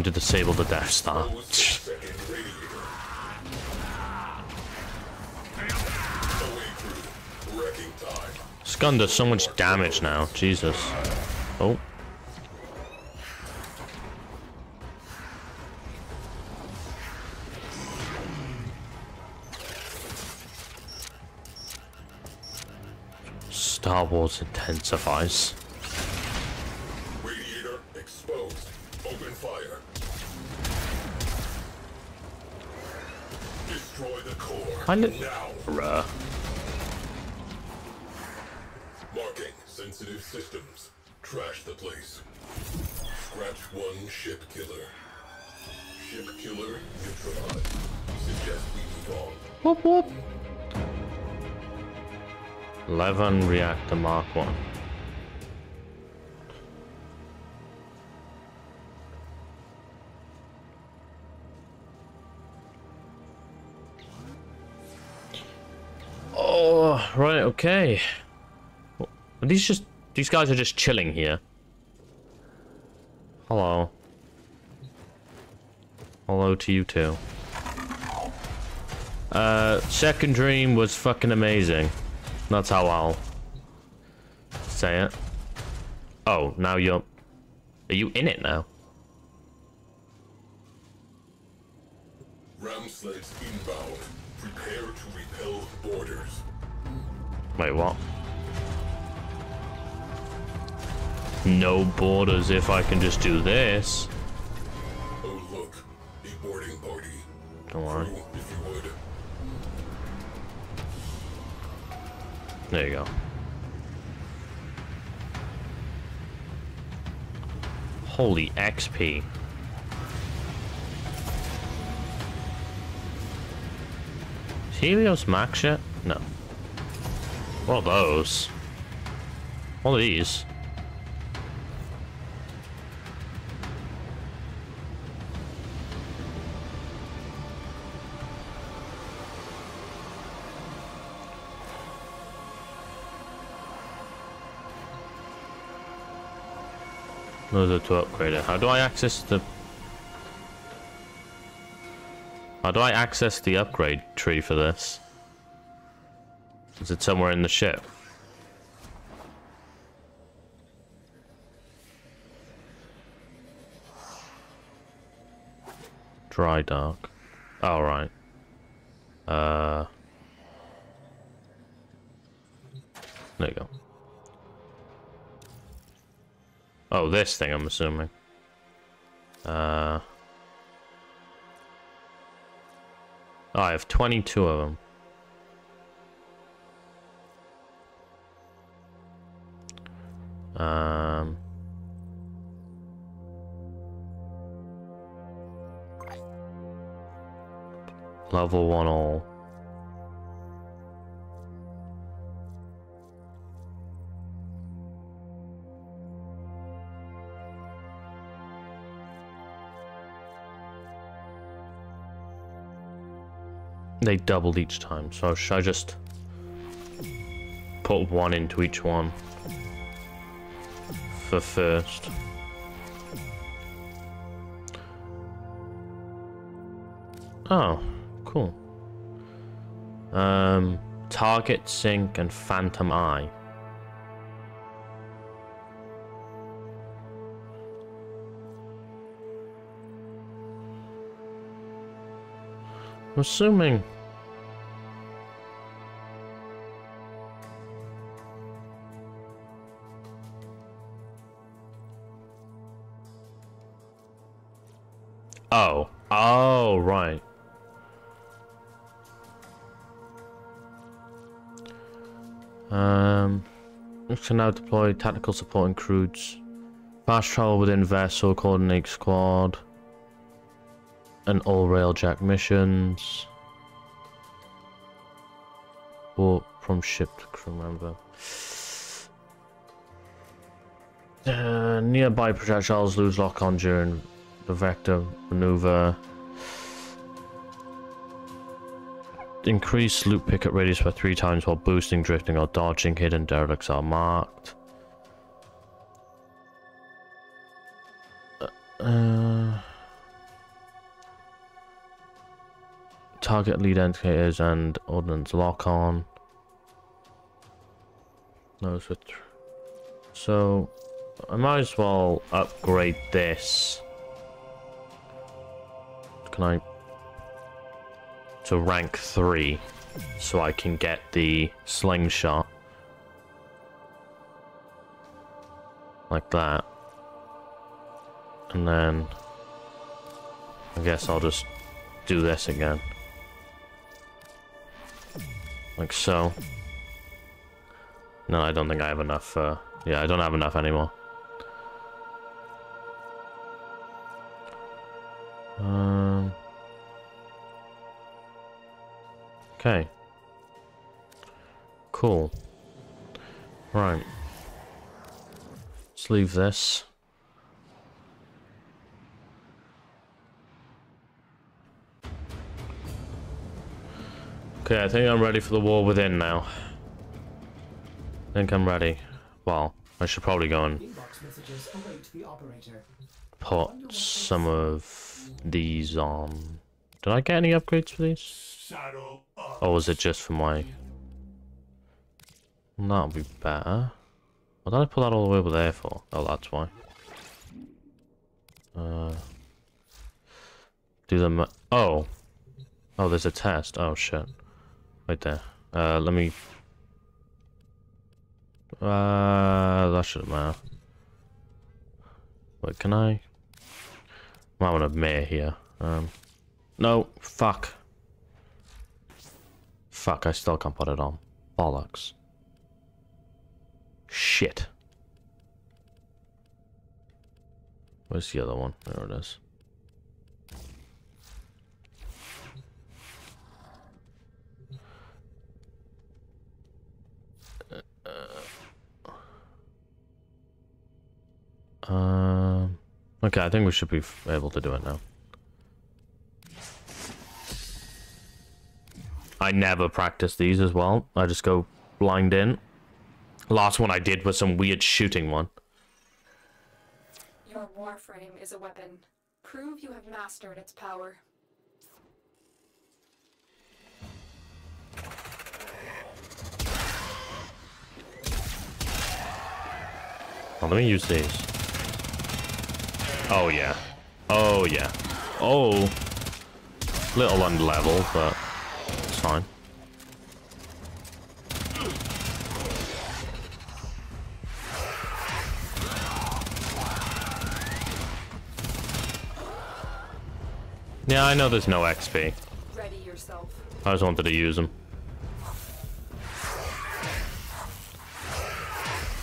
To disable the Death Star. This gun does so much damage now. Jesus. Oh. Star Wars intensifies. The core. I li- now. Bruh. Marking sensitive systems. Trash the place. Scratch one ship killer. Ship killer neutralized. Suggest we move on. Whoop whoop. 11 reactor mark 1. Okay. Are these just these guys are just chilling here. Hello. Hello to you too. Uh, second dream was fucking amazing. That's how I'll say it. Oh, now you're... Are you in it now? Borders if I can just do this. Oh look, a boarding party. Don't worry. If you would. There you go. Holy XP. Is Helios max yet? No. What are those? What are these? Are to upgrade it. How do I access the... How do I access the upgrade tree for this? Is it somewhere in the ship? Dry dock. All right. Uh. There you go. Oh, this thing, I'm assuming. Uh. Oh, I have 22 of them. Um. Level 1 all. They doubled each time, so should I just put one into each one for first? Oh, cool. Um, target, sync, and phantom eye. I'm assuming. Now deploy tactical support and crews. Fast travel within vessel, coordinate squad. And all railjack missions. Or from ship to crew member. Uh, nearby projectiles lose lock on during the vector maneuver. Increase loot pickup radius by three times while boosting, drifting, or dodging. Hidden derelicts are marked. Uh, target lead indicators and ordnance lock on. No. So I might as well upgrade this. Can I to rank 3 so I can get the slingshot. Like that. And then I guess I'll just do this again. Like so. No, I don't think I have enough. Uh, yeah, I don't have enough anymore. Okay. Cool. Right. Let's leave this. Okay, I think I'm ready for the war within now. I think I'm ready. Well, I should probably go and put some of these on. Did I get any upgrades for these? Or was it just for my... That'll be better. What did I put that all the way over there for? Oh, that's why. Uh, do them... Oh! Oh, there's a test. Oh, shit. Right there. Uh, let me... Uh, that shouldn't matter. Wait, can I... I'm want a mayor here. Um, no, fuck. Fuck, I still can't put it on. Bollocks. Shit. Where's the other one? There it is. Um, okay, I think we should be able to do it now. I never practice these as well. I just go blind in. Last one I did was some weird shooting one. Your warframe is a weapon. Prove you have mastered its power. Oh, let me use these. Oh, yeah. Oh, yeah. Oh. Little unlevel, but fine. Yeah, I know there's no XP. Ready yourself. I just wanted to use them.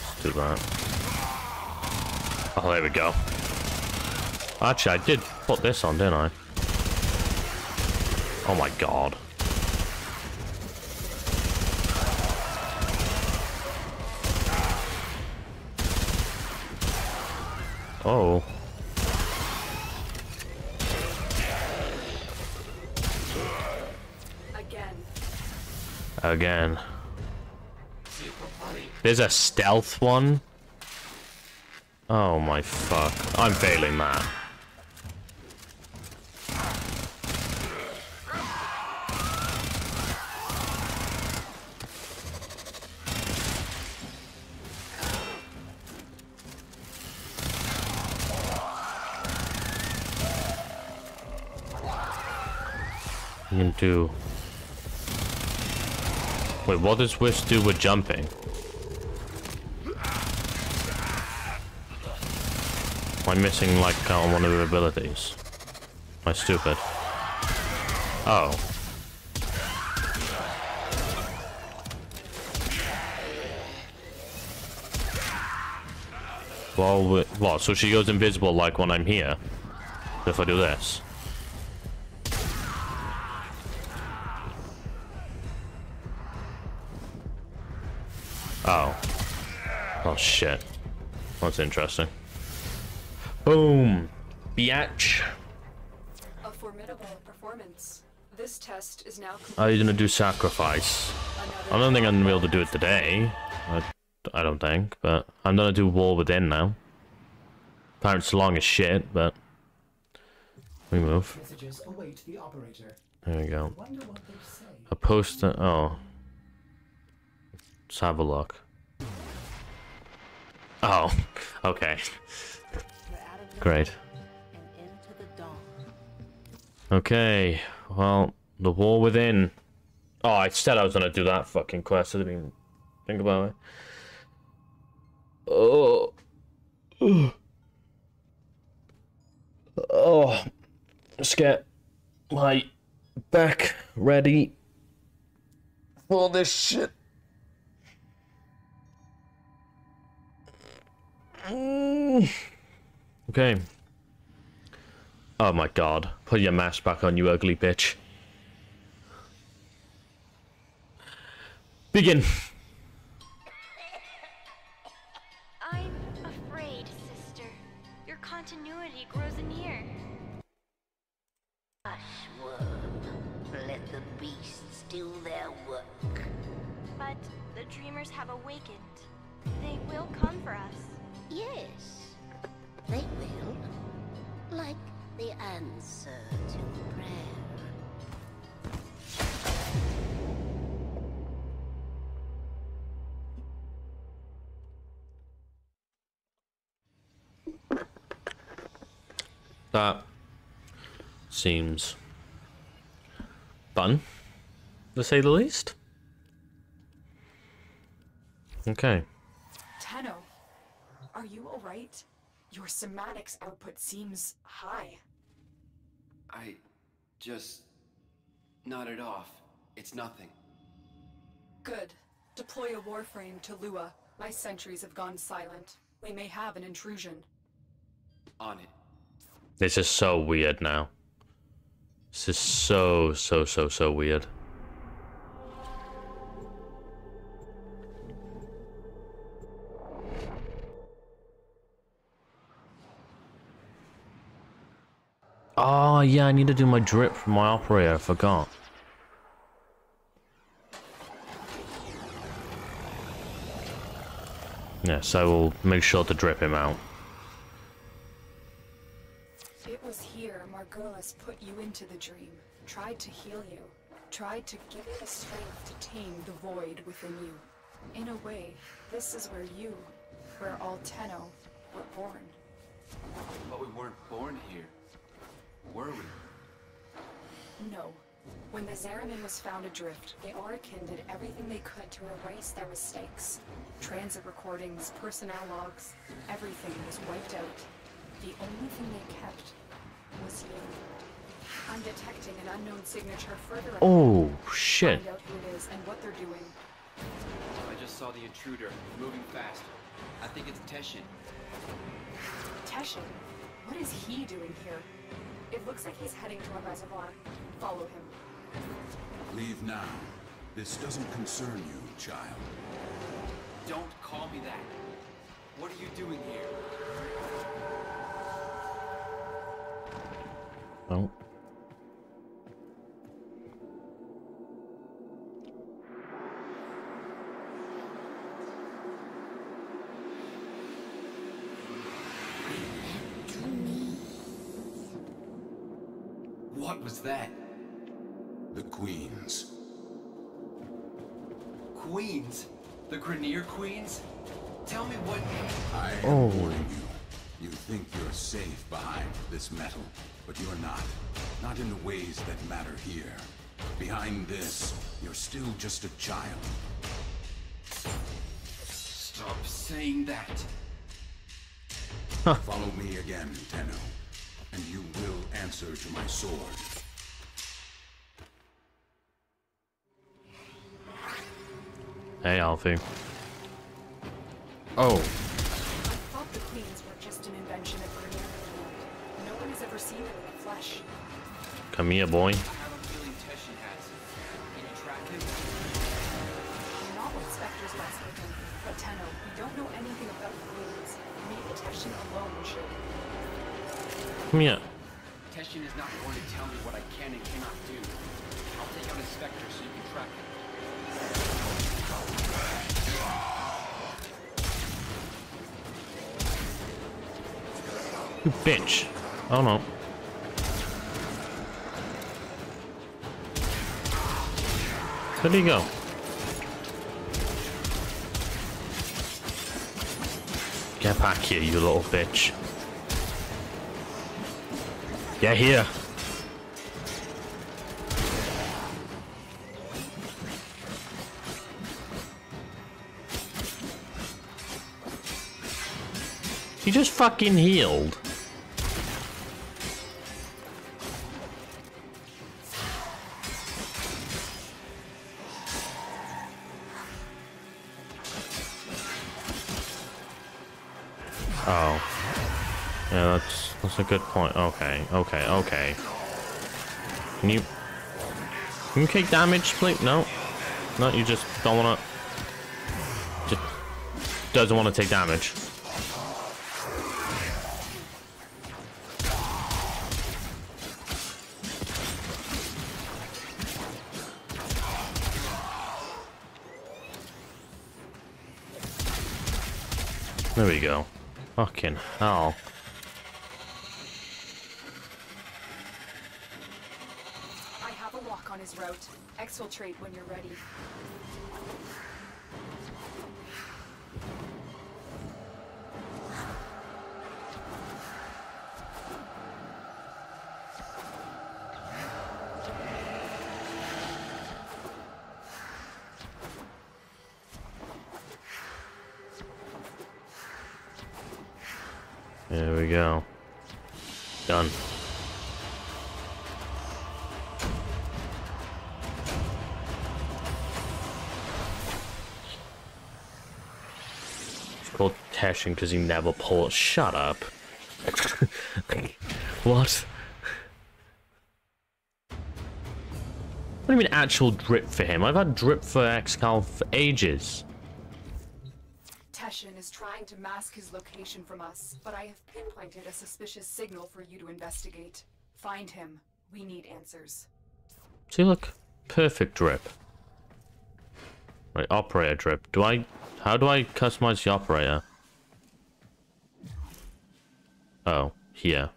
Let's do that. Oh, there we go. Actually, I did put this on, didn't I? Oh my god. Oh. Again. Again. There's a stealth one? Oh my fuck. I'm failing that. Wait, what does Wisp do with jumping? Am I missing, like, on one of her abilities? Am I stupid? Oh. Well, what? So she goes invisible, like, when I'm here? If I do this? Oh. Oh, shit. That's interesting. Boom. Biatch. A formidable performance. This test is now complete. Are you gonna do sacrifice? I don't think I'm gonna be able to do it today. I, I don't think, but I'm gonna do War Within now. Apparently it's long as shit, but we move. Messages await the operator. There we go. Wonder what they say. A poster. Oh. Let's have a look. Oh, okay. Great. Okay, well, the war within. Oh, I said I was gonna do that fucking quest. I didn't even think about it. Oh. Oh. Let's get my back ready for this shit. Okay. Oh my god. Put your mask back on, you ugly bitch. Begin. Answer to prayer. That seems fun, to say the least. Okay. Tenno, are you alright? Your somatics output seems high. I just nodded off. It's nothing. Good. Deploy a warframe to Lua. My sentries have gone silent. We may have an intrusion. On it. This is so weird now. This is so, so, so, so weird. Oh, yeah, I need to do my drip from my operator. I forgot. Yes, I will make sure to drip him out. It was here Margulis put you into the dream, tried to heal you, tried to give you the strength to tame the void within you. In a way, this is where you, where all Tenno were born. But we weren't born here. Were we? No. When the Zariman was found adrift, the Orokin did everything they could to erase their mistakes. Transit recordings, personnel logs, everything was wiped out. The only thing they kept was you. I'm detecting an unknown signature further ahead. Oh, shit. Find out who it is and what they're doing. I just saw the intruder moving fast. I think it's Teshin. Teshin? What is he doing here? It looks like he's heading to a reservoir. Follow him. Leave now. This doesn't concern you, child. Don't call me that. What are you doing here? Oh. Was that? The Queens. Queens? The Grineer Queens? Tell me what... I am Oh. warning you. You think you're safe behind this metal, but you're not. Not in the ways that matter here. Behind this, you're still just a child. Stop saying that. Follow me again, Tenno, and you will answer to my sword. In the flesh. Come here, boy. I have a feeling Teshin has. Can you track him? Not with Spectre's last weapon, but Tenno, we don't know anything about the Queens. Maybe Teshin alone should. Come here. Teshin is not going to tell me what I can and cannot You bitch. Oh no. Where'd he go? Get back here, you little bitch. Get here. He just fucking healed. That's a good point. Okay, okay, okay. Can you can you take damage, please? No, no, you just don't wanna. Just doesn't want to take damage. There we go. Fucking hell. Because he never pulls. Shut up. what? What do you mean actual drip for him? I've had drip for Excal for ages. Teshin is trying to mask his location from us, but I have pinpointed a suspicious signal for you to investigate. Find him. We need answers. See, look, perfect drip. Right, operator drip. Do I? How do I customize the operator? Oh, here.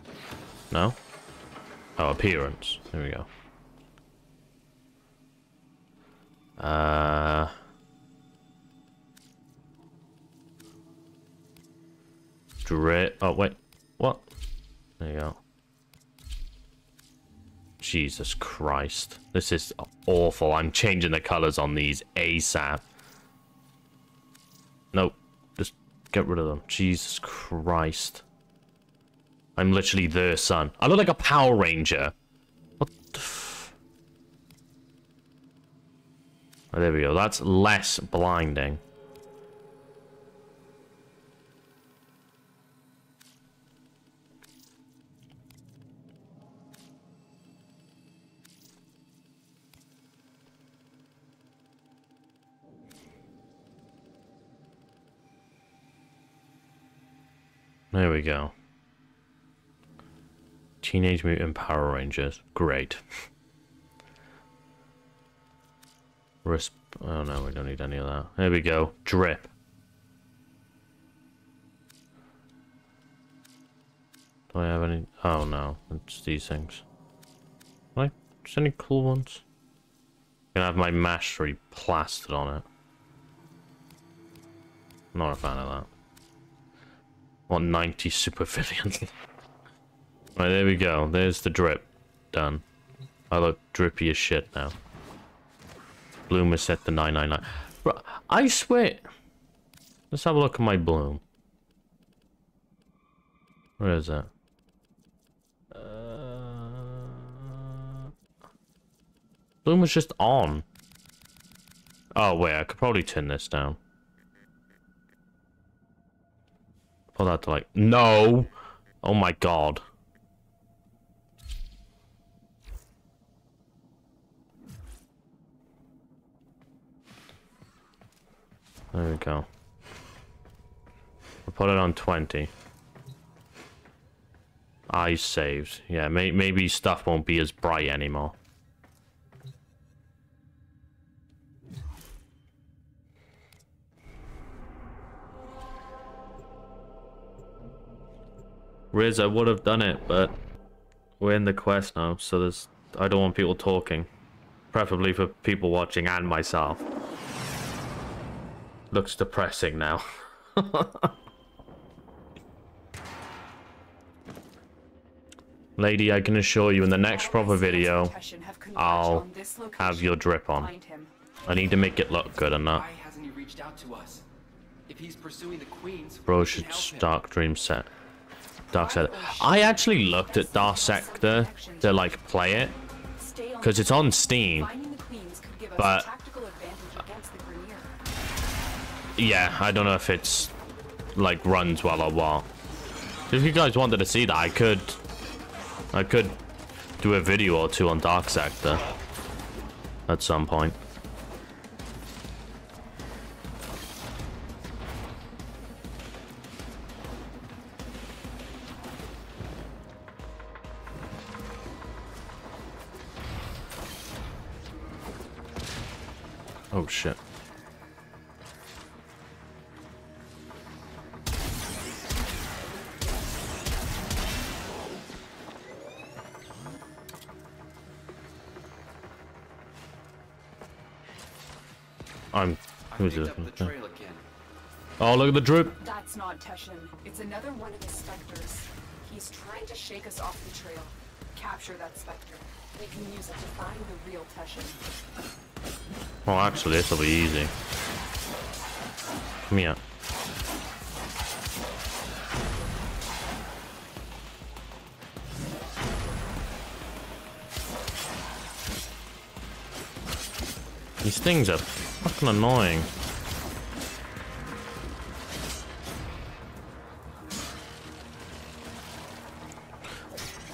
No. Oh, appearance. There we go. Uh. Drip. Oh, wait. What? There you go. Jesus Christ. This is awful. I'm changing the colors on these ASAP. Nope. Just get rid of them. Jesus Christ. I'm literally the son. I look like a Power Ranger. What the. Oh, there we go. That's less blinding. There we go. Teenage Mutant Power Rangers. Great. Risp. Oh no, we don't need any of that. There we go. Drip. Do I have any? Oh no, it's these things. Like, just any cool ones? Gonna have my mastery plastered on it. Not a fan of that. Want 90 supervillains. right, there we go. There's the drip. Done. I look drippy as shit now. Bloom is set to 999. Bro, I swear. Let's have a look at my bloom. Where is that? Uh, bloom was just on. Oh, wait, I could probably turn this down. Pull that to like... No! Oh my god. There we go. I'll put it on 20. Eyes saved. Yeah, may maybe stuff won't be as bright anymore. Riz, I would have done it, but we're in the quest now, so there's I don't want people talking. Preferably for people watching and myself. Looks depressing now. Lady, I can assure you in the next proper video, I'll have your drip on. I need to make it look good enough. Why hasn't he reached out to us? If he's pursuing the queens, Bro should. Dark Dream set. Dark Sector. I actually looked at Dark Sector to like play it because it's on Steam, but yeah, I don't know if it's like runs well or what. If you guys wanted to see that, I could, I could do a video or two on Dark Sector at some point. Oh shit. I'm. Who's this? Oh, look at the droop. That's not Teshin. It's another one of his specters. He's trying to shake us off the trail. Capture that specter. We can use it to find the real Teshin. Oh, actually, this will be easy. Come here. These things are fucking annoying.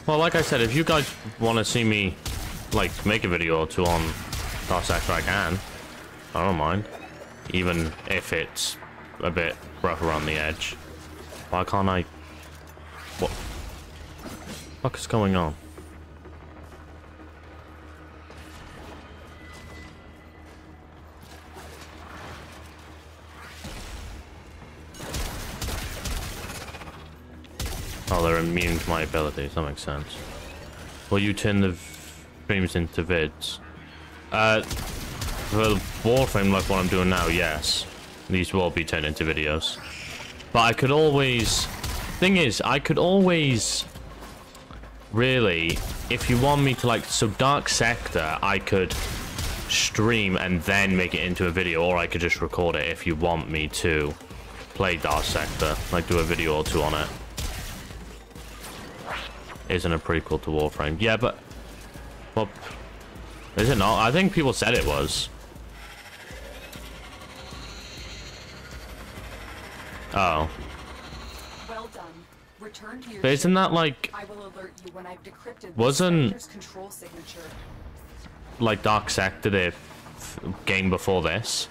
Well, like I said, if you guys want to see me, like, make a video or two on Dark Sector, I can. I don't mind. Even if it's a bit rough around the edge. Why can't I... What? What is going on? Oh, they're immune to my abilities. That makes sense. Will you turn the streams into vids? Uh, for the Warframe, like what I'm doing now, yes. These will be turned into videos. But I could always Thing is, I could always really, if you want me to like, so Dark Sector, I could stream and then make it into a video, or I could just record it if you want me to play Dark Sector, like do a video or two on it. Isn't a prequel to Warframe. Yeah, but, well, is it not? I think people said it was. Oh. Well done. Return to your But isn't that like- I will alert you when I've decrypted Wasn't- control signature. like Dark Sector the game before this.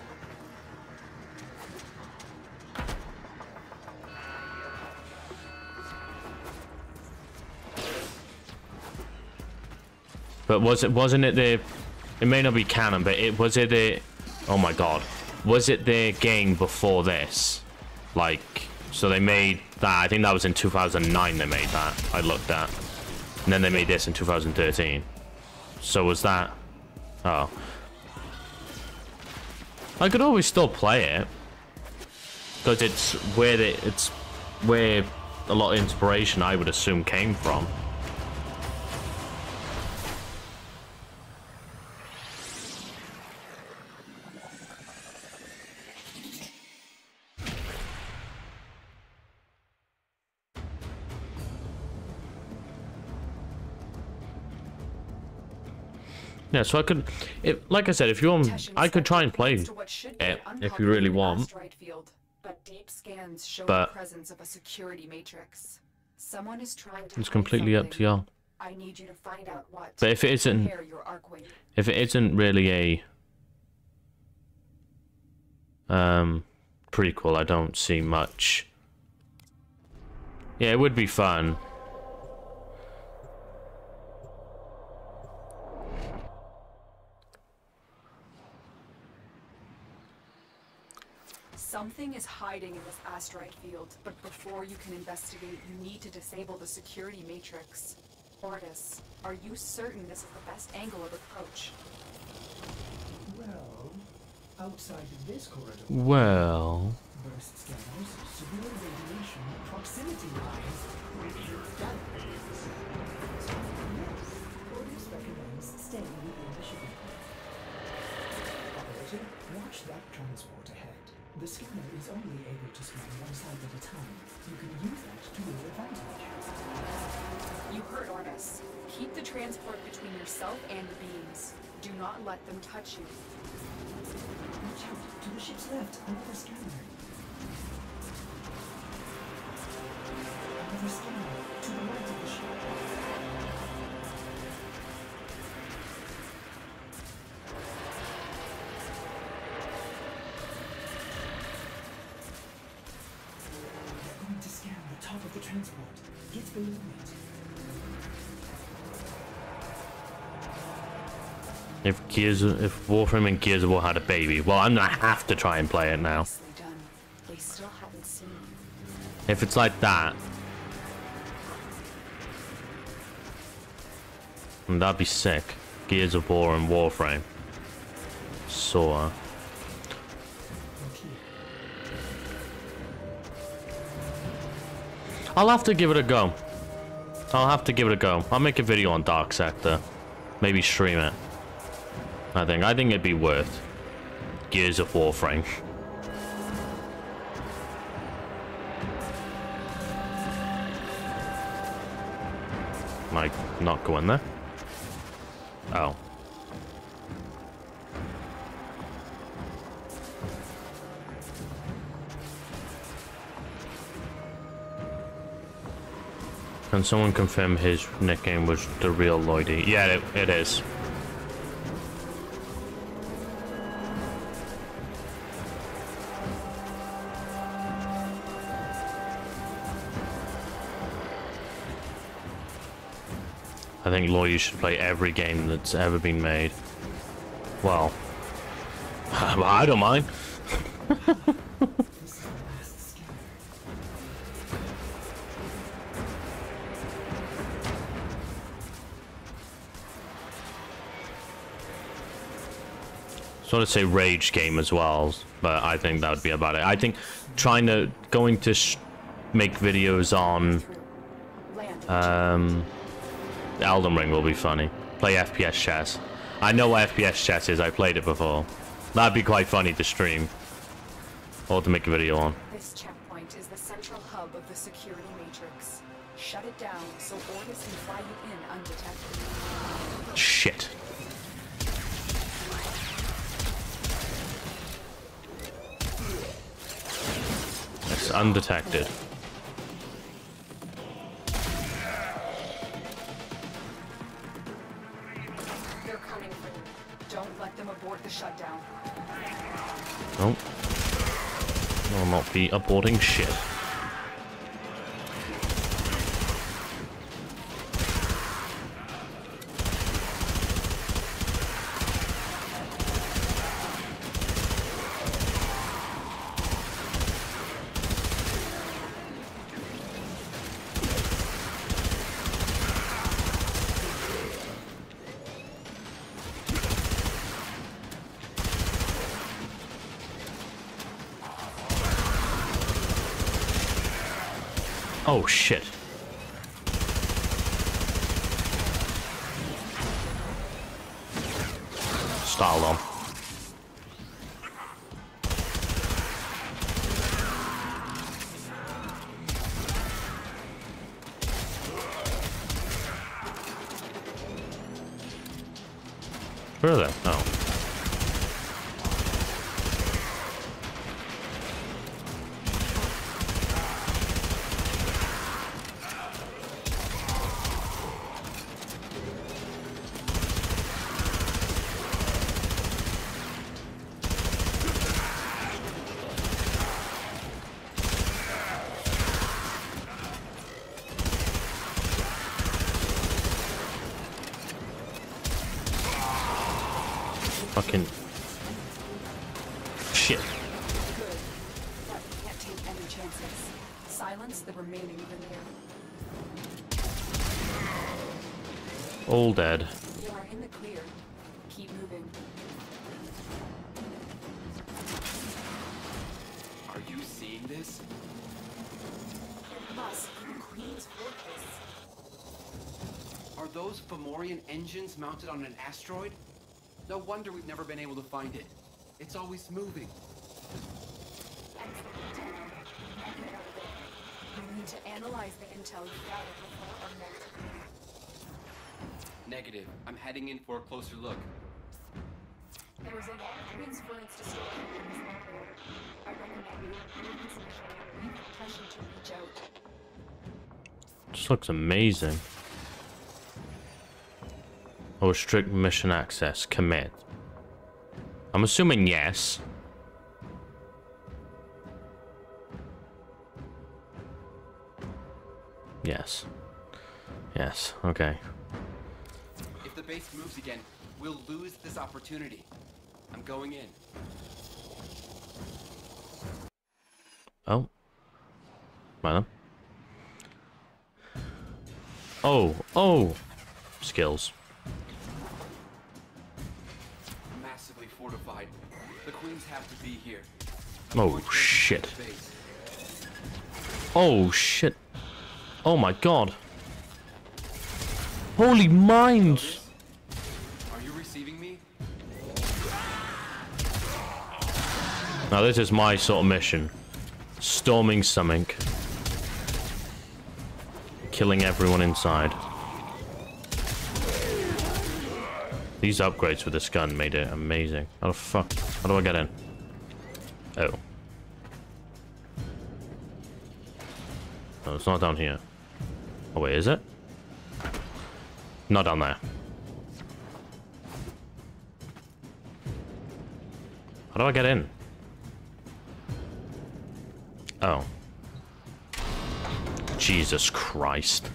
But was it wasn't it the it may not be canon, but it was it the oh my god. Was it the game before this? Like so they made that I think that was in 2009 they made that. I looked at. And then they made this in 2013. So was that Oh. I could always still play it. Because it's where the, it's where a lot of inspiration I would assume came from. Yeah, so I could, if, like I said, if you want, I could try and play it if you really want. Field, but deep scans show But- the presence of a security matrix. Someone is trying to It's completely up to y'all. I need you to find out what. But if it isn't, Prepare your Archwing. if it isn't really a um prequel, I don't see much. Yeah, it would be fun. Something is hiding in this asteroid field, but before you can investigate, you need to disable the security matrix. Ordis, are you certain this is the best angle of approach? Well, outside of this corridor, Well, burst scanners, severe radiation, proximity lines, Ordis recommends staying within the shipping Operator, watch that transport ahead. The scanner is only able to scan one side at a time. You can use that to your advantage. You heard Ordis. Keep the transport between yourself and the beams. Do not let them touch you. Watch out, to the ship's left, another scanner. Another scanner, to the right if Gears, if Warframe and Gears of War had a baby, well, I'm gonna have to try and play it now. Nicely done. They still haven't seen you. If it's like that, then that'd be sick. Gears of War and Warframe. So, uh, I'll have to give it a go. I'll have to give it a go. I'll make a video on Dark Sector. Maybe stream it. I think. I think it'd be worth Gears of War Warframe. Like, not go in there? Oh. Can someone confirm his nickname was the real Lloydy? Yeah, it, it is. Think Lloydy should play every game that's ever been made. Well, I don't mind. sort to say rage game as well, but I think that would be about it. I think trying to going to make videos on um, Elden Ring will be funny. Play FPS chess. I know what FPS chess is. I played it before. That'd be quite funny to stream or to make a video on. This checkpoint is the central hub of the security matrix. Shut it down so Ordis can fly you in undetected. Shit. It's undetected. The. Oh. I'll not be aborting shit. Dead. You are in the clear. Keep moving. Are you seeing this? It must be Queen's fortress. Are those Fomorian engines mounted on an asteroid? No wonder we've never been able to find it. It's always moving. We need to analyze the intel you gathered before our next meeting. Negative. I'm heading in for a closer look. There is a lot of Queen's furnace destruction in this area. I recommend you remove this mission and leave to reach out. Just looks amazing. Oh, restrict mission access. Commit. I'm assuming yes. Yes. Yes, okay. Base moves again, we'll lose this opportunity. I'm going in. Oh. Well. Oh, oh. Skills. Massively fortified. The queens have to be here. Oh, shit. Oh, shit. Oh my god. Holy minds! Now this is my sort of mission. Storming something. Killing everyone inside. These upgrades with this gun made it amazing. How the fuck? How do I get in? Oh. No, it's not down here. Oh wait, is it? Not down there. How do I get in? Oh. Jesus Christ.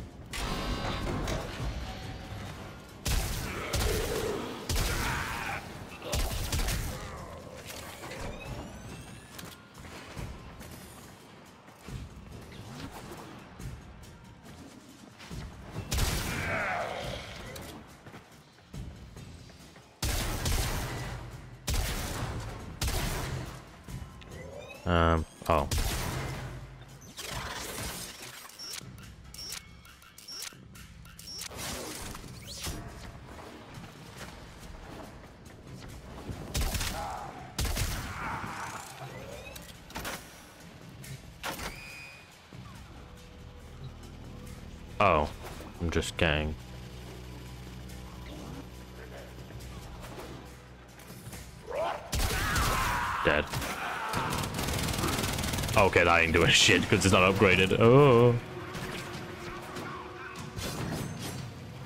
Ain't doing shit because it's not upgraded. Oh.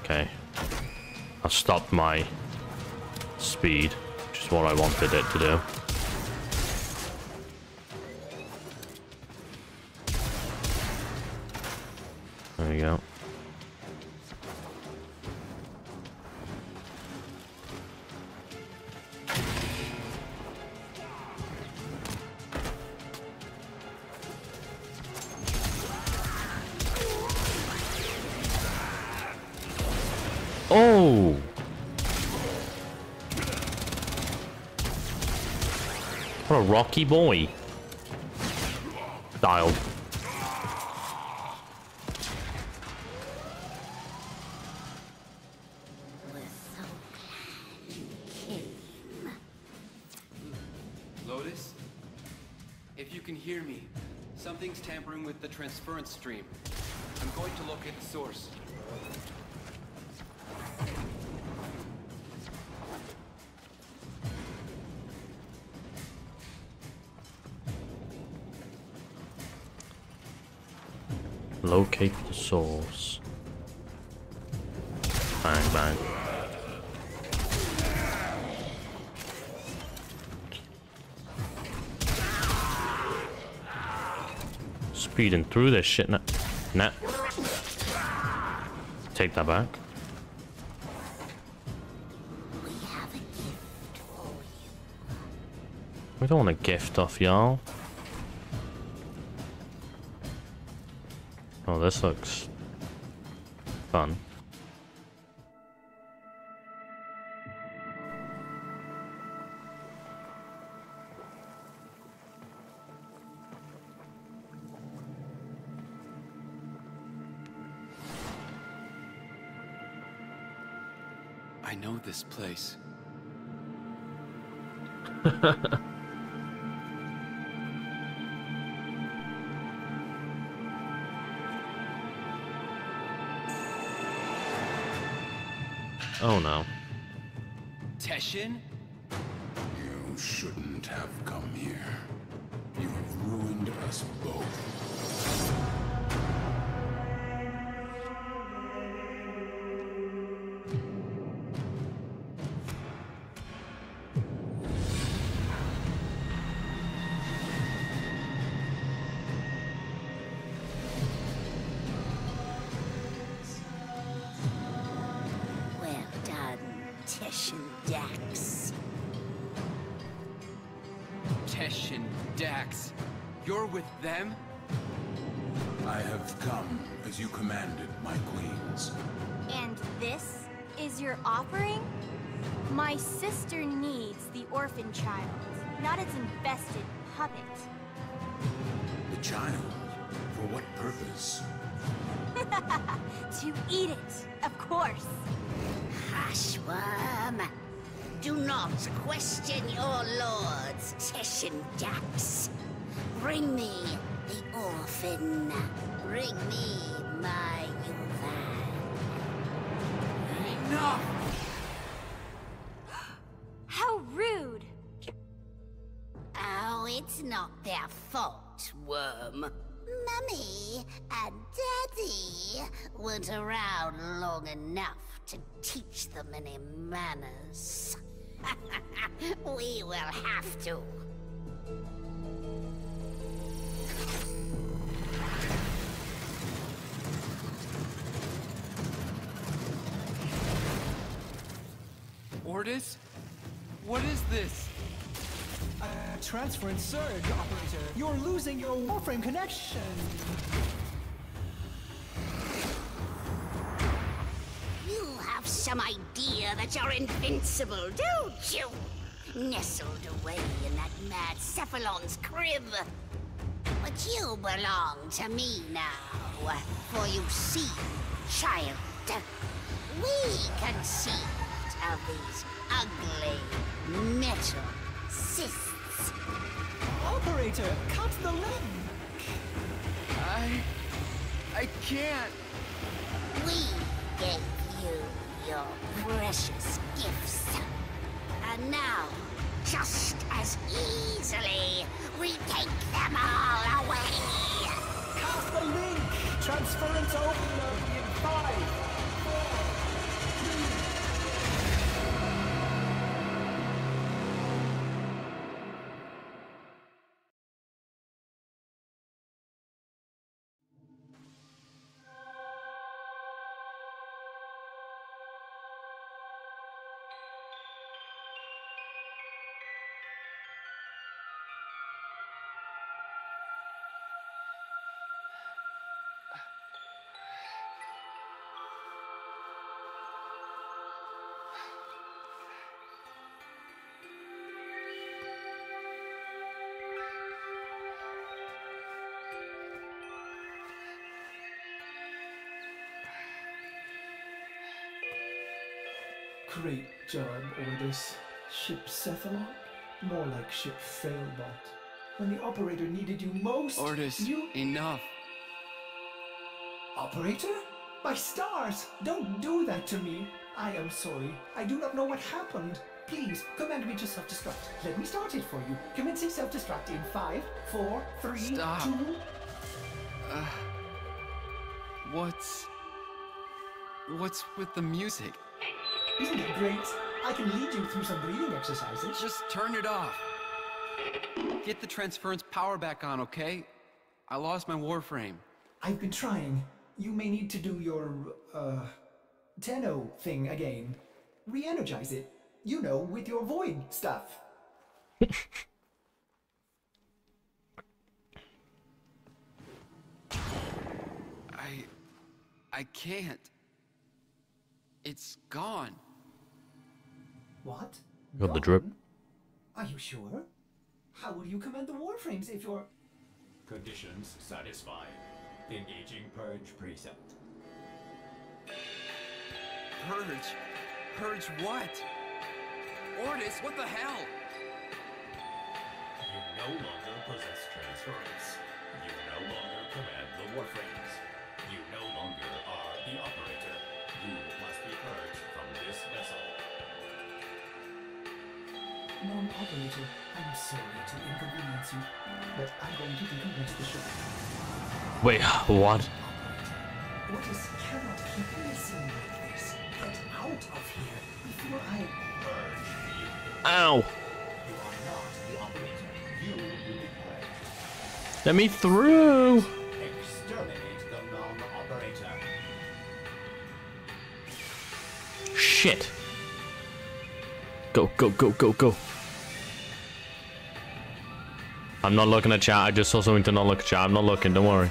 Okay. I stopped my speed, which is what I wanted it to do. Rocky boy. Dialed. Lotus? If you can hear me, something's tampering with the transference stream. I'm going to locate the source. Locate the source. Bang, bang. Speeding through this shit. Nah. nah. Take that back. We don't want a gift off y'all. This looks fun. I know this place. not their fault, Worm. Mummy and Daddy weren't around long enough to teach them any manners. we will have to. Ordis? What is this? Uh, transference surge, operator. You're losing your Warframe connection. You have some idea that you're invincible, don't you? Nestled away in that mad Cephalon's crib. But you belong to me now. For you see, child, we conceived of these ugly metal cysts. Operator, cut the link. I... I can't. We gave you your precious gifts. And now, just as easily, we take them all away. Cast the link! Transference opener in five, Great job, Ordis. Ship Cephalon? More like Ship Failbot. When the operator needed you most, Ordis, you... enough. Operator? My stars! Don't do that to me! I am sorry. I do not know what happened. Please, command me to self-destruct. Let me start it for you. Commencing self-destruct in five, four, three, two. Stop. Uh, what's... What's with the music? Isn't it great? I can lead you through some breathing exercises. Just turn it off. Get the transference power back on, okay? I lost my warframe. I've been trying. You may need to do your, uh, Tenno thing again. Re-energize it. You know, with your void stuff. I... I can't. It's gone. What? Got the drip. Are you sure? How will you command the warframes if you're... Conditions satisfied. Engaging purge precept. Purge? Purge what? Ordis, what the hell? You no longer possess transference. You no longer command the warframes. Non-operator, I'm sorry to inconvenience you, but I'm going to decompress the ship. Wait, what? Ordis cannot keep missing like this. Get out of here before I purge you. Ow! You are not the operator. You will be. Let me through! Exterminate the non-operator. Shit. Go, go, go, go, go. I'm not looking at chat. I just saw something to not look at chat. I'm not looking. Don't worry.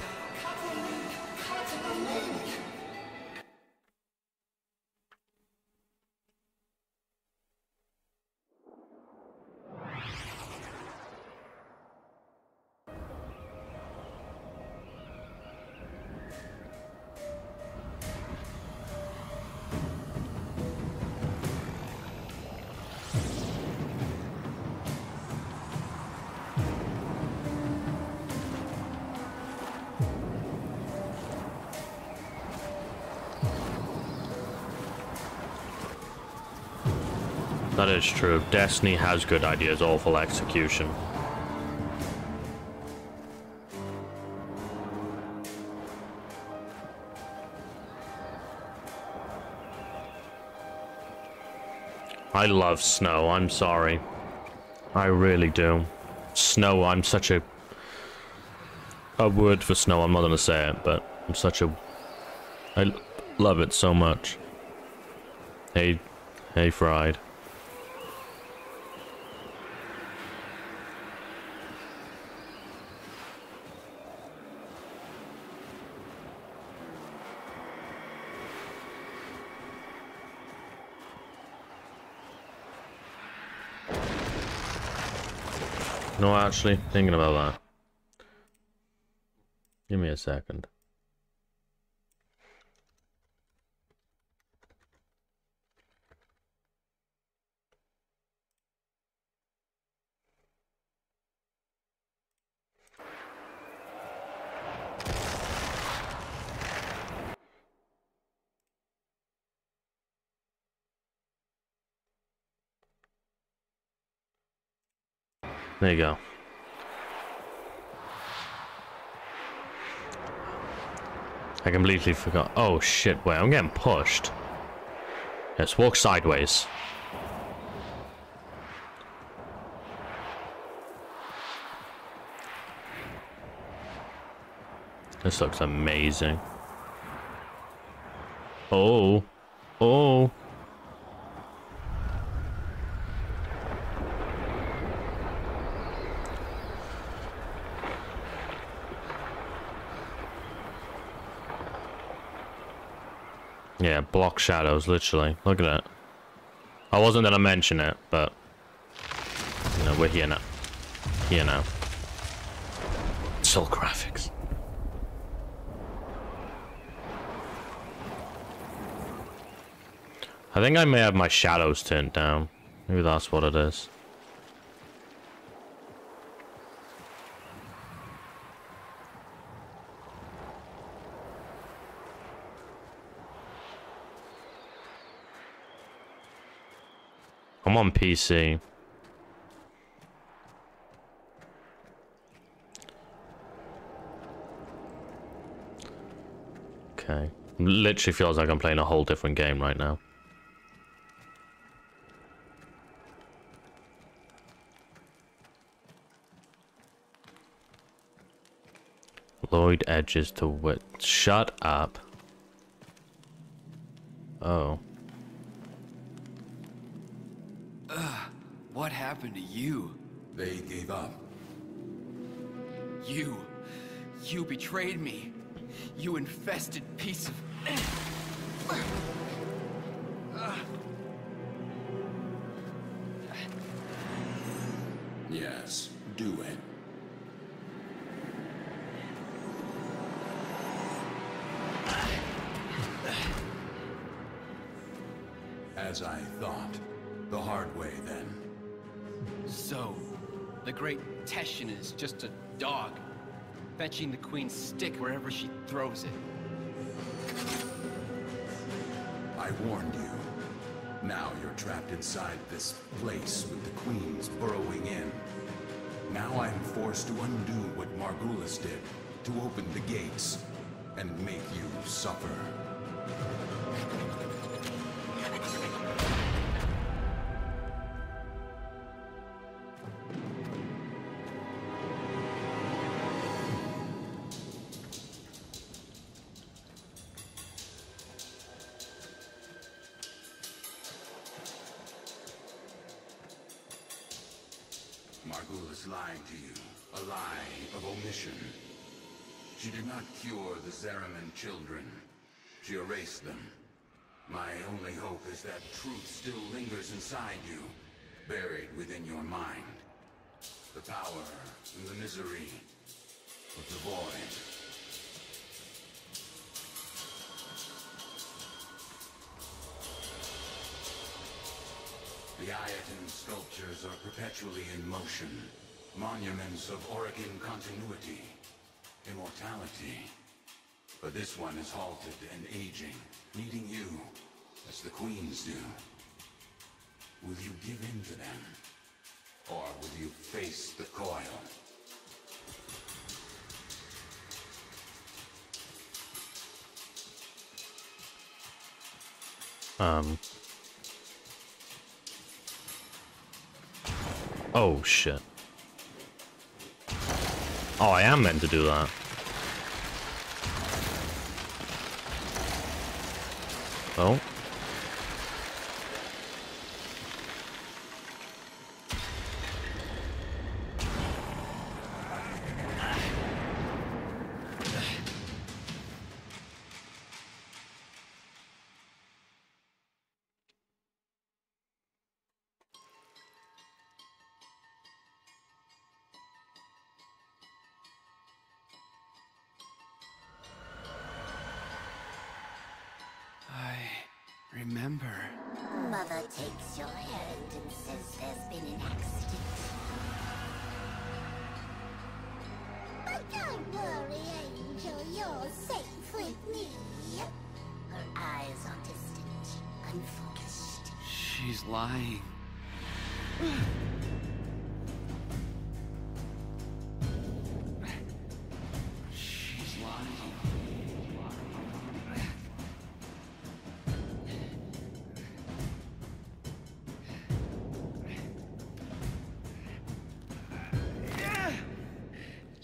True. Destiny has good ideas, awful execution. I love snow, I'm sorry. I really do. Snow, I'm such a... A word for snow, I'm not gonna say it, but I'm such a... I love it so much. Hey, hey, Fried. No, actually, thinking about that. Give me a second. There you go. I completely forgot. Oh shit, wait, I'm getting pushed. Let's walk sideways. This looks amazing. Oh. Oh. Yeah, block shadows, literally. Look at it. I wasn't gonna mention it, but you know, we're here now. Here now. Soul graphics. I think I may have my shadows turned down. Maybe that's what it is. I'm on PC. Okay. Literally feels like I'm playing a whole different game right now. Lloyd edges to wit. Shut up. Oh. Ugh, what happened to you? They gave up. You. You betrayed me. You infested piece of. Just a dog, fetching the queen's stick wherever she throws it. I warned you. Now you're trapped inside this place with the queens burrowing in. Now I'm forced to undo what Margulis did, to open the gates, and make you suffer. Zariman children. She erased them. My only hope is that truth still lingers inside you, buried within your mind. The power and the misery of the void. The Ayatan sculptures are perpetually in motion. Monuments of Orokin continuity. Immortality. But this one is halted and aging, needing you, as the queens do. Will you give in to them? Or will you face the coil? Um. Oh shit. Oh, I am meant to do that. Oh.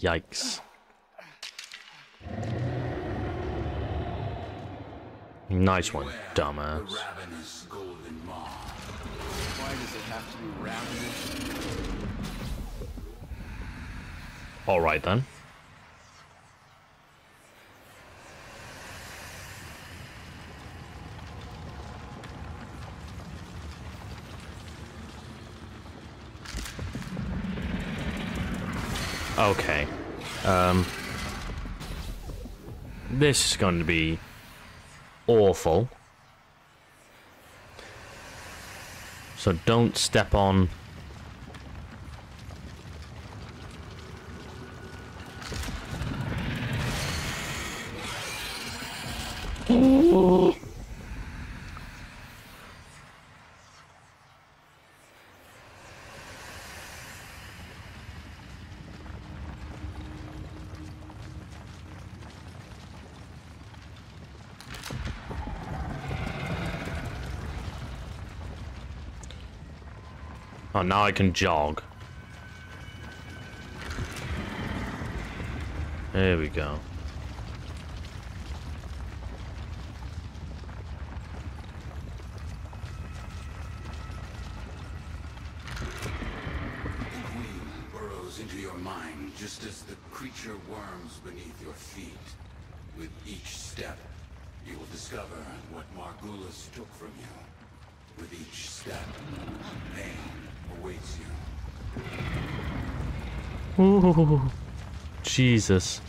Yikes. Nice one, dumbass. Alright then. Okay. Um, this is going to be awful. So don't step on now I can jog. There we go. into your mind just as the creature worms beneath your feet. With each step, you will discover what Margulis took from you. Ooh, Jesus.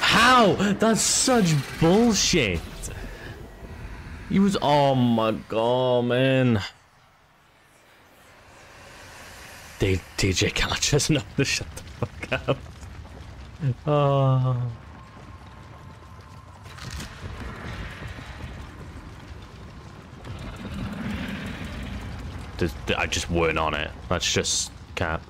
How? That's such bullshit. He was. Oh my god, man. D- DJ Khaled just know to shut the fuck up. Oh. I just weren't on it. That's just cap.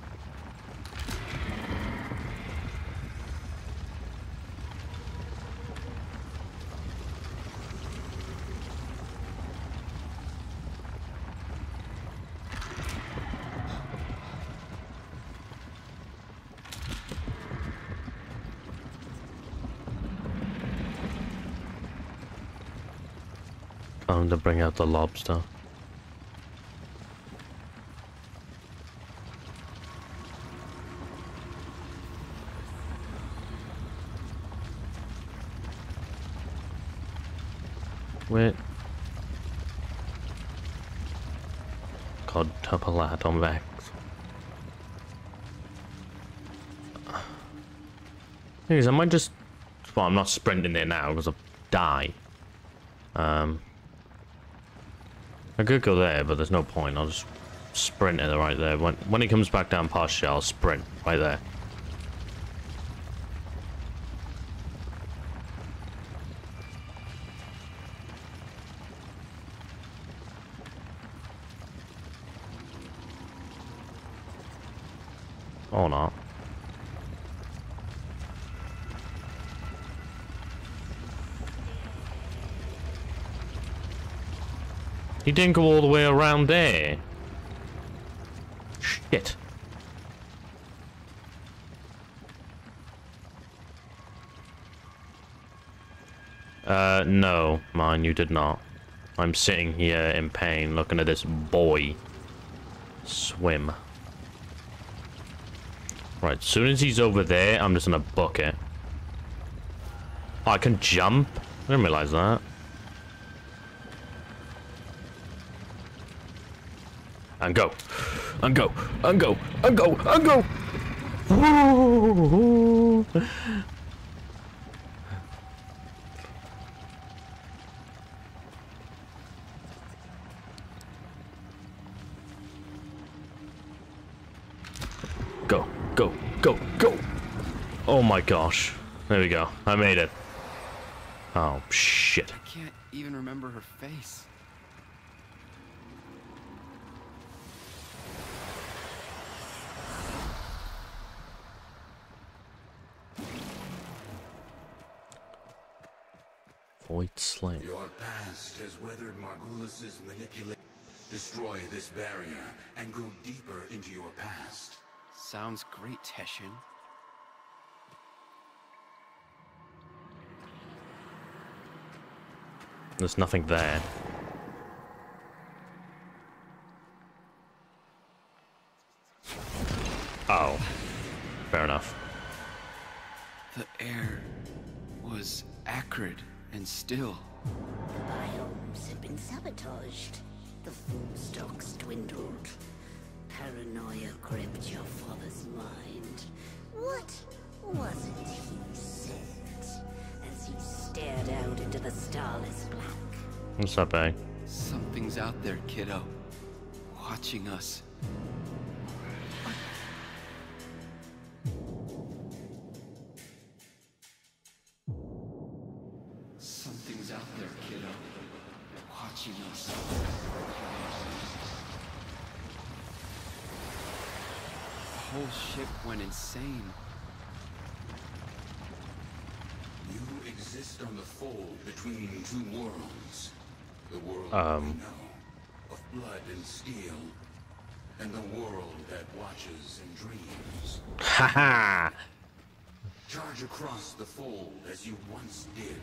Time to bring out the lobster. Wait. God, a lad on. Thing is, I might just. Well, I'm not sprinting there now because I'll die. Um. I could go there, but there's no point. I'll just sprint it right there. When when he comes back down past you, I'll sprint right there. Or not. He didn't go all the way around there. Shit. Uh, no, mine, you did not. I'm sitting here in pain looking at this boy swim. Right, as soon as he's over there, I'm just gonna book it. Oh, I can jump? I didn't realize that. And go. And go. And go. And go. And go. Ooh. Go. Go. Go. Go. Oh my gosh. There we go. I made it. Oh, shit. I can't even remember her face. past has weathered Margulis's manipulation. Destroy this barrier and go deeper into your past. Sounds great, Teshin. There's nothing there. Oh. Fair enough. The air was acrid and still. The have been sabotaged. The food stocks dwindled. Paranoia gripped your father's mind. What was it he said as he stared out into the starless black? What's up, eh? Something's out there, kiddo. Watching us. Um. of blood and steel, and the world that watches and dreams. Haha! Charge across the fold as you once did.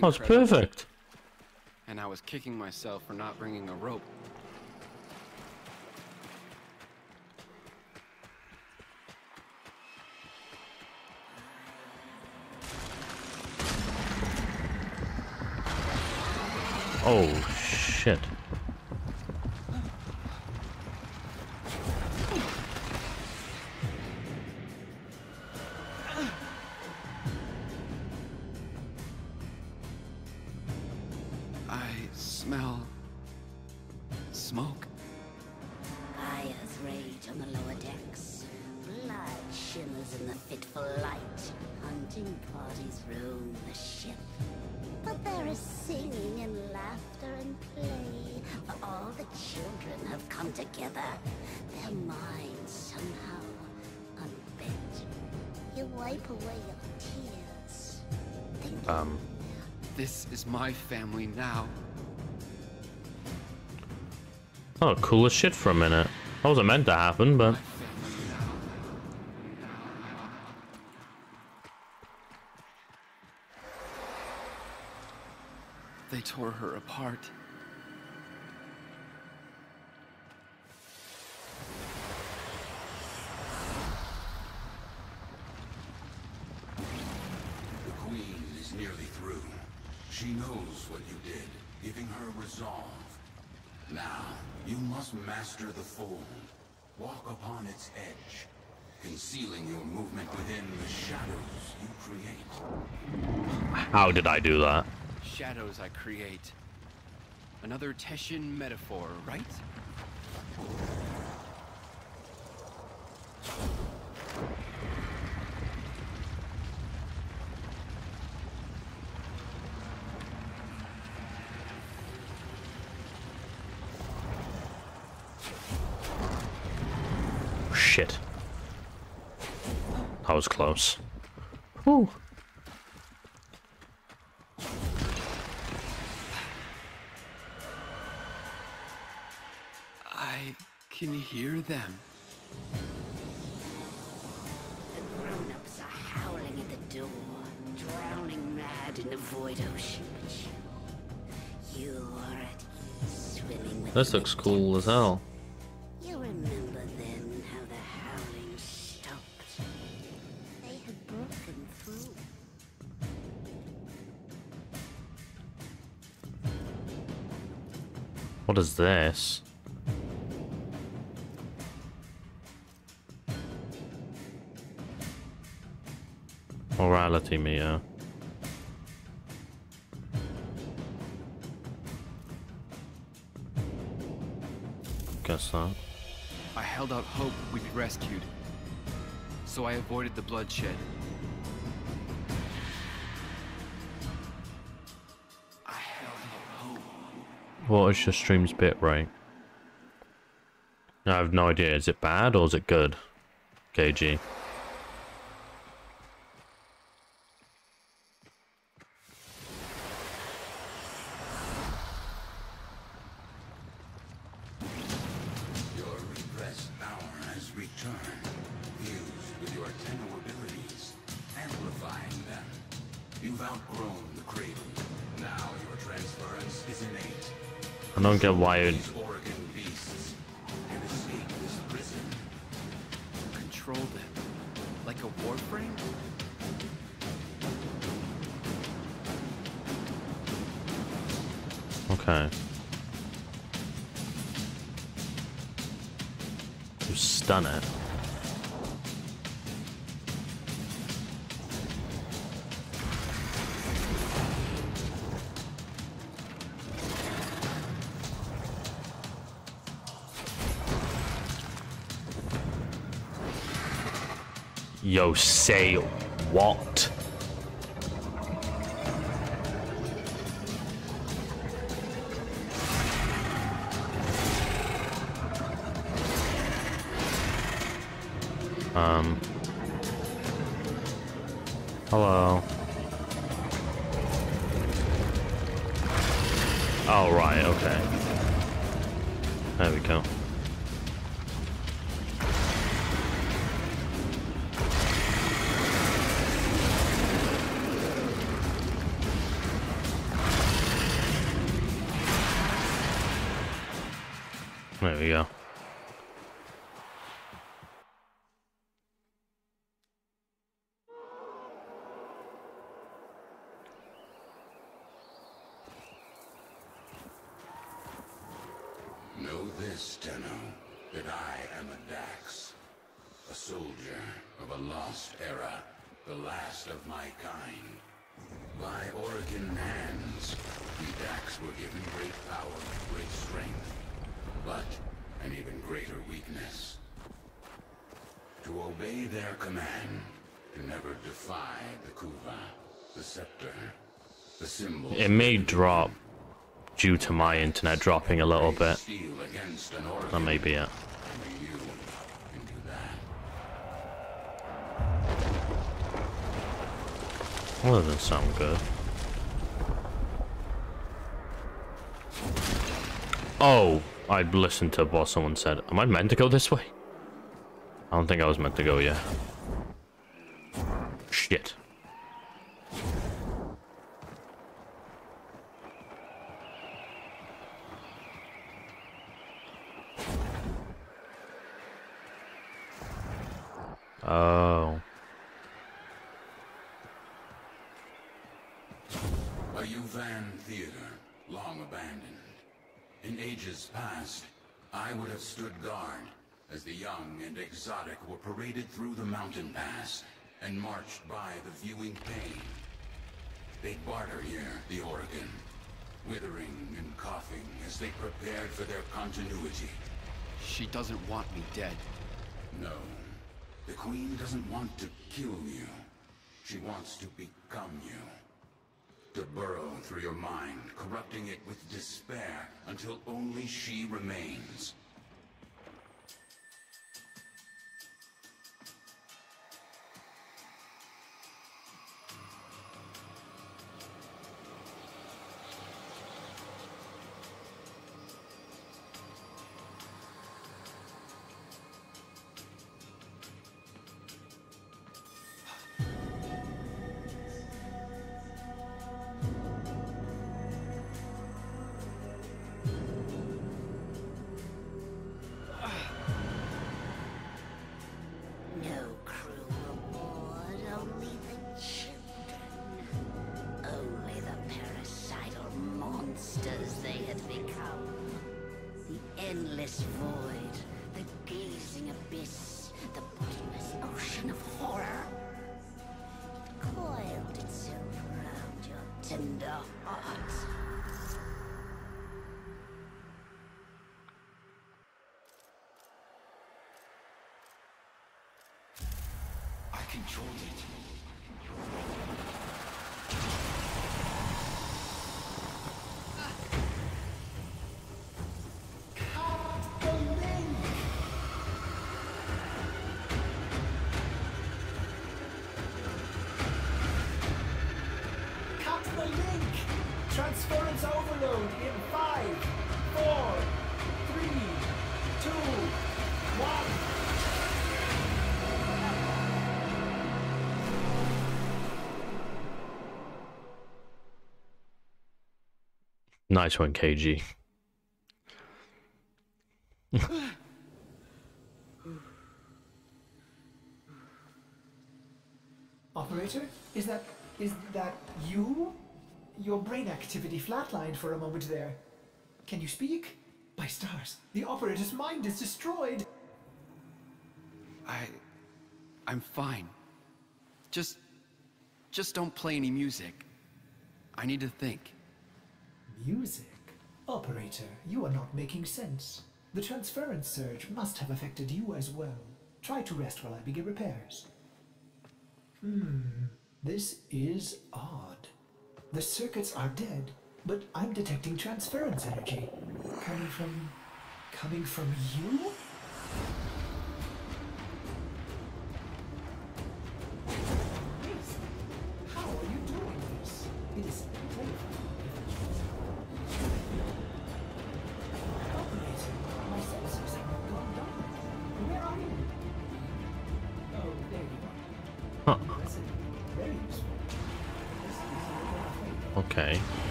That was Incredible. perfect. And I was kicking myself for not bringing a rope. Oh, family now. oh, cool as shit for a minute. That wasn't meant to happen, but They tore her apart. The Queen is nearly through. She knows what you did, giving her resolve. Now, you must master the fold. Walk upon its edge, concealing your movement within the shadows you create. how did I do that? Shadows I create. Another Teshin metaphor, right? Shit. That was close. Whew. I can hear them. The grown-ups are howling at the door, drowning mad in the void ocean. You, you are at swimming with This looks cool as hell. What is this? Morality meter. Guess not. I held out hope we'd be rescued. so I avoided the bloodshed. What is your stream's bit rate? I have no idea. Is it bad or is it good? KG. Don't get it. Say what? May drop due to my internet dropping a little bit. That may be it. Well, that doesn't sound good. Oh, I listened to what someone said. Am I meant to go this way? I don't think I was meant to go yet. Shit. Oh. A Uvan theater, long abandoned. In ages past, I would have stood guard as the young and exotic through the mountain pass and marched by the viewing pane. They'd barter here, the Orokin, withering and coughing as they prepared for their continuity. She doesn't want me dead. No. The Queen doesn't want to kill you. She wants to become you. To burrow through your mind, corrupting it with despair until only she remains. Nice one, KG. Operator, is that is that you? Your brain activity flatlined for a moment there. Can you speak? By stars, the operator's mind is destroyed. I. I'm fine. Just. Just don't play any music. I need to think. Music? Operator, you are not making sense. The transference surge must have affected you as well. Try to rest while I begin repairs. Hmm, this is odd. The circuits are dead, but I'm detecting transference energy. Coming from. coming from you?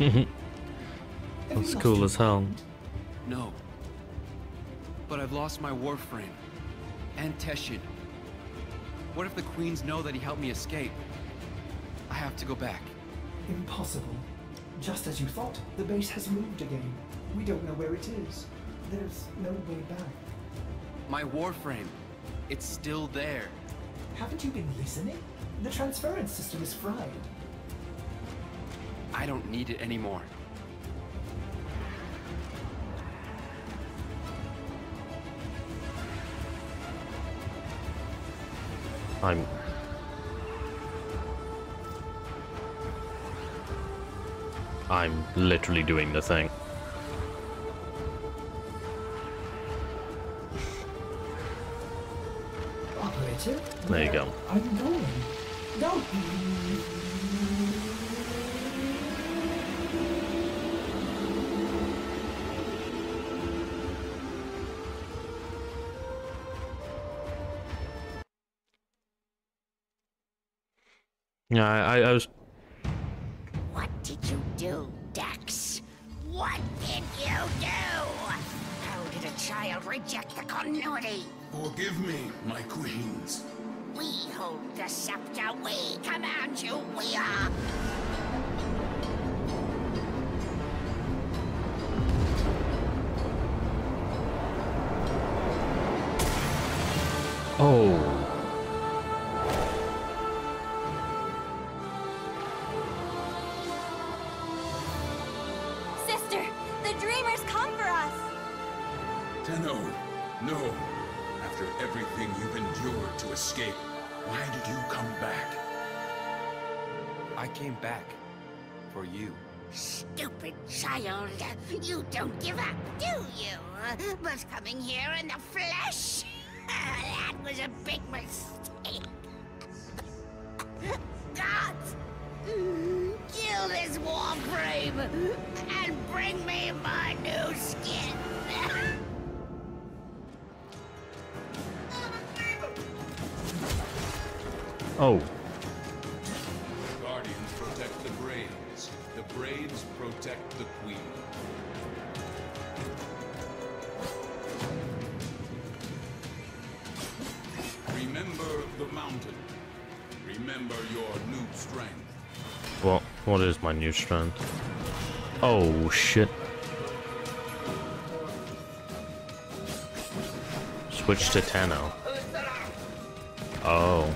Yourself. That's cool as hell. No. But I've lost my warframe. And Teshin. What if the Queens know that he helped me escape? I have to go back. Impossible. Just as you thought, the base has moved again. We don't know where it is. There's no way back. My warframe. It's still there. Haven't you been listening? The transference system is fried. I don't need it anymore. I'm. I'm literally doing the thing. There you go. New strength? Oh shit. Switch to Tenno. Oh.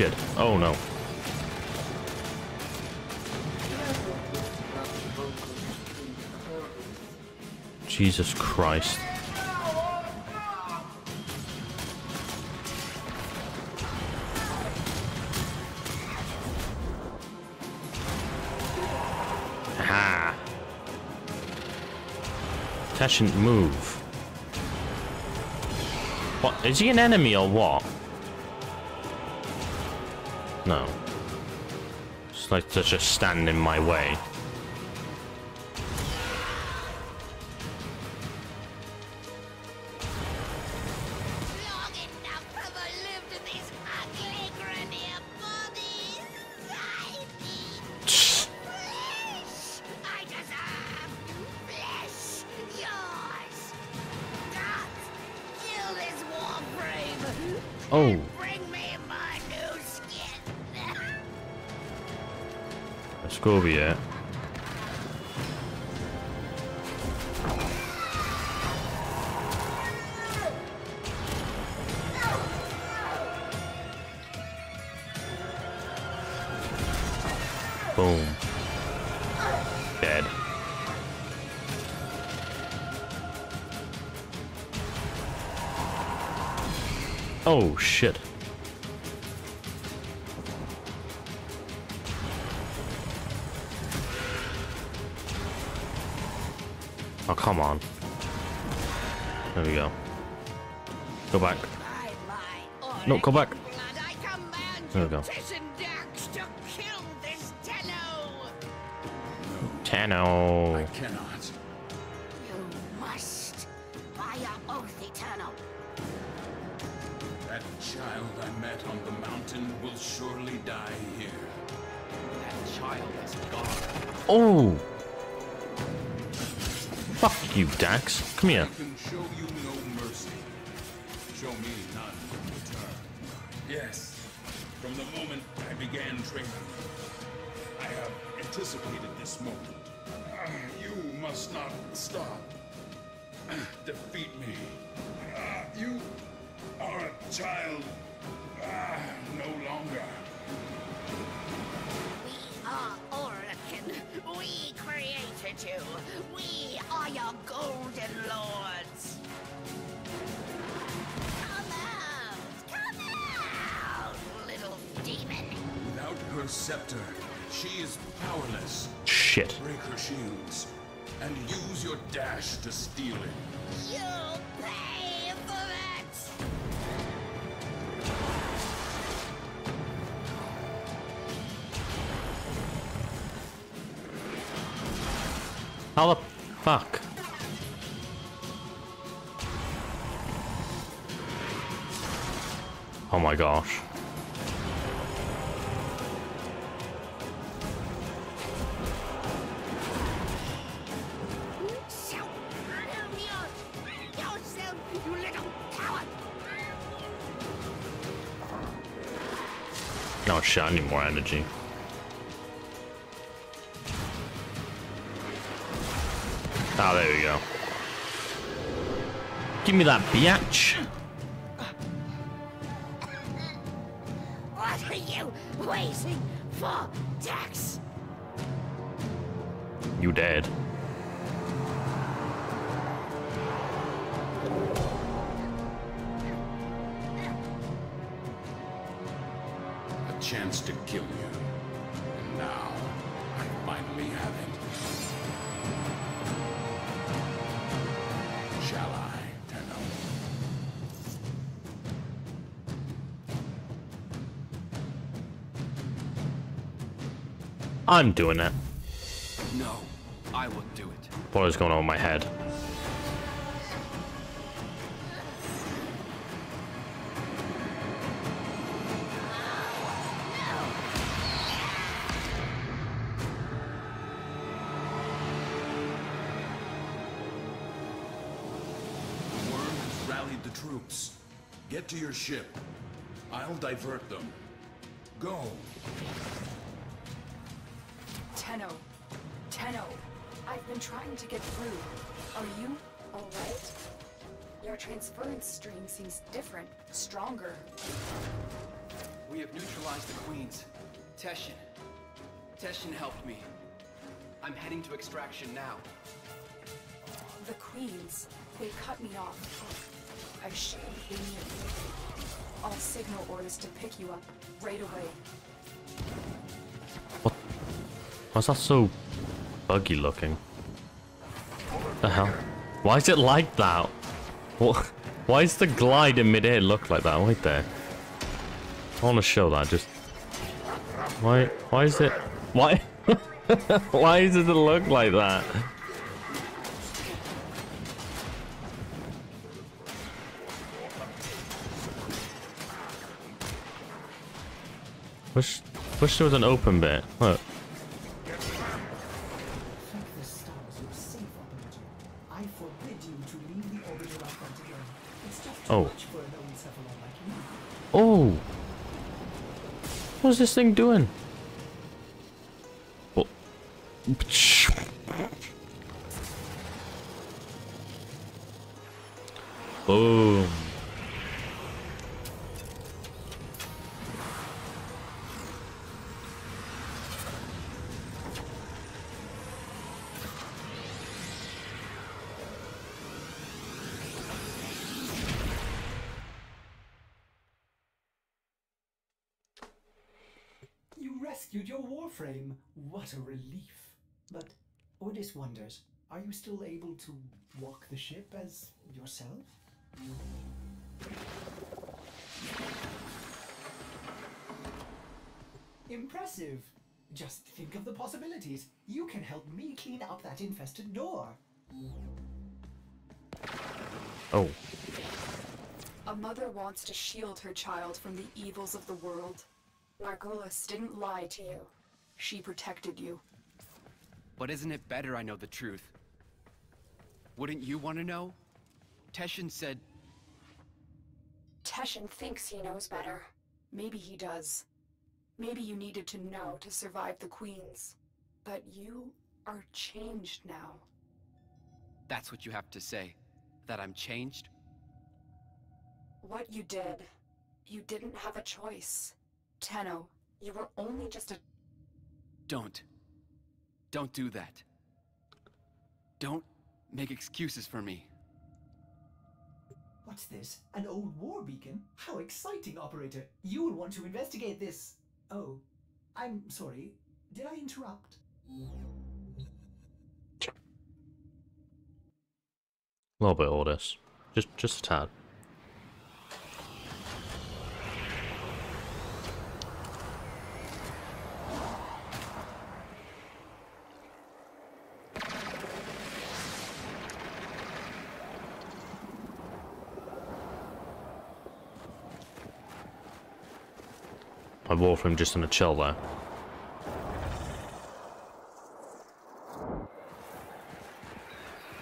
Shit. Oh no. Jesus Christ. Aha. Teshin, move. What? Is he an enemy or what? No. Just like to just stand in my way. No, go back. There we go. Tenno. I cannot. You must, by your oath eternal. That child I met on the mountain will surely die here. That child is gone. Oh! Fuck you, Dax. Come here. Show me none in return. Yes, from the moment I began training, I have anticipated this moment. Ah, you must not stop. Ah, Defeat me. Ah, you are a child. No longer. We are Orokin. We created you. We are your golden lords. Her scepter, she is powerless. Shit. Break her shields and use your dash to steal it. You'll pay for it! How the fuck? Oh my gosh. Oh shit, I need more energy. Ah, there we go. Give me that biatch. What are you waiting for, Dax? You dead. Chance to kill you. And now, I finally have it. Shall I, Tenno? I'm doing it. No, I will do it. What is going on with my head? To your ship. I'll divert them. Go. Tenno. Tenno. I've been trying to get through. Are you alright? Your transference stream seems different, stronger. We have neutralized the queens. Teshin. Teshin helped me. I'm heading to extraction now. The queens, they cut me off. I'll signal orders to pick you up right away. What? Why's that so buggy looking? The hell? Why is it like that? What? Why is the glide in midair look like that right there? I want to show that. Just why? Why is it? Why? why does it look like that? Wish, wish there was an open bit. Look. Oh. the stars you're safe, Operator. I forbid you rescued your warframe. What a relief. But Ordis wonders, are you still able to walk the ship as yourself? Impressive. Just think of the possibilities. You can help me clean up that infested door. Oh. A mother wants to shield her child from the evils of the world. Margulis didn't lie to you. She protected you. But isn't it better I know the truth? Wouldn't you want to know? Teshin said Teshin thinks he knows better. Maybe he does. Maybe you needed to know to survive the Queens. But you are changed now. that's what you have to say. That I'm changed? What you did, you didn't have a choice. Tenno, you were only just a. Don't. Don't do that. Don't make excuses for me. What's this? An old war beacon? How exciting, Operator! You'll want to investigate this. Oh, I'm sorry. Did I interrupt? A little bit of all this. Just, just a tad. My Warframe just on a chill there.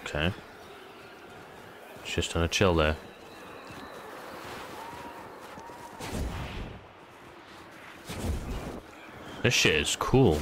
Okay. It's just on a chill there. This shit is cool.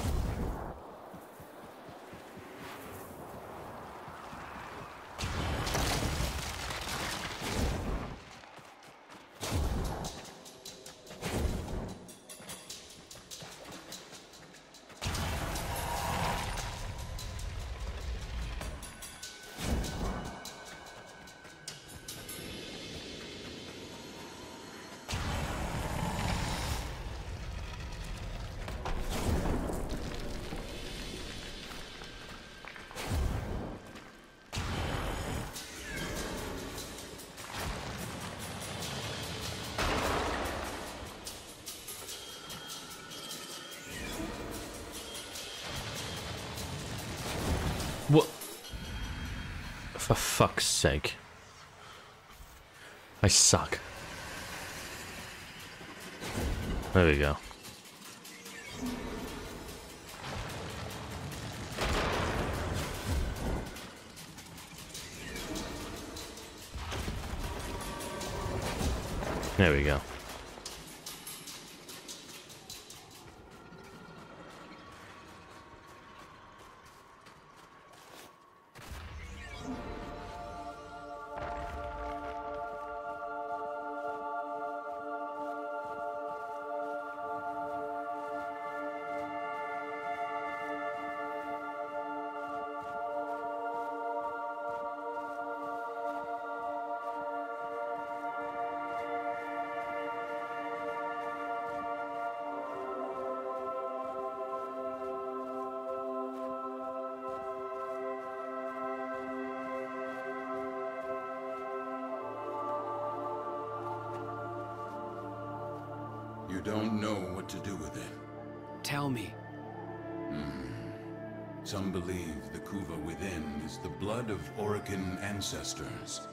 Ancestors.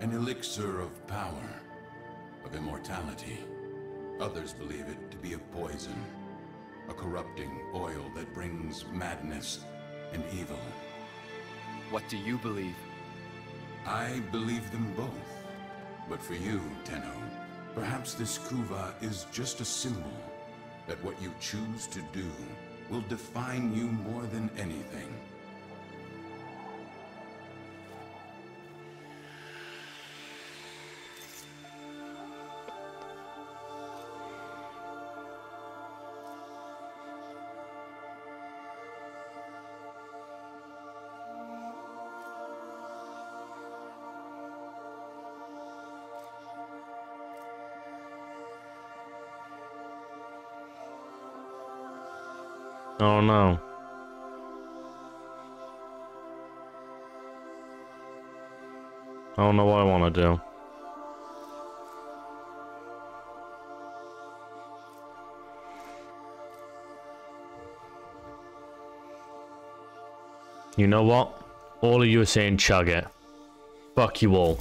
An elixir of power, of immortality. Others believe it to be a poison. A corrupting oil that brings madness and evil. What do you believe? I believe them both. But for you, Tenno, perhaps this Kuva is just a symbol that what you choose to do will define you more than anything. Oh no. I don't know what I want to do. You know what? All of you are saying chug it. Fuck you all.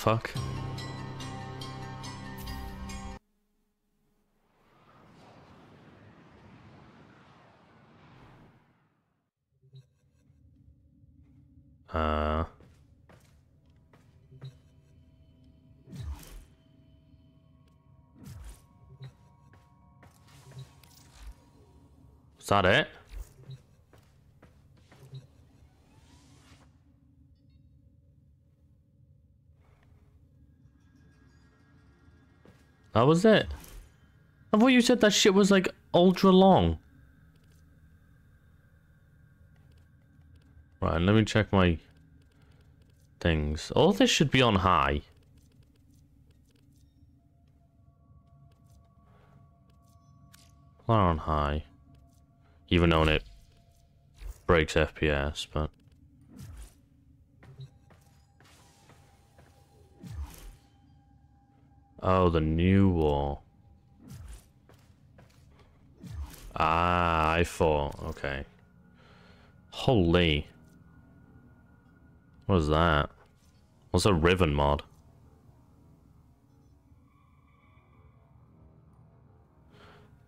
Fuck? Uh. Is that it? Was it. I thought you said that shit was like ultra long. Right, let me check my things. All this should be on high. They're on high. Even though it breaks FPS, but... Oh, the new wall. Ah, I thought. Okay. Holy. What is that? What's a Riven mod?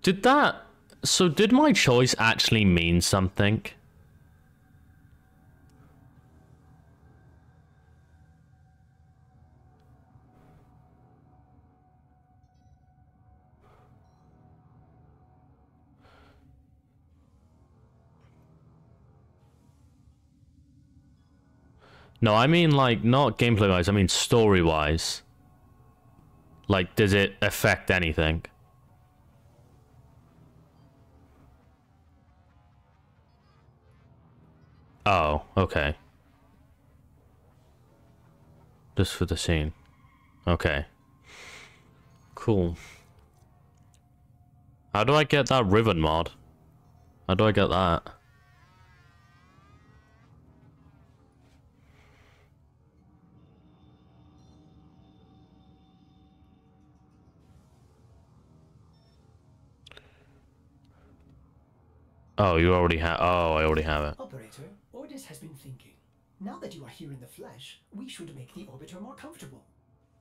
Did that... So did my choice actually mean something? No, I mean like not gameplay wise, I mean story wise. Like, does it affect anything? Oh, okay. Just for the scene. Okay. Cool. How do I get that Riven mod? How do I get that? Oh, you already have. Oh, I already have it. Operator, Ordis has been thinking. Now that you are here in the flesh, we should make the orbiter more comfortable.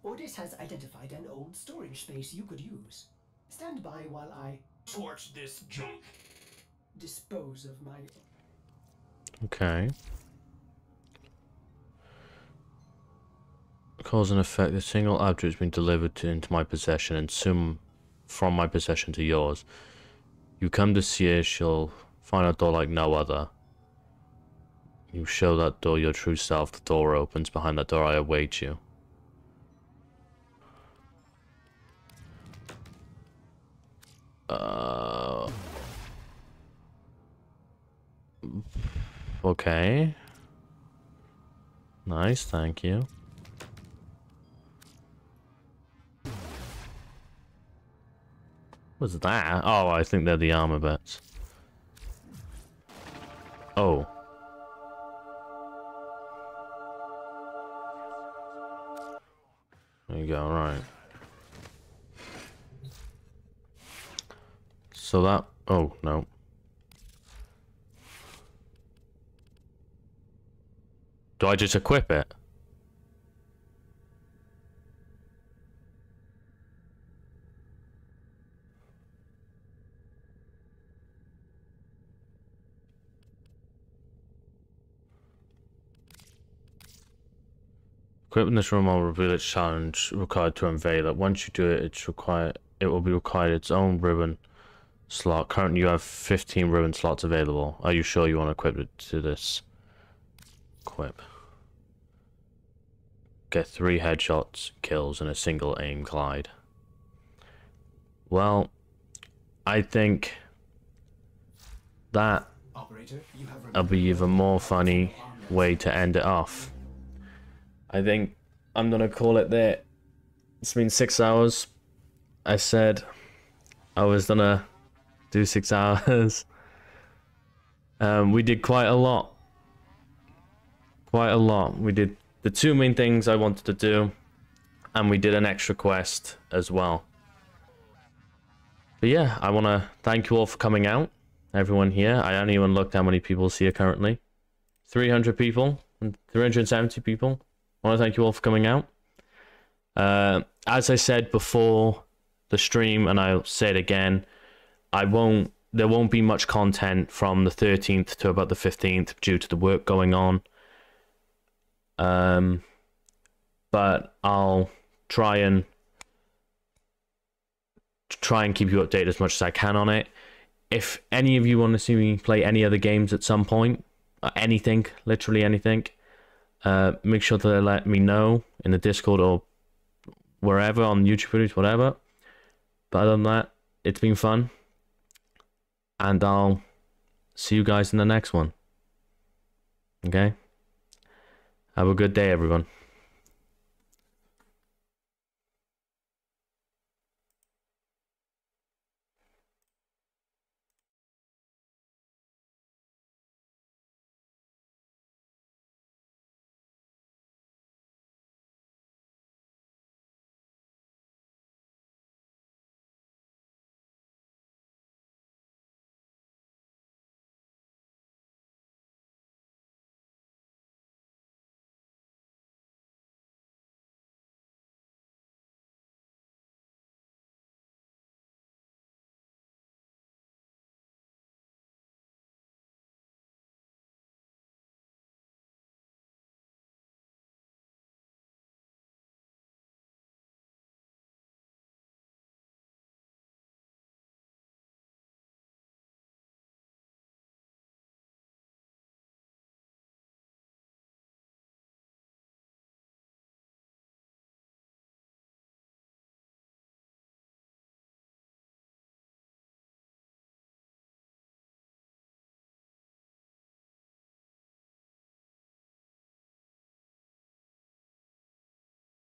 Ordis has identified an old storage space you could use. Stand by while I torch this junk. dispose of my Okay. Cause and effect. A single object has been delivered to, into my possession and soon from my possession to yours. You come to see her, she'll find a door like no other. You show that door your true self, the door opens. Behind that door I await you. Uh... Okay. Nice, thank you. What's that? Oh, I think they're the armor bits. Oh. There you go, right. So that... Oh, no. Do I just equip it? Equip in this room will reveal its challenge required to unveil it. Once you do it, it's required. It will be required its own Riven slot. Currently, you have 15 Riven slots available. Are you sure you want to equip it to this? Equip. Get three headshots, kills, and a single aim glide. Well, I think that will be even more funny way to end it off. I think I'm gonna call it there. It's been six hours. I said I was gonna do six hours. Um, we did quite a lot. Quite a lot. We did the two main things I wanted to do, and we did an extra quest as well. But yeah, I want to thank you all for coming out. Everyone here. I only even looked how many people's here currently. 300 people. 370 people. I want to thank you all for coming out. Uh, as I said before the stream, and I'll say it again, I won't. There won't be much content from the 13th to about the 15th due to the work going on. Um, but I'll try and try and keep you updated as much as I can on it. If any of you want to see me play any other games at some point, uh, anything, literally anything, uh, make sure to let me know in the Discord or wherever on YouTube videos, whatever. But other than that, it's been fun. And I'll see you guys in the next one. Okay? Have a good day, everyone.